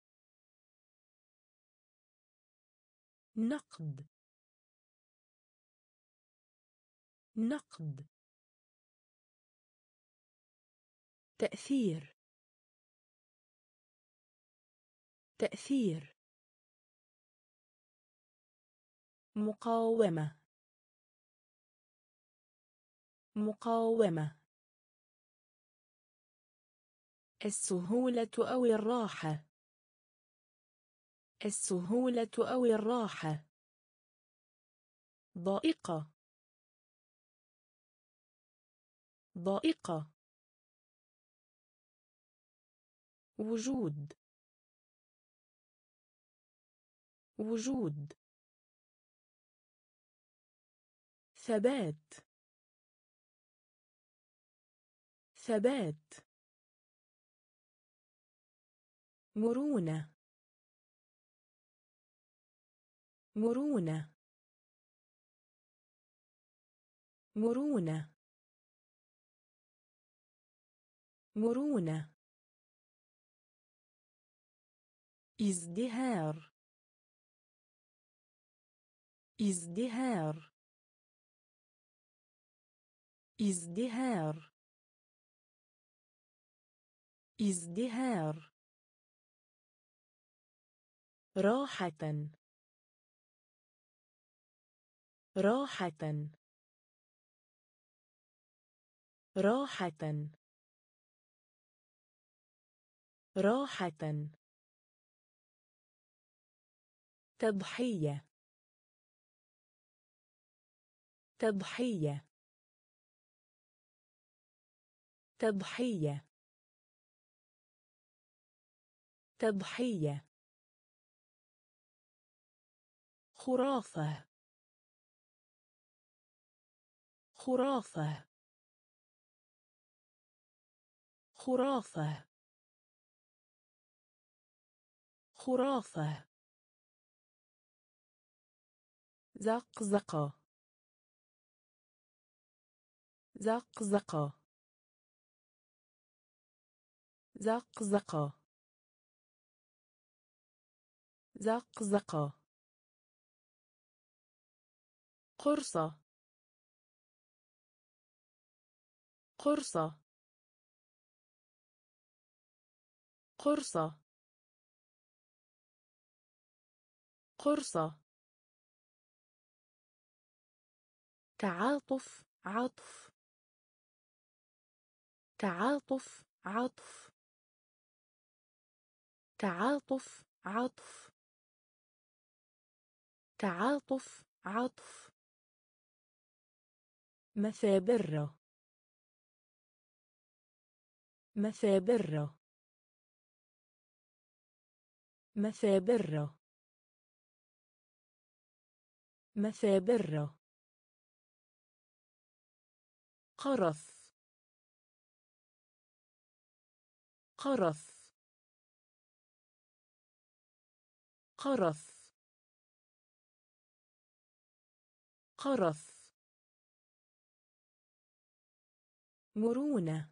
نقد. نقد. تأثير. تأثير. مقاومة. مقاومة. السهولة أو الراحة. السهولة أو الراحة. ضائقة. ضائقة. وجود. وجود. ثبات. ثبات. مرونة. مرونة. مرونة. مرونة. ازدهار. ازدهار. ازدهار. ازدهار. راحة. راحة. راحة. راحة. تضحية. تضحية. تضحية. تضحية. خرافة. خرافة. خرافة. خرافة. زقزقة. زقزقة. زقزقة. زقزقة. قرصة. قرصة. قرصة. قرصة. تعاطف عطف تعاطف عطف تعاطف عطف تعاطف عطف مثابرة. مثابرة. مثابرة. مثابرة. قرص. قرص. قرص. قرص. مرونة.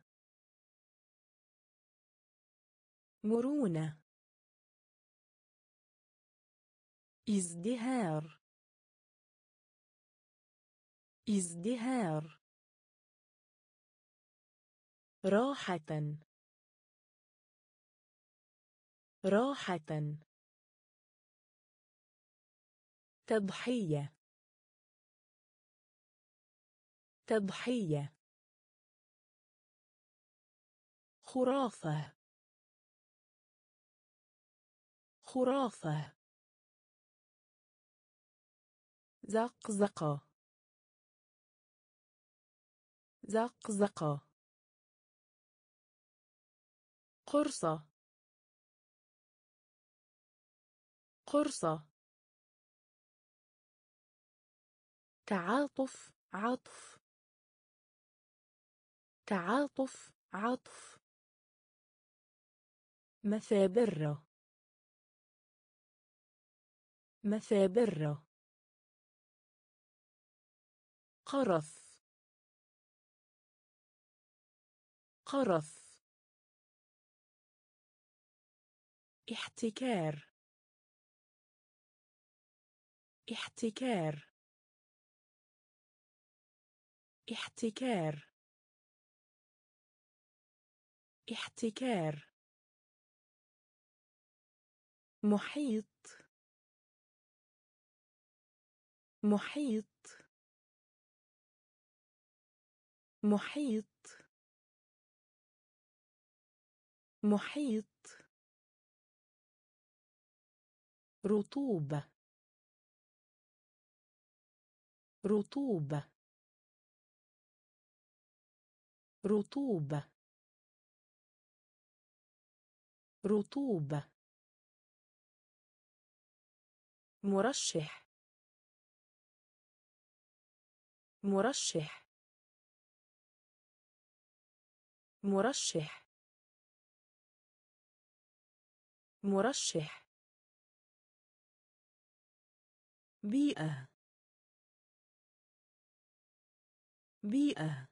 مرونة. ازدهار. ازدهار. راحة. راحة. تضحية. تضحية. خرافة. خرافة. زقزقة. زقزقة. قرصة. قرصة. تعاطف عطف. تعاطف عطف. مثابرة. مثابرة. قرث قرث احتكار. احتكار. احتكار. احتكار. محيط. محيط. محيط. محيط. رطوبة. رطوبة. رطوبة. رطوبة. مرشح. مرشح. مرشح. مرشح. بيئة بيئة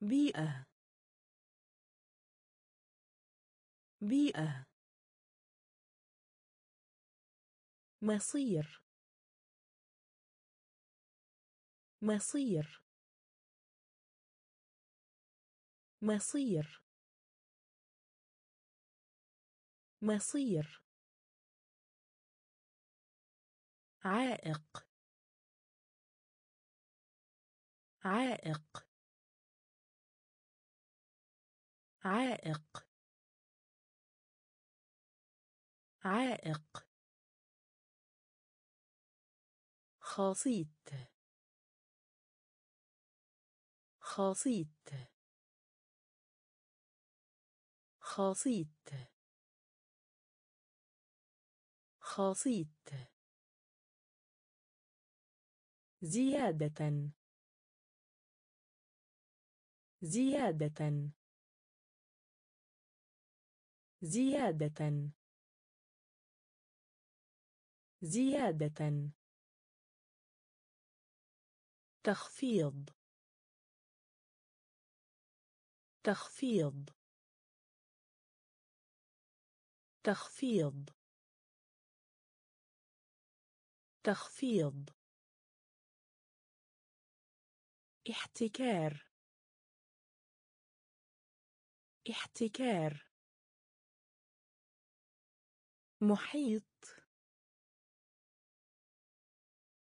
بيئة بيئة. مصير مصير. مصير مصير. عائق. عائق. عائق. عائق. خاصيت. خاصيت. خاصيت. خاصيت. زيادة. زيادة. زيادة. زيادة. تخفيض. تخفيض. تخفيض. تخفيض. احتكار. احتكار. محيط.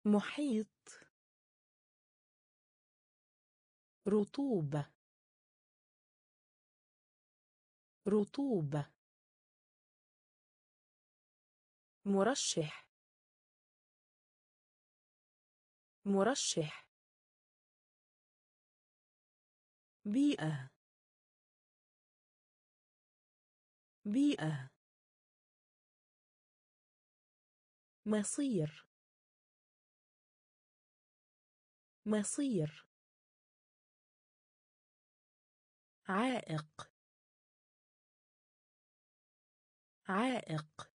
محيط. رطوبة. رطوبة. مرشح. مرشح. بيئة بيئة. مصير مصير. عائق عائق.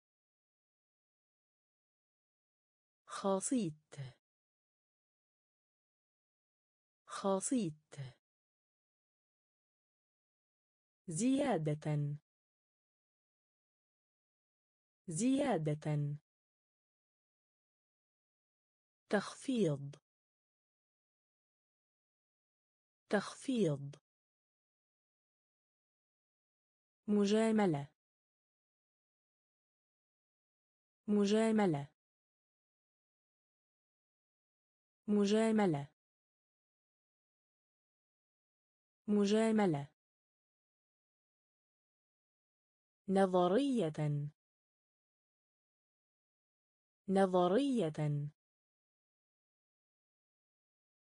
خاصيت خاصيت. زيادة. زيادة. تخفيض. تخفيض. مجاملة. مجاملة. مجاملة. مجاملة. نظرية. نظرية.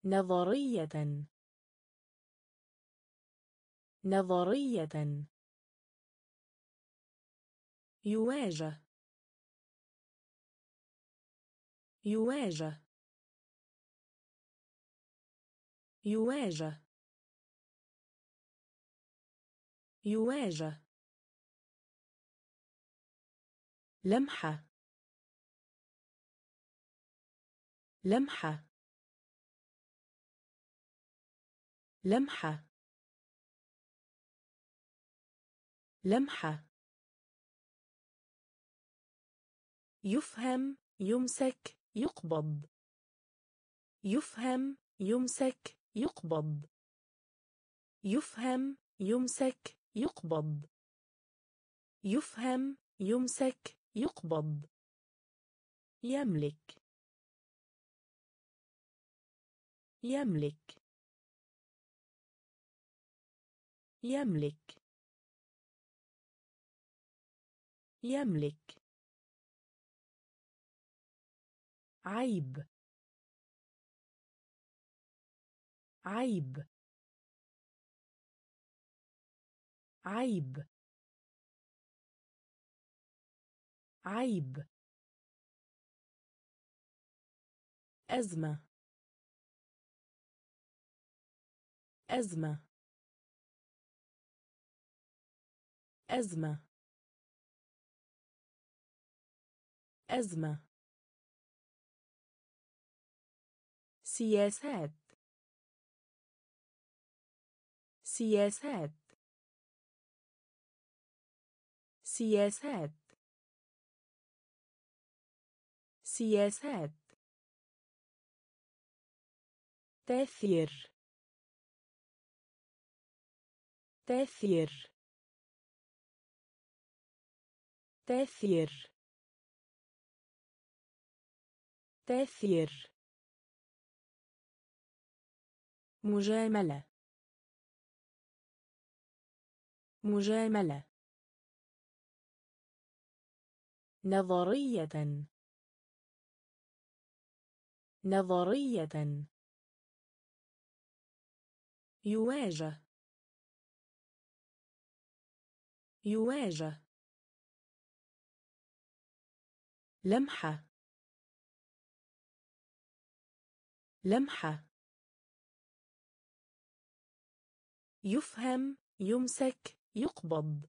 نظرية. نظرية. يواجه. يواجه. يواجه. يواجه. لمحة. لمحة. لمحة. لمحة. يفهم يمسك يقبض. يفهم يمسك يقبض. يفهم يمسك يقبض. يفهم يمسك يقبض. يملك. يملك. يملك. يملك. عيب. عيب. عيب. عيب. أزمة. أزمة. أزمة. أزمة. سياسات. سياسات. سياسات. سياسات. تأثير. تأثير. تأثير. تأثير. مجاملة. مجاملة. نظرية. نظرية. يواجه. يواجه. لمحة. لمحة. يفهم يمسك يقبض.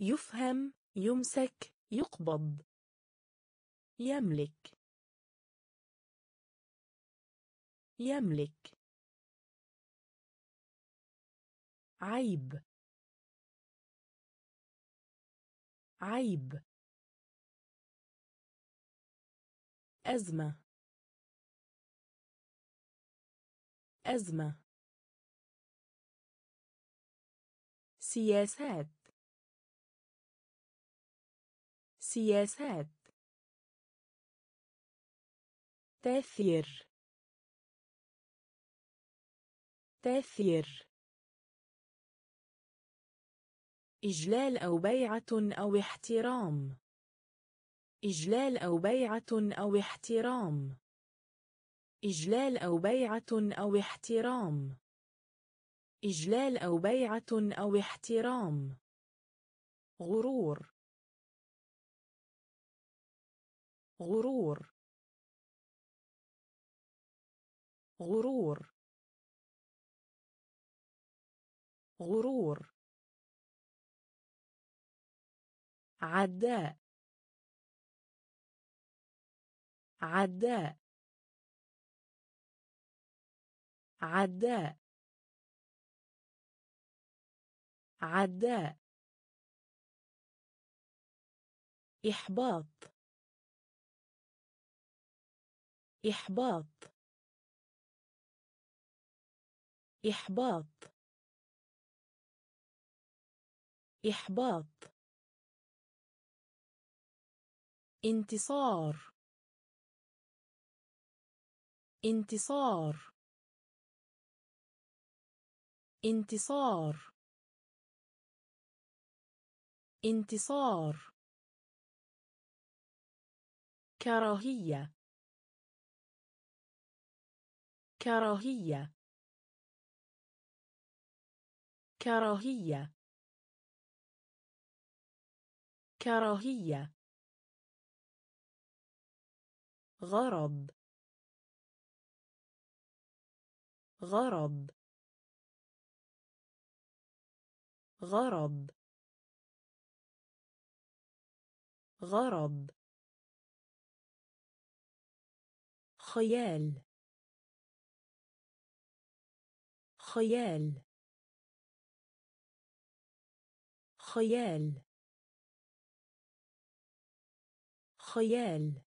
يفهم يمسك يقبض. يملك. يملك. عيب. عيب. أزمة. أزمة. سياسات. سياسات. تأثير. تأثير. إجلال أو بيعة أو احترام. إجلال أو بيعة أو احترام. إجلال أو بيعة أو احترام. إجلال أو بيعة أو احترام. غرور. غرور. غرور. غرور عداء عداء عداء عداء. إحباط إحباط. إحباط. إحباط. انتصار. انتصار. انتصار. انتصار. كراهية. كراهية. كراهية. كراهية. غرض. غرض. غرض. غرض. خيال. خيال. خيال. خيال.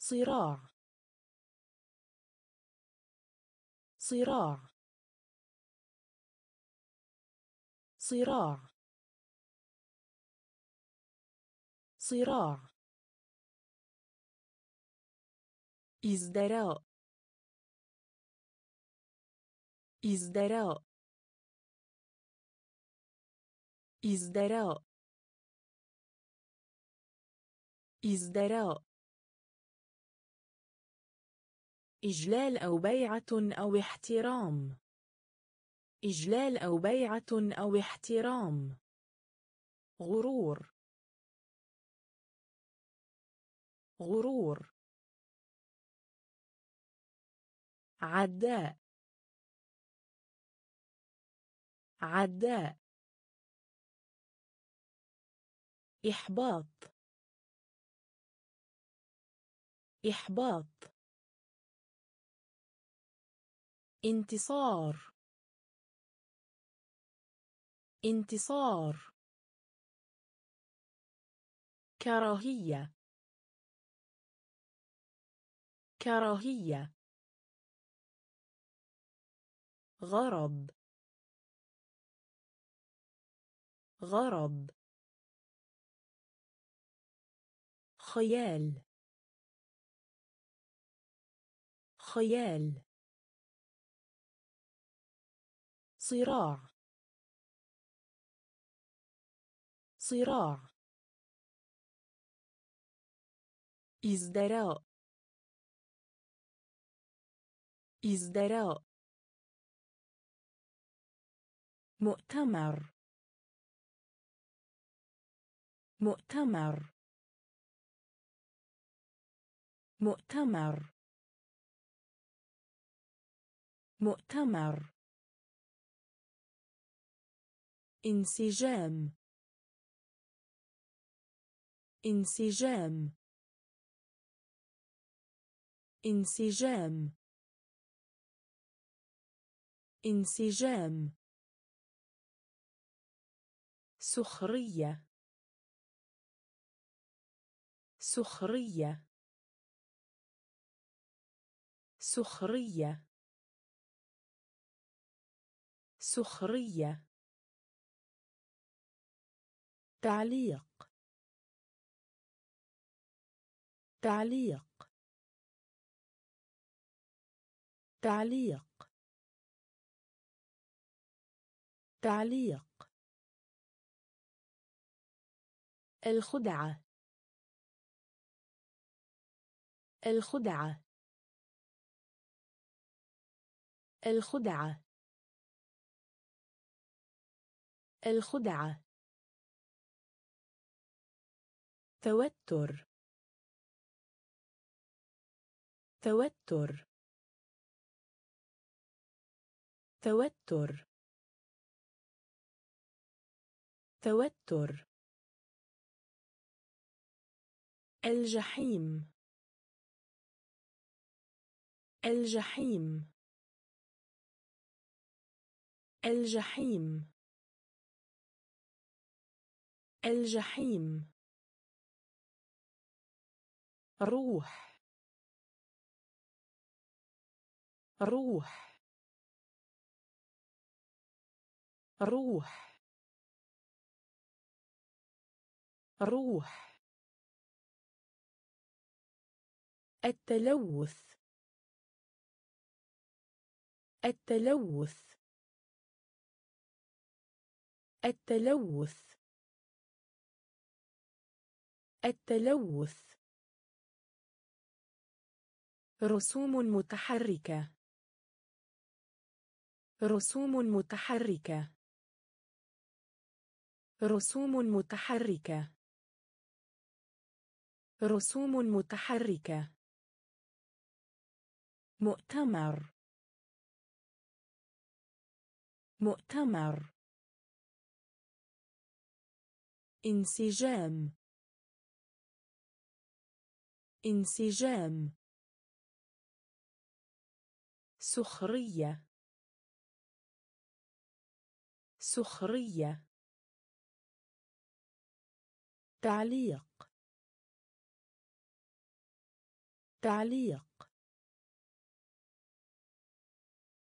صراع. صراع. صراع. صراع. ازدراء. ازدراء. ازدراء. ازدراء إجلال أو بيعة أو احترام. إجلال أو بيعة أو احترام. غرور. غرور. عداء. عداء. إحباط. إحباط. انتصار. انتصار. كراهية. كراهية. غرض. غرض. خيال. خيال. صراع. صراع. ازدراء. ازدراء. مؤتمر. مؤتمر. مؤتمر. مؤتمر. انسجام. انسجام. انسجام. انسجام. سخرية. سخرية. سخرية. سخرية. تعليق. تعليق. تعليق. تعليق. الخدعة. الخدعة. الخدعة. الخدعة. توتر. توتر. توتر. توتر. الجحيم. الجحيم. الجحيم. الجحيم. روح. روح. روح. روح. التلوث. التلوث. التلوث. التلوث. رسوم متحركة. رسوم متحركة. رسوم متحركة. رسوم متحركة. مؤتمر. مؤتمر. انسجام. انسجام. سخرية. سخرية. تعليق. تعليق.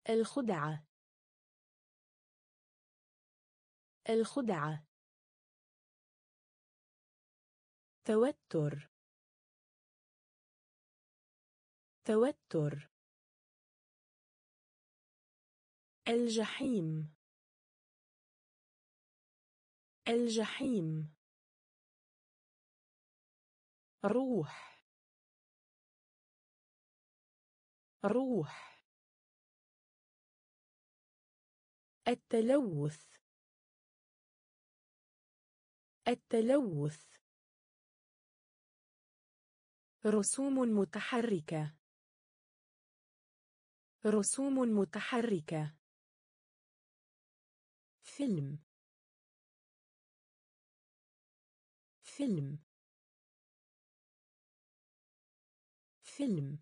الخدعة. الخدعة. توتر. توتر الجحيم. الجحيم. روح. روح. التلوث. التلوث. رسوم متحركة. رسوم متحركة. فيلم. فيلم. فيلم.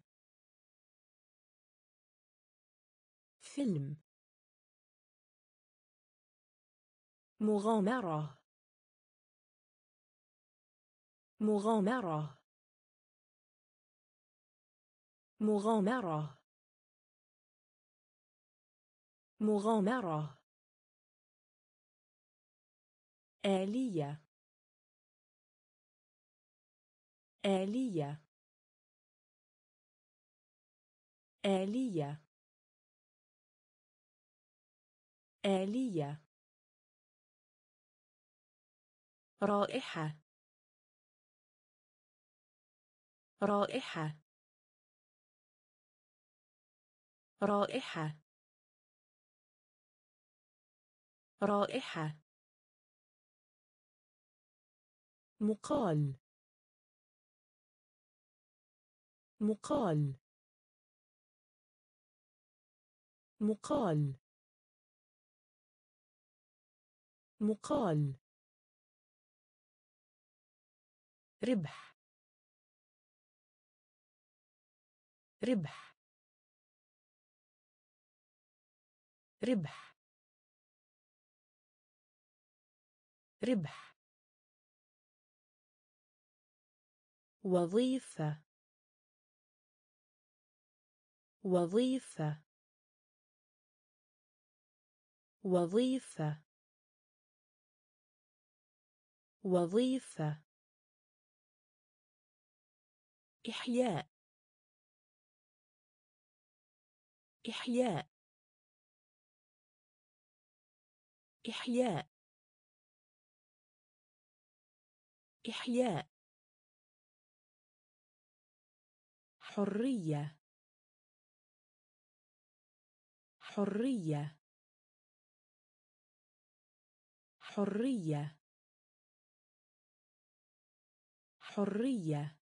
فيلم. مغامرة. مغامرة. مغامرة. مغامرة. آلية. آلية. آلية. آلية. رائحة. رائحة. رائحة. رائحة. مقال. مقال. مقال. مقال. ربح. ربح. ربح. ربح. وظيفة. وظيفة. وظيفة. وظيفة. إحياء. إحياء. إحياء. إحياء. حرية. حرية. حرية. حرية.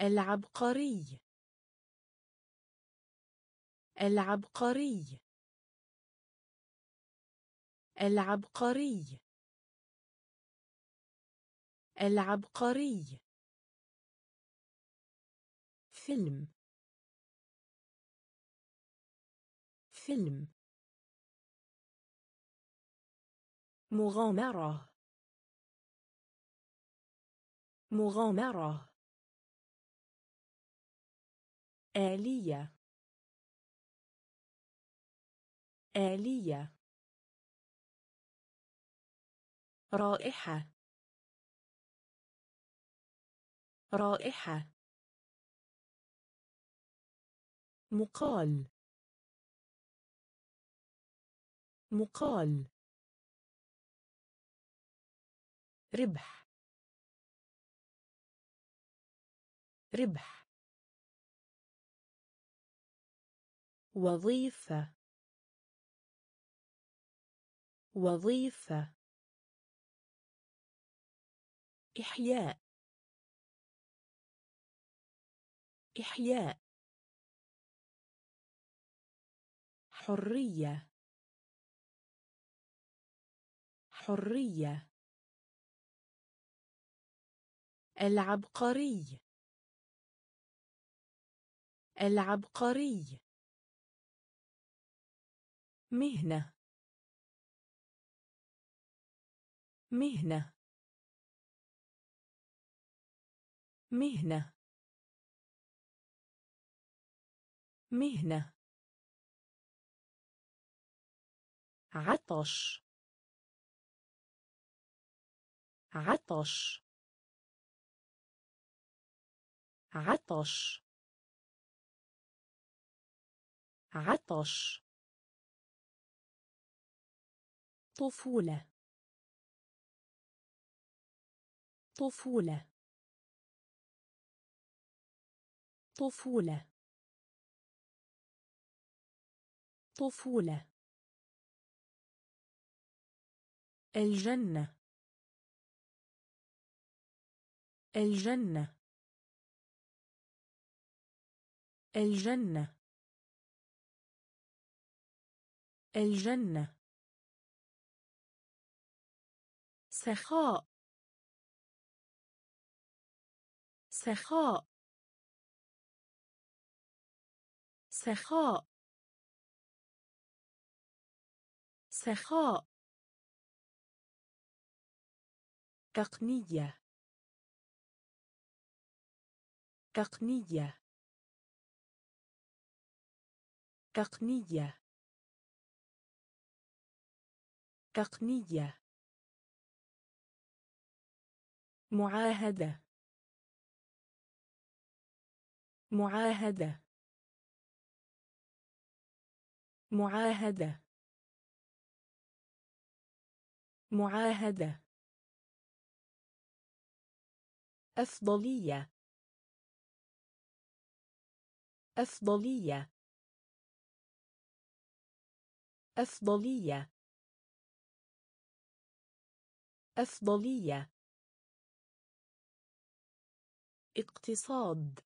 العبقري. العبقري. العبقري. العبقري. فيلم. فيلم. مغامرة. مغامرة. آلية. آلية. رائحة. رائحة. مقال. مقال. ربح. ربح. وظيفة. وظيفة. إحياء. إحياء. حرية. حرية. العبقري. العبقري. مهنة. مهنة. مهنة. مهنة. عطش. عطش. عطش. عطش. طفولة. طفولة. طفولة. طفولة الجنة. الجنة. الجنة. الجنة. سخاء. سخاء. سخاء. سخاء. تقنية. تقنية. تقنية. تقنية. معاهدة. معاهدة. معاهدة. معاهدة. أفضلية. أفضلية. أفضلية. أفضلية. اقتصاد.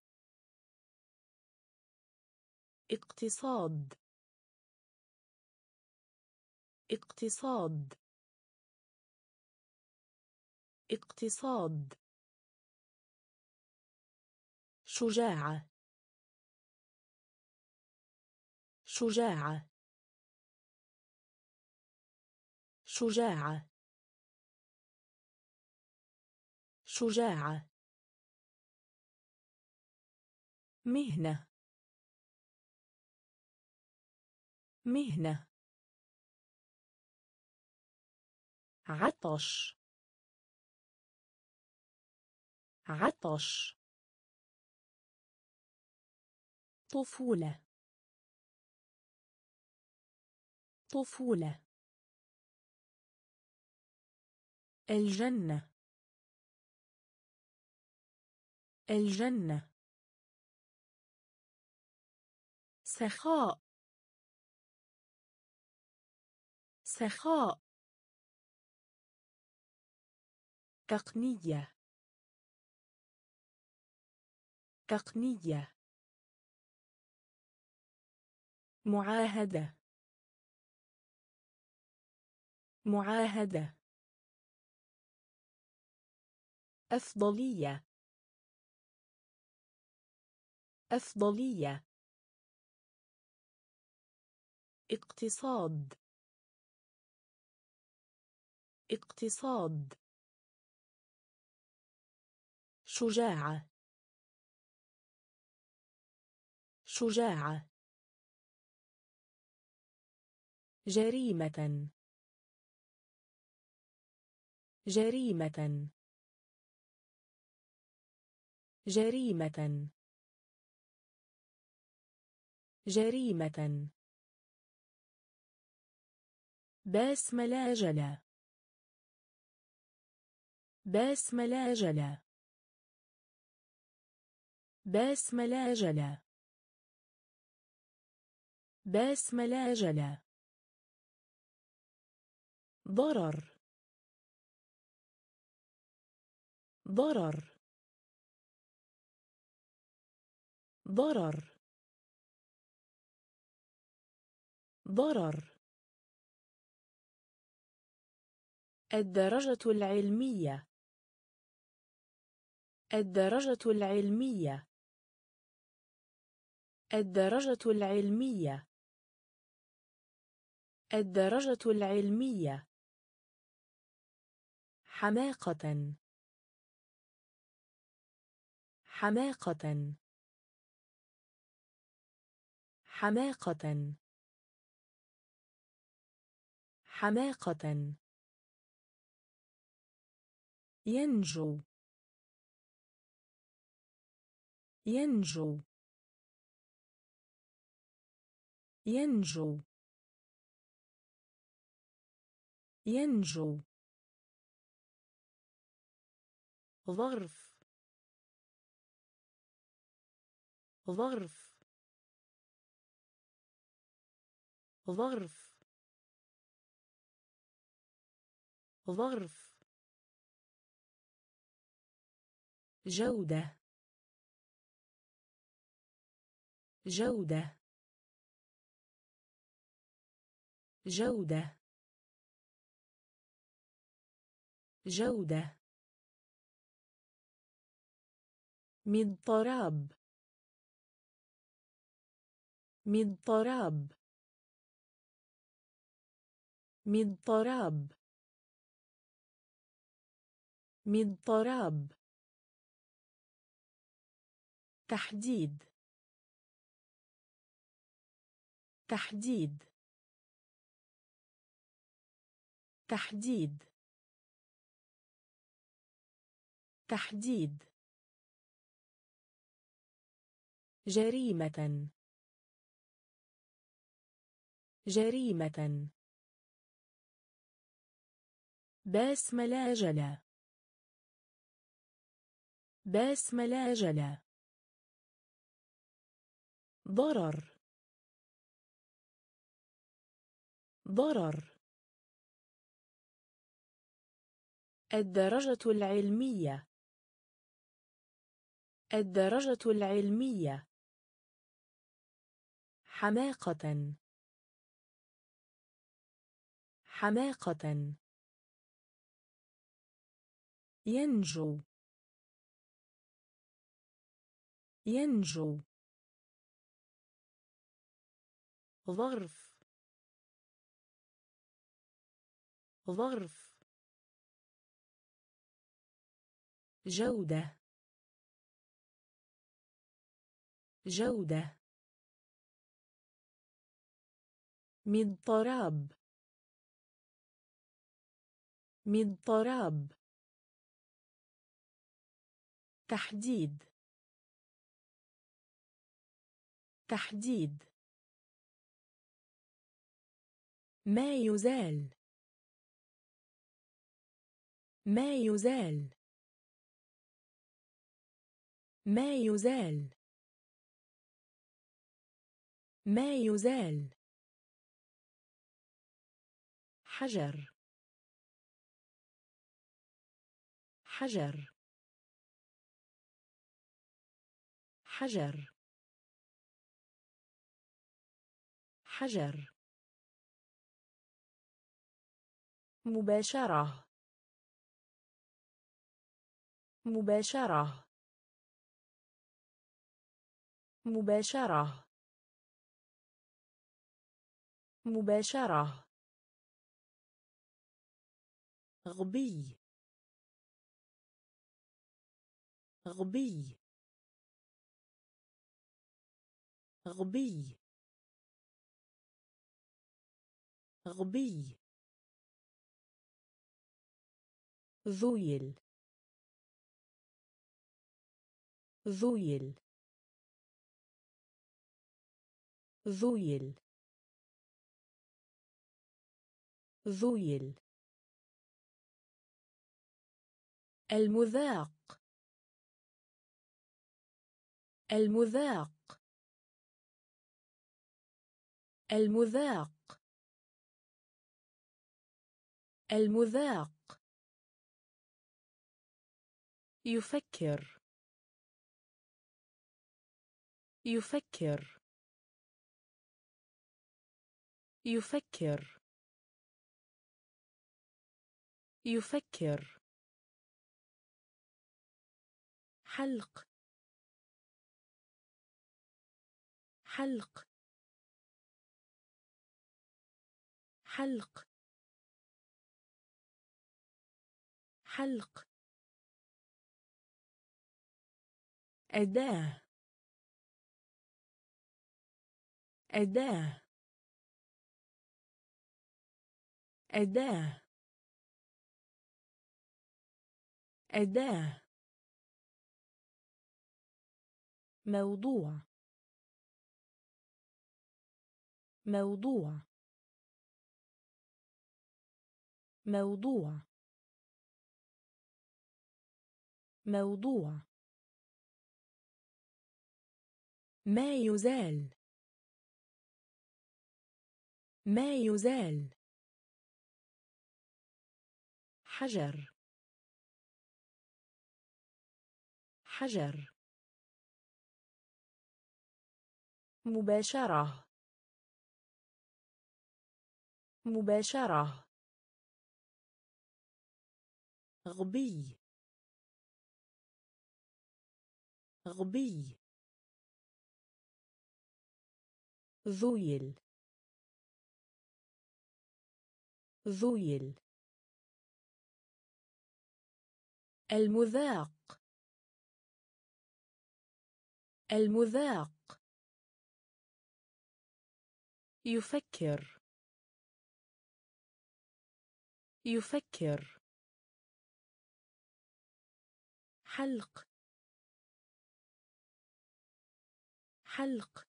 اقتصاد. اقتصاد. اقتصاد. شجاعة. شجاعة. شجاعة. شجاعة. مهنة. مهنة. عطش. عطش. طفولة. طفولة. الجنة. الجنة. سخاء. سخاء. تقنية. تقنية. معاهدة. معاهدة. أفضلية. أفضلية. اقتصاد. اقتصاد. شجاعة. شجاعة. جريمة. جريمة. جريمة. جريمة. باسملاجلة باسملاجلة باسملاجلة باسملاجلة ضرر. ضرر. ضرر. ضرر. الدرجة العلمية. الدرجة العلمية. الدرجة العلمية. الدرجة العلمية. حماقة. حماقة. حماقة. حماقة. ينجو. ينجو. ينجو. ينجو. ظرف. ظرف. ظرف. ظرف. جودة. جودة. جودة. جودة. مضطراب مضطراب مضطراب مضطراب تحديد. تحديد. تحديد. تحديد. جريمة. جريمة. باسملاجلة باسملاجلة ضرر. ضرر. الدرجة العلمية. الدرجة العلمية. حماقة. حماقة. ينجو. ينجو. ظرف. ظرف. جودة. جودة. مضطراب مضطراب تحديد. تحديد. ما يزال. ما يزال. ما يزال. ما يزال. حجر. حجر. حجر. حجر. مباشرة. مباشرة. مباشرة. مباشرة. غبي. غبي. غبي. غبي. ذويل. ذويل. ذويل. ذويل. المذاق. المذاق. المذاق. المذاق. يفكر. يفكر. يفكر. يفكر. حلق. حلق. حلق. حلق. أداة. أداة. أداة. أداة. موضوع. موضوع. موضوع. موضوع. ما يزال. ما يزال. حجر. حجر. مباشرة. مباشرة. غبي. غبي. ذويل. ذويل. المذاق. المذاق. يفكر. يفكر. حلق. حلق.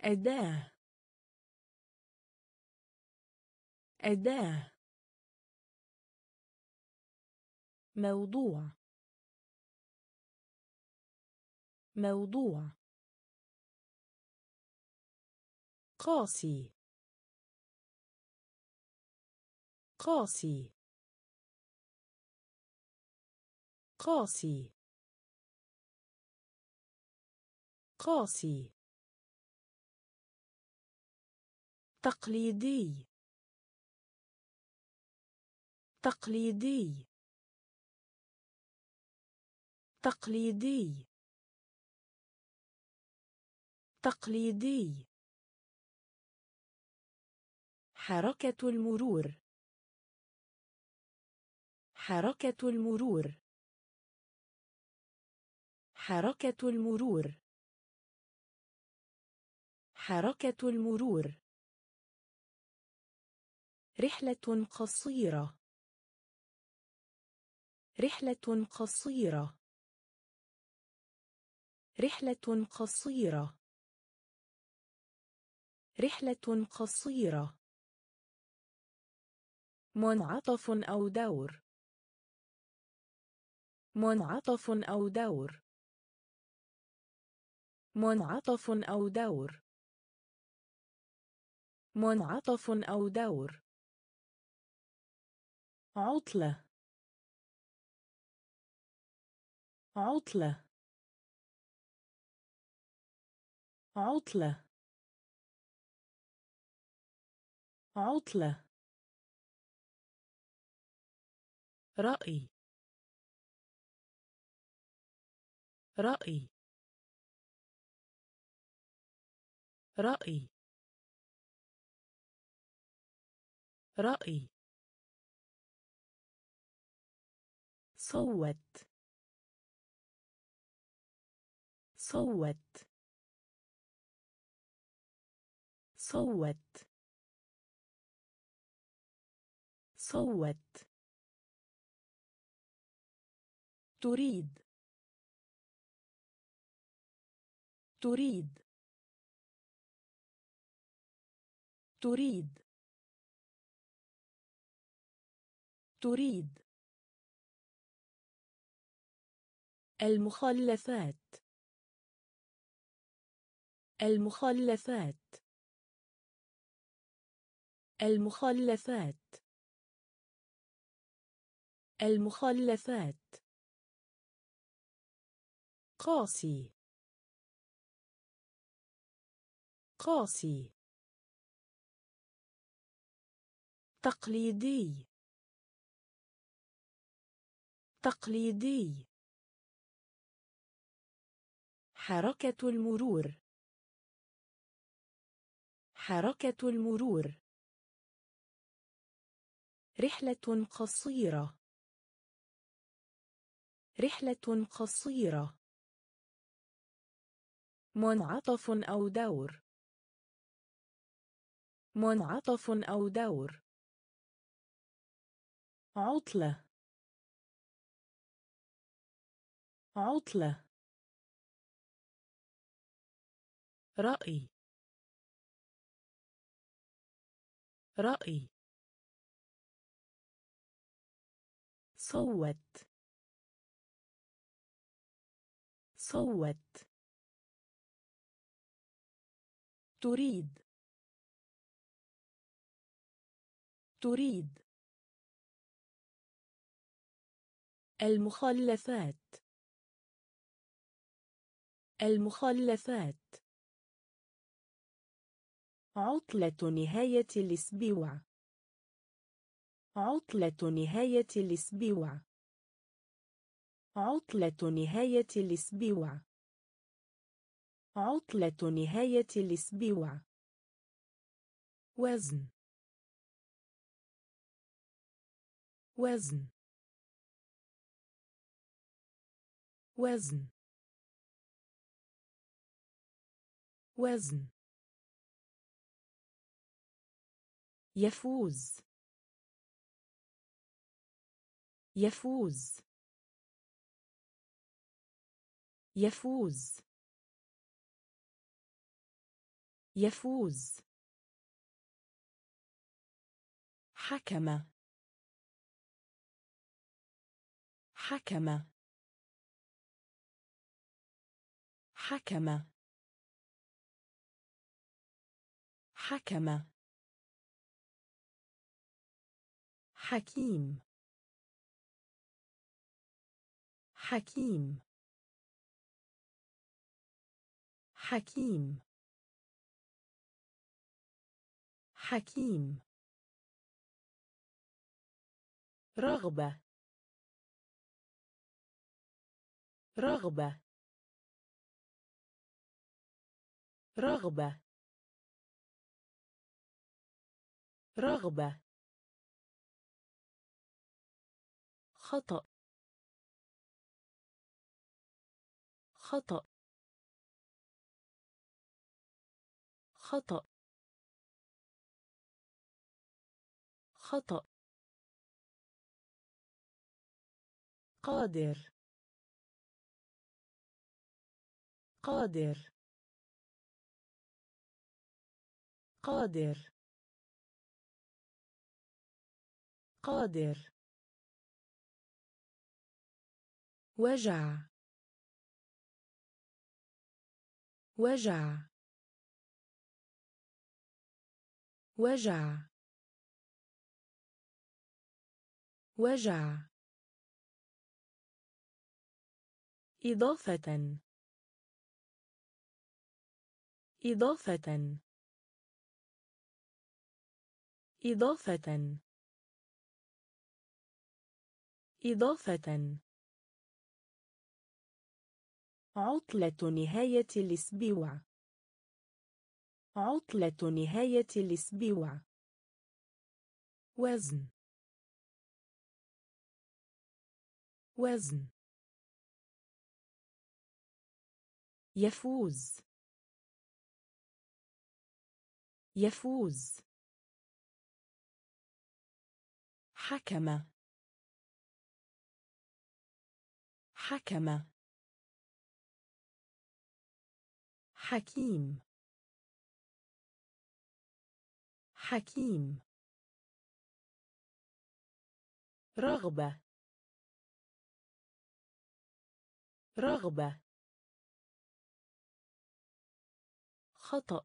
أداة. أداة. موضوع. موضوع. قاسي. قاسي. قاسي. قاسي. تقليدي. تقليدي. تقليدي. تقليدي حركة المرور. حركة المرور. حركة المرور. حركة المرور. رحلة قصيرة. رحلة قصيرة. رحلة قصيرة. رحلة قصيرة. منعطف أو دور. منعطف أو دور. منعطف أو دور. منعطف أو دور. عطلة. عطلة. عطلة. عطلة. رأي. رأي. رأي. رأي. صوت. صوت. صوت. صوت تريد. تريد. تريد. تريد. المخلفات. المخلفات. المخلفات. المخلفات. قاسي. قاسي. تقليدي. تقليدي. حركة المرور. حركة المرور. رحلة قصيرة. رحلة قصيرة. منعطف أو دور. منعطف أو دور. عطلة. عطلة. رأي. رأي. صوت. صوت تريد. تريد. المخلفات. المخلفات. عطلة نهاية الأسبوع. عطلة نهاية الأسبوع. عطلة نهاية الأسبوع. عطلة نهاية الأسبوع. وزن. وزن. وزن. وزن. يفوز. يفوز. يفوز. يفوز. حكم. حكم. حكم. حكم. حكيم. حكيم. حكيم. حكيم. رغبة. رغبة. رغبة. رغبة. خطأ. خطأ. خطأ. خطأ. قادر. قادر. قادر. قادر. وجع. وجع. وجع. وجع. إضافة. إضافة. إضافة. إضافة. عطلة نهاية الأسبوع. عطلة نهاية الأسبوع. وزن. وزن. يفوز. يفوز. حكم. حكم. حكيم. حكيم. رغبة. رغبة. خطأ.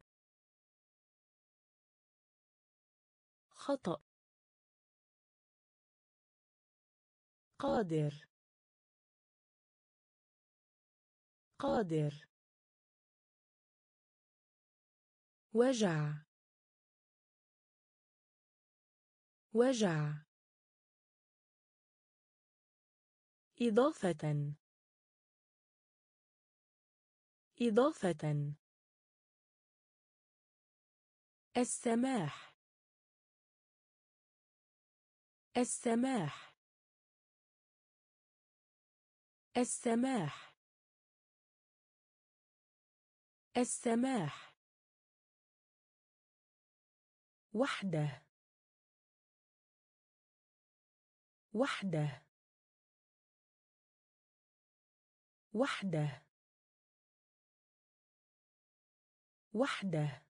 خطأ. قادر. قادر. وجع. وجع. إضافة. إضافة. السماح. السماح. السماح. السماح. وحده. وحده. وحده. وحده.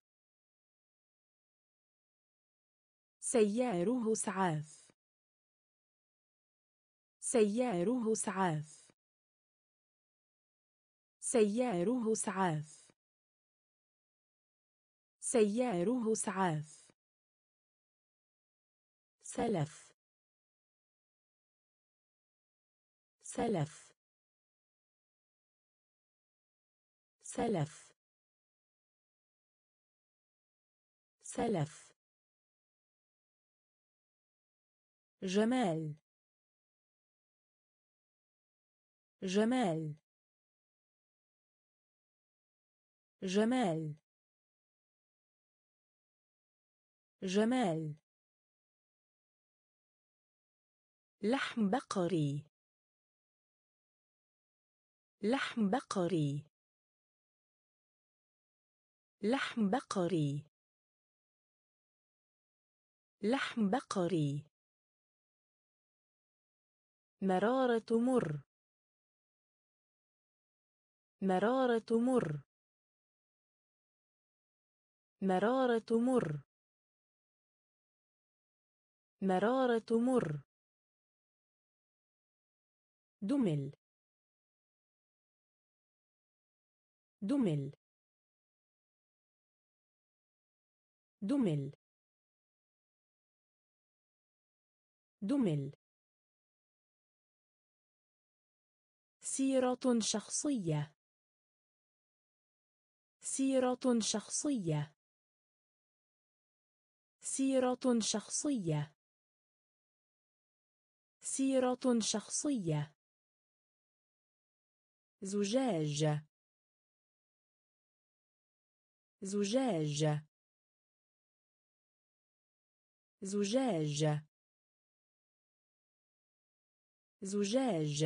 سياره اسعاف سياره اسعاف سياره اسعاف سياره اسعاف سلف. سلف سلف سلف. جمال جمال. جمال. جمال. لحم بقري. لحم بقري. لحم بقري. لحم بقري. مرارة مر مرارة مر مرارة مر مرارة مر دمل. دمل. دمل. دمل. سيرة شخصية. سيرة شخصية. سيرة شخصية. سيرة شخصية. زجاج. زجاج. زجاج. زجاج.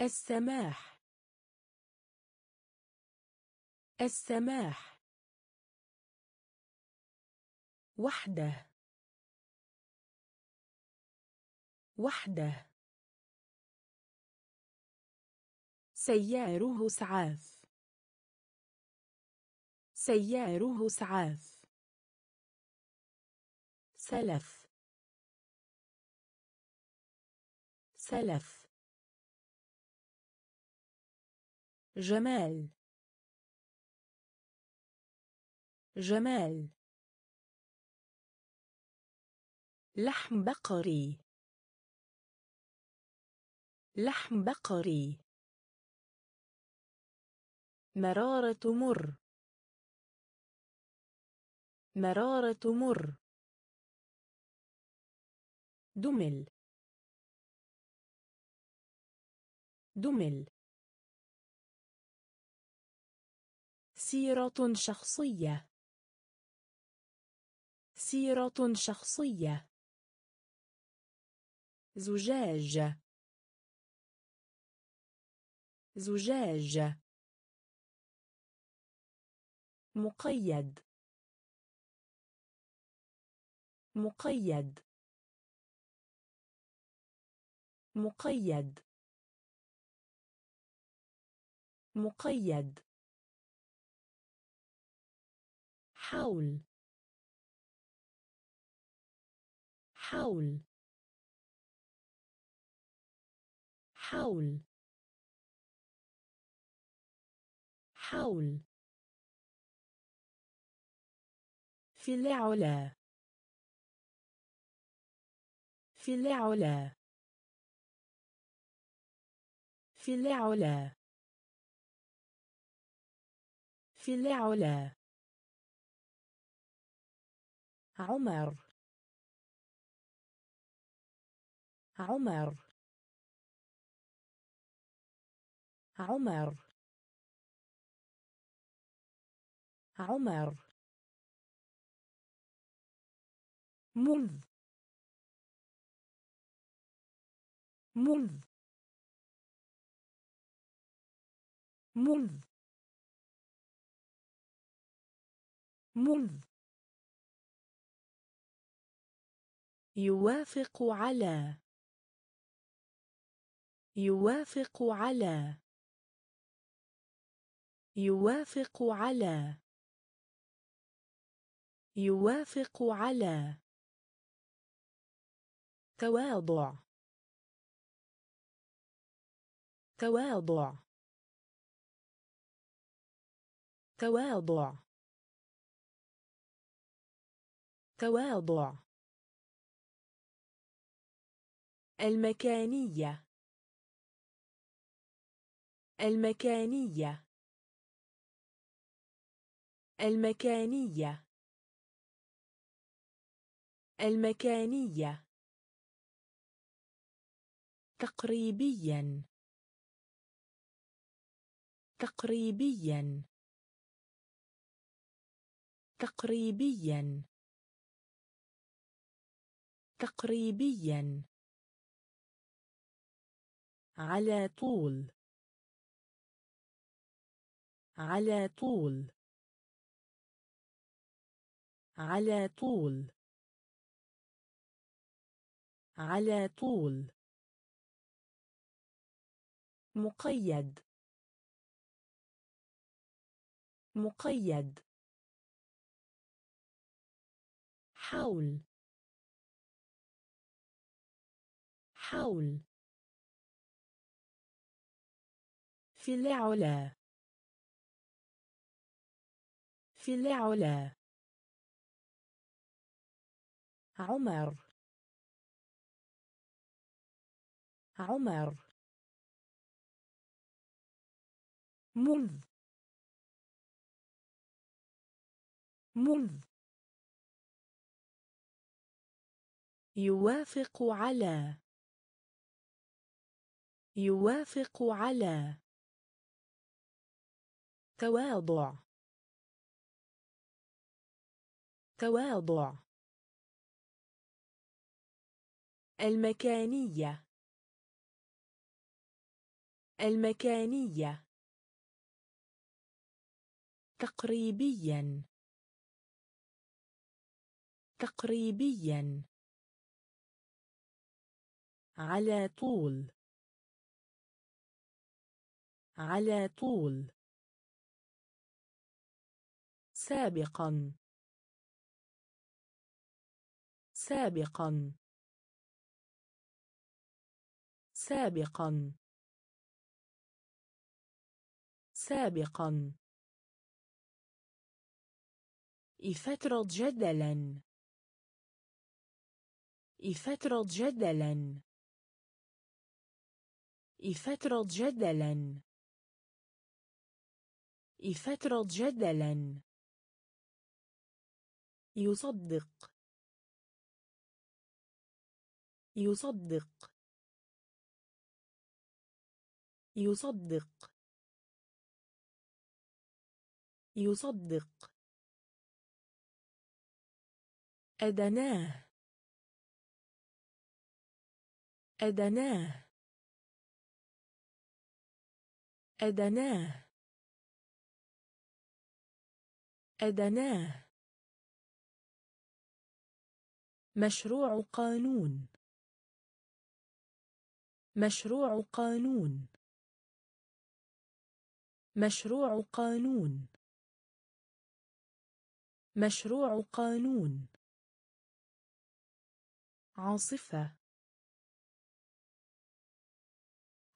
السماح. السماح. وحده. وحده. سياره اسعاف سياره اسعاف سلف. سلف. جمال. جمال. لحم بقري. لحم بقري. مرارة مر. مرارة مر دمل. دمل. سيرة شخصية. سيرة شخصية. زجاج. زجاج. مقيد. مقيد. مقيد. مقيد. حول. حول. حول. حول. في العلا. في العلا. في العلا. في العلا. عمر. عمر. عمر. عمر. منذ. منذ منذ منذ يوافق على. يوافق على. يوافق على. يوافق على. تواضع. تواضع. تواضع. تواضع. المكانية. المكانية. المكانية. المكانية. تقريبيا. تقريبيا. تقريبيا. تقريبيا. على طول. على طول. على طول. على طول. مقيد. مقيد. حول. حول. في العلا. في العلا. عمر. عمر. منذ. منذ يوافق على. يوافق على. تواضع. تواضع. المكانية. المكانية. تقريبيا. تقريبيا. على طول. على طول. سابقا. سابقا. سابقا. سابقا. فترة جدلا. فترة جدلا فترة جدلا فترة جدلا يصدق يصدق يصدق يصدق أدناه أدناه. أدناه. أدناه. مشروع قانون. مشروع قانون. مشروع قانون. مشروع قانون. عاصفة.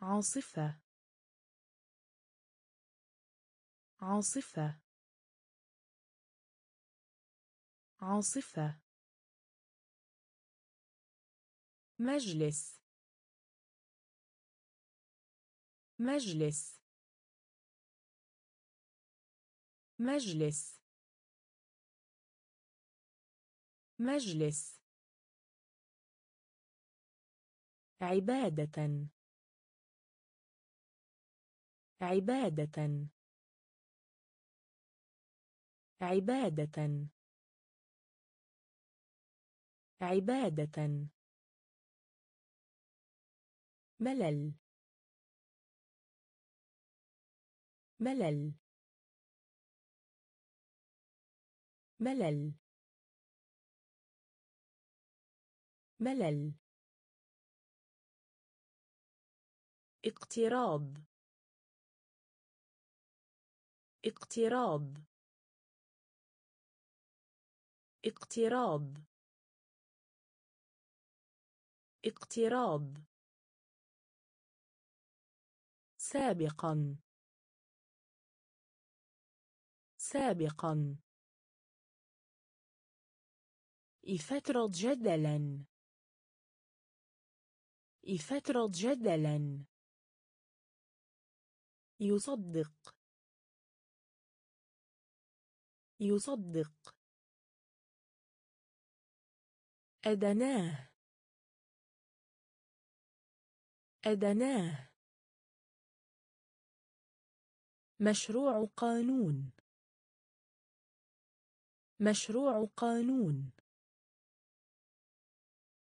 عاصفة. عاصفة. عاصفة. مجلس. مجلس. مجلس. مجلس. عبادة. عبادة. عبادة. عبادة. ملل. ملل. ملل. ملل. اقتراب. اقتراب. اقتراب. اقتراب. سابقا. سابقا. فترة جدلا. فترة جدلا. يصدق. يصدق. أدناه. أدناه. مشروع قانون. مشروع قانون.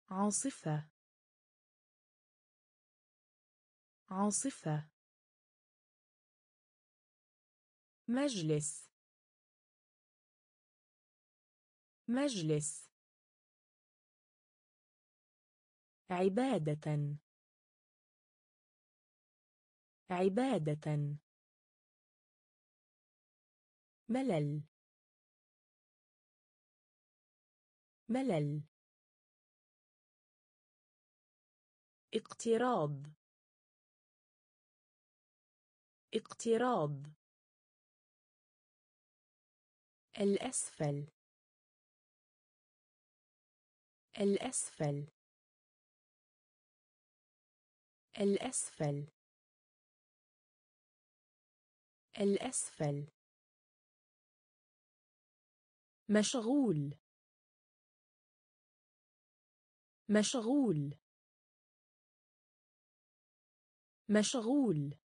عاصفة. عاصفة. مجلس. مجلس. عبادة. عبادة. ملل. ملل. اقتراب. اقتراب. الأسفل. الأسفل. الأسفل. الأسفل. مشغول. مشغول. مشغول.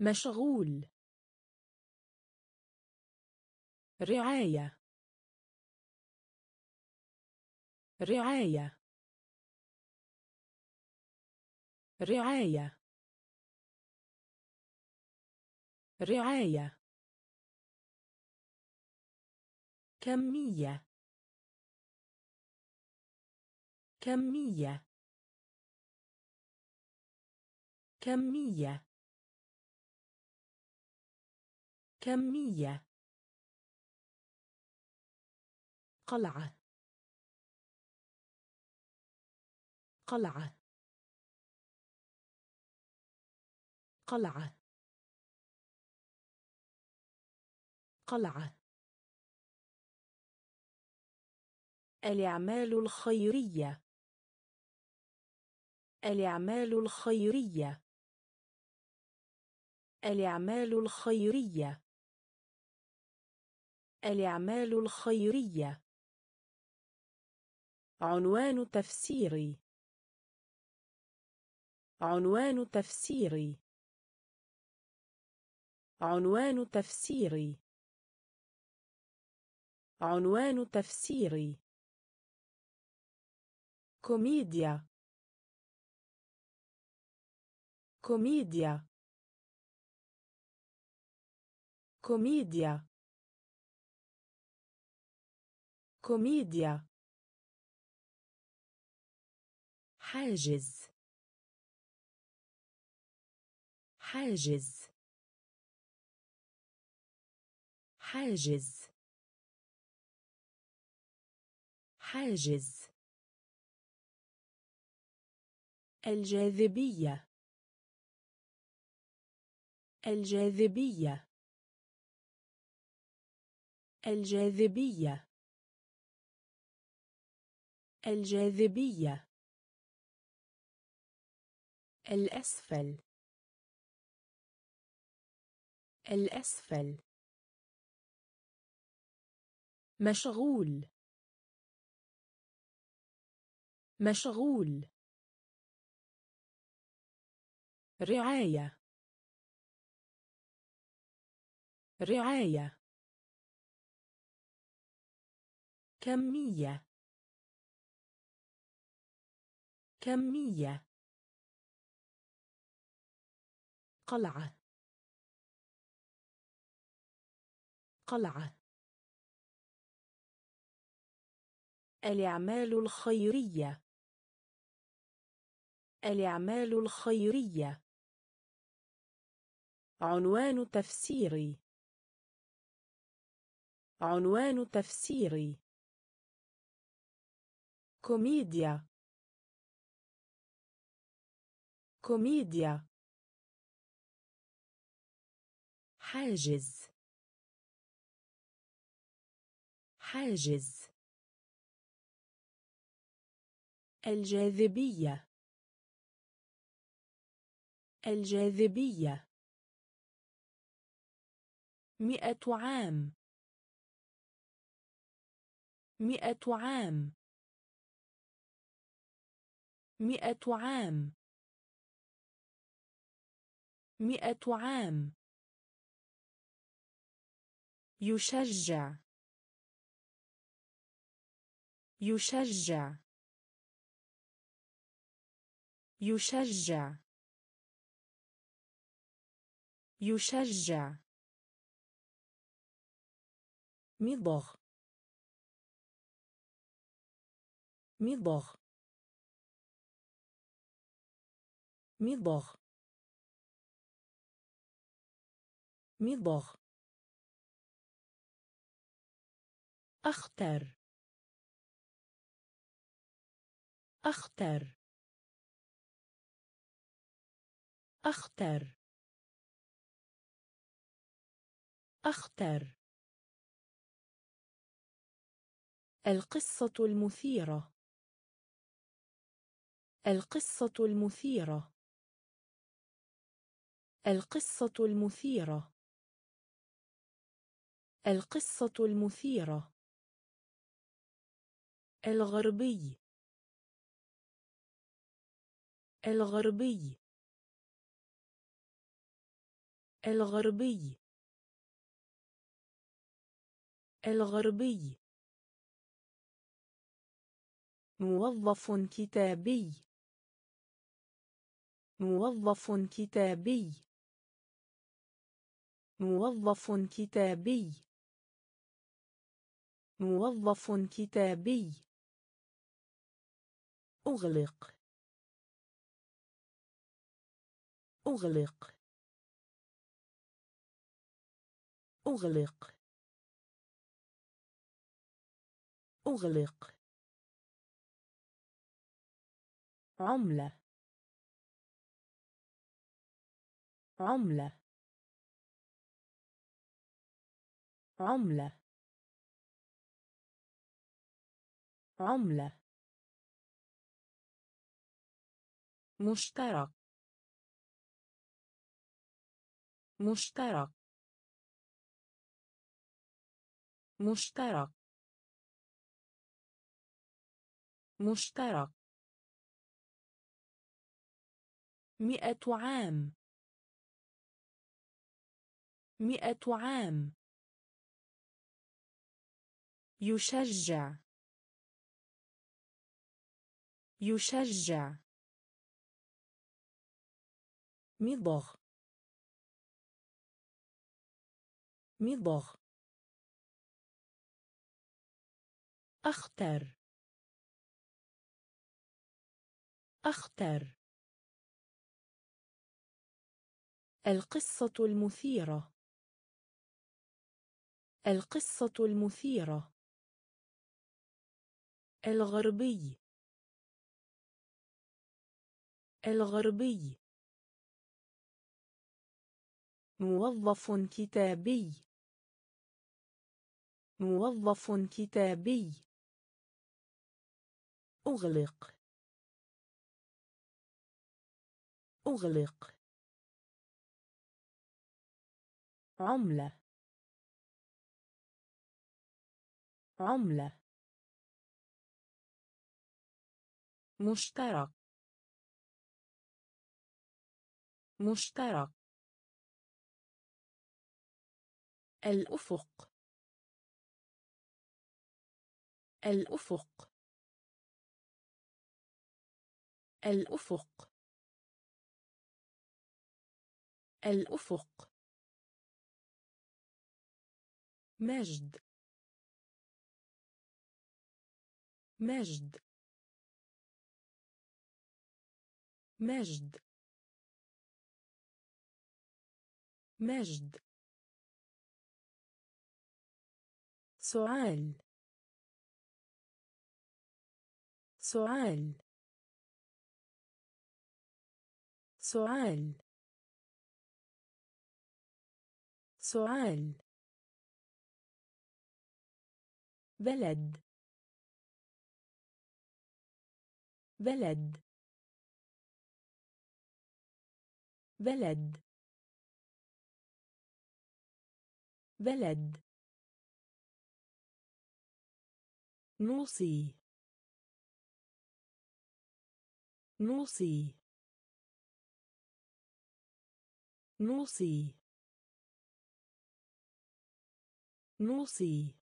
مشغول. رعاية. رعاية. رعاية. رعاية. كمية. كمية. كمية. كمية. قلعة. قلعة. قلعة. قلعة. الأعمال الخيرية. الأعمال الخيرية. الأعمال الخيرية. الأعمال الخيرية. عنوان تفسيري. عنوان تفسيري. عنوان تفسيري. عنوان تفسيري. كوميديا. كوميديا. كوميديا. كوميديا. حاجز. حاجز. حاجز. حاجز. الجاذبية. الجاذبية. الجاذبية. الجاذبية. الأسفل. الأسفل. مشغول. مشغول. رعاية. رعاية. كمية. كمية. قلعة. قلعة. الأعمال الخيرية. الأعمال الخيرية. عنوان تفسيري. عنوان تفسيري. كوميديا. كوميديا. حاجز. حاجز. الجاذبية. الجاذبية. مئة عام. مئة عام. مئة عام. مئة عام. يشجع. يشجع. يشجع. يشجع. مضغ. مضغ. مضغ. مضغ. أختر. أختر. أختر. أختر. القصة المثيرة. القصة المثيرة. القصة المثيرة. القصة المثيرة. الغربي. الغربي. الغربي. الغربي. موظف كتابي. موظف كتابي. موظف كتابي. موظف كتابي. أغلق. أغلق. أغلق. أغلق. عملة. عملة. عملة. عملة. مشترك. مشترك. مشترك. مشترك. مئة عام. مئة عام. يشجع. يشجع. مضغ. مضغ أختر. أختر. القصة المثيرة. القصة المثيرة. الغربي. الغربي. موظف كتابي. موظف كتابي. أغلق. أغلق. عملة. عملة. مشترك. مشترك. الأفق. الأفق. الأفق. الأفق. مجد. مجد. مجد. مجد. سؤال سؤال. سؤال. سؤال. بلد. بلد. بلد. بلد. نوصي. نوصي. نوصي. نوصي.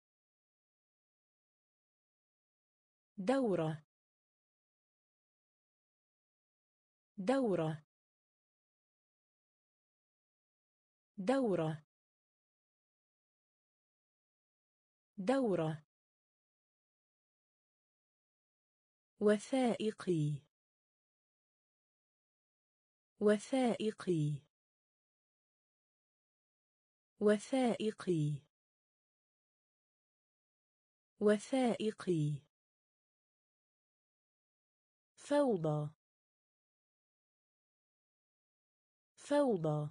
دورة. دورة. دورة. دورة. وثائقي. وثائقي. وثائقي. وثائقي. فوضى. فوضى.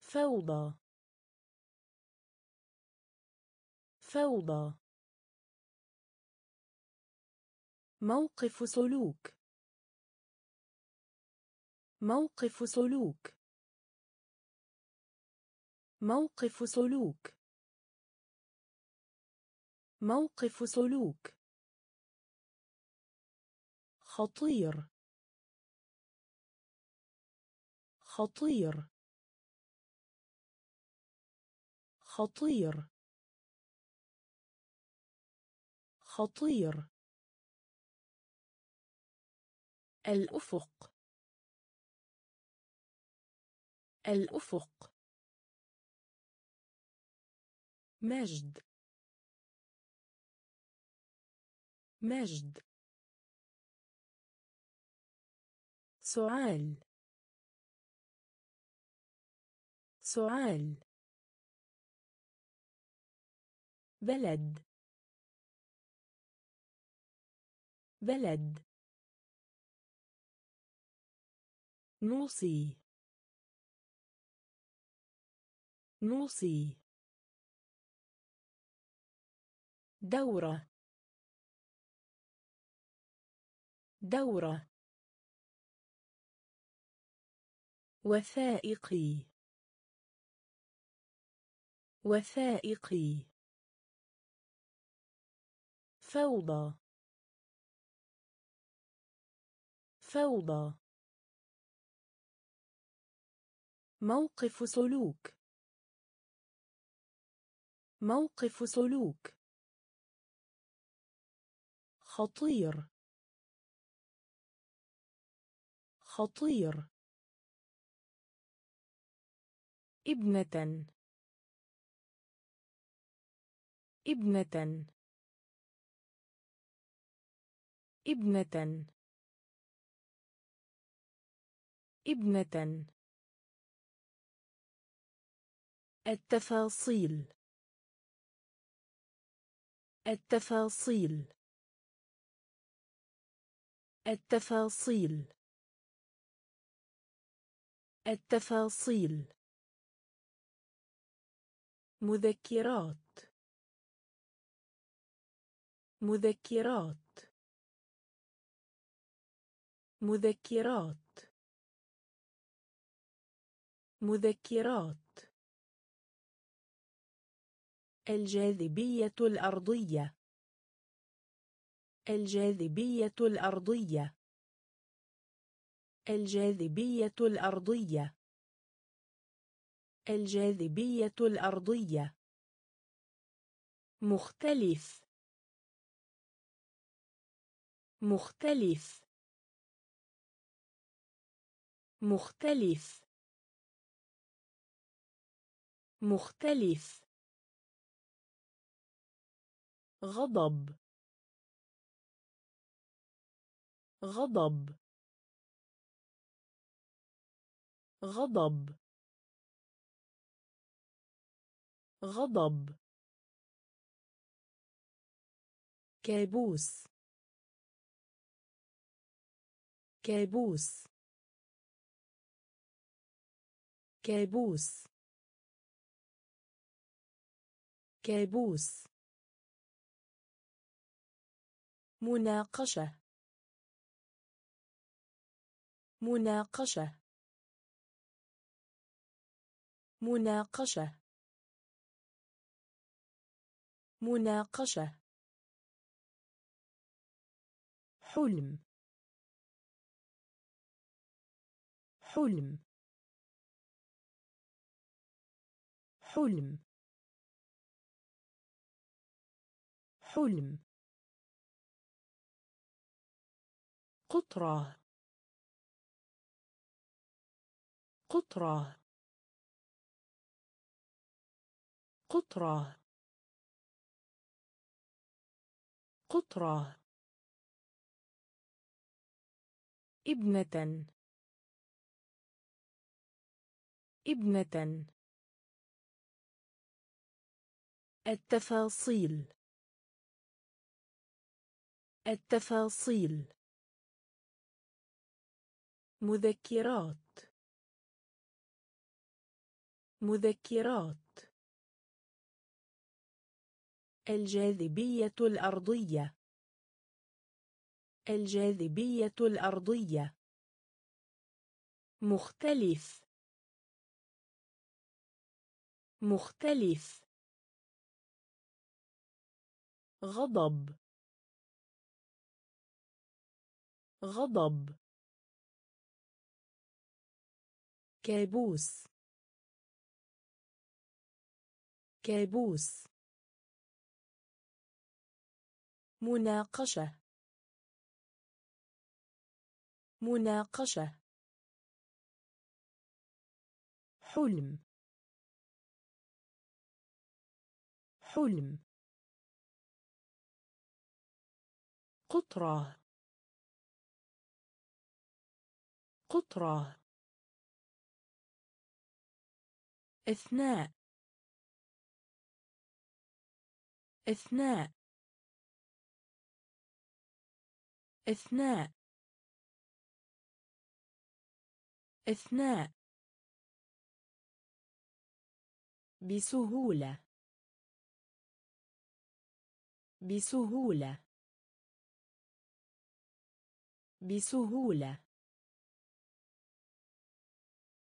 فوضى. فوضى. موقف سلوك. موقف سلوك. موقف سلوك. موقف سلوك. خطير. خطير. خطير. خطير. الأفق. الأفق. مجد. مجد. سؤال سؤال بلد. بلد. نوصي. نوصي. دورة. دورة. وثائقي. وثائقي. فوضى. فوضى. موقف سلوك. موقف سلوك. خطير. خطير. ابنة. ابنة. ابنة. ابنة. التفاصيل. التفاصيل. التفاصيل. التفاصيل. مذكرات. مذكرات. مذكرات. مذكرات. الجاذبية الأرضية. الجاذبية الأرضية. الجاذبية الأرضية. الجاذبية الأرضية. مختلف. مختلف. مختلف. مختلف. غضب. غضب. غضب. غضب. كابوس. كابوس. كابوس. كابوس. مناقشة. مناقشة. مناقشة. مناقشة. حلم. حلم. حلم. حلم. قطرة. قطرة. قطرة. قطرة. ابنة. ابنة. التفاصيل. التفاصيل. مذكرات. مذكرات. الجاذبية الأرضية. الجاذبية الأرضية. مختلف. مختلف. غضب. غضب. كابوس. كابوس. مناقشة. مناقشة. حلم. حلم. قطرة. قطرة. أثناء. أثناء. أثناء. أثناء. بسهولة. بسهولة. بسهولة.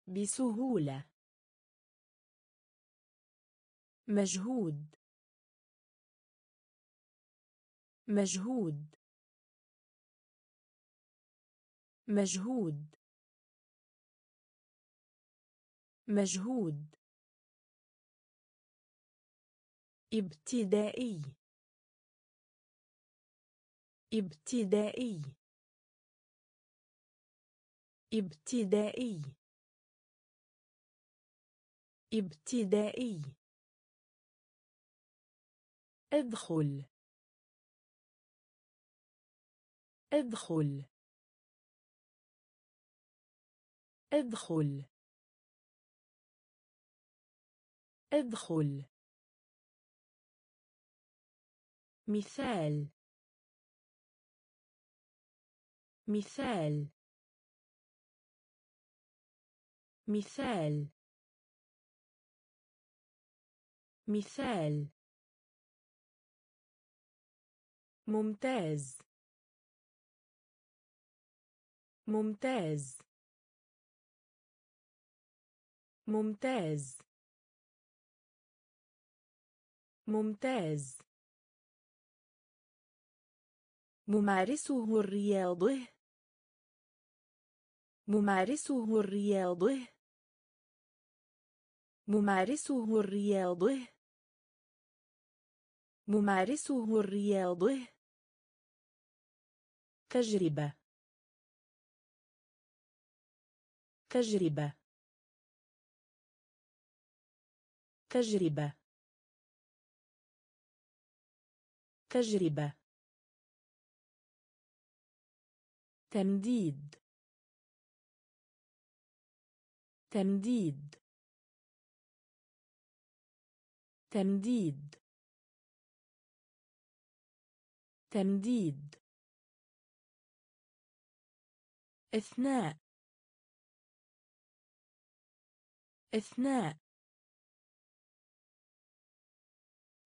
بسهولة. مجهود. مجهود. مجهود. مجهود. ابتدائي. ابتدائي. ابتدائي. ابتدائي. ادخل. ادخل. ادخل. ادخل. مثال. مثال. مثال. مثال. ممتاز. ممتاز. ممتاز. ممتاز. ممارسه الرياضه. ممارسه الرياضه. ممارسه الرياضه. ممارسه الرياضه. تجربة. تجربة. تجربة. تجربة. تمديد تمديد تمديد تمديد أثناء. أثناء.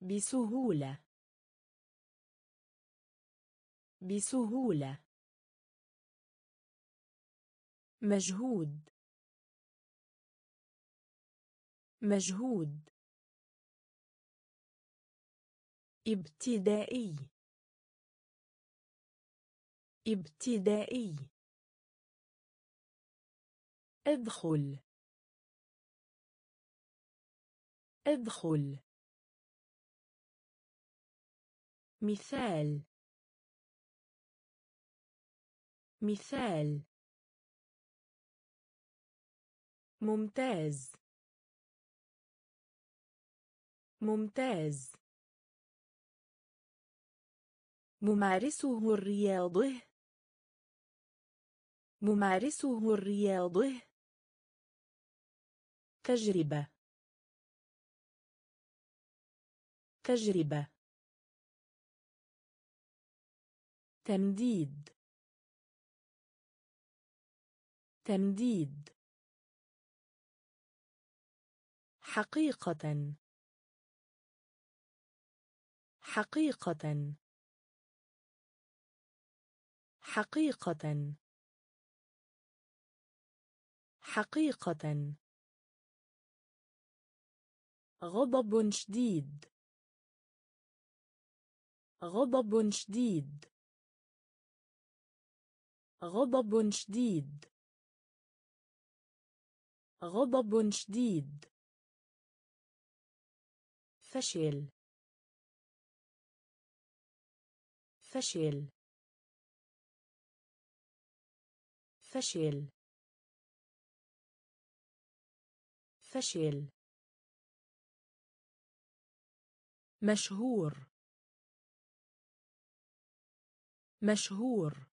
بسهولة. بسهولة. مجهود. مجهود. ابتدائي. ابتدائي. ادخل. ادخل. مثال. مثال. ممتاز. ممتاز. ممارسه الرياضه. ممارسه الرياضه. تجربة. تجربة. تمديد تمديد حقيقة. حقيقة. حقيقة. حقيقة. غضب شديد. غضب شديد. غضب شديد. غضب شديد. فشل. فشل. فشل. فشل. مشهور. مشهور.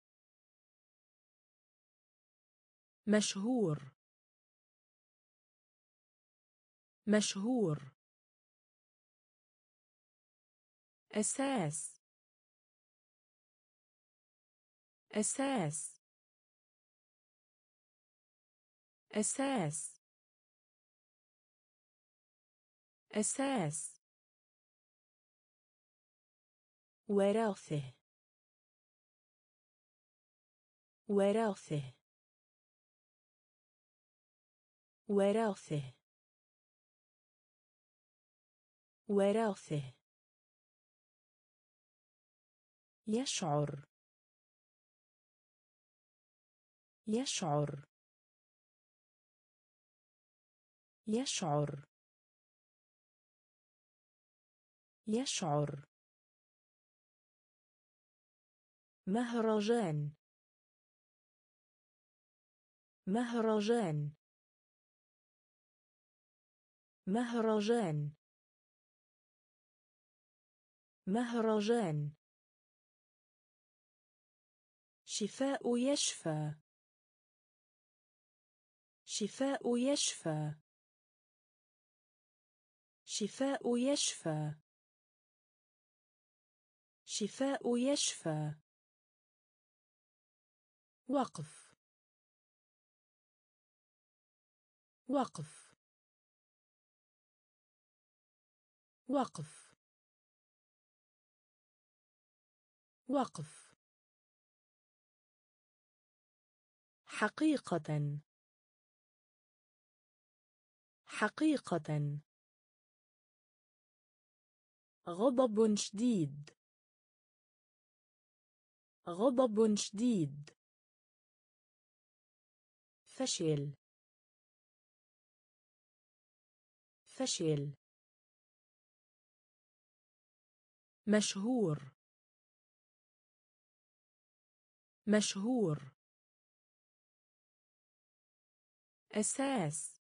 مشهور. مشهور. أساس. أساس. أساس. أساس. وراثة. وراثة. وراثة. وراثة. يشعر. يشعر. يشعر. يشعر. مهرجان. مهرجان. مهرجان. مهرجان. شفاء يشفى. شفاء يشفى. شفاء يشفى. شفاء يشفى. وقف وقف وقف وقف حقيقة. حقيقة. غضب شديد. غضب شديد. فشل. فشل. مشهور. مشهور. أساس.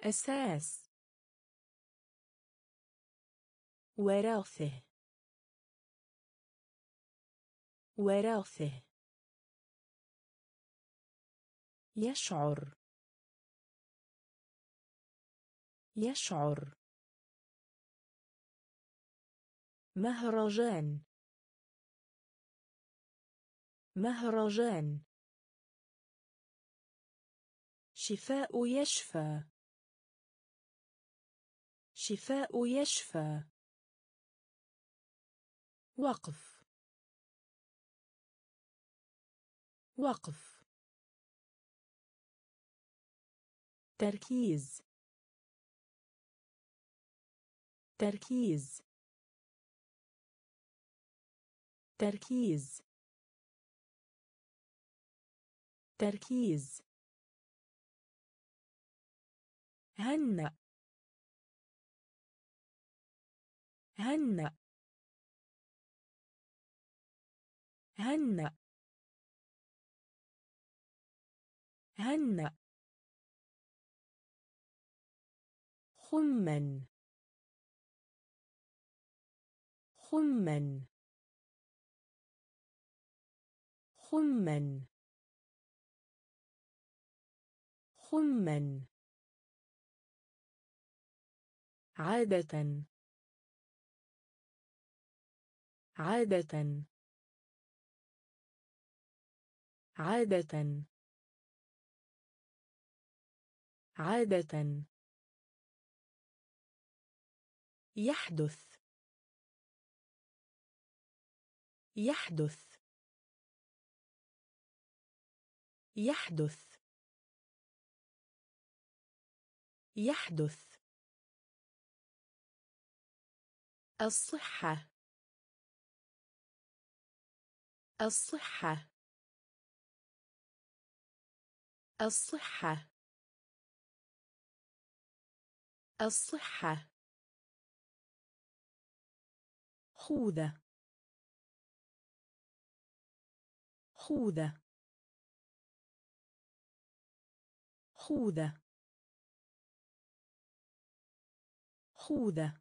أساس. وراثة. وراثة. يشعر. يشعر. مهرجان. مهرجان. شفاء يشفى. شفاء يشفى. وقف. وقف. تركيز. تركيز. تركيز. تركيز. هنأ هنأ هنأ هنأ خمن خمن خمن خمن عادة. عادة. عادة. عادة. يحدث. يحدث. يحدث. يحدث. الصحة. الصحة. الصحة. الصحة. خوذة. خوذة. خوذة. خوذة.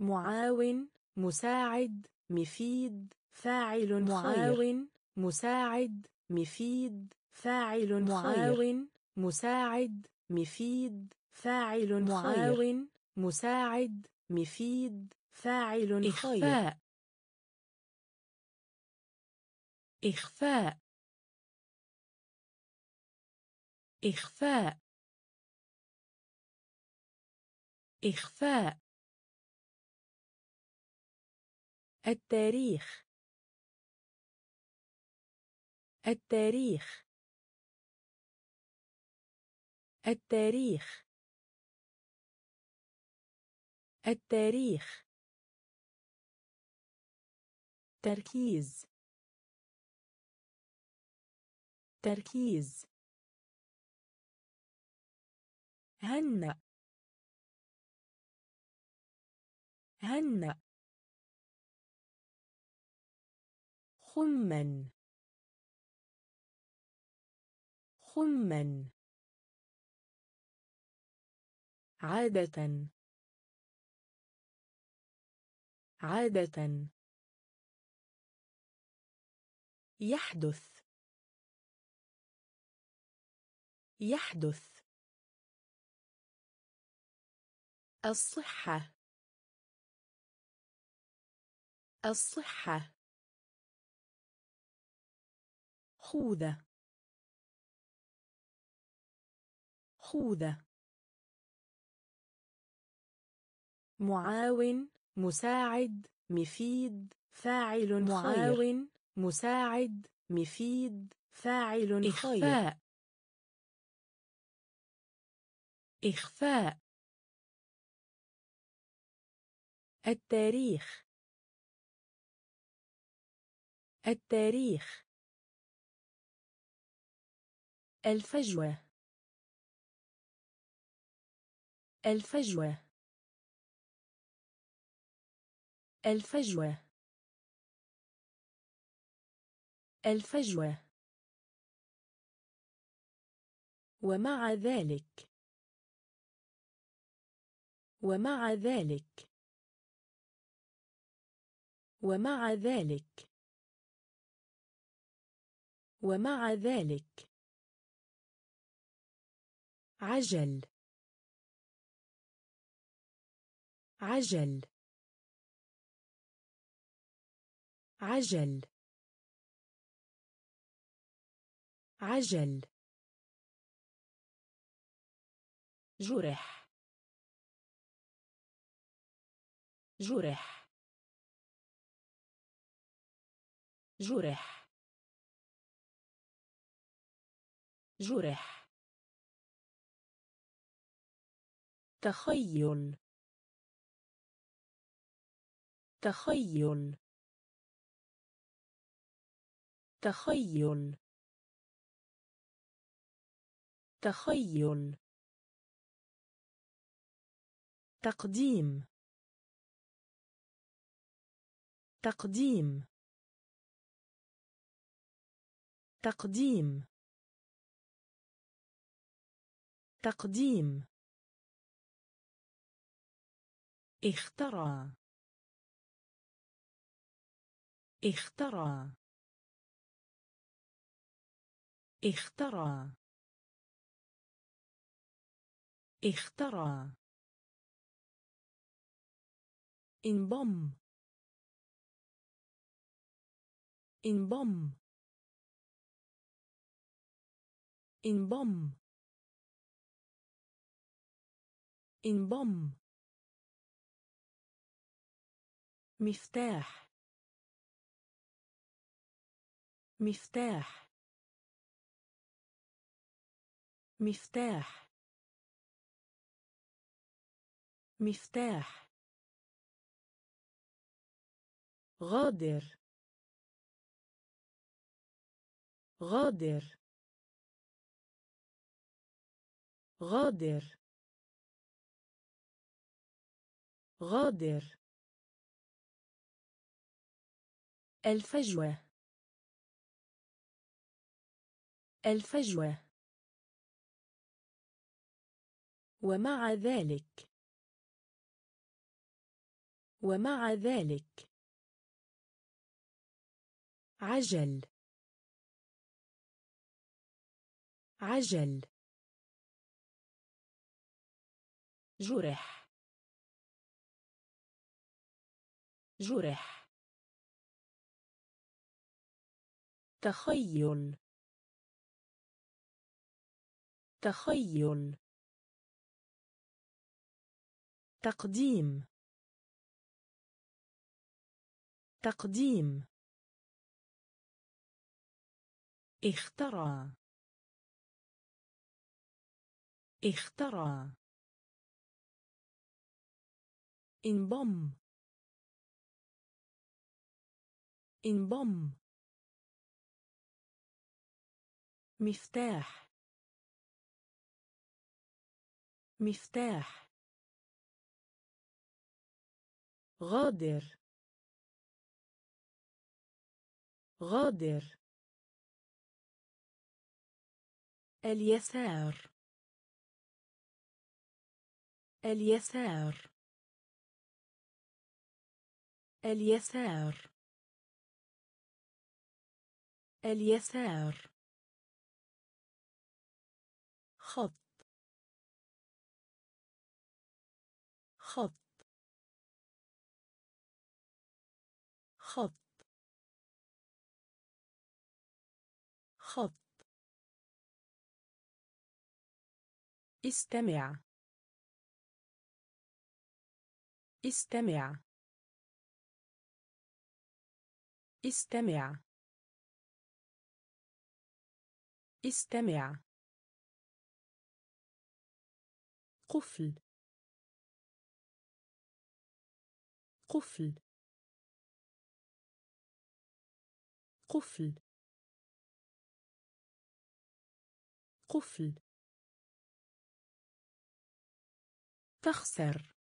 معاون مساعد مفيد فاعل معاون مساعد مفيد فاعل معاون مساعد مفيد فاعل معاون مساعد مفيد فاعل إخفاء. إخفاء. إخفاء. إخفاء. التاريخ. التاريخ. التاريخ. التاريخ. تركيز. تركيز. هنأ. هنأ. خمن خما. عادة. عادة. يحدث. يحدث. الصحة. الصحة. خوذة. خوذة. معاون. مساعد مفيد فاعل معاون مساعد مفيد فاعل إخفاء. إخفاء. التاريخ. التاريخ. الفجوة. الفجوة. الفجوة. الفجوة. ومع ذلك. ومع ذلك. ومع ذلك. ومع ذلك. عجل. عجل. عجل. عجل. جرح. جرح. جرح. جرح. تخيل. تخيل. تخيل. تخيل. تقديم. تقديم. تقديم. تقديم. اخترع. اخترع. اخترع. اخترع. انضم. انضم. انضم. انضم. مفتاح. مفتاح. مفتاح. مفتاح. غادر. غادر. غادر. غادر. الفجوة. الفجوة. ومع ذلك. ومع ذلك. عجل. عجل. جرح. جرح. تخيل. تخيل. تقديم. تقديم. اخترع. اخترع. انضم. انضم. مفتاح. مفتاح. غادر. غادر. اليسار. اليسار. اليسار. اليسار. خط. خط. استمع. استمع. استمع. استمع. قفل. قفل. قفل. قفل. تخسر.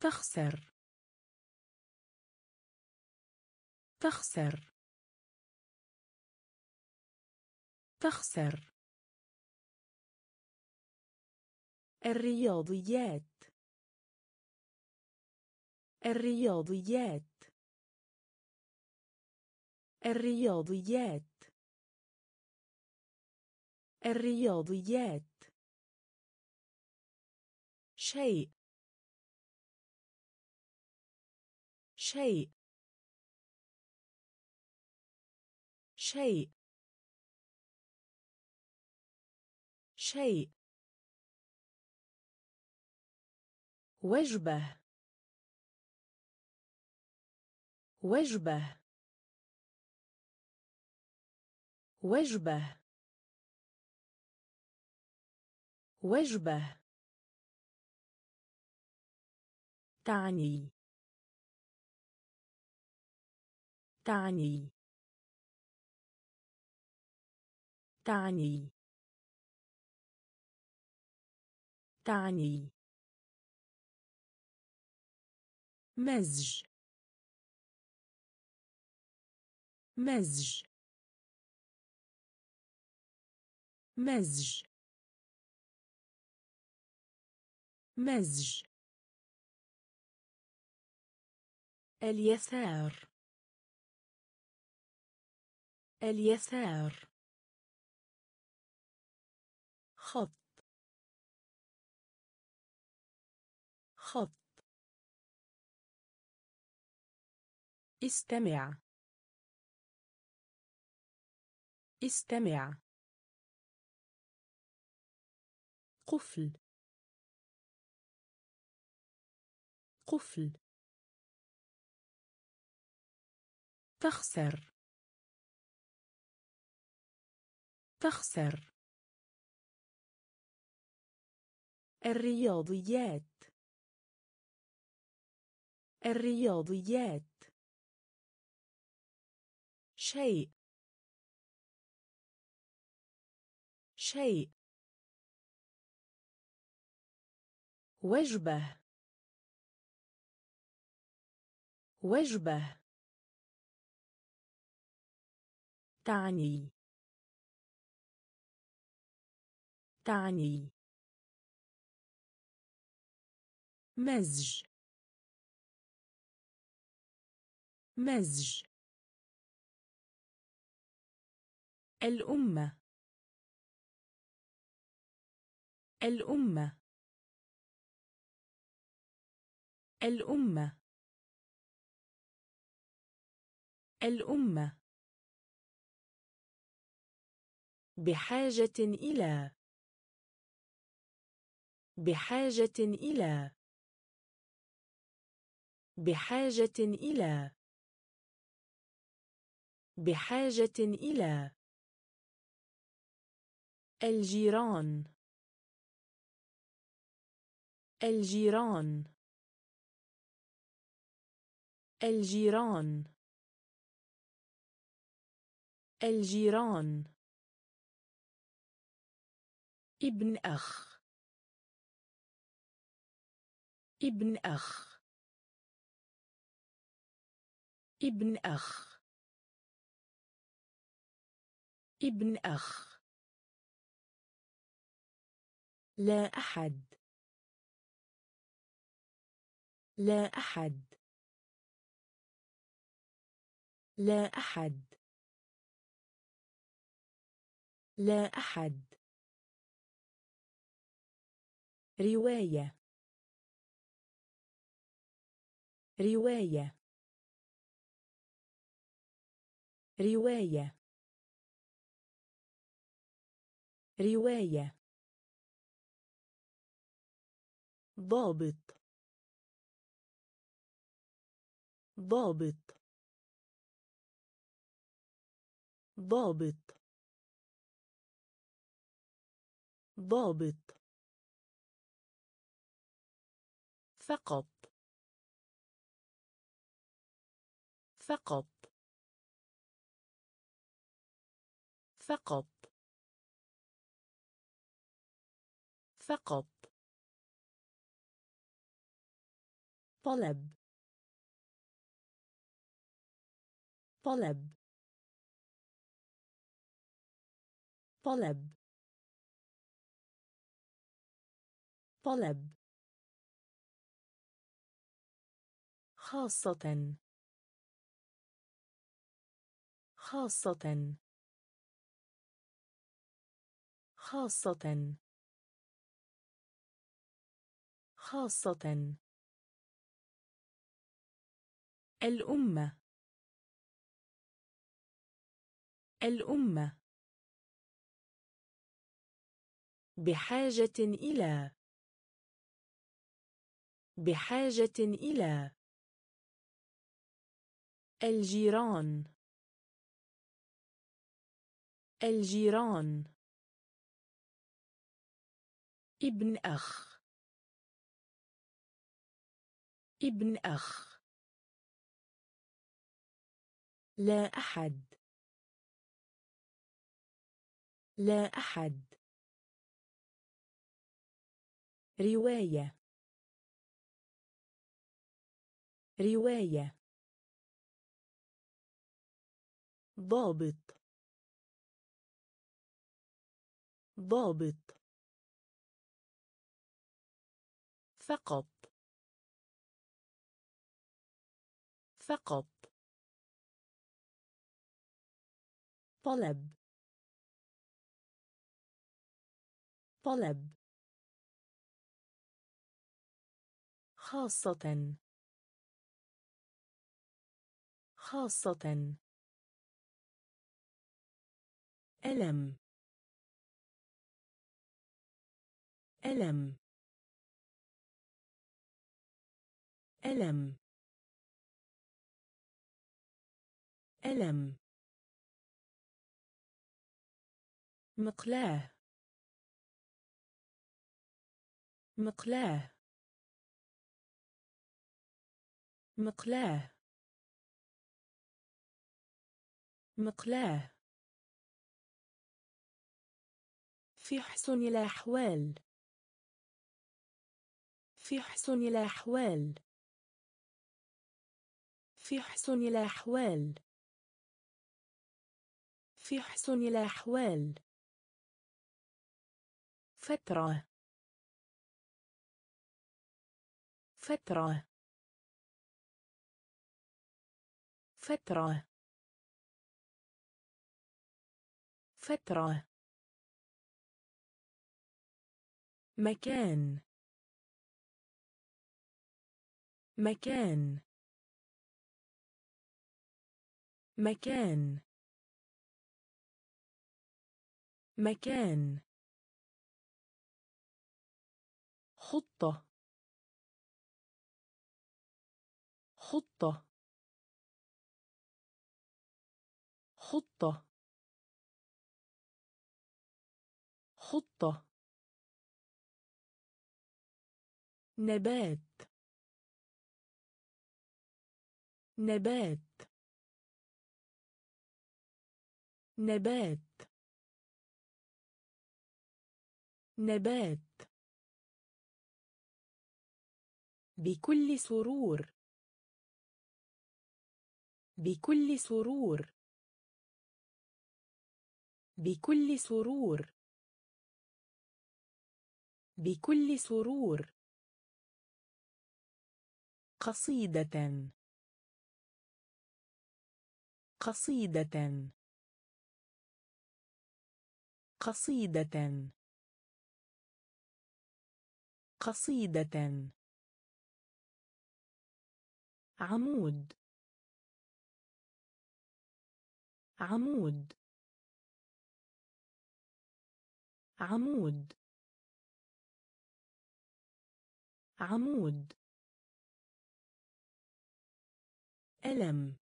تخسر. تخسر. تخسر. الرياضيات. الرياضيات. الرياضيات. الرياضيات. شيء. شيء. شيء. شيء. وجبة. وجبة. وجبة. وجبة. تعني. تعني. تعني. تعني. مزج. مزج. مزج. مزج. اليسار. اليسار. خط. خط. استمع. استمع. قفل. قفل. تخسر. تخسر. الرياضيات. الرياضيات. شيء. شيء. وجبة. وجبة. تعني. تعني. مزج. مزج. الأمة. الأمة. الأمة. الأمة. بحاجة إلى. بحاجة إلى. بحاجة إلى. بحاجة إلى. الجيران. الجيران. الجيران. الجيران. ابن أخ. ابن أخ. ابن أخ. ابن أخ. لا أحد. لا أحد. لا أحد. لا أحد. رواية. رواية. رواية. رواية. ضابط. ضابط. ضابط. ضابط. فقط. فقط. فقط. فقط. طلب. طلب. طلب. طلب. خاصة. خاصة. خاصة. خاصة. الأمة. الأمة. بحاجة إلى. بحاجة إلى الجيران. الجيران. ابن أخ. ابن أخ. لا أحد. لا أحد. رواية. رواية. ضابط. ضابط. فقط. فقط. طلب. طلب. خاصة. خاصة. ألم. ألم. ألم. ألم. مقلاة. مقلاة. مقلاة. مقلاة. في حسن الأحوال. في حسن الأحوال. في حسن الأحوال. في حسن الأحوال. فترة. فترة. فترة. فترة. مكان. مكان. مكان. مكان. خطة. خطة. خطة. خطة. نبات. نبات. نبات. نبات. بكل سرور. بكل سرور. بكل سرور. بكل سرور. قصيدة. قصيدة. قصيدة. قصيدة. عمود. عمود. عمود. عمود. ألم.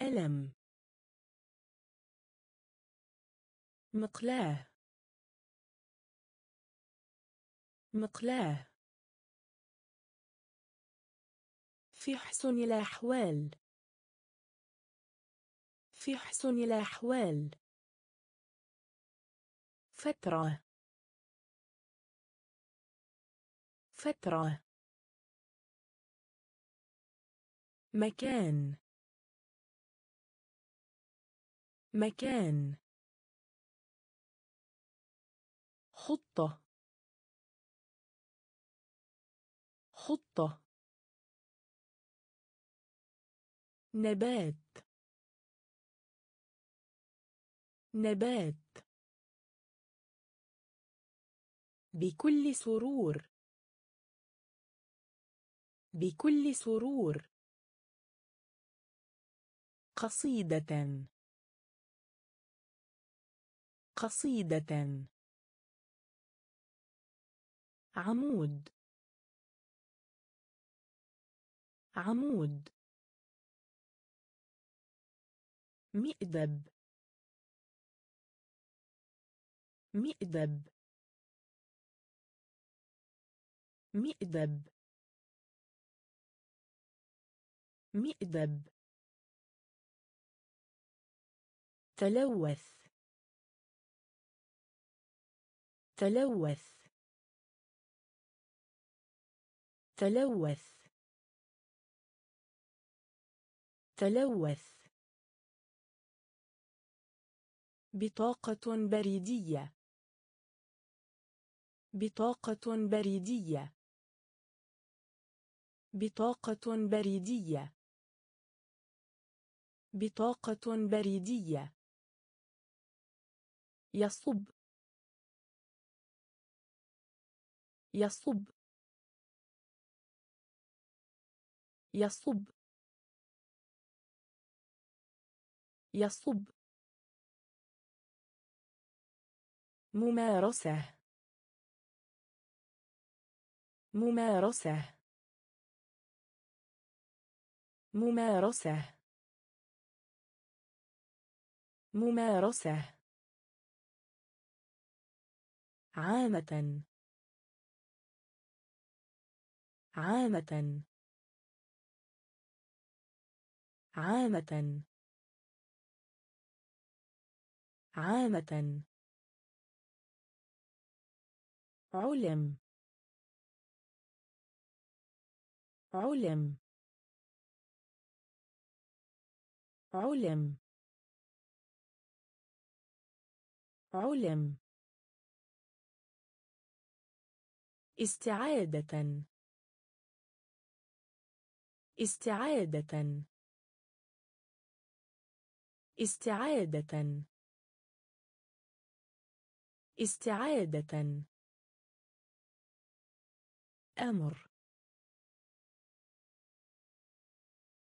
ألم. مقلاة. مقلاة. في حسن الأحوال. في حسن الأحوال. فترة. فترة. مكان. مكان. خطة. خطة. نبات. نبات. بكل سرور. بكل سرور. قصيدة. قصيدة. عمود. عمود. مئدب. مئدب. مئدب. مئدب تلوث. تلوث. تلوث. تلوث. بطاقة بريدية. بطاقة بريدية. بطاقة بريدية. بطاقة بريدية. يصب. يصب. يصب. يصب. ممارسة. ممارسة. ممارسة. ممارسة. عامة. عامة. عامة. عامة. علم. علم. علم. علم. استعادة. استعادة. استعادة. استعادة. أمر.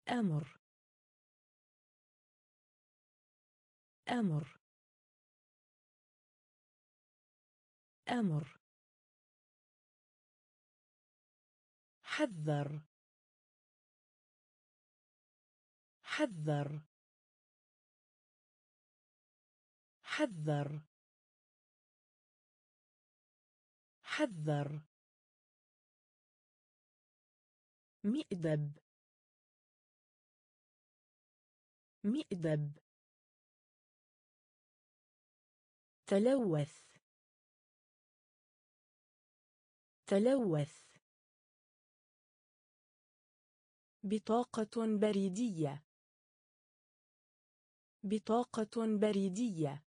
أمر. أمر. أمر حذر. حذر. حذر. حذر. مئدب مئدب تلوث. تلوث. بطاقة بريدية. بطاقة بريدية.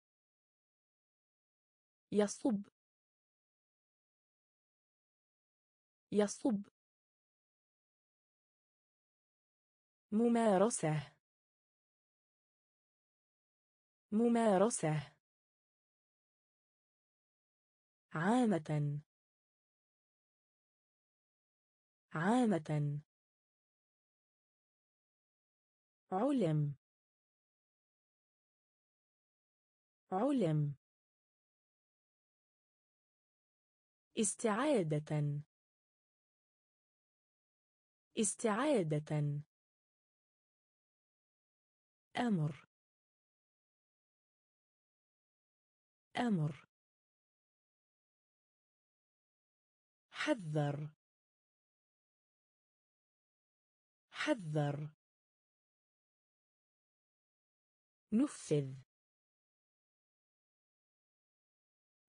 يصب. يصب. ممارسة. ممارسة. عامة. عامة. علم. علم. استعادة. استعادة. أمر. أمر. حذر. حذر. نفذ.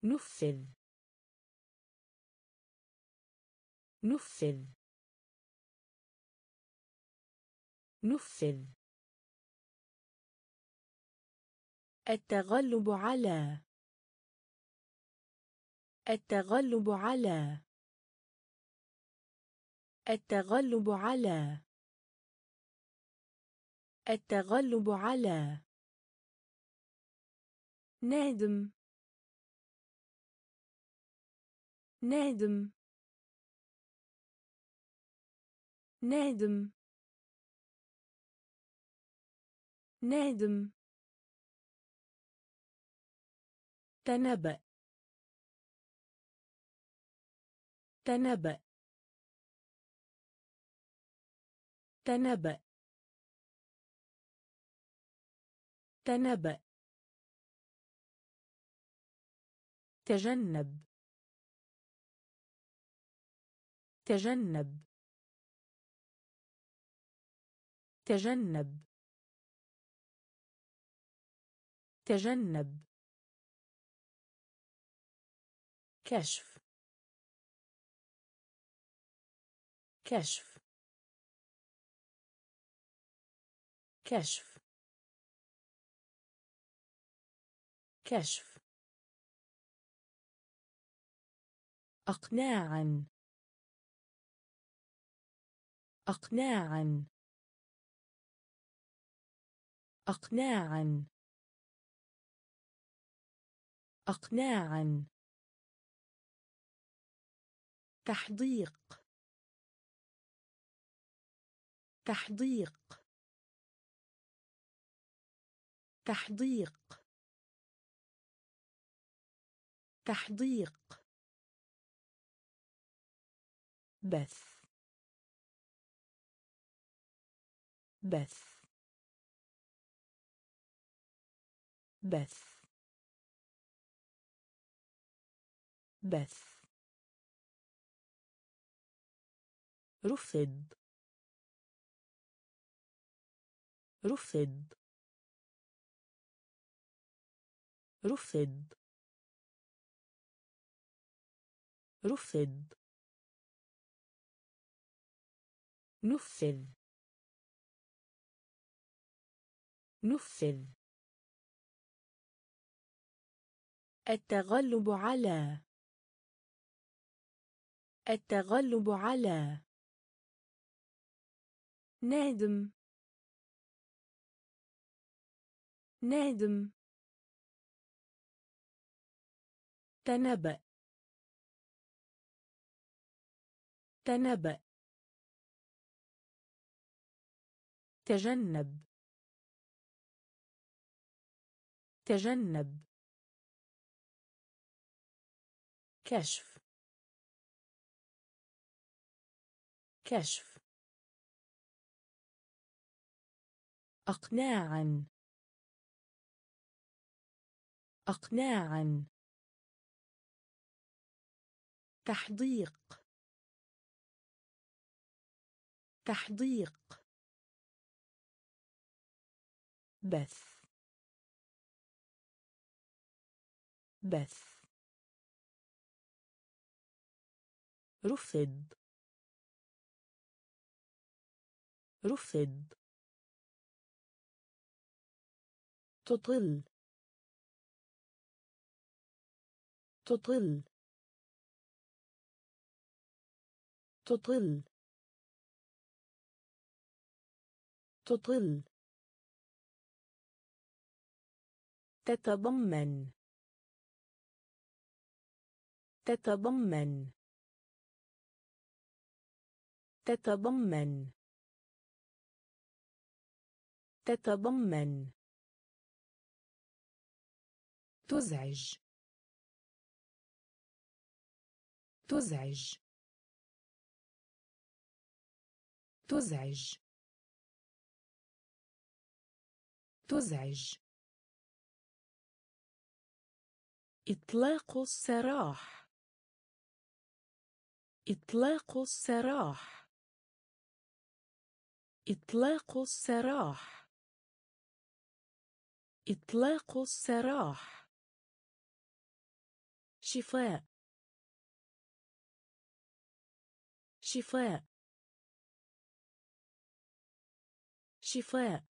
نفذ. نفذ. نفذ. التغلب على. التغلب على. التغلب على. التغلب على. نادم. نادم. نادم. نادم. تنبأ. تنبأ. تنبأ. تنبأ تجنب. تجنب. تجنب. تجنب. كشف. كشف. كشف. كشف أقناعا. أقناعا. أقناعا. أقناعا. تحديق. تحديق. تحديق. تحديق. بث. بث. بث. بث. رفض. رفض. رفض. رفض. نفذ. نفذ. التغلب على. التغلب على. نادم. نادم. تنبأ. تنبأ تجنب. تجنب. كشف. كشف. أقناعا. أقناعا. تحديق. تحديق. بث. بث. رفض. رفض. تطل. تطل. تطل. تطل. تتضمن. تتضمن. تتضمن. تتضمن. تزعج. تزعج. تزعج. تزعج. إطلاق السراح. إطلاق السراح. إطلاق السراح. إطلاق السراح. شفاء. شفاء. شفاء.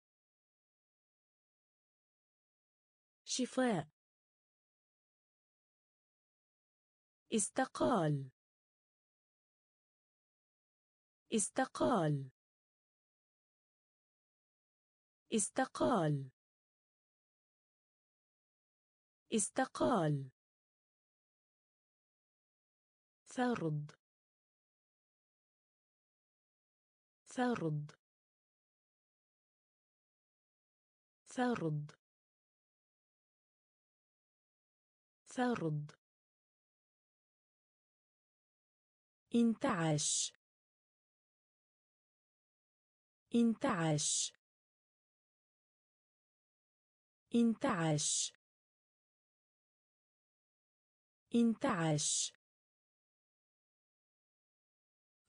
شفاء. استقال. استقال. استقال. استقال. فرد فرد فرد فرد انتعش. انتعش. انتعش. انتعش.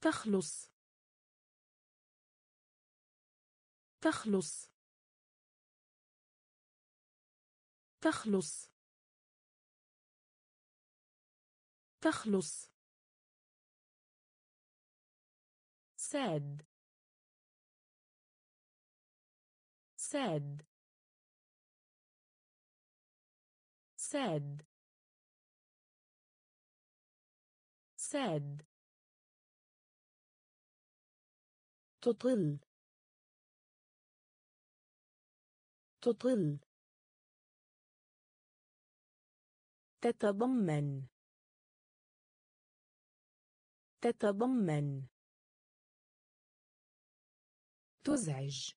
تخلص. تخلص. تخلص. تخلص. ساد. ساد. ساد. ساد. تطل. تطل. تتضمن. تتضمن. تزعج.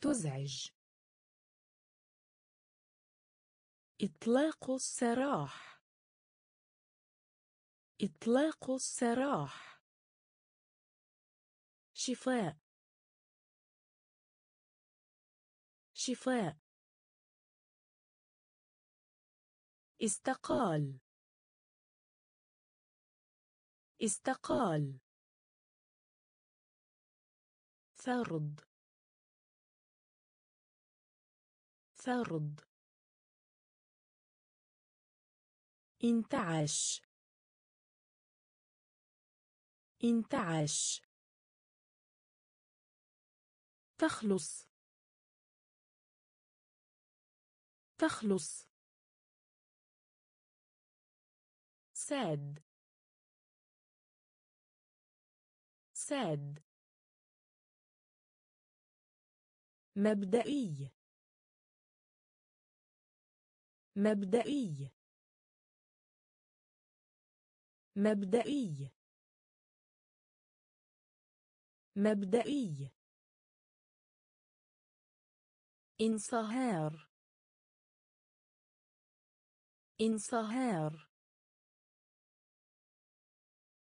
تزعج. إطلاق السراح. إطلاق السراح. شفاء. شفاء. استقال. استقال. فرد فرد انتعش. انتعش. تخلص. تخلص. ساد. ساد. مبدئي. مبدئي. مبدئي. مبدئي. انصهار. انصهار.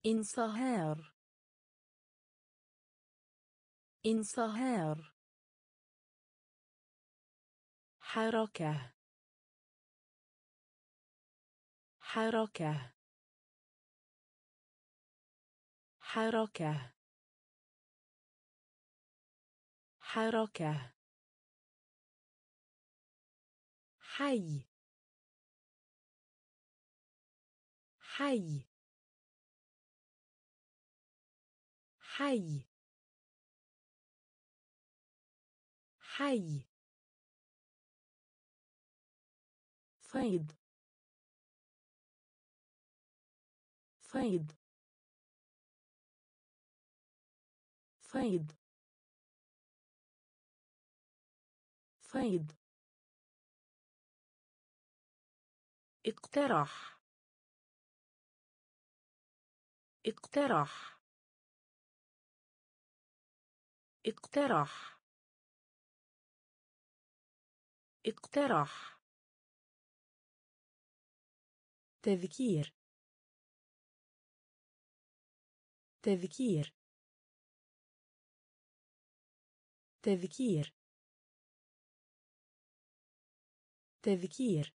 انصهار. انصهار. حركة. حركة. حركة. حركة. حي. حي. حي. حي. فيض. فيض. فيض. فيض. اقترح. اقترح. اقترح. اقترح. تذكير. تذكير. تذكير. تذكير.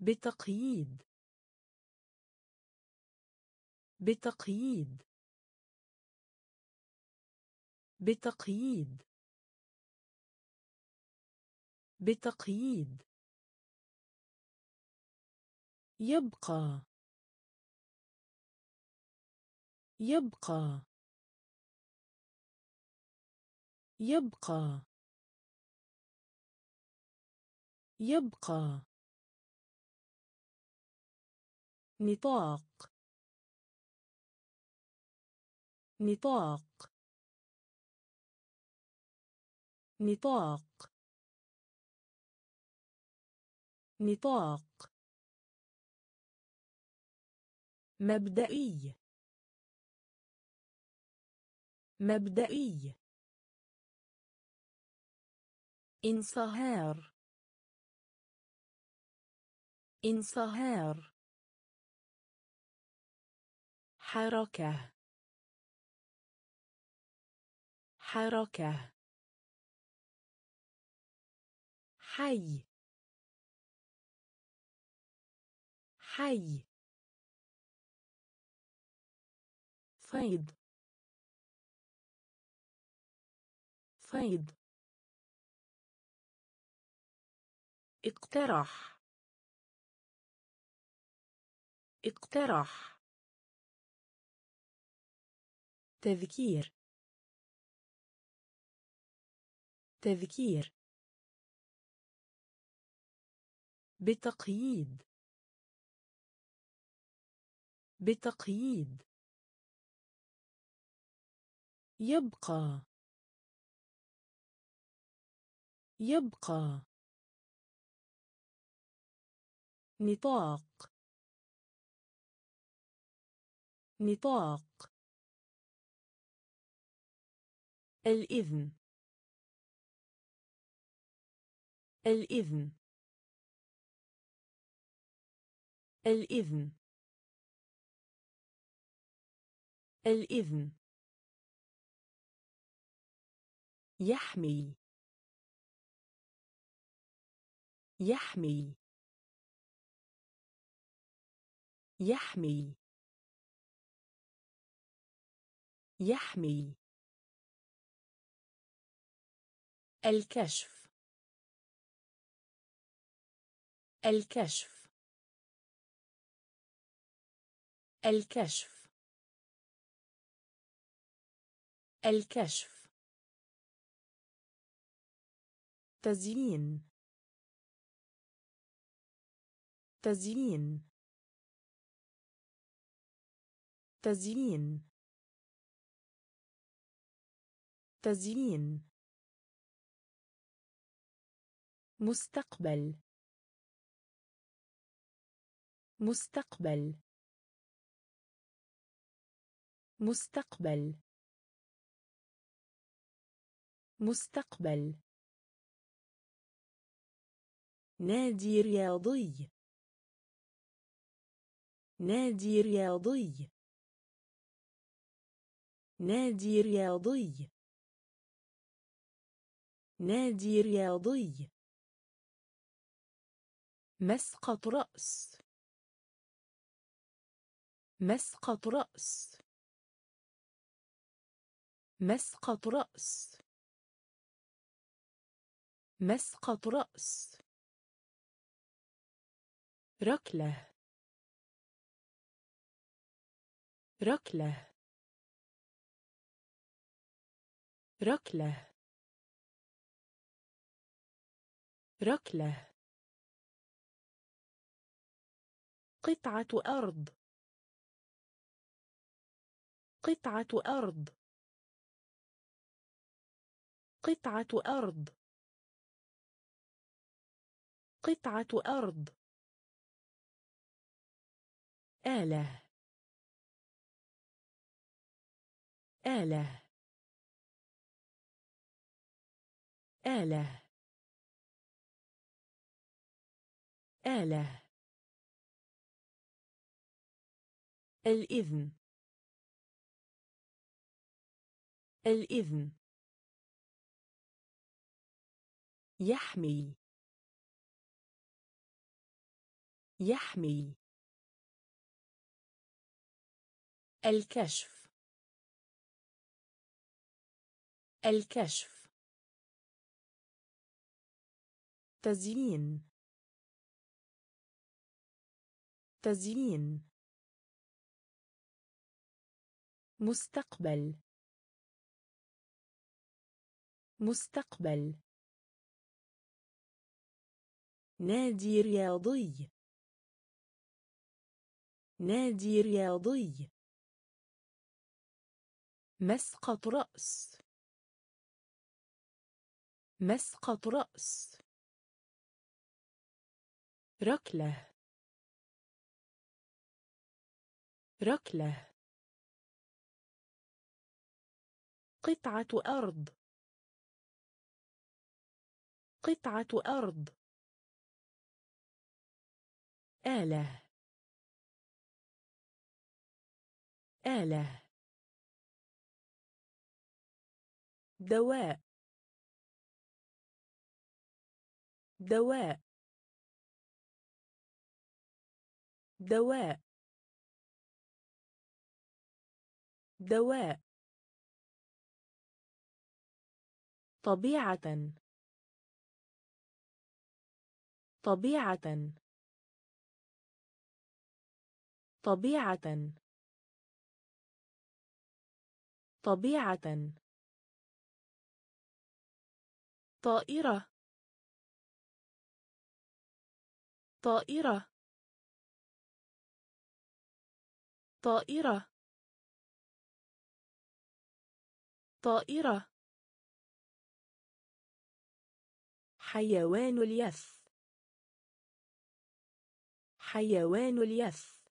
بتقييد. بتقييد. بتقييد. بتقييد. يبقى. يبقى. يبقى. يبقى. نطاق. نطاق. نطاق. نطاق. مبدئي. مبدئي. انصهار. انصهار. حركة. حركة. حي. حي. فيض. فيض. اقترح. اقترح. تذكير. تذكير. بتقييد. بتقييد. يبقى. يبقى. نطاق. نطاق. الإذن. الإذن. الإذن. الإذن. يحمي يحمي يحمي يحمي الكشف. الكشف. الكشف. الكشف. تزيين. تزيين. تزيين. تزيين. مستقبل. مستقبل. مستقبل. مستقبل. نادي رياضي. نادي رياضي. نادي رياضي. نادي رياضي. مسقط رأس. مسقط رأس. مسقط رأس. مسقط رأس ركلة. ركلة. ركلة. ركلة. قطعة أرض. قطعة أرض. قطعة أرض. قطعة أرض. آلة. آلة. آلة. آلة. الإذن. الإذن. يحمي يحمي. الكشف. الكشف. تزيين. تزيين. مستقبل. مستقبل. نادي رياضي. نادي رياضي. مسقط رأس. مسقط رأس. ركلة. ركلة. قطعة أرض. قطعة أرض. آلة. آلة. دواء. دواء. دواء. دواء. طبيعة. طبيعة. طبيعة. طبيعة. طائرة. طائرة. طائرة. طائرة. حيوان اليث حيوان اليث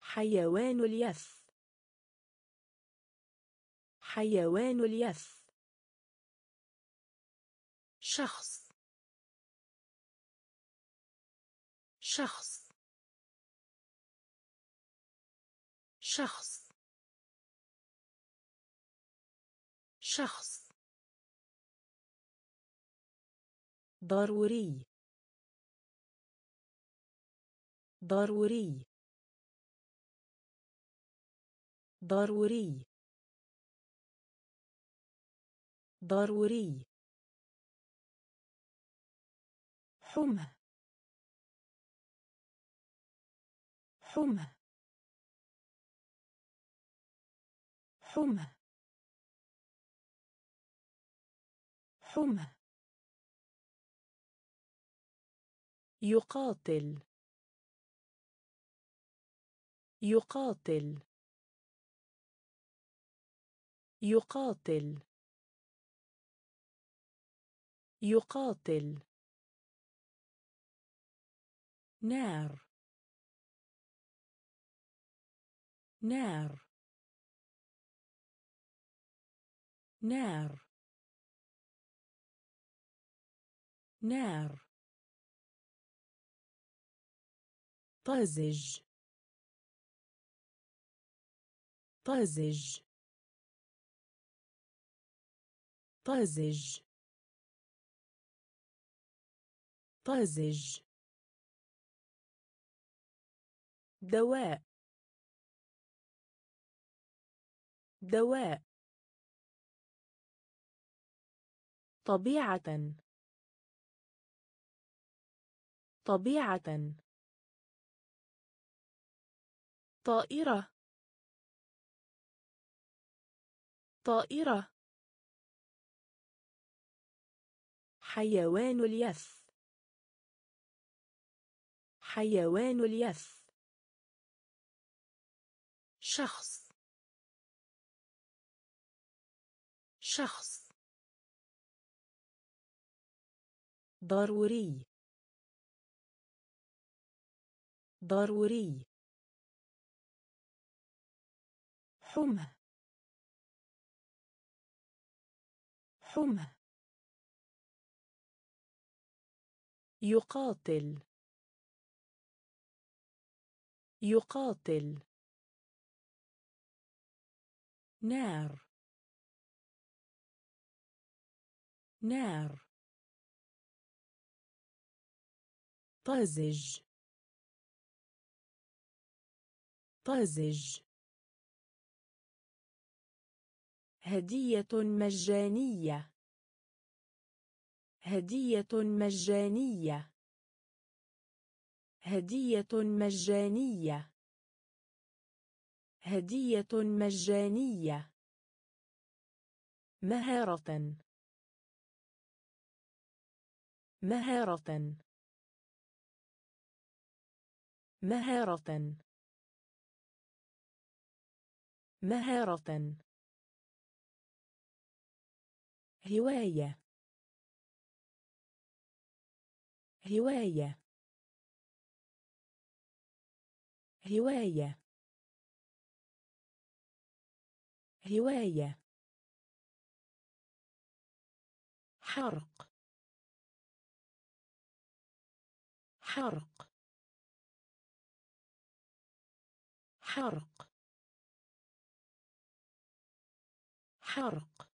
حيوان اليث حيوان اليث شخص. شخص. شخص. شخص. ضروري. ضروري. ضروري. ضروري. حمى. حمى. حمى. حمى. يقاتل. يقاتل. يقاتل. يقاتل. نار. نار. نار. نار. طازج. طازج. طازج. طازج. دواء. دواء. طبيعة. طبيعة. طائرة. طائرة. حيوان اليث حيوان اليث شخص. شخص. ضروري. ضروري. حمى. حمى. يقاتل. يقاتل. نار. نار. طازج. طازج. هدية مجانية. هدية مجانية. هدية مجانية. هدية مجانية. مهارة. مهارة. مهارة. مهارة. هواية. هواية. هواية. هواية. حرق. حرق. حرق. حرق.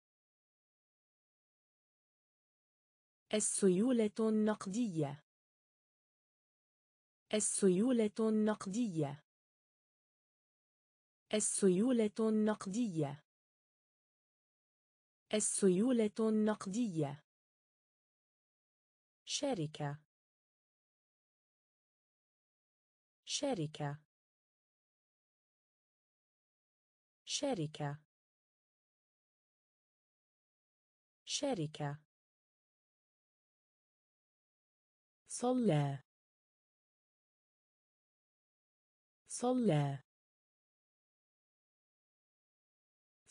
السيولة النقدية. السيولة النقدية. السيولة النقدية. السيولة النقدية. شركة. شركة. شركة. شركة. صلى. صلى.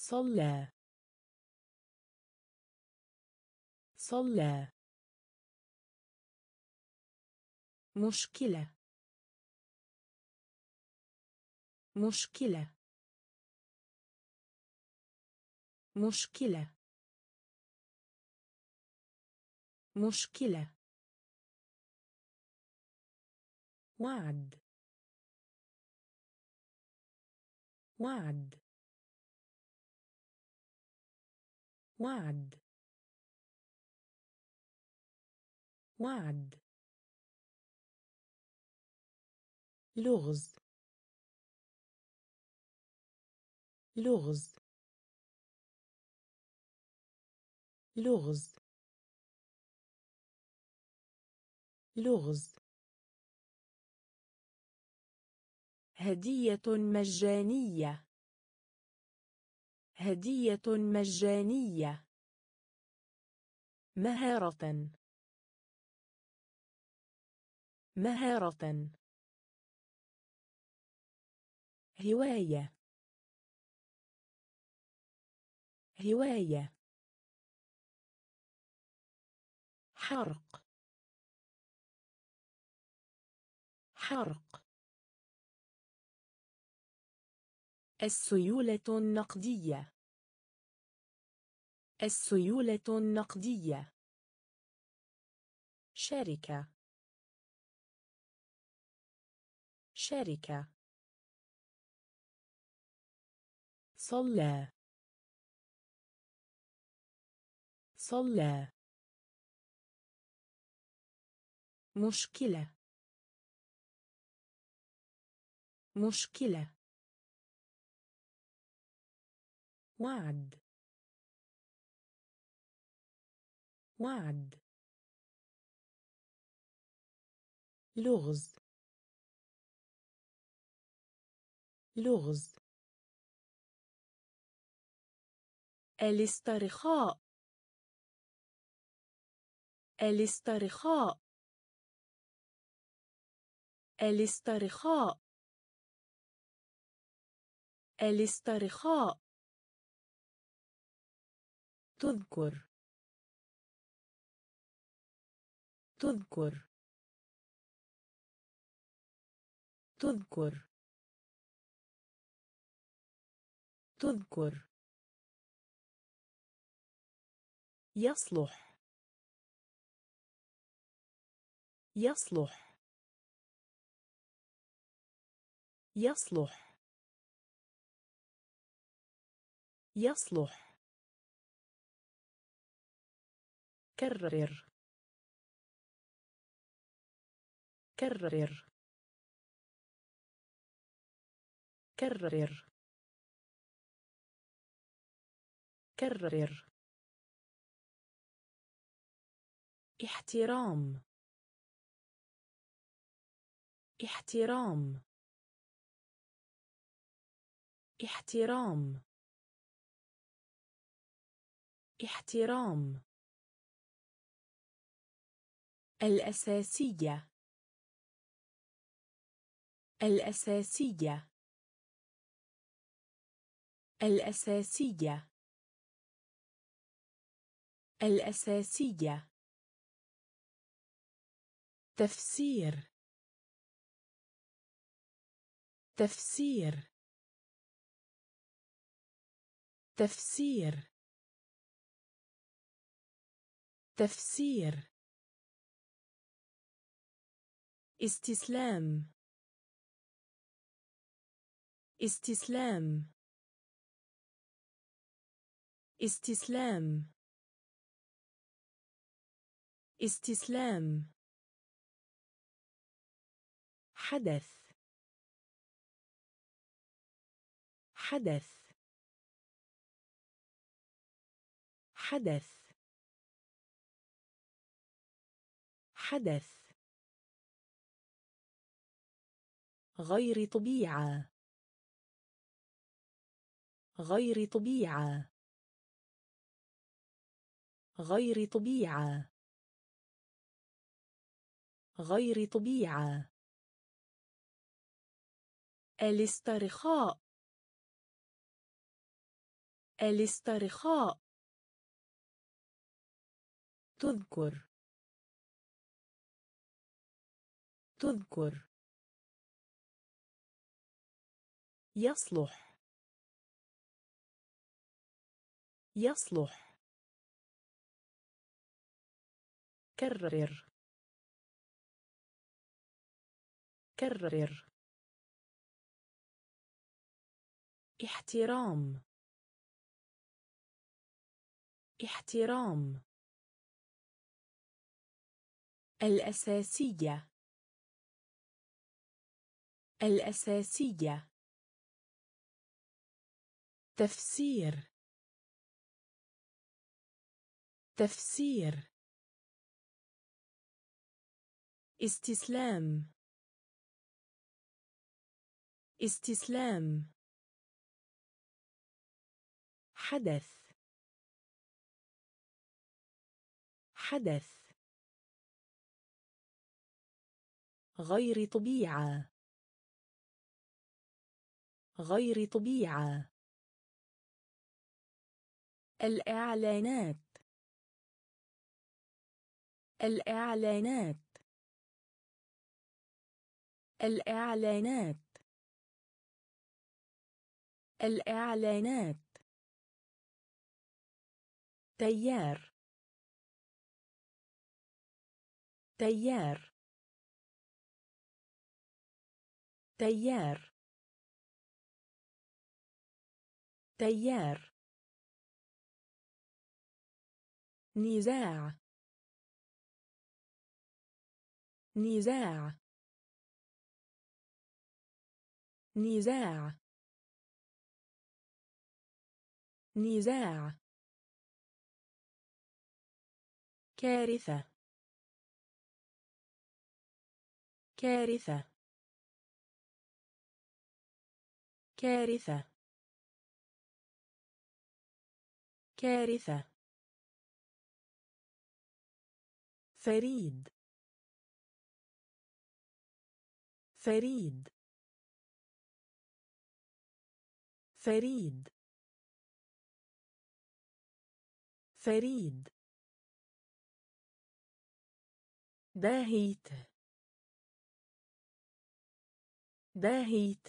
صلى. صلى. مشكلة. مشكلة. مشكلة. مشكلة. وعد. وعد. وعد وعد لغز. لغز. لغز. لغز. هدية مجانية. هدية مجانية. مهارة. مهارة. هواية. هواية. حرق. حرق. السيولة النقدية. السيولة النقدية. شركة. شركة. صلى. صلى. مشكلة. مشكلة. وعد. وعد لغز. لغز. الاسترخاء. الاسترخاء. الاسترخاء. الاسترخاء. تذكر. تذكر. تذكر. تذكر. يصلح. يصلح. يصلح. يصلح. كرر. كرر. كرر. كرر. احترام. احترام. احترام. احترام. الأساسية. الأساسية. الأساسية. الأساسية. تفسير. تفسير. تفسير. تفسير. استسلام. استسلام. استسلام. استسلام. حدث. حدث. حدث. حدث. غير طبيعة. غير طبيعة. غير طبيعة. غير طبيعة. الاسترخاء. الاسترخاء. تذكر. تذكر. يصلح. يصلح. كرر. كرر. احترام. احترام. الأساسية. الأساسية. تفسير. تفسير. استسلام. استسلام. حدث. حدث. غير طبيعة. غير طبيعة. الإعلانات. الإعلانات. الإعلانات. الإعلانات. تيار. تيار. تيار. تيار. نزاع. نزاع. نزاع. نزاع. كارثة. كارثة. كارثة. كارثة. فريد. فريد. فريد. فريد. داهيت. داهيت.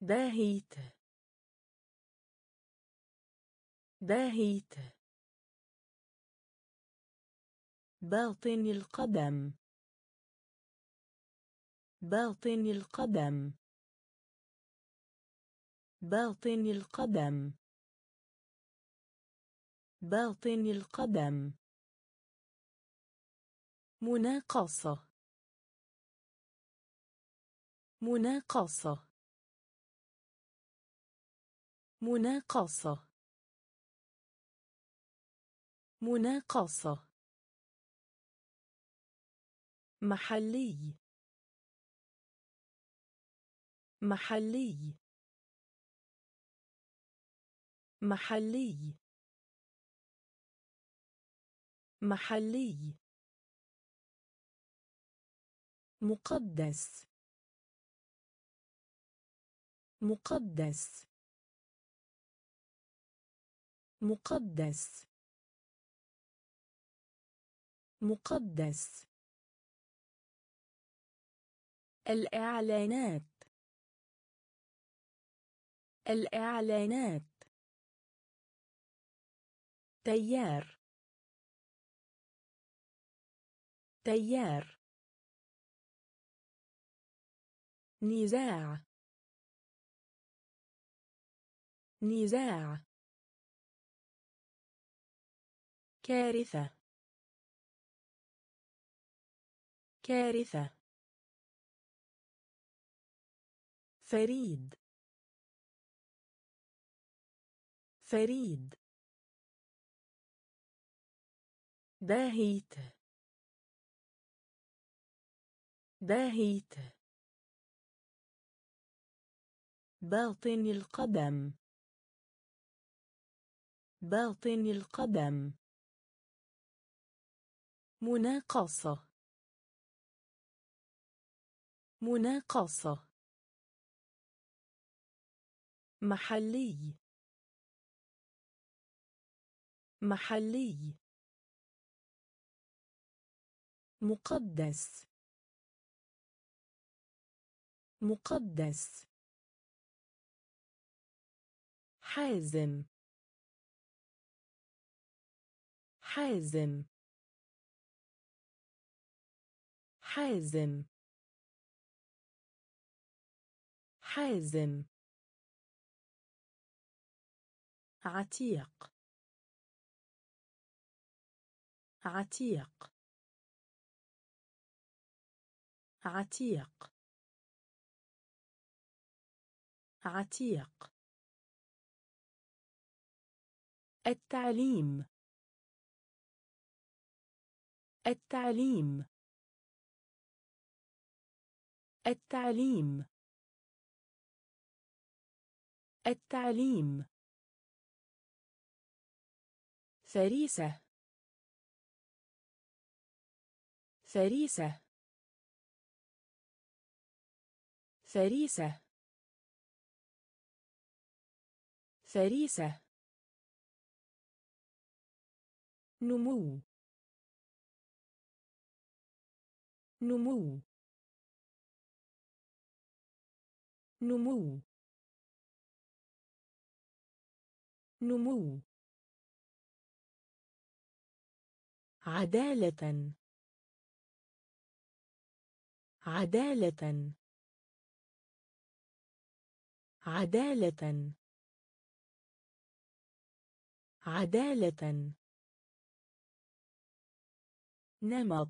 داهيت. داهيت. باطن القدم. باطن القدم. باطن القدم. باطن القدم. مناقصة. مناقصة. مناقصة. مناقصة. محلي. محلي. محلي. محلي. مقدس. مقدس. مقدس. مقدس. الإعلانات. الإعلانات. تيار. تيار. نزاع. نزاع. كارثة. كارثة. فريد. فريد. داهيت. داهيت. باطن القدم. باطن القدم. مناقصة. مناقصة. محلي. محلي. مقدس. مقدس. حازم. حازم. حازم. حازم. عتيق. عتيق. عتيق. عتيق. التعليم. التعليم. التعليم. التعليم. فريسة. فريسة. فريسة. فريسة. نمو. نمو. نمو. نمو. عدالة. عدالة. عدالة. عدالة. نمط.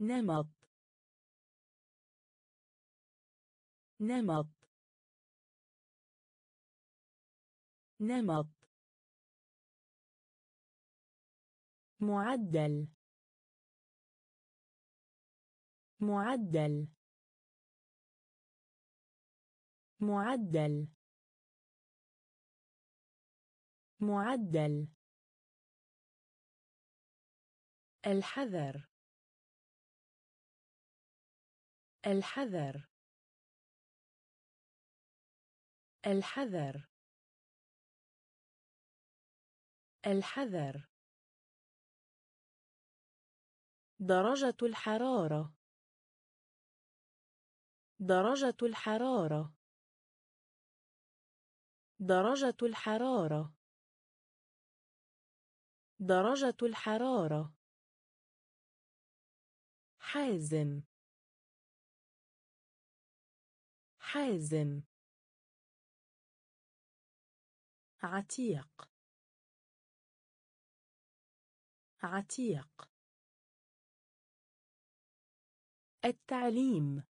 نمط. نمط. نمط. معدل. معدل. معدل. معدل. الحذر. الحذر. الحذر. الحذر. درجة الحرارة. درجة الحرارة. درجة الحرارة. درجة الحرارة. حازم. حازم. عتيق. عتيق. التعليم.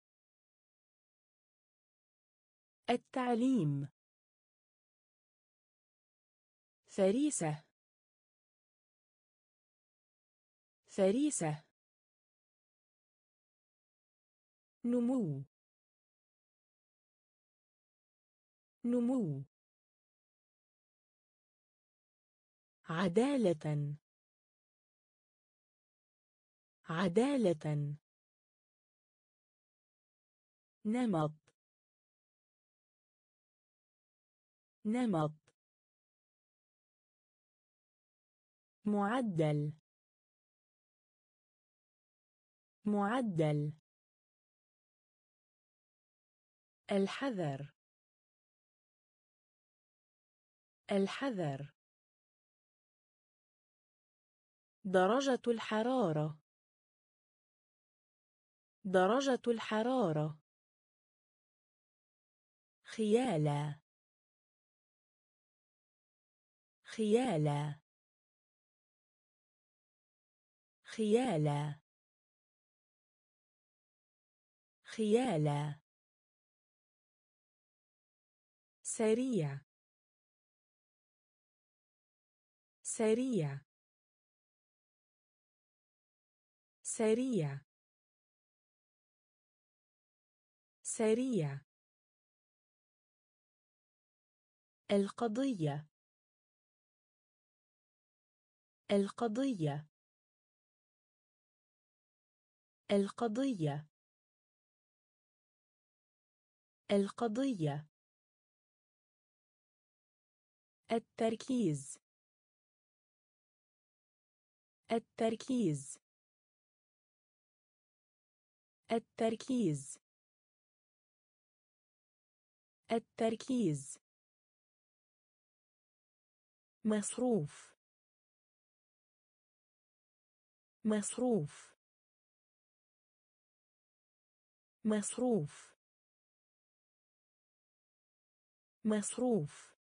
التعليم. فريسة. فريسة. نمو. نمو. عدالة. عدالة. نمط. نمط. معدل. معدل. الحذر. الحذر. درجة الحرارة. درجة الحرارة. خيالا خيالا خيالا خيالا سريع. سريع. سريع. سريع. القضية. القضية. القضية. القضية. التركيز. التركيز. التركيز. التركيز. مصروف. مصروف. مصروف. مصروف.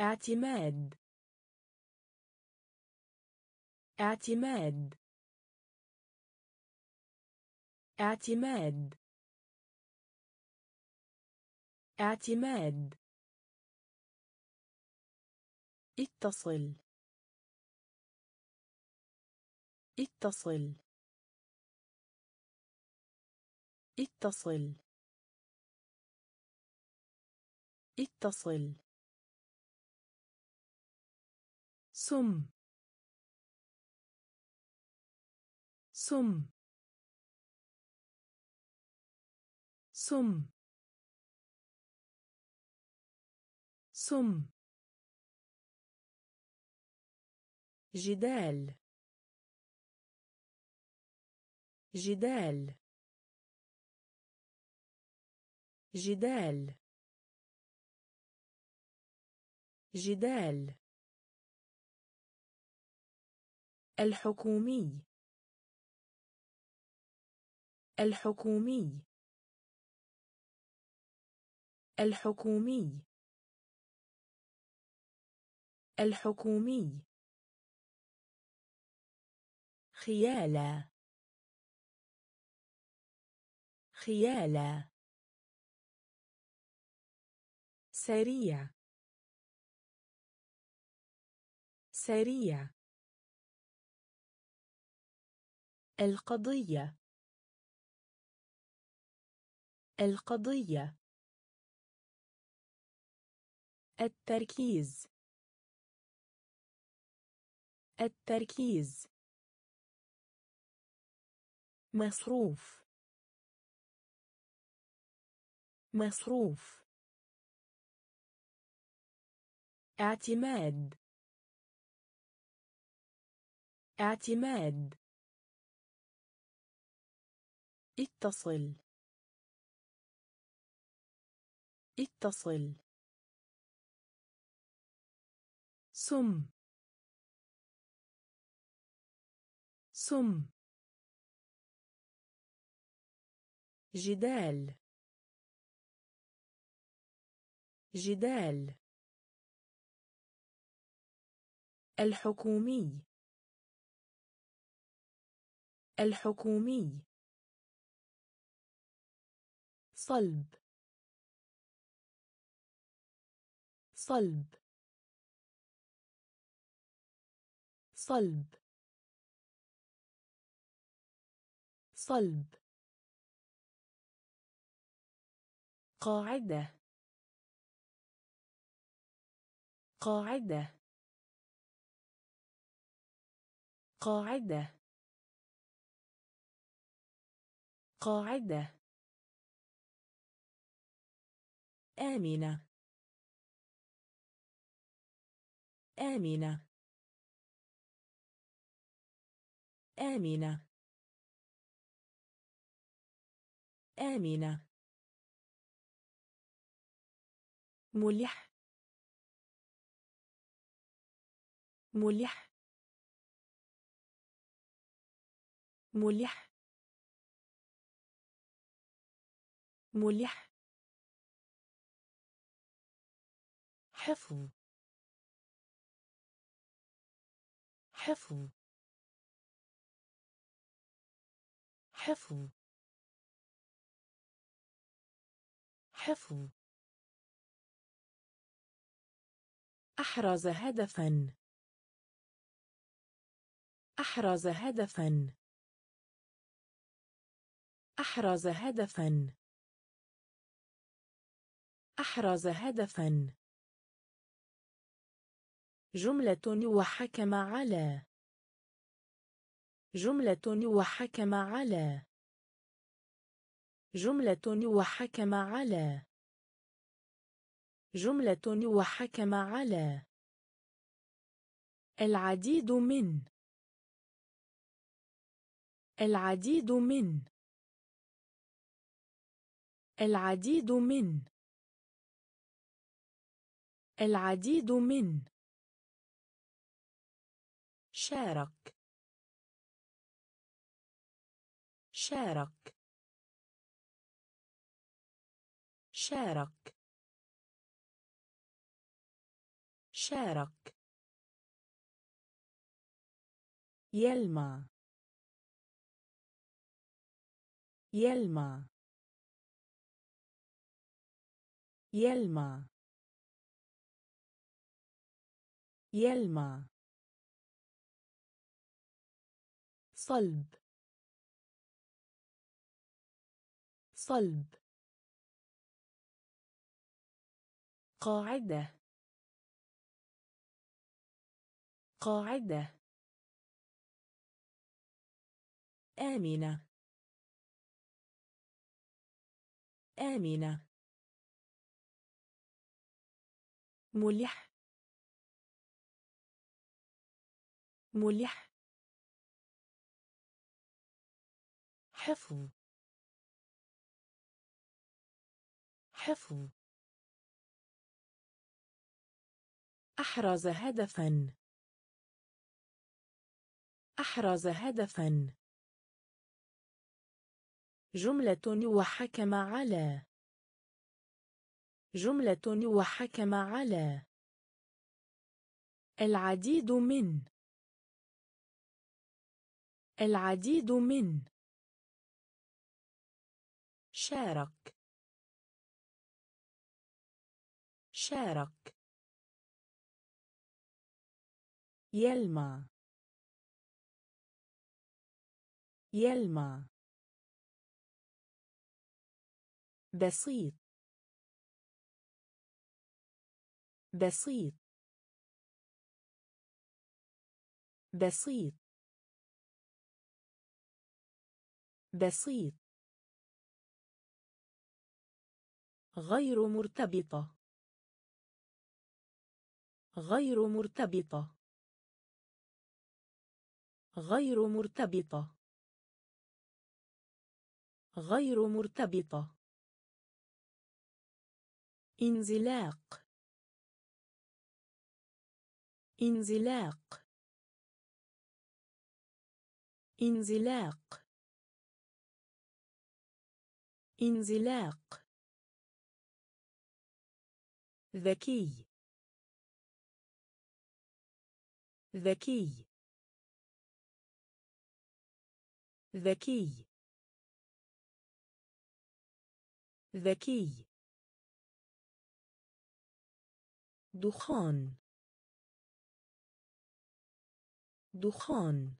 اعتماد. اعتماد. اعتماد. اعتماد. اتصل. اتصل. اتصل. اتصل. سم. سم. سم. سم. جدال. جدال. جدال. جدال. الحكومي. الحكومي. الحكومي. الحكومي. خيالا خيالا سريع. سريع. القضية. القضية. التركيز. التركيز. مصروف. مصروف. اعتماد. اعتماد. اتصل. اتصل. سم. سم. جدال. جدال. الحكومي. الحكومي. صلب. صلب. صلب. صلب. قاعدة. قاعدة. قاعدة. قاعدة. آمنة. آمنة. آمنة. آمنة. ملح. ملح. ملح. ملح. حفظ. حفظ. حفظ. حفظ. أحرز هدفا. أحرز هدفا. أحرز هدفا. أحرز هدفا. جملة وحكم على. جملة وحكم على. جملة وحكم على. جملة وحكم على. العديد من. العديد من. العديد من. العديد من. شارك. شارك. شارك. شارك. يلمع. يلمع يلمع يلمع صلب صلب قاعدة قاعدة آمنة آمنة. ملح. ملح. حفظ. حفظ. أحرز هدفا. أحرز هدفا. جملة وحكم على. جملة وحكم على. العديد من. العديد من. شارك. شارك. يلمع. يلمع. بسيط. بسيط. بسيط. بسيط. غير مرتبطة. غير مرتبطة. غير مرتبطة. غير مرتبطة. انزلاق. انزلاق. انزلاق. انزلاق. ذكي. ذكي. ذكي. ذكي. دخان. دخان.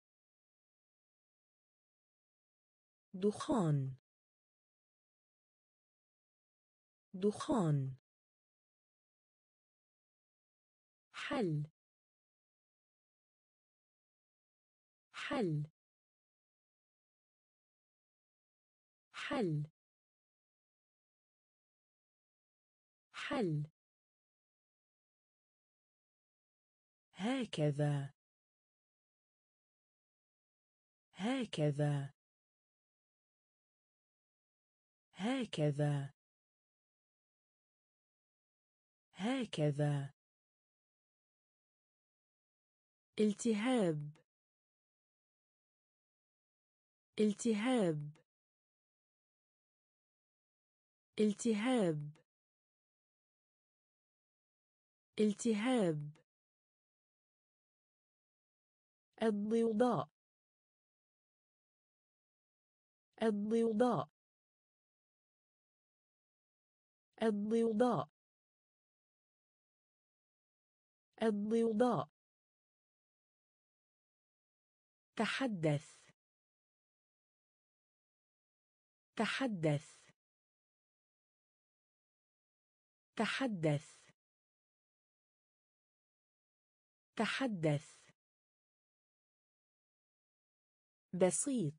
دخان. دخان. حل. حل. حل. حل. هكذا. هكذا. هكذا. هكذا. التهاب. التهاب. التهاب. التهاب. الضوضاء. الضوضاء. الضوضاء. الضوضاء. تحدث. تحدث. تحدث. تحدث. بسيط.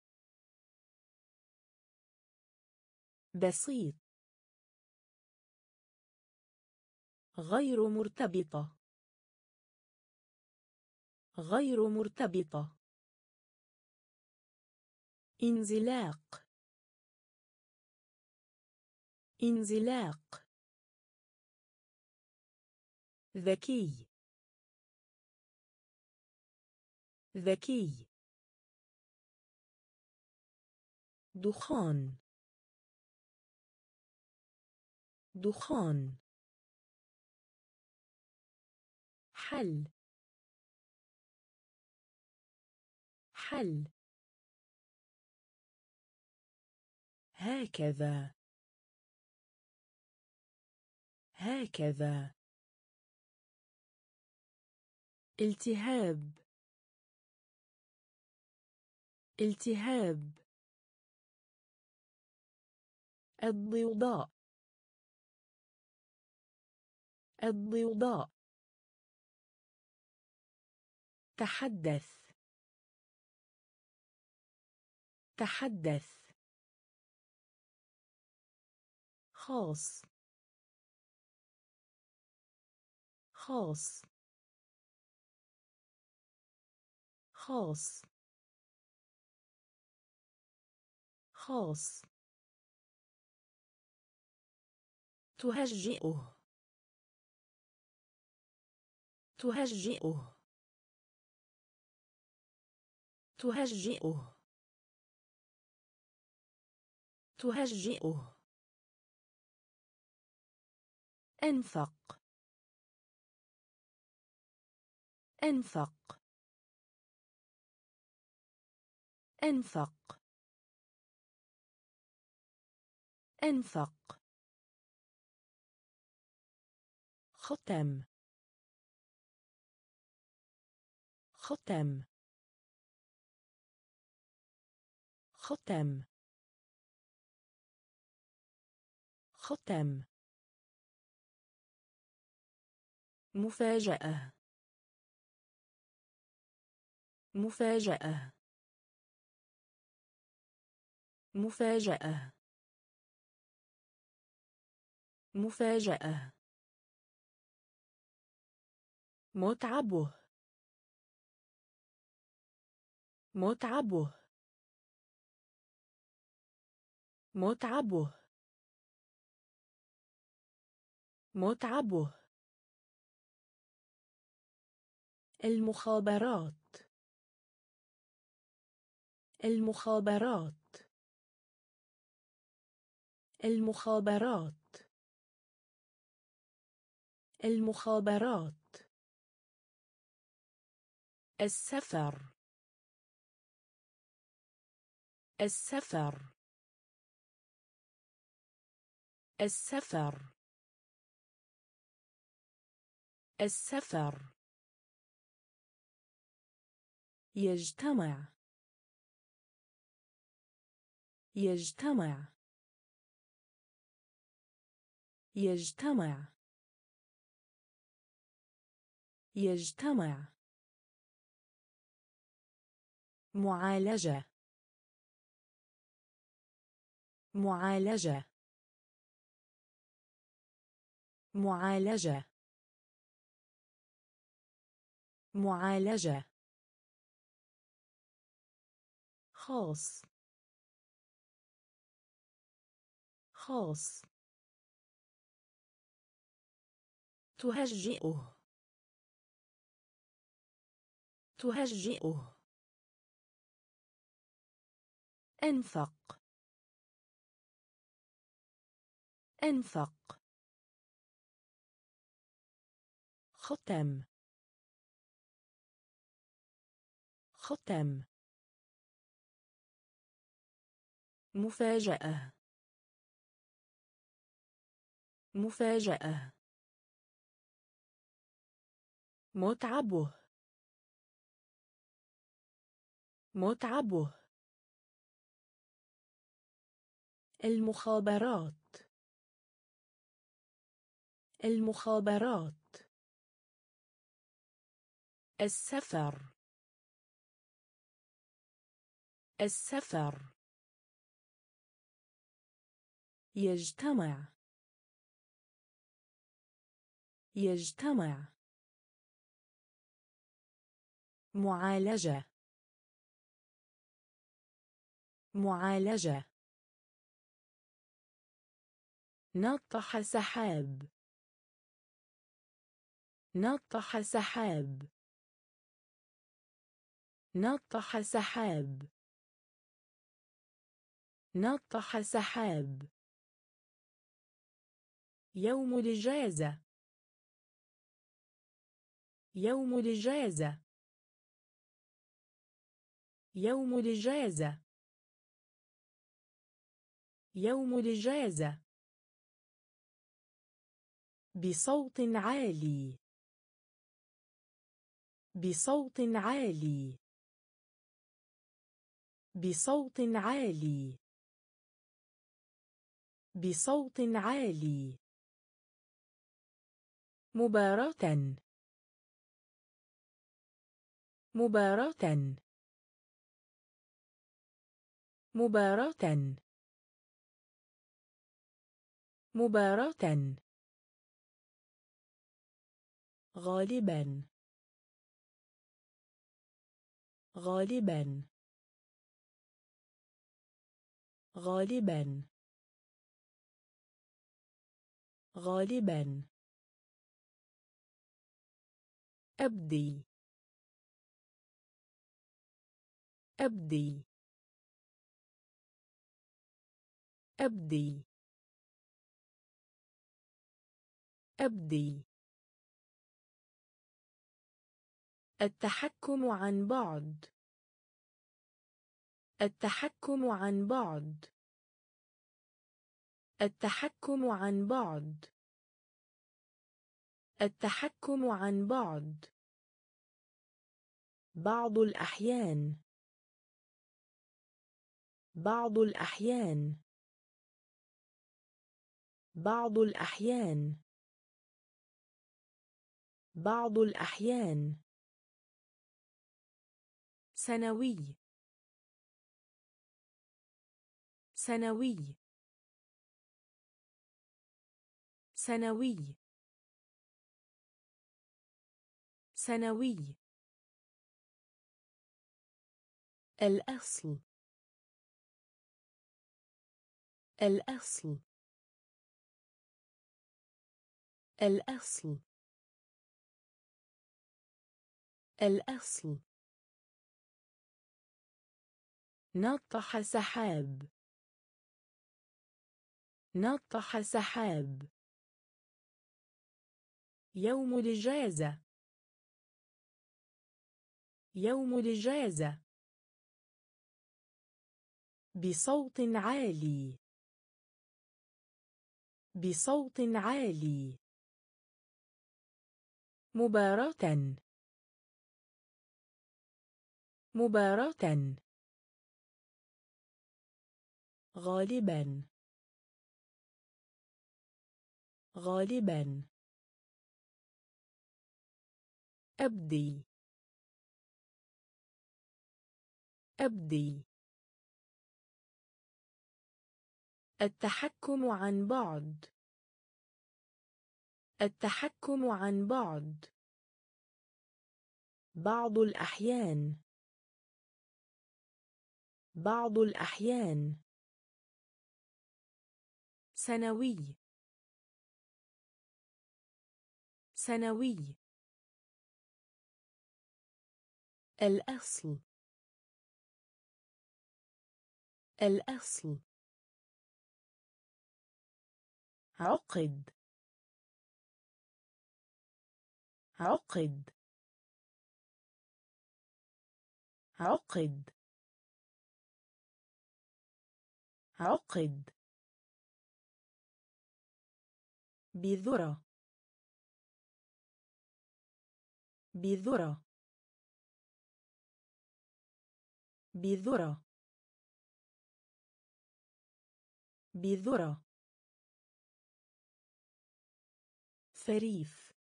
بسيط. غير مرتبطة. غير مرتبطة. انزلاق. انزلاق. ذكي. ذكي. دخان. دخان. حل. حل. هكذا. هكذا. التهاب. التهاب. الضوضاء. الضوضاء. تحدث. تحدث. خاص. خاص. خاص. خاص. تهجئه. تهجئه. تهجئه. تهجئه. أنفق. أنفق. أنفق. أنفق. ختم. ختم. ختم. ختم. مفاجأة. مفاجأة. مفاجأة. مفاجأة. متعبه. متعبه. متعبه. متعبه. المخابرات. المخابرات. المخابرات. المخابرات. السفر. السفر. السفر. السفر. يجتمع. يجتمع. يجتمع. يجتمع. معالجة. معالجة. معالجة. معالجة. خاص. خاص. تهجئه. تهجئه. أنفق. أنفق. ختم. ختم. مفاجأة. مفاجأة. متعبه. متعبه. المخابرات. المخابرات. السفر. السفر. يجتمع. يجتمع. معالجة. معالجة. نطح سحاب. نطح سحاب. نطح سحاب. نطح سحاب. يوم الإجازة. يوم الإجازة. يوم الإجازة. يوم الإجازة. بصوت عالي. بصوت عالي. بصوت عالي. بصوت عالي. مباراة. مباراة. مباراة. مباراة. غالبا. غالبا. غالبا. غالبا. أبدي. أبدي. أبدي. أبدي. التحكم عن بعد. التحكم عن بعد. التحكم عن بعد. التحكم عن بعد. بعض الأحيان. بعض الأحيان. بعض الأحيان. بعض الأحيان. سنوي. سنوي. سنوي. سنوي. الأصل. الأصل. الأصل. الأصل. نطح سحاب. نطح سحاب. يوم الإجازة. يوم الإجازة. بصوت عالي. بصوت عالي. مباراة. مباراة. غالبا. غالبا. أبدي. أبدي. التحكم عن بعد. التحكم عن بعد. بعض الأحيان. بعض الأحيان. سنوي. سنوي. الأصل. الأصل. عقد. عقد. عقد. عقد. بذرة. بذرة. بذرة. بذرة. فريف.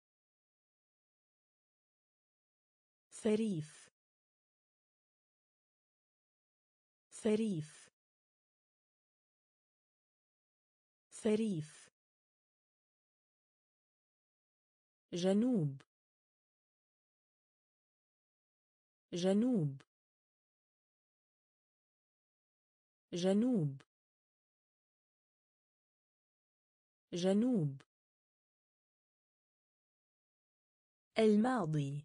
فريف. فريف. فريف. جنوب. جنوب. جنوب. جنوب. الماضي.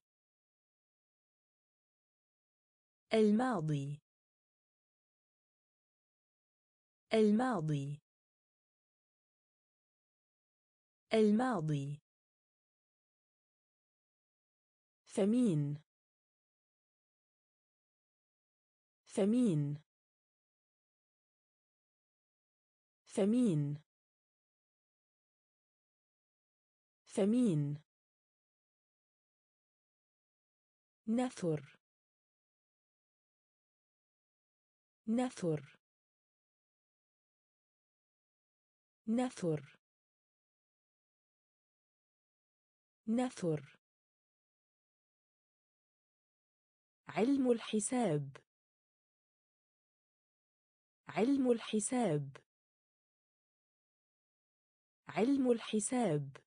الماضي. الماضي. الماضي. ثمين ثمين ثمين ثمين نثر. نثر. نثر. نثر. علم الحساب. علم الحساب. علم الحساب.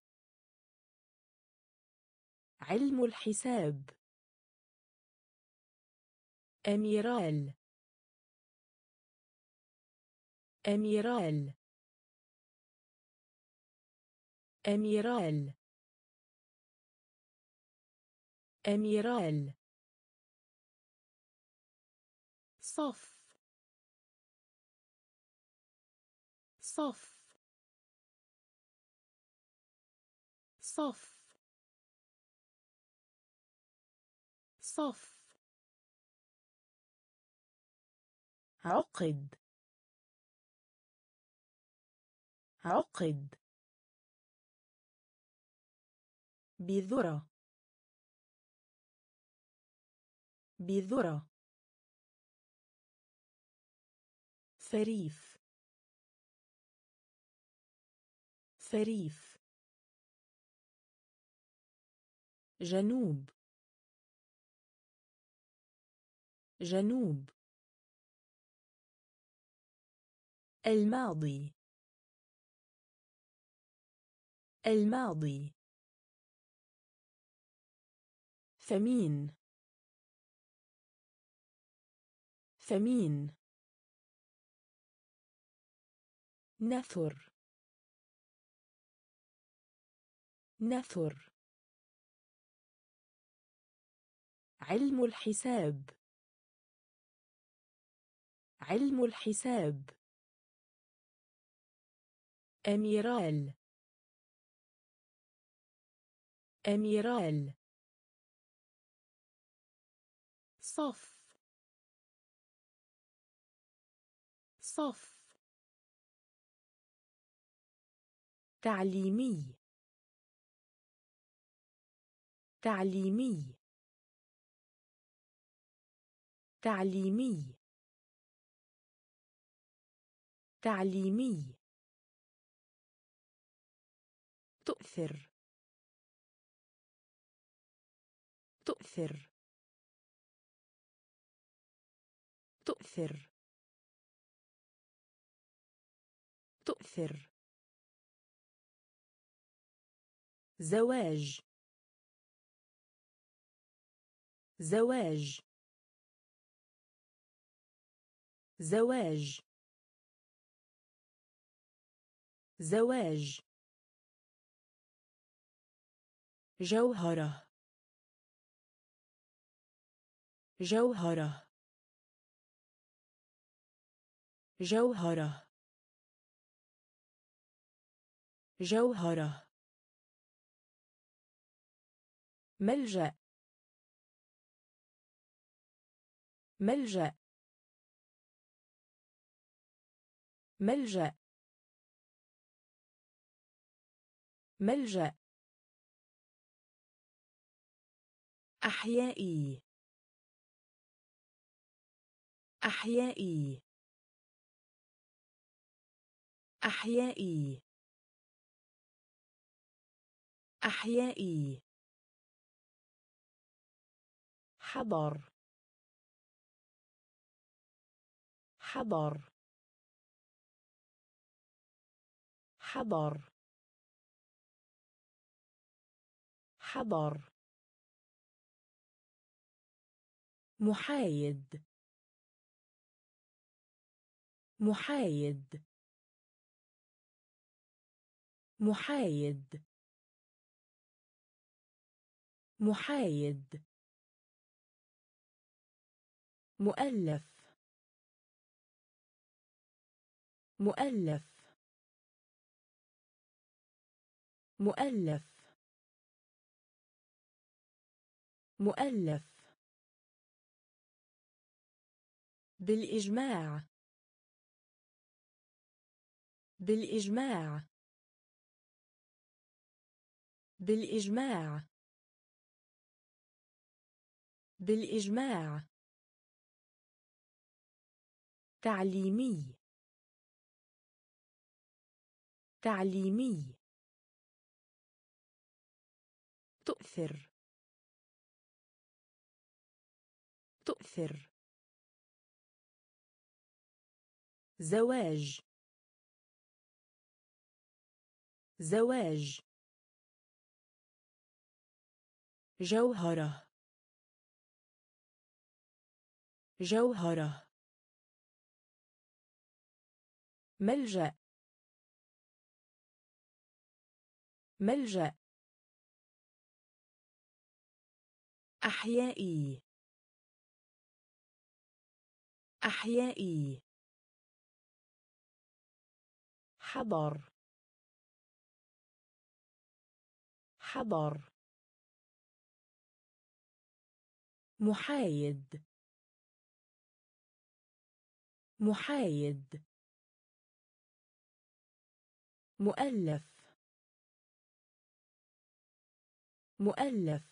علم الحساب. أميرال. أميرال. أميرال. أميرال. صف. صف. صف. صف. عقد. عقد. بذرة. بذرة. فريف. فريف. جنوب. جنوب. الماضي. الماضي. ثمين. ثمين. نثر. نثر. علم الحساب. علم الحساب. أميرال. أميرال. صف. صف. تعليمي. تعليمي. تعليمي. تعليمي. تؤثر. تؤثر. تؤثر. تؤثر. زواج. زواج. زواج. زواج. جوهرة. جوهرة. جوهرة. جوهرة. ملجأ. ملجأ. ملجأ. ملجأ. أحيائي. أحيائي. أحيائي. أحيائي. حضر. حضر. حضر. حضر. محايد. محايد. محايد. محايد. مؤلف. مؤلف. مؤلف. مؤلف. بالإجماع. بالإجماع. بالإجماع. بالإجماع. تعليمي. تعليمي. تؤثر. تؤثر. زواج. زواج. جوهرة. جوهرة. ملجأ. ملجأ. أحيائي. أحيائي. حضر. حضر. محايد. محايد. مؤلف. مؤلف.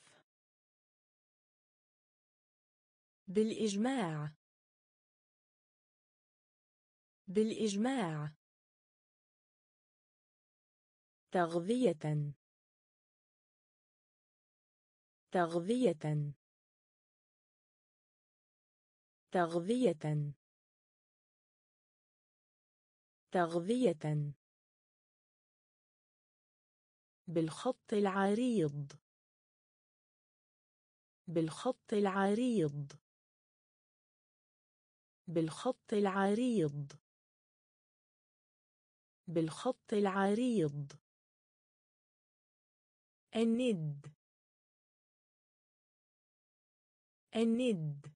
بالإجماع. بالإجماع. تغذية. تغذية. تغذية. تغذية. بالخط العريض. بالخط العريض. بالخط العريض. بالخط العريض. الند. الند.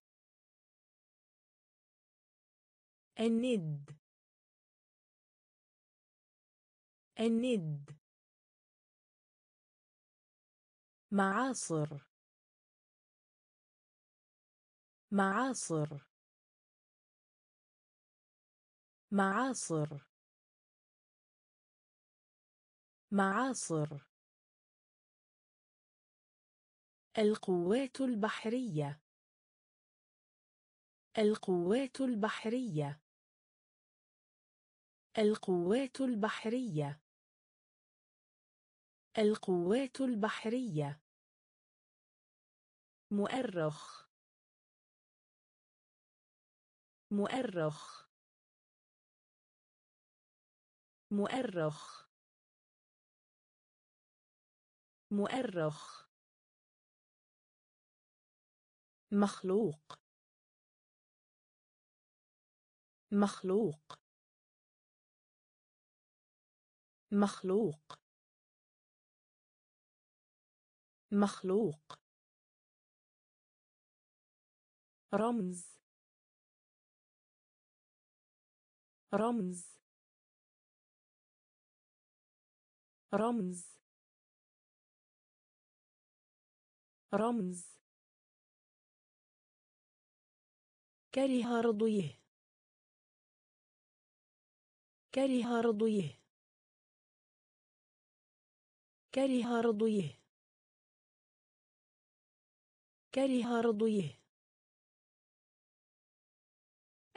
الند. الند. معاصر. معاصر. معاصر. معاصر. القوات البحرية. القوات البحرية. القوات البحرية. القوات البحرية. مؤرخ. مؤرخ. مؤرخ. مؤرخ. مخلوق. مخلوق. مخلوق. مخلوق. رمز. رمز. رمز. رمز. كره رضيه. كره رضيه. كره رضيه. كره رضيه.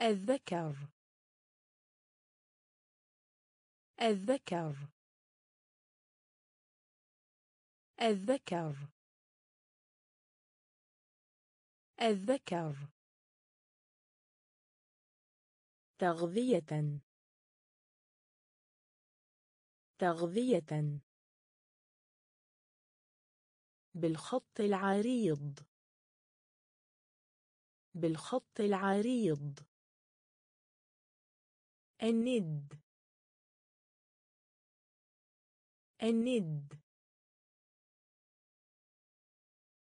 الذكر. الذكر. الذكر. الذكر. تغذية. تغذية. بالخط العريض. بالخط العريض. الند. الند.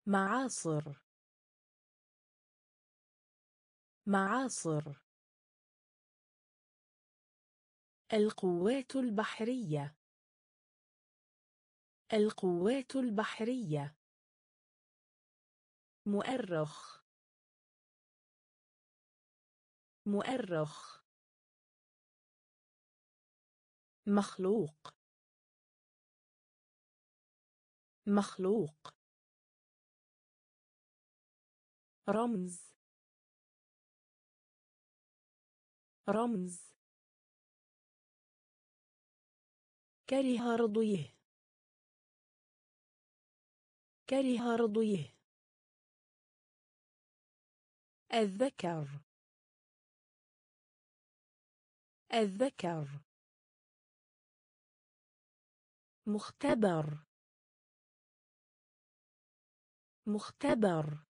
معاصر. معاصر. القوات البحرية. القوات البحرية. مؤرخ. مؤرخ. مخلوق. مخلوق. رمز. رمز. كره رضيه. كره رضيه. الذكر. الذكر. مختبر. مختبر.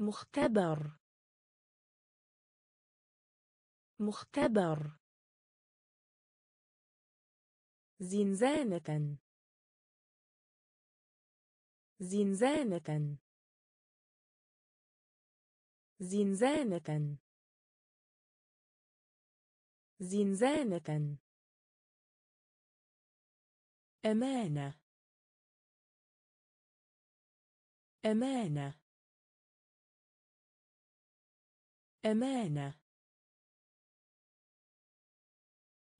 مختبر. مختبر. زنزانة. زنزانة. زنزانة. زنزانة. أمانة. أمانة. أمانة.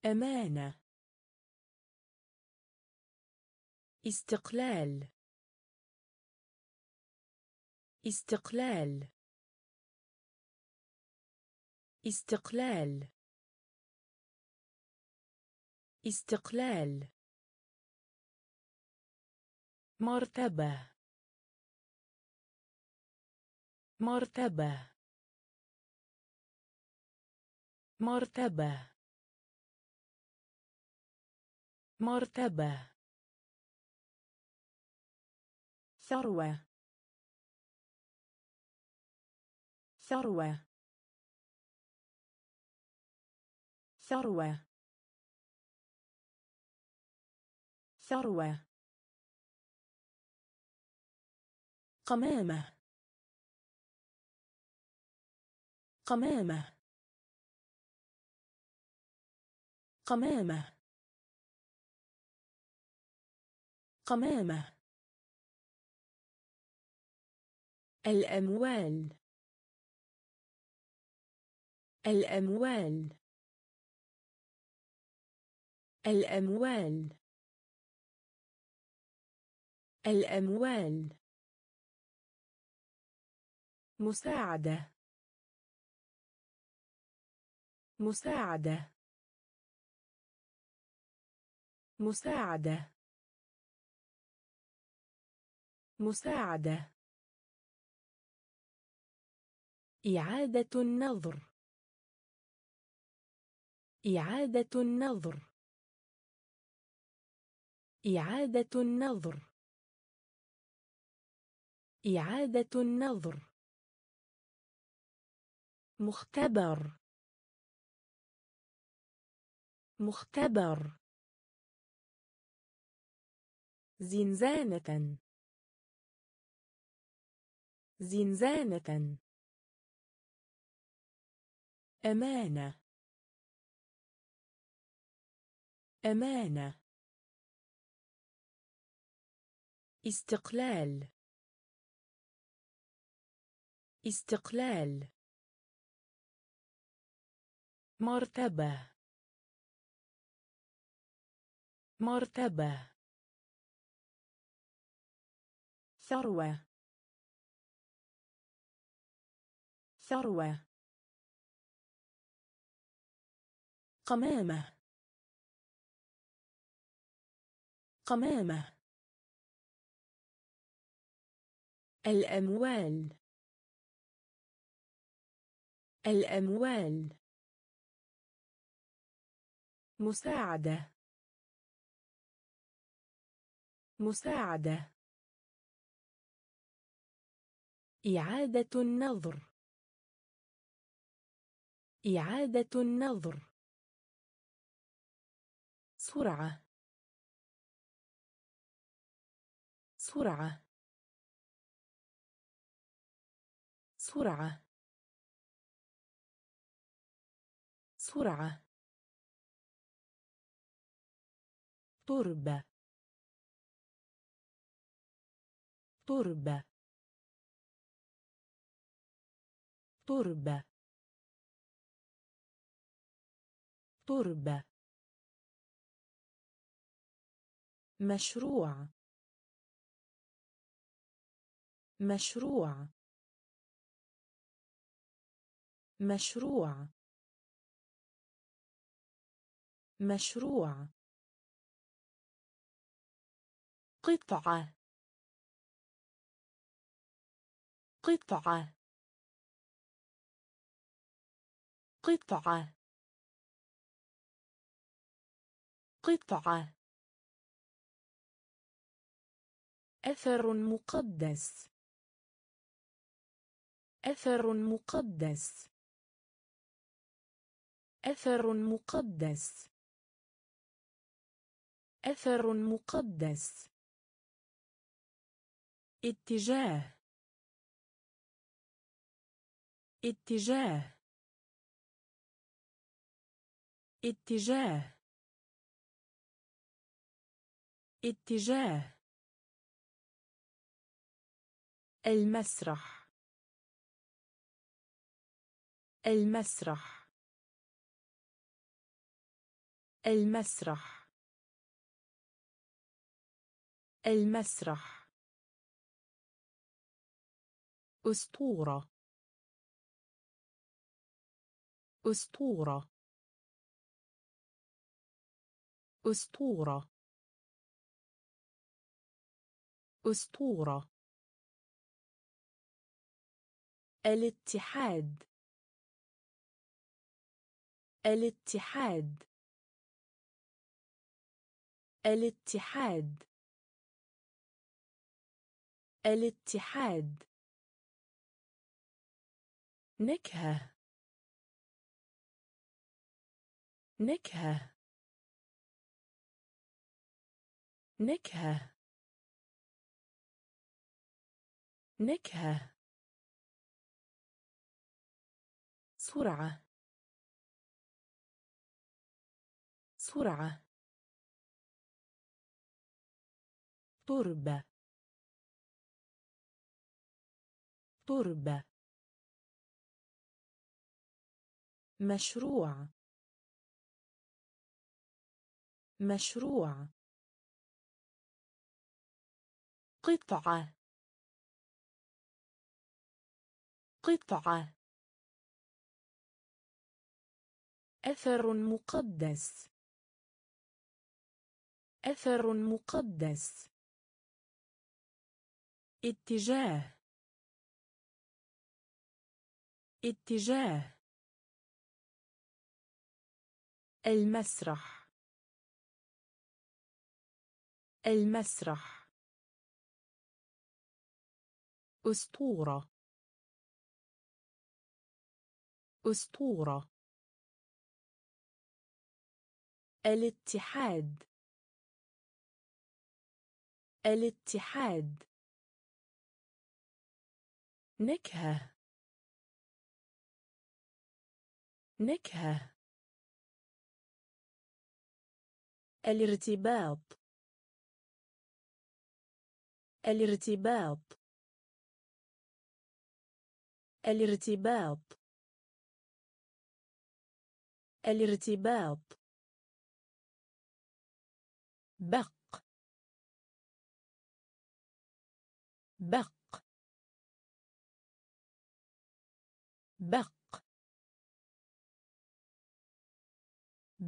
أمانة. استقلال. استقلال. استقلال. استقلال. مرتبة. مرتبة. مرتبة. مرتبة. ثروة. ثروة. ثروة. ثروة. قمامة. قمامة. قمامة. قمامة. الأموال. الأموال. الأموال. الأموال. مساعدة. مساعدة. مساعدة. مساعدة. إعادة النظر. إعادة النظر. إعادة النظر. إعادة النظر. مختبر. مختبر. زنزانة. زنزانة. أمانة. أمانة. استقلال. استقلال. مرتبة. مرتبة. ثروة. ثروة. قمامة. قمامة. الأموال. الأموال. مساعدة. مساعدة. إعادة النظر. إعادة النظر. سرعة. سرعة. سرعة. سرعة. تربة. تربة. تربة. تربة. مشروع. مشروع. مشروع. مشروع. قطعة. قطعة. قطعة. قطعة. أثر مقدس. أثر مقدس. أثر مقدس. أثر مقدس. اتجاه. اتجاه. اتجاه. اتجاه. المسرح. المسرح. المسرح. المسرح. أسطورة. أسطورة. أسطورة. أسطورة. الاتحاد. الاتحاد. الاتحاد. الاتحاد. نكهة. نكهة. نكهة. نكهة. سرعة. سرعة. تربة. تربة مشروع. مشروع. قطعة. قطعة. أثر مقدس. أثر مقدس. اتجاه. اتجاه. المسرح. المسرح. أسطورة. أسطورة. الاتحاد. الاتحاد. نكهة. نكهة. الارتباط. الارتباط. الارتباط. الارتباط. بق. بق. بق.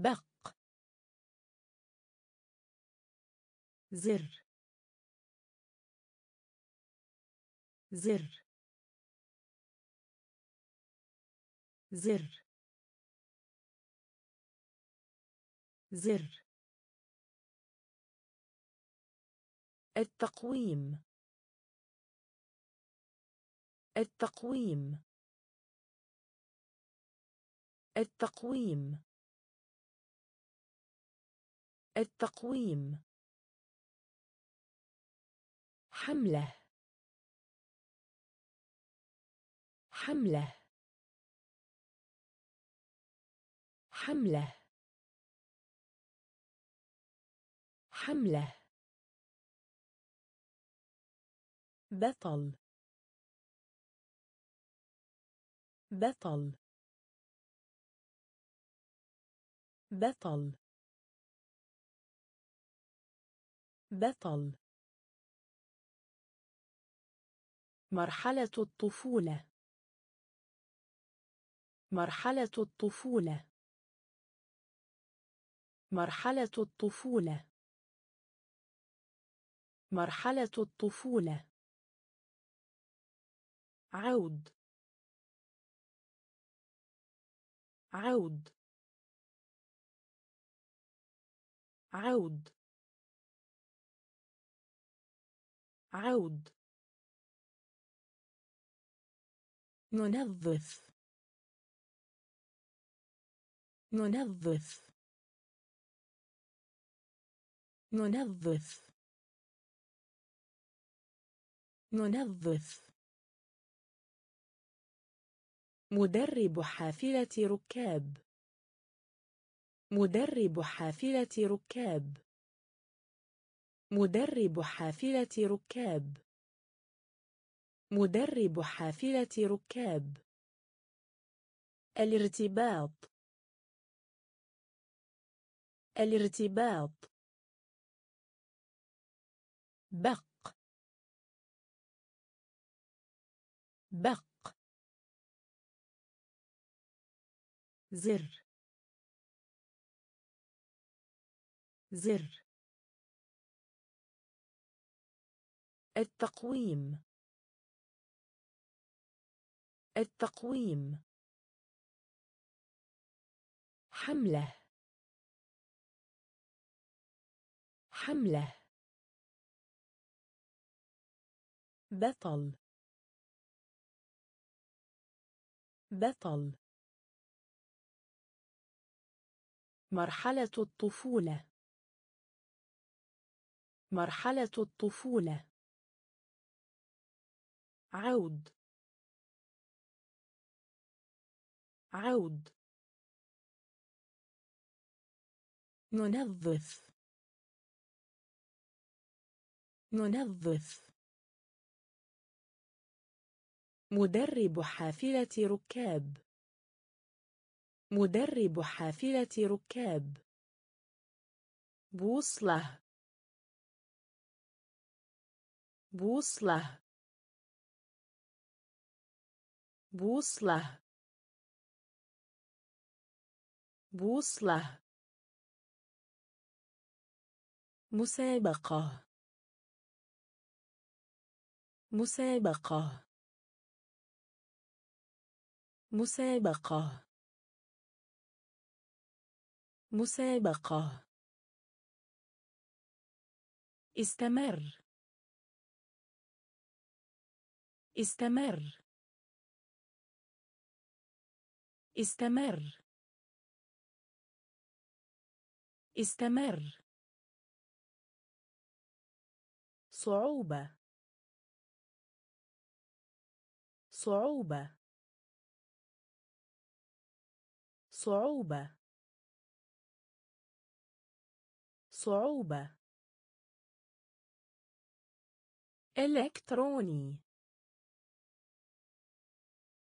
بق. زر. زر. زر. زر. التقويم. التقويم. التقويم. التقويم. حملة. حملة. حملة. حملة. بطل. بطل. بطل. بطل. مرحلة الطفولة. مرحلة الطفولة. مرحلة الطفولة. مرحلة الطفولة. عود. عود. عود. عود ننظف. ننظف. ننظف. ننظف. مدرب حافلة ركاب. مدرب حافلة ركاب. مدرب حافلة ركاب. مدرب حافلة ركاب. الارتباط. الارتباط. بق. بق. زر. زر. التقويم. التقويم. حملة. حملة. بطل. بطل. مرحلة الطفولة. مرحلة الطفولة. عود عود ننظف. ننظف. مدرب حافلة ركاب. مدرب حافلة ركاب. بوصلة. بوصلة. بوصلة. بوصلة. مسابقة. مسابقة. مسابقة. مسابقة. استمر. استمر. استمر. استمر. صعوبة. صعوبة. صعوبة. صعوبة. إلكتروني.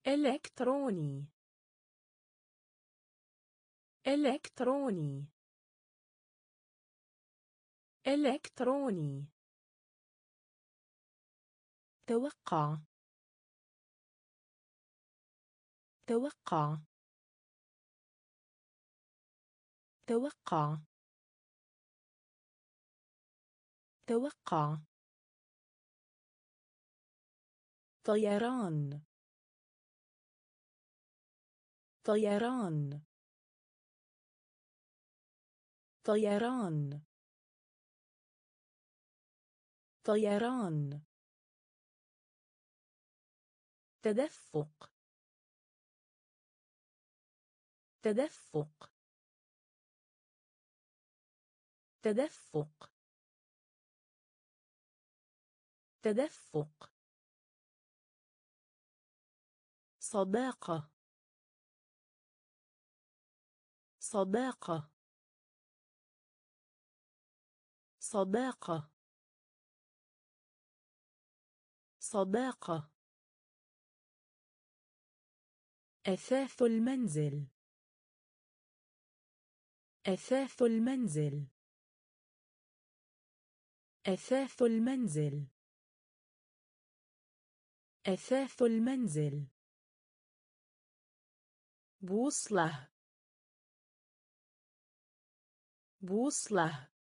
إلكتروني. إلكتروني. إلكتروني. توقع. توقع. توقع. توقع. طيران. طيران. طيران. طيران. تدفق. تدفق. تدفق. تدفق. صداقة. صداقة. صداقة. صداقة. أثاث المنزل. أثاث المنزل. أثاث المنزل. أثاث المنزل. بوصلة. بوصلة.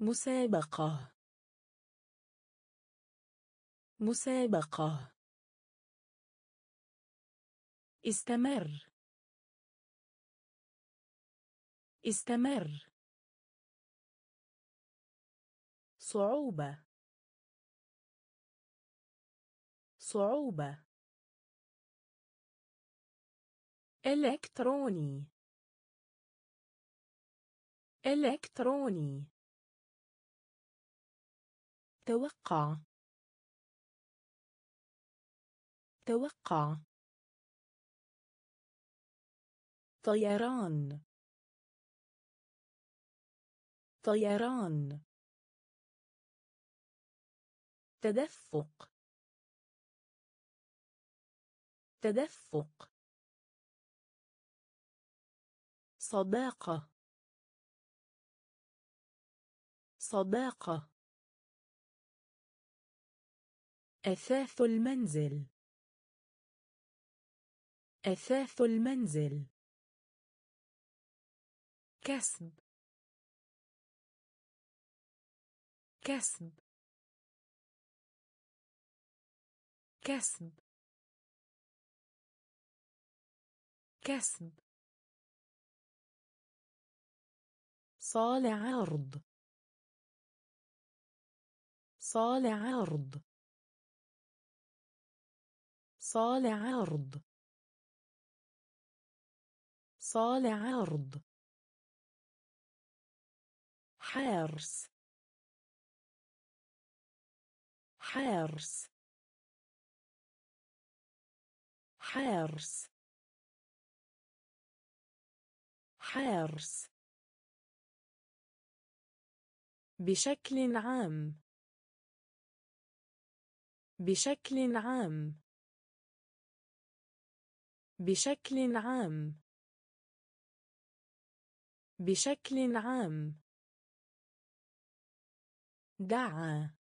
مسابقة. مسابقة. استمر. استمر. صعوبة. صعوبة. إلكتروني. إلكتروني. توقع. توقع. طيران. طيران. تدفق. تدفق. صداقة. صداقة. أثاث المنزل. أثاث المنزل. كسب. كسب. كسب. كسب. صالع عرض. صالع عرض. صالع عرض. صالع عرض. حارس. حارس. حارس. حارس. بشكل عام. بشكل عام. بشكل عام. بشكل عام. دعا.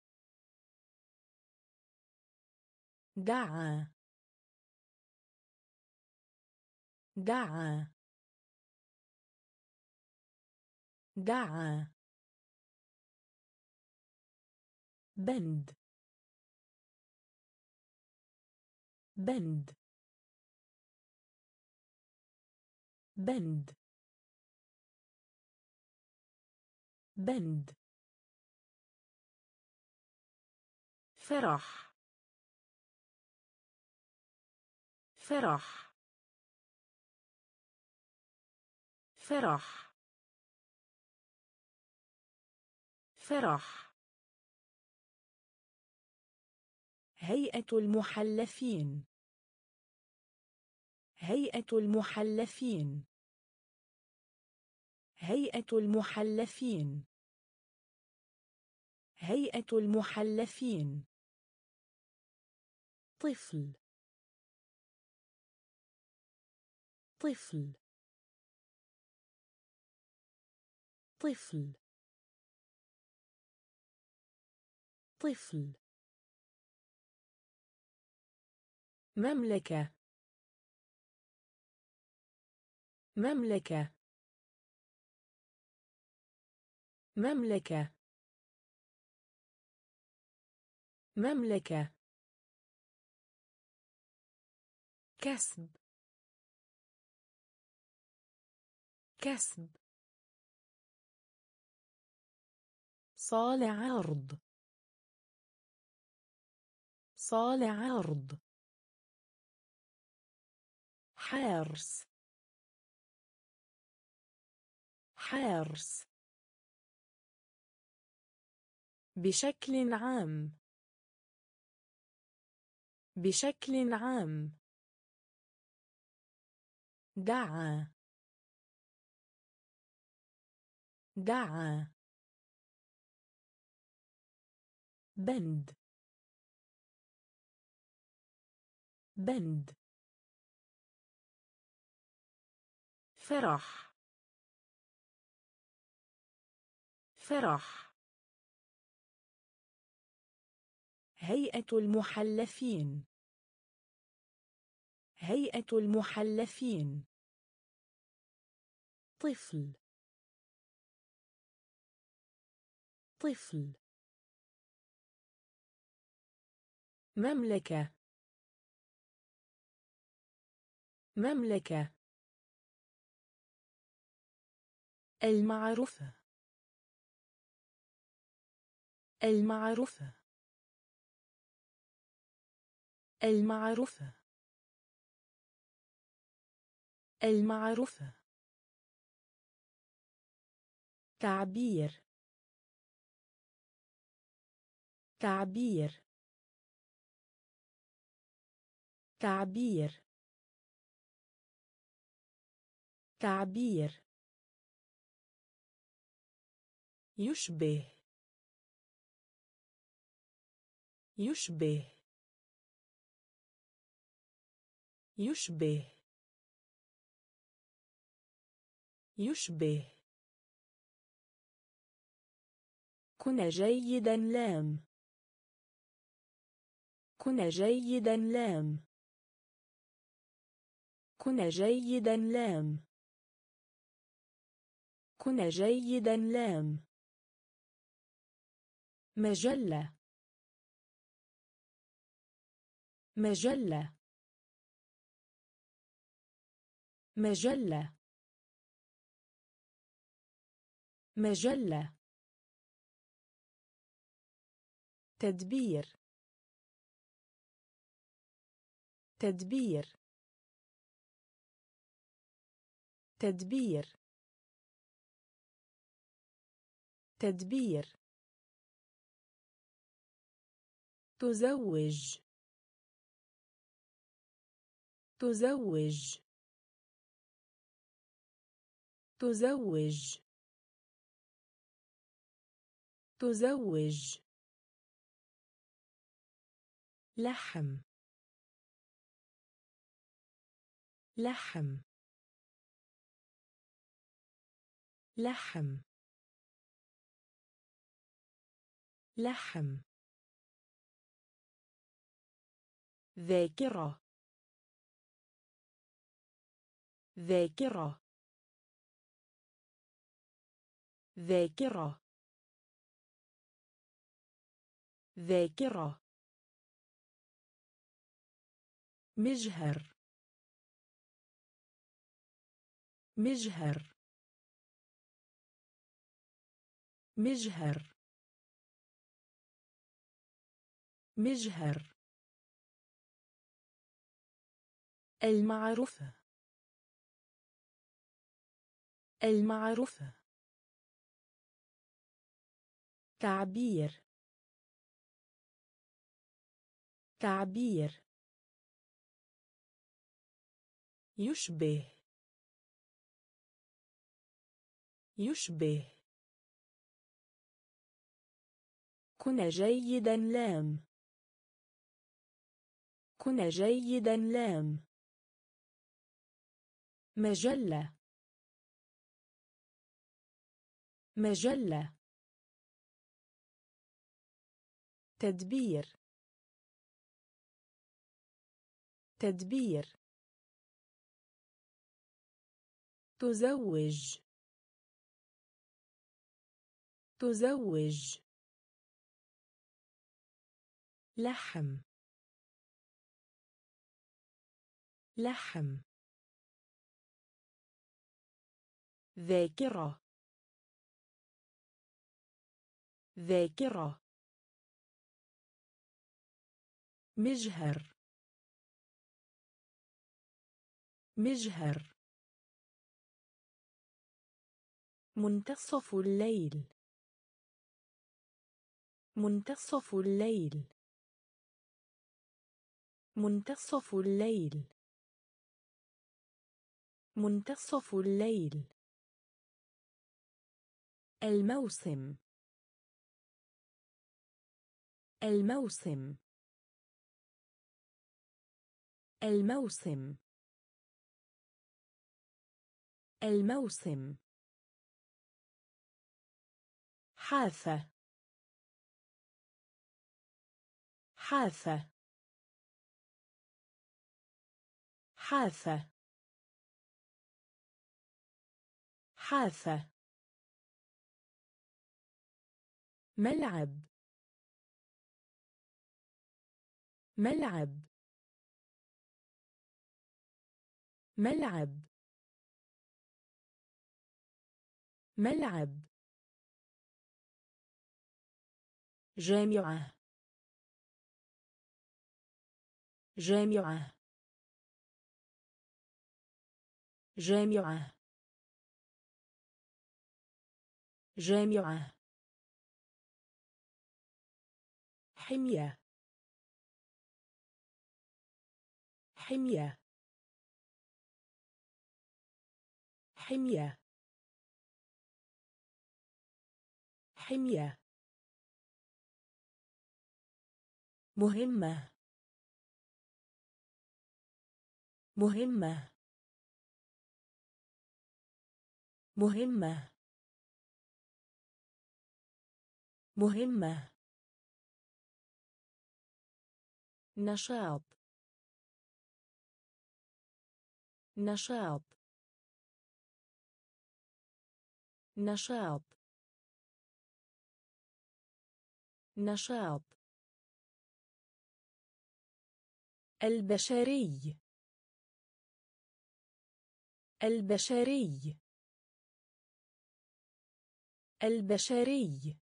دعا. دعا. دعا. بند. بند. بند. بند. فرح. فرح. فرح. فرح. هيئة المحلفين. هيئة المحلفين. هيئة المحلفين. هيئة المحلفين. طفل. طفل. طفل. طفل. مملكة. مملكة. مملكة. مملكة. كسب. كسب. صالع عرض. صالع عرض. حارس. حارس. بشكل عام. بشكل عام. دعا. دعا. بند. بند. فرح. فرح. هيئة المحلفين. هيئة المحلفين. طفل. طفل. مملكة. مملكة. المعروفة. المعروفة. المعروفة المعروفة تعبير. تعبير. تعبير. تعبير. يشبه. يشبه. يشبه. يشبه. كن جيدا لام. كن جيدا لام. كن جيدا لام. كن جيدا لام. مجلة. مجلة. مجلة. مجلة. تدبير. تدبير. تدبير. تدبير. تزوج. تزوج. تزوج. تزوج. لحم. لحم. لحم. لحم. ذاكرة. ذاكرة. ذاكرة. ذاكرة. مجهر. مجهر. مجهر. مجهر. المعروفة المعروفة تعبير. تعبير. يشبه. يشبه. كن جيدا لام. كن جيدا لام. مجلة. مجلة. تدبير. تدبير. تزوج. تزوج. لحم. لحم. ذاكرة. ذاكرة. مجهر. مجهر. منتصف الليل. منتصف الليل. منتصف الليل. منتصف الليل. الموسم. الموسم. الموسم. الموسم. حافة. حافة. حافة. حافة. ملعب. ملعب. ملعب. ملعب. جامعة. جامعة. جامعة. جامعة. حمية. حمية. حمية. حمية. مهمة. مهمة. مهمة. مهمة. نشاط. نشاط. نشاط. نشاط. البشري. البشري. البشري.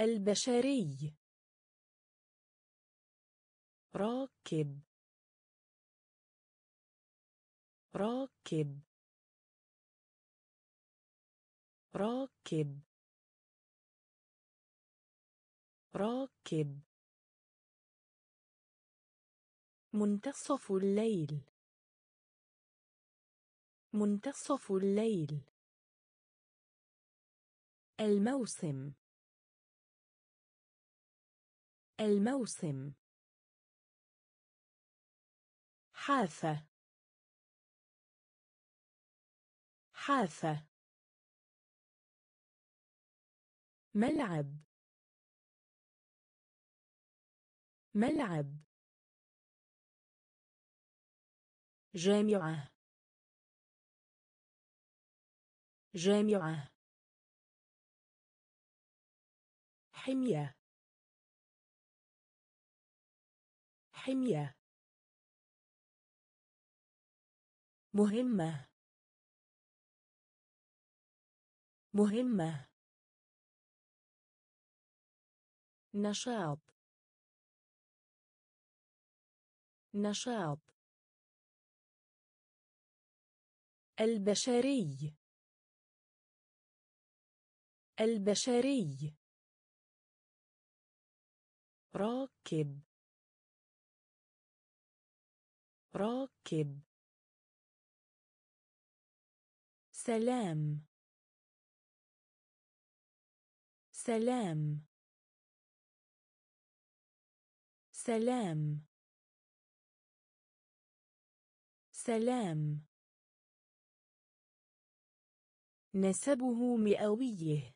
البشري. راكب. راكب. راكب. راكب. منتصف الليل. منتصف الليل. الموسم. الموسم. حافة. حافة. ملعب. ملعب. جامعة. جامعة. حمية. حمية. مهمة. مهمة. نشاط. نشاط. البشري. البشري. راكب. راكب. سلام. سلام. سلام. سلام. نسبه مئويه.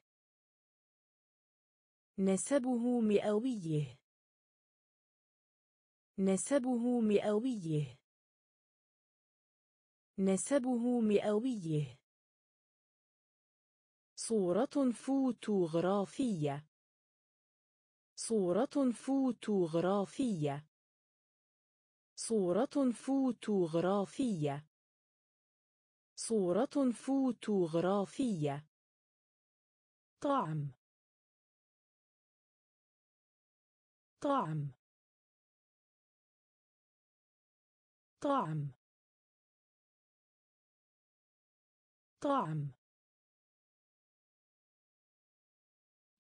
نسبه مئويه. نسبه مئويه. نسبه مئويه. صورة فوتوغرافية. صورة فوتوغرافية. صورة فوتوغرافية. صورة فوتوغرافية. طعم. طعم. طعم. طعم.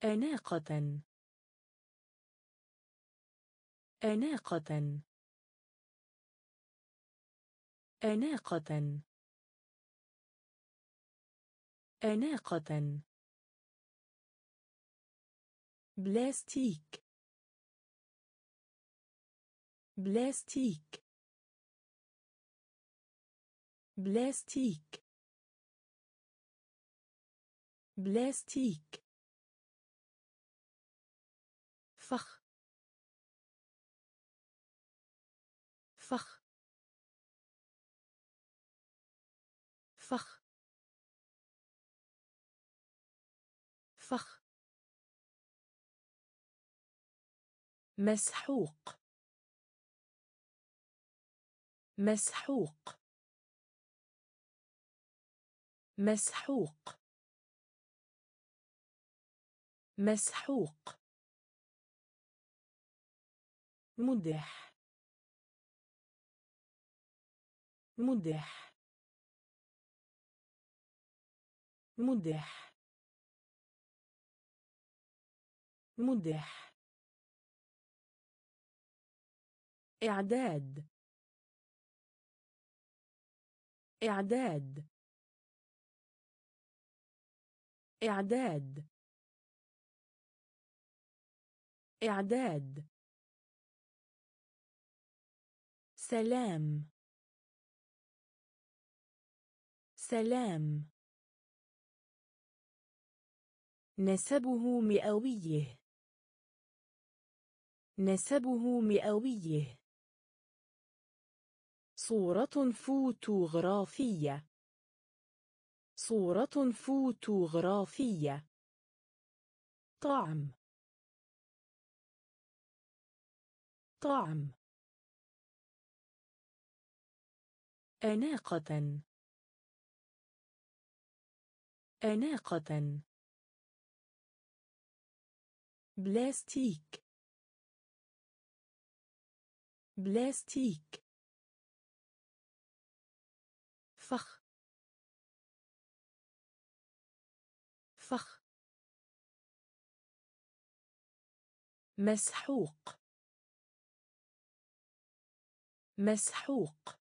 أناقة. أناقة. أناقة. أناقة. بلاستيك. بلاستيك. بلاستيك. بلاستيك. فخ. مسحوق. مسحوق. مسحوق. مسحوق. مدح. مدح. مدح. مدح. إعداد. إعداد. إعداد. إعداد. سلام. سلام. نسبه مئويه. نسبه مئويه. صورة فوتوغرافية. صورة فوتوغرافية. طعم. طعم. أناقة. أناقة. بلاستيك. بلاستيك. فخ. فخ. مسحوق. مسحوق.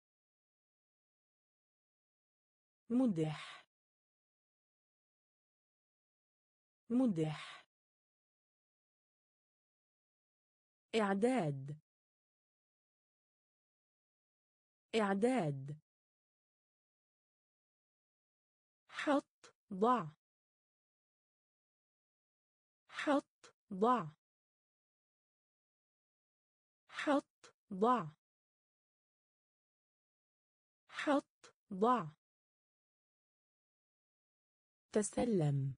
مدح. مدح. إعداد. إعداد. ضع. حط ضع. حط ضع. حط ضع. تسلم.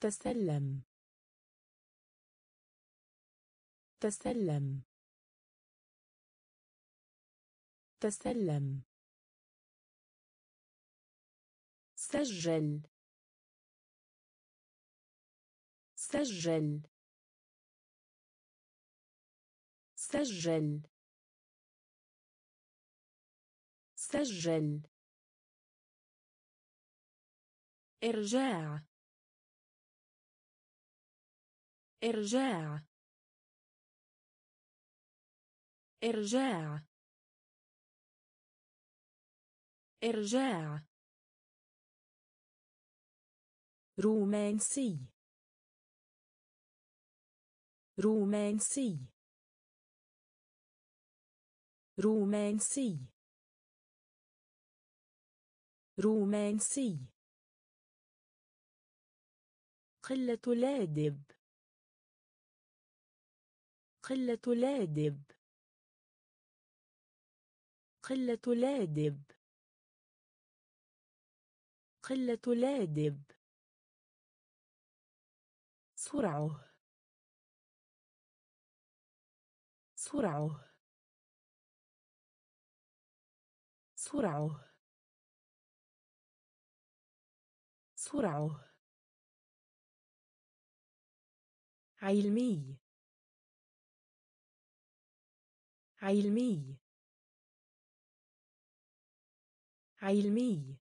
تسلم. تسلم. تسلم. سجل. سجل. سجل. سجل. إرجاع. إرجاع. إرجاع. إرجاع. رومانسي. رومانسي. رومانسي. رومانسي. قلة لادب. قلة لادب. قلة لادب. قلة لادب. سرعة. سرعة. سرعة. سرعة. علمي. علمي. علمي.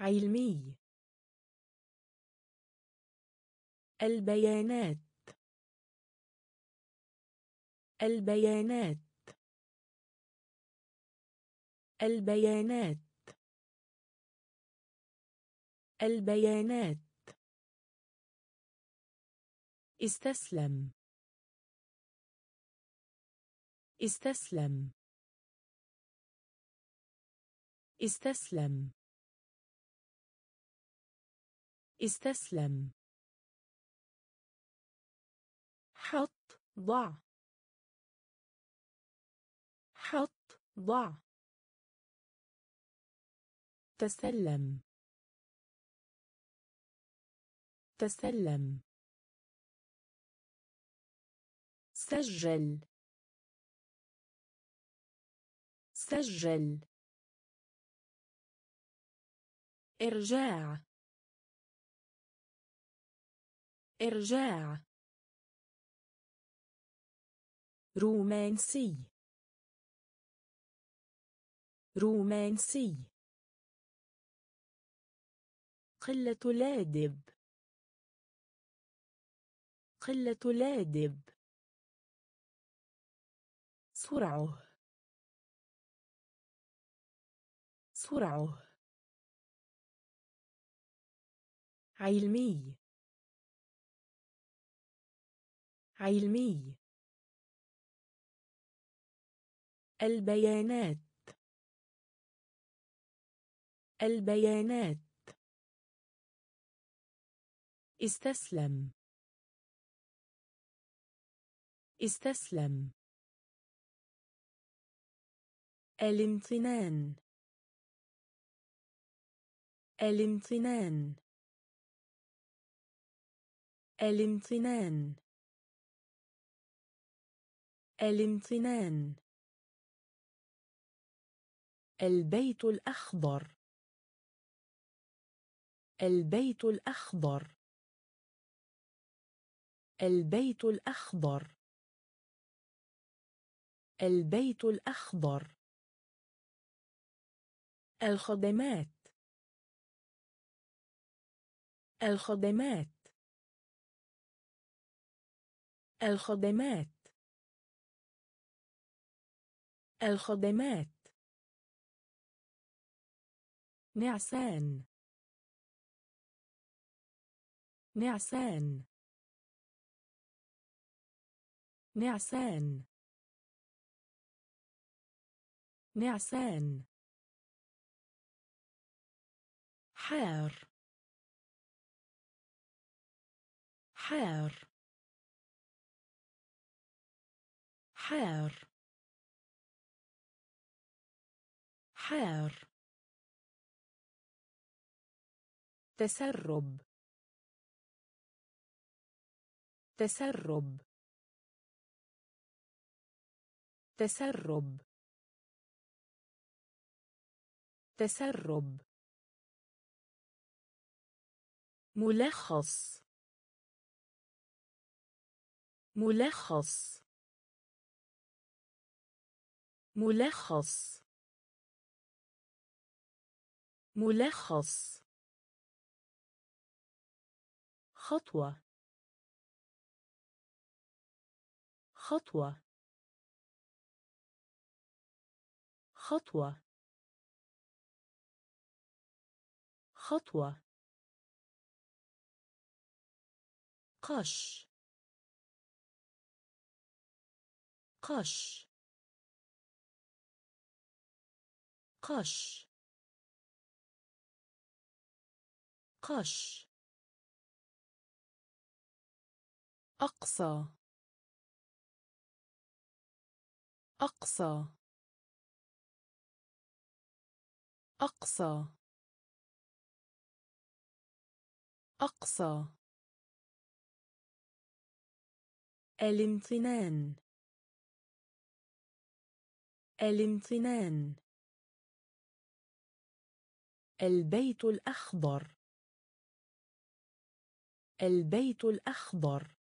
علمي. البيانات. البيانات. البيانات. البيانات. استسلم. استسلم. استسلم. استسلم. حط ضع. حط ضع. تسلم. تسلم. سجل. سجل. إرجاع. إرجاع. رومانسي. رومانسي. قلة لادب. قلة لادب. سرعة. سرعة. علمي. علمي. البيانات. البيانات. استسلم. استسلم. الامتنان. الامتنان. الامتنان. الامتنان. البيت الأخضر. البيت الأخضر. البيت الأخضر. البيت الأخضر. الخدمات. الخدمات. الخدمات. الخدمات. نعسان نعسان نعسان نعسان حار. حار. حار. حار. تسرب. تسرب. تسرب. تسرب. ملخص. ملخص. ملخص. ملخص. خطوة. خطوة. خطوة. خطوة. قش. قش. قش. قش. أقصى. أقصى. أقصى. أقصى. الامتنان. الامتنان. البيت الأخضر. البيت الأخضر.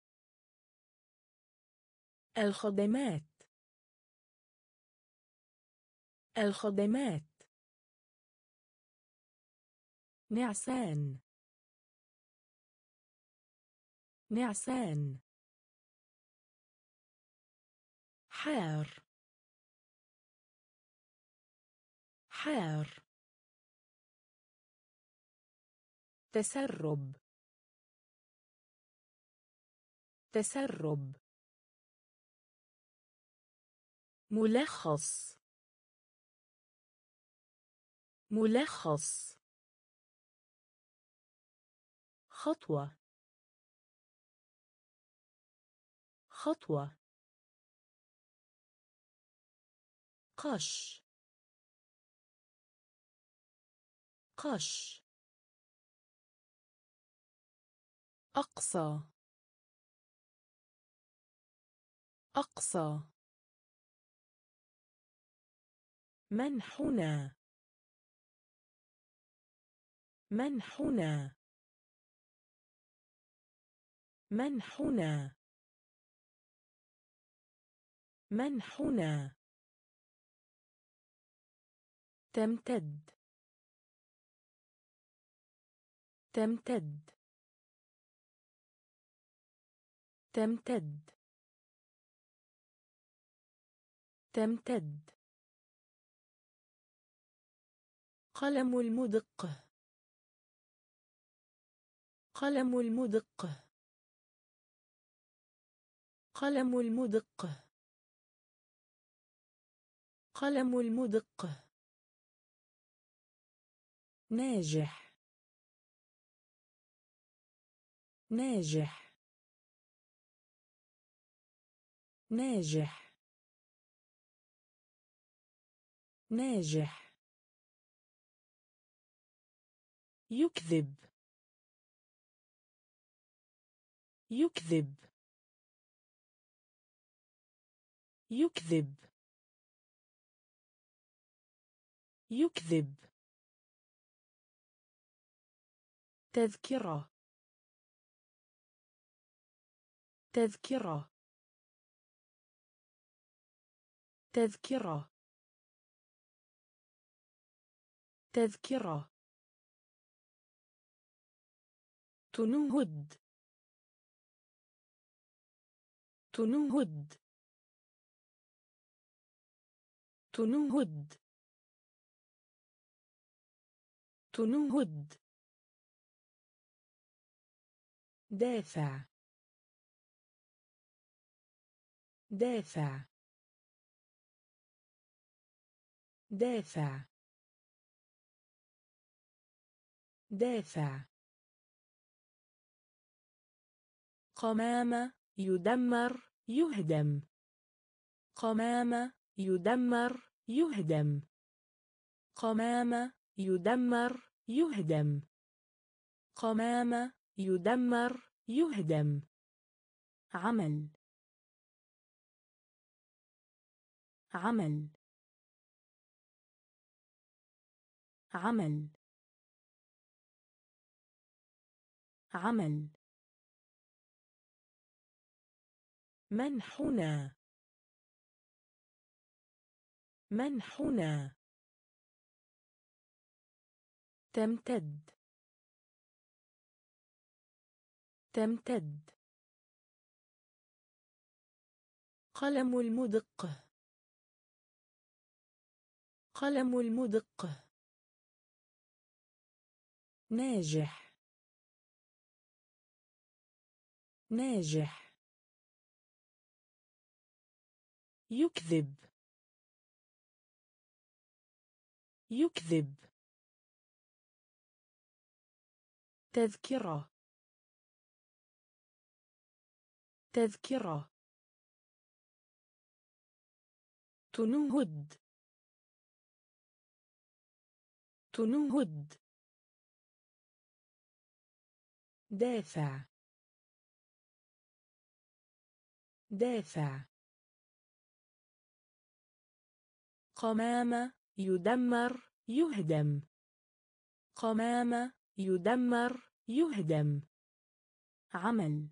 الخدمات. الخدمات. نعسان نعسان حار. حار. تسرب. تسرب. ملخص. ملخص. خطوة. خطوة. قش. قش. أقصى. أقصى. منحنى منحنى منحنى منحنى تمتد. تمتد. تمتد. تمتد. قلم المدق. قلم المدق. قلم المدق. قلم المدق. ناجح. ناجح. ناجح. ناجح. يكذب. يكذب. يكذب. يكذب. تذكرة. تذكرة. تذكرة. تذكرة. تنهد. تنهد. تنهد. تنهد. دافع. دافع. دافع. دافع. قمامة يدمر يهدم. قمامة يدمر يهدم. قمامة يدمر يهدم. قمامة يدمر يهدم. عمل. عمل. عمل. عمل. منحنا منحنا تمتد. تمتد. قلم المدق. قلم المدق. ناجح. ناجح. يكذب. يكذب. تذكرة. تذكرة. تنهد. تنهد. دافع. دافع. قمامة يدمر يهدم. قمامة يدمر يهدم. عمل.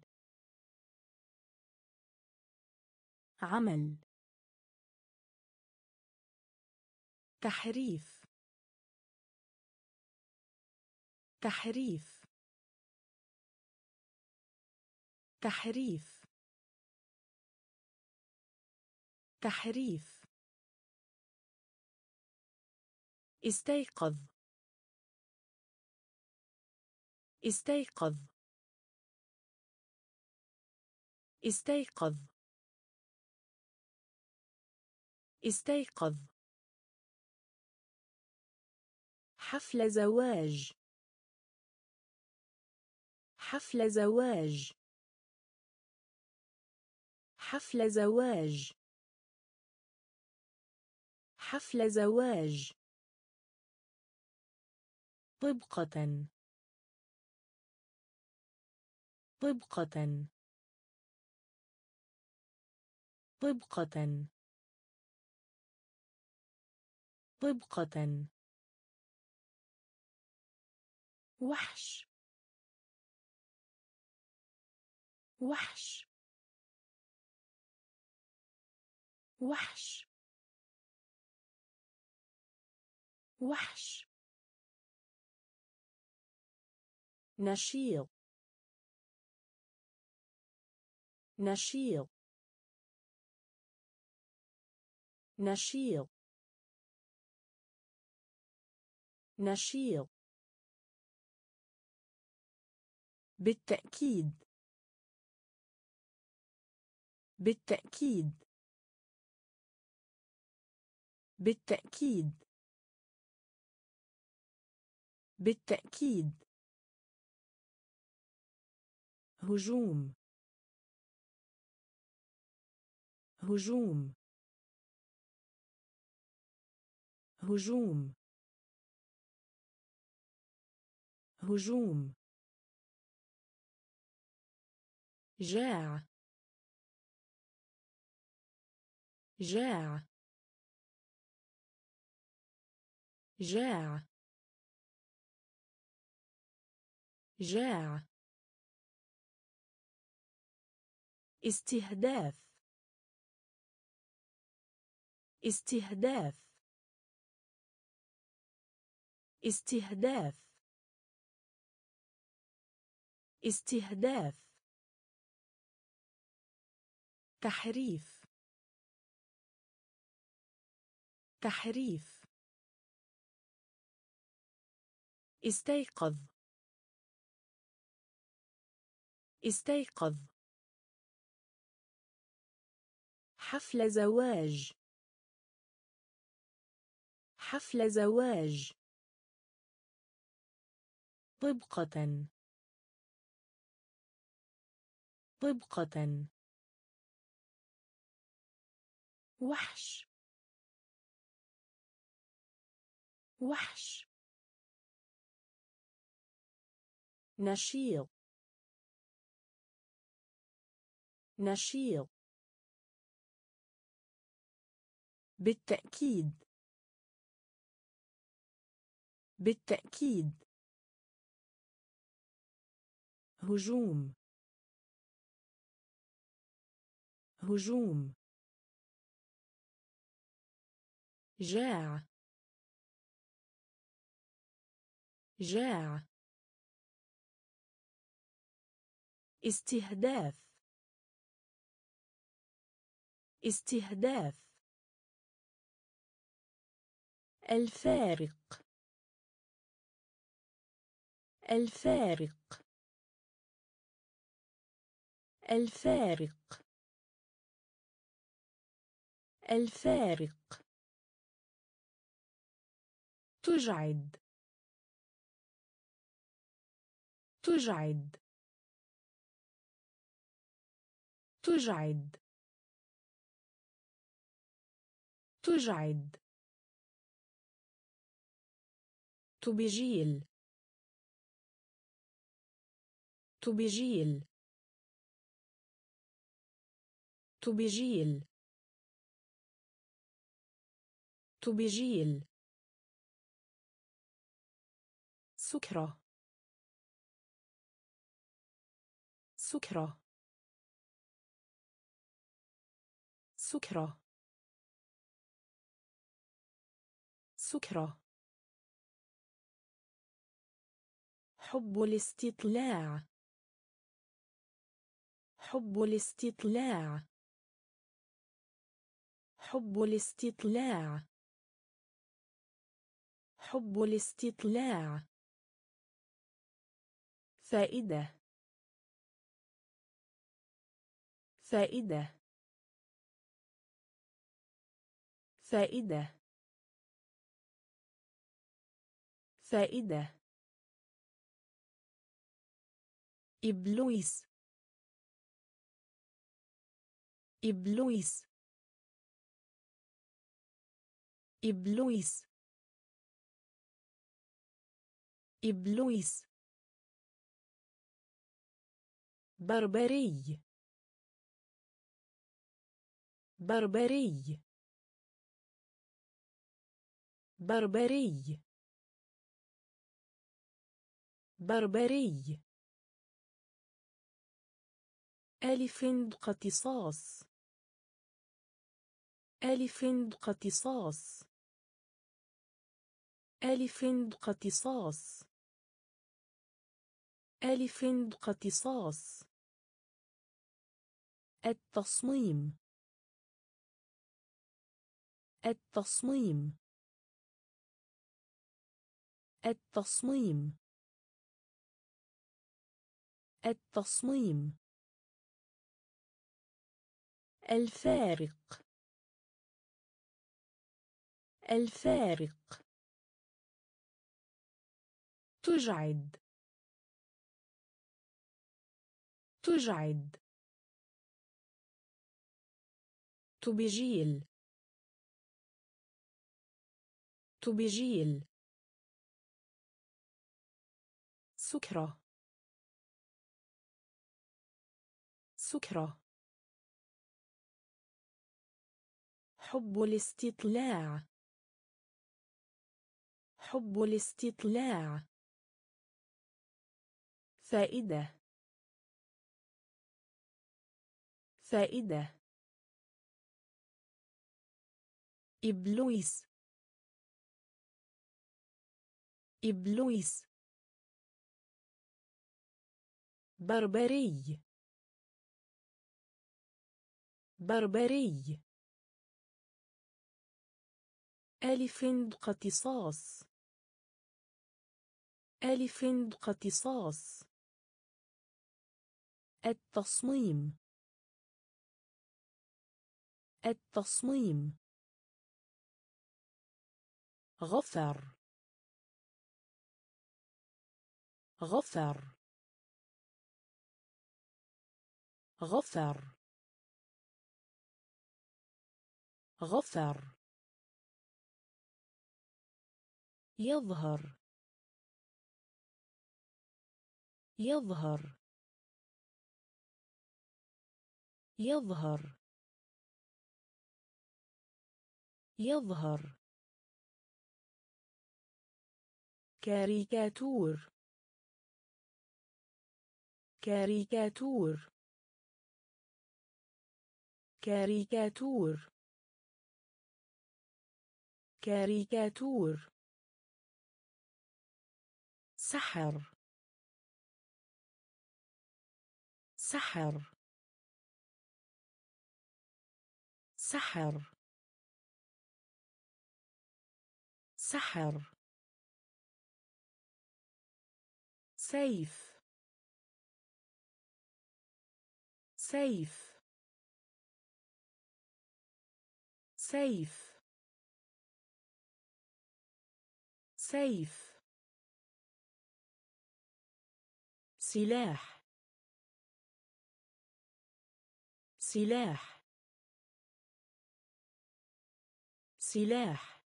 عمل. تحريف. تحريف. تحريف. تحريف. استيقظ. استيقظ. استيقظ. استيقظ. حفل زواج. حفل زواج. حفل زواج. حفل زواج. طبقة. طبقة. طبقة. طبقة. وحش. وحش. وحش. وحش. نشيط. نشيط. نشيط. نشيط. بالتأكيد. بالتأكيد. بالتأكيد. بالتأكيد. هجوم. هجوم. هجوم. هجوم. جاع. جاع. جاع. جاع. استهداف. استهداف. استهداف. استهداف. تحريف. تحريف. استيقظ. استيقظ. حفل زواج. حفل زواج. طبقة. طبقة. وحش. وحش. نشيط. نشيط. بالتأكيد. بالتأكيد. هجوم. هجوم. جاع. جاع. استهداف. استهداف. الفارق. الفارق. الفارق. الفارق. تجعد. تجعد. تجعد. تجعد. تبجيل. تبجيل. تبجيل. تبجيل. سكرة. سكرة. سكرة. سكرة. حب الاستطلاع. حب الاستطلاع. حب الاستطلاع. حب الاستطلاع. فائدة. فائدة. فائدة. فائدة. إبلويس إبلويس إبلويس إبلويس بربري. بربري. بربري. بربري. ألف اقتصاص ألف اقتصاص ألف اقتصاص ألف اقتصاص التصميم. التصميم. التصميم. التصميم. الفارق. الفارق. تجعد. تجعد. تبجيل. تبجيل. سكرة. سكرة. حب الاستطلاع. حب الاستطلاع. فائدة. فائدة. إبلويس إبلويس بربري. بربري. ألف اقتصاص ألف اقتصاص التصميم. التصميم. غفر. غفر. غفر. غفر. يظهر. يظهر. يظهر. يظهر. كاريكاتور. كاريكاتور. كاريكاتور. كاريكاتور. سحر. سحر. سحر. سحر. سيف. سيف. سيف. سيف. سلاح. سلاح. سلاح.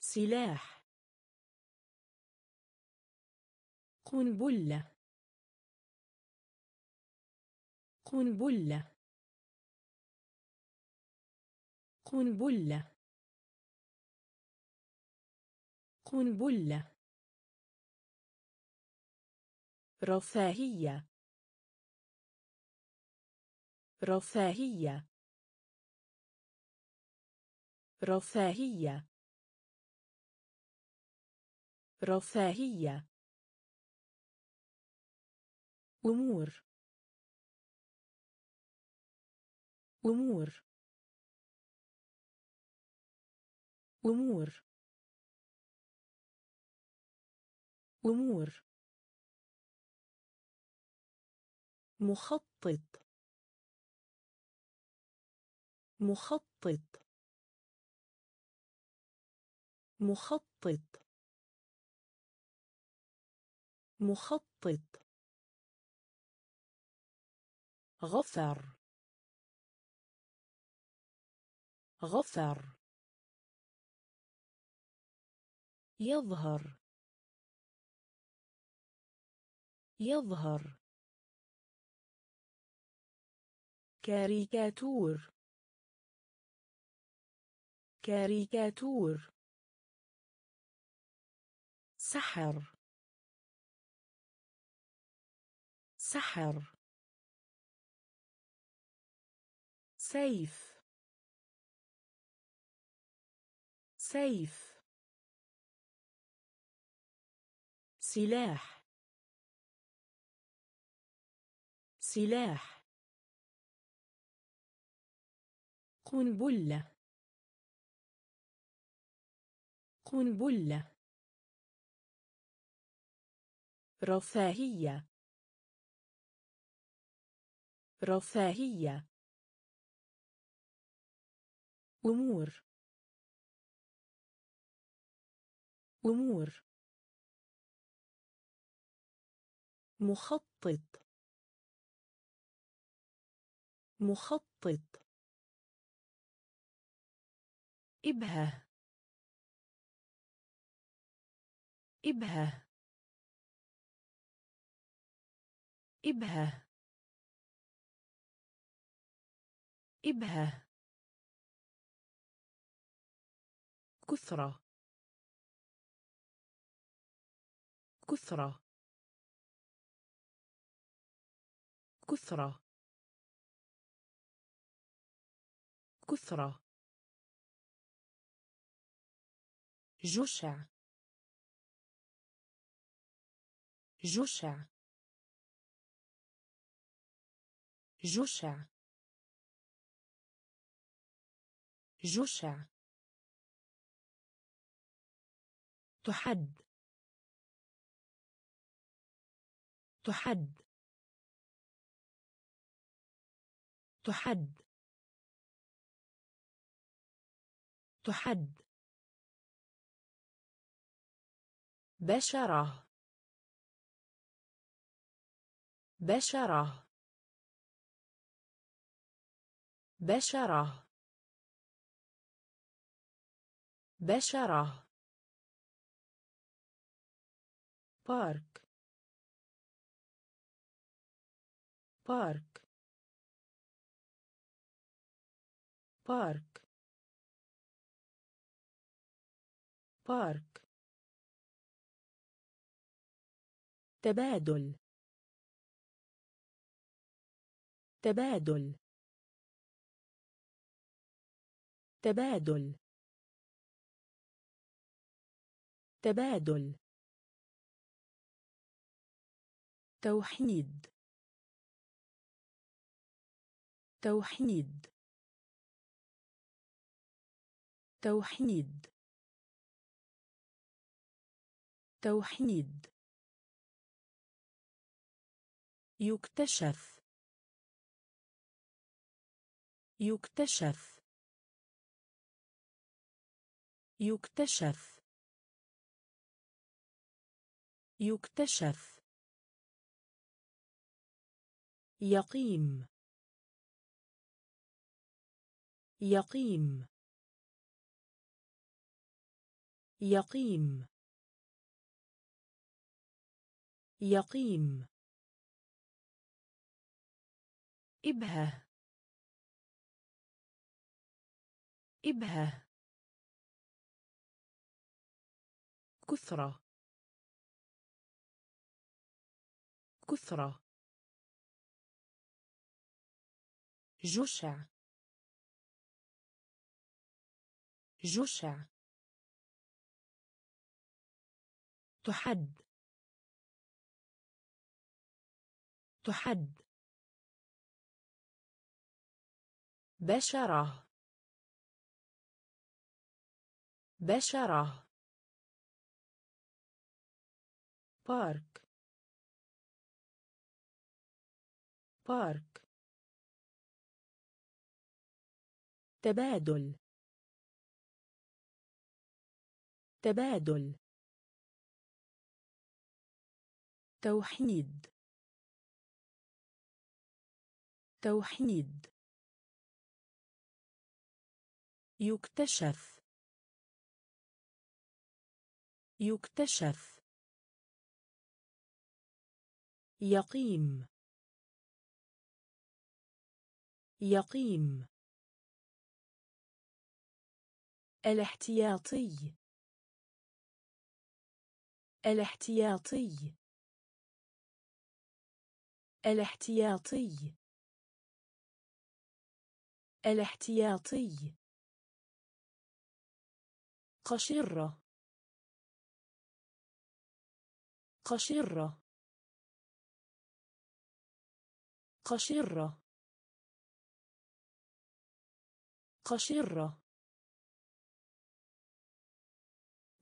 سلاح. قنبلة. قنبلة. قنبلة. قنبلة. رفاهية. رفاهية. رفاهية. رفاهية. أمور. أمور. أمور. أمور. مخطط. مخطط. مخطط. مخطط. غفر. غفر. يظهر. يظهر. كاريكاتور. كاريكاتور. سحر. سحر. سيف. سيف. سلاح. سلاح. قنبلة. قنبلة. رفاهية. رفاهية. أمور. أمور. مخطط. مخطط. إبهة إبهة إبهة إبهة كثرة. كثرة. كثرة. كثرة. جشع جشع جشع جشع تحد. تحد. تحد. تحد. بشرة. بشرة. بشرة. بشرة. بارك بارك بارك بارك تبادل. تبادل. تبادل. تبادل. توحيد. توحيد. توحيد. توحيد. يكتشف. يكتشف. يكتشف. يكتشف. يقيم. يقيم. يقيم. يقيم. إبهة. إبهة. كثرة. كثرة. جشع. جشع. تحد. تحد. بشرة. بشرة. بارك. بارك. تبادل. تبادل. توحيد. توحيد. يكتشف. يكتشف. يقيم. يقيم. الاحتياطي. الاحتياطي. الاحتياطي. الاحتياطي. قشرة. قشرة. قشرة. قشرة.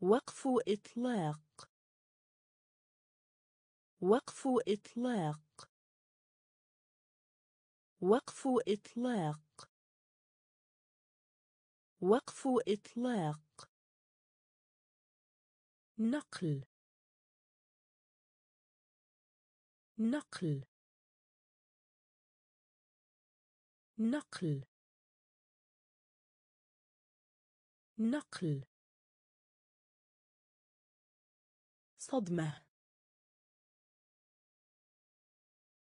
وقف إطلاق. وقف إطلاق. وقف إطلاق. وقف إطلاق. نقل. نقل. نقل. نقل. صدمة.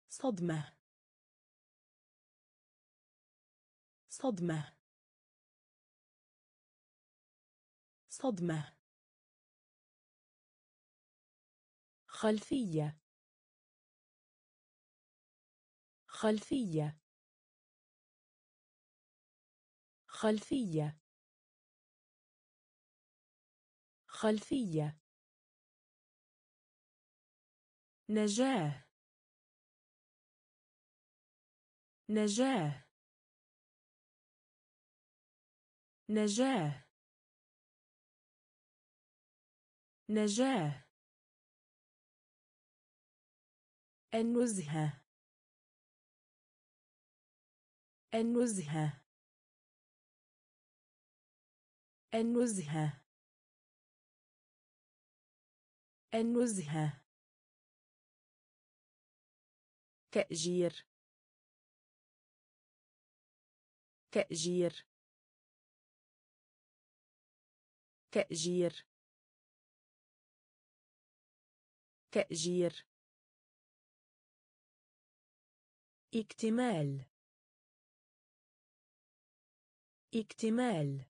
صدمة. صدمة. صدمة. خلفية. خلفية. خلفية. خلفية. نجاة. نجاة. نجاة. نجاة. النزهة. النزهة. النزهة. النزهة. تأجير. تأجير. تأجير. تأجير. اكتمال. اكتمال.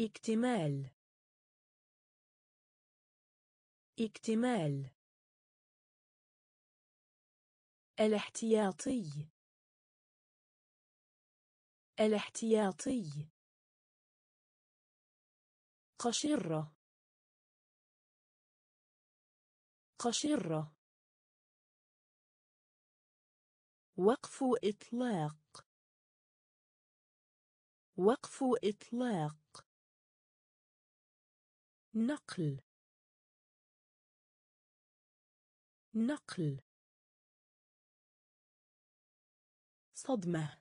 اكتمال. اكتمال. الاحتياطي. الاحتياطي. قشرة. قشرة. وقف إطلاق. وقف إطلاق. نقل. نقل. صدمة.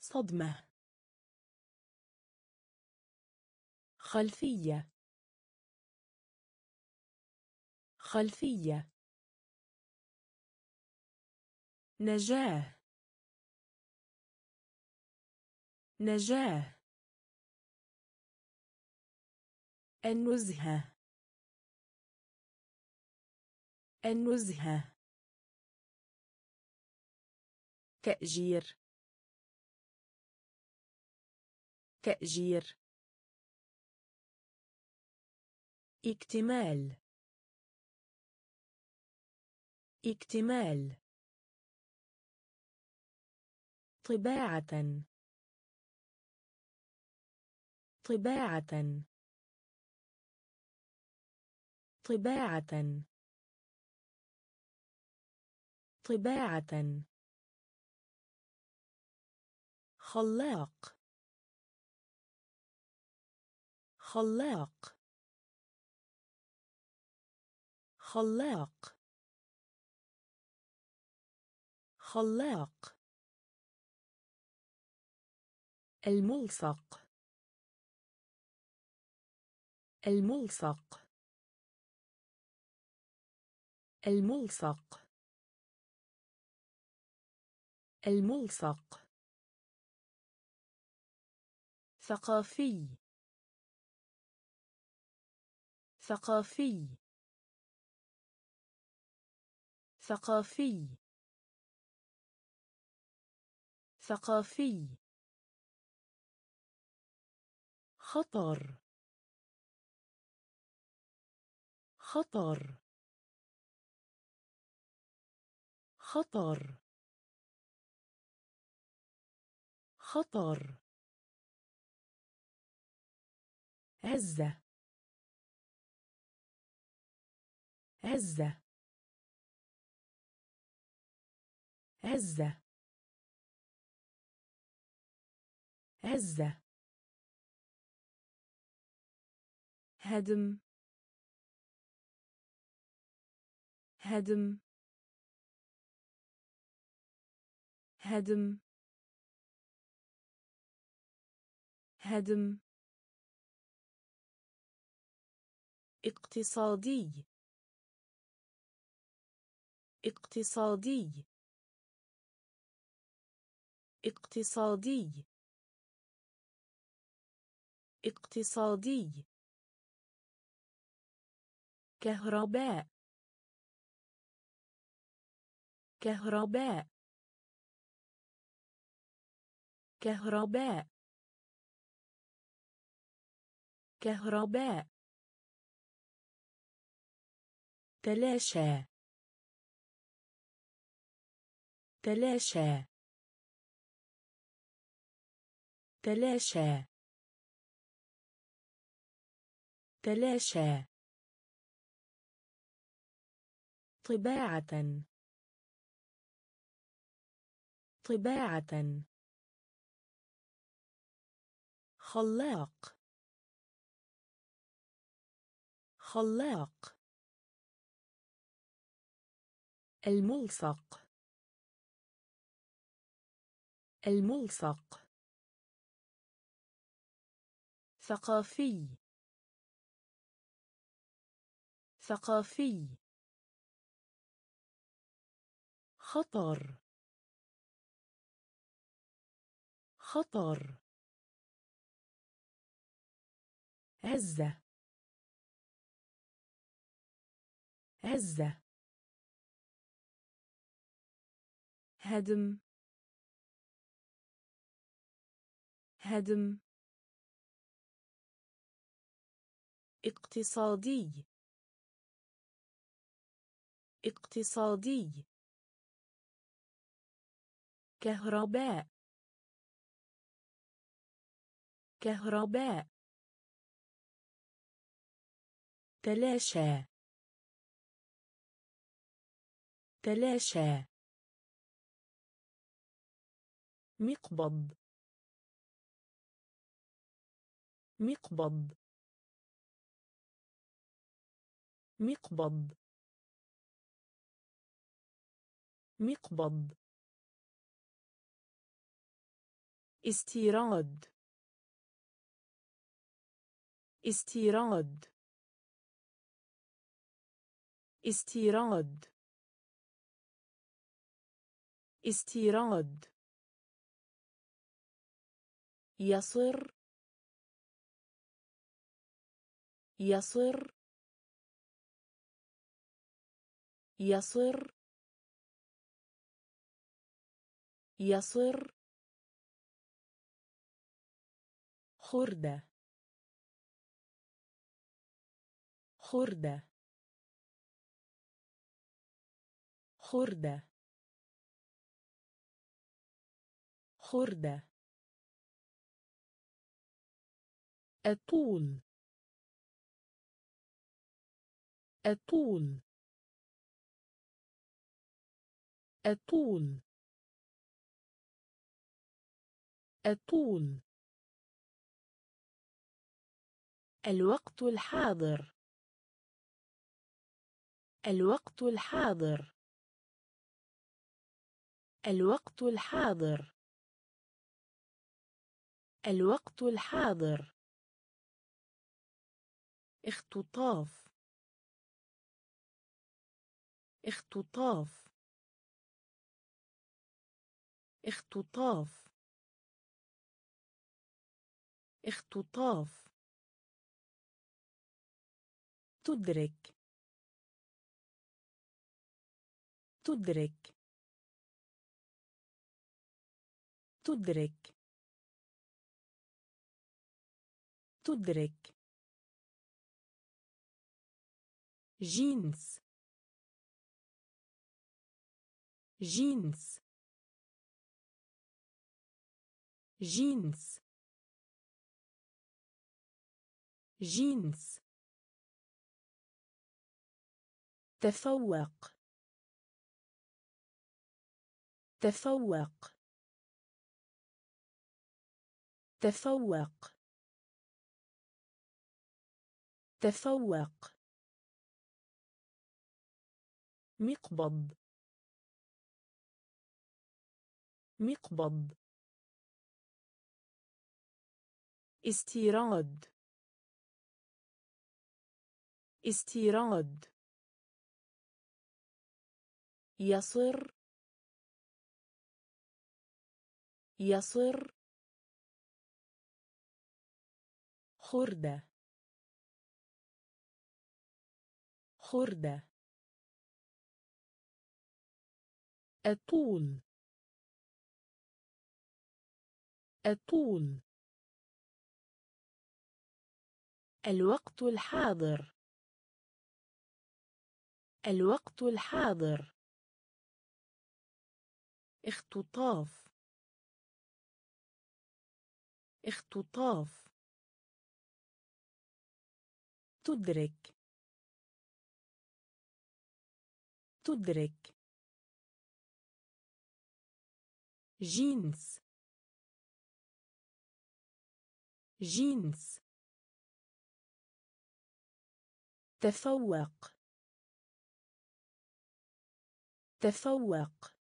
صدمة. خلفية. خلفية. نجاه نجاه النزهة. النزهة. تأجير. تأجير. اكتمال. اكتمال. طباعة. طباعة. طباعة. طباعة. خلاق. خلاق. خلاق. خلاق. الملصق. الملصق. الملصق. الملصق. ثقافي. ثقافي. ثقافي. ثقافي. خطر. خطر. خطر. خطر. هزة هزة هزة هزة هدم. هدم. هدم. هدم. اقتصادي. اقتصادي. اقتصادي. اقتصادي. كهرباء. كهرباء. كهرباء. كهرباء. تلاشى. تلاشى. تلاشى. تلاشى. طباعة. طباعة. خلاق. خلاق. الملصق. الملصق. ثقافي. ثقافي. خطر. خطر. عزة. عزة. هدم. هدم. اقتصادي. اقتصادي. كهرباء. كهرباء. تلاشى. تلاشى. مقبض. مقبض. مقبض. مقبض. استيراد. استيراد. استيراد. استيراد. يصر. يصر. يصر. يصر. خردة. خردة. خردة. خردة. الطول الطول الطول الطول الوقت الحاضر. الوقت الحاضر. الوقت الحاضر. الوقت الحاضر. اختطاف. اختطاف. اختطاف. اختطاف. تدرك. تدرك. تدرك. تدرك. جينز. جينز. جينز. جينز. تفوق. تفوق. تفوق. تفوق. مقبض. مقبض. استيراد. استيراد. يصر يصر. خردة. خردة. الطول الطول الوقت الحاضر. الوقت الحاضر. اختطاف. اختطاف. تدرك. تدرك. جينز. جينز. تفوق. تفوق.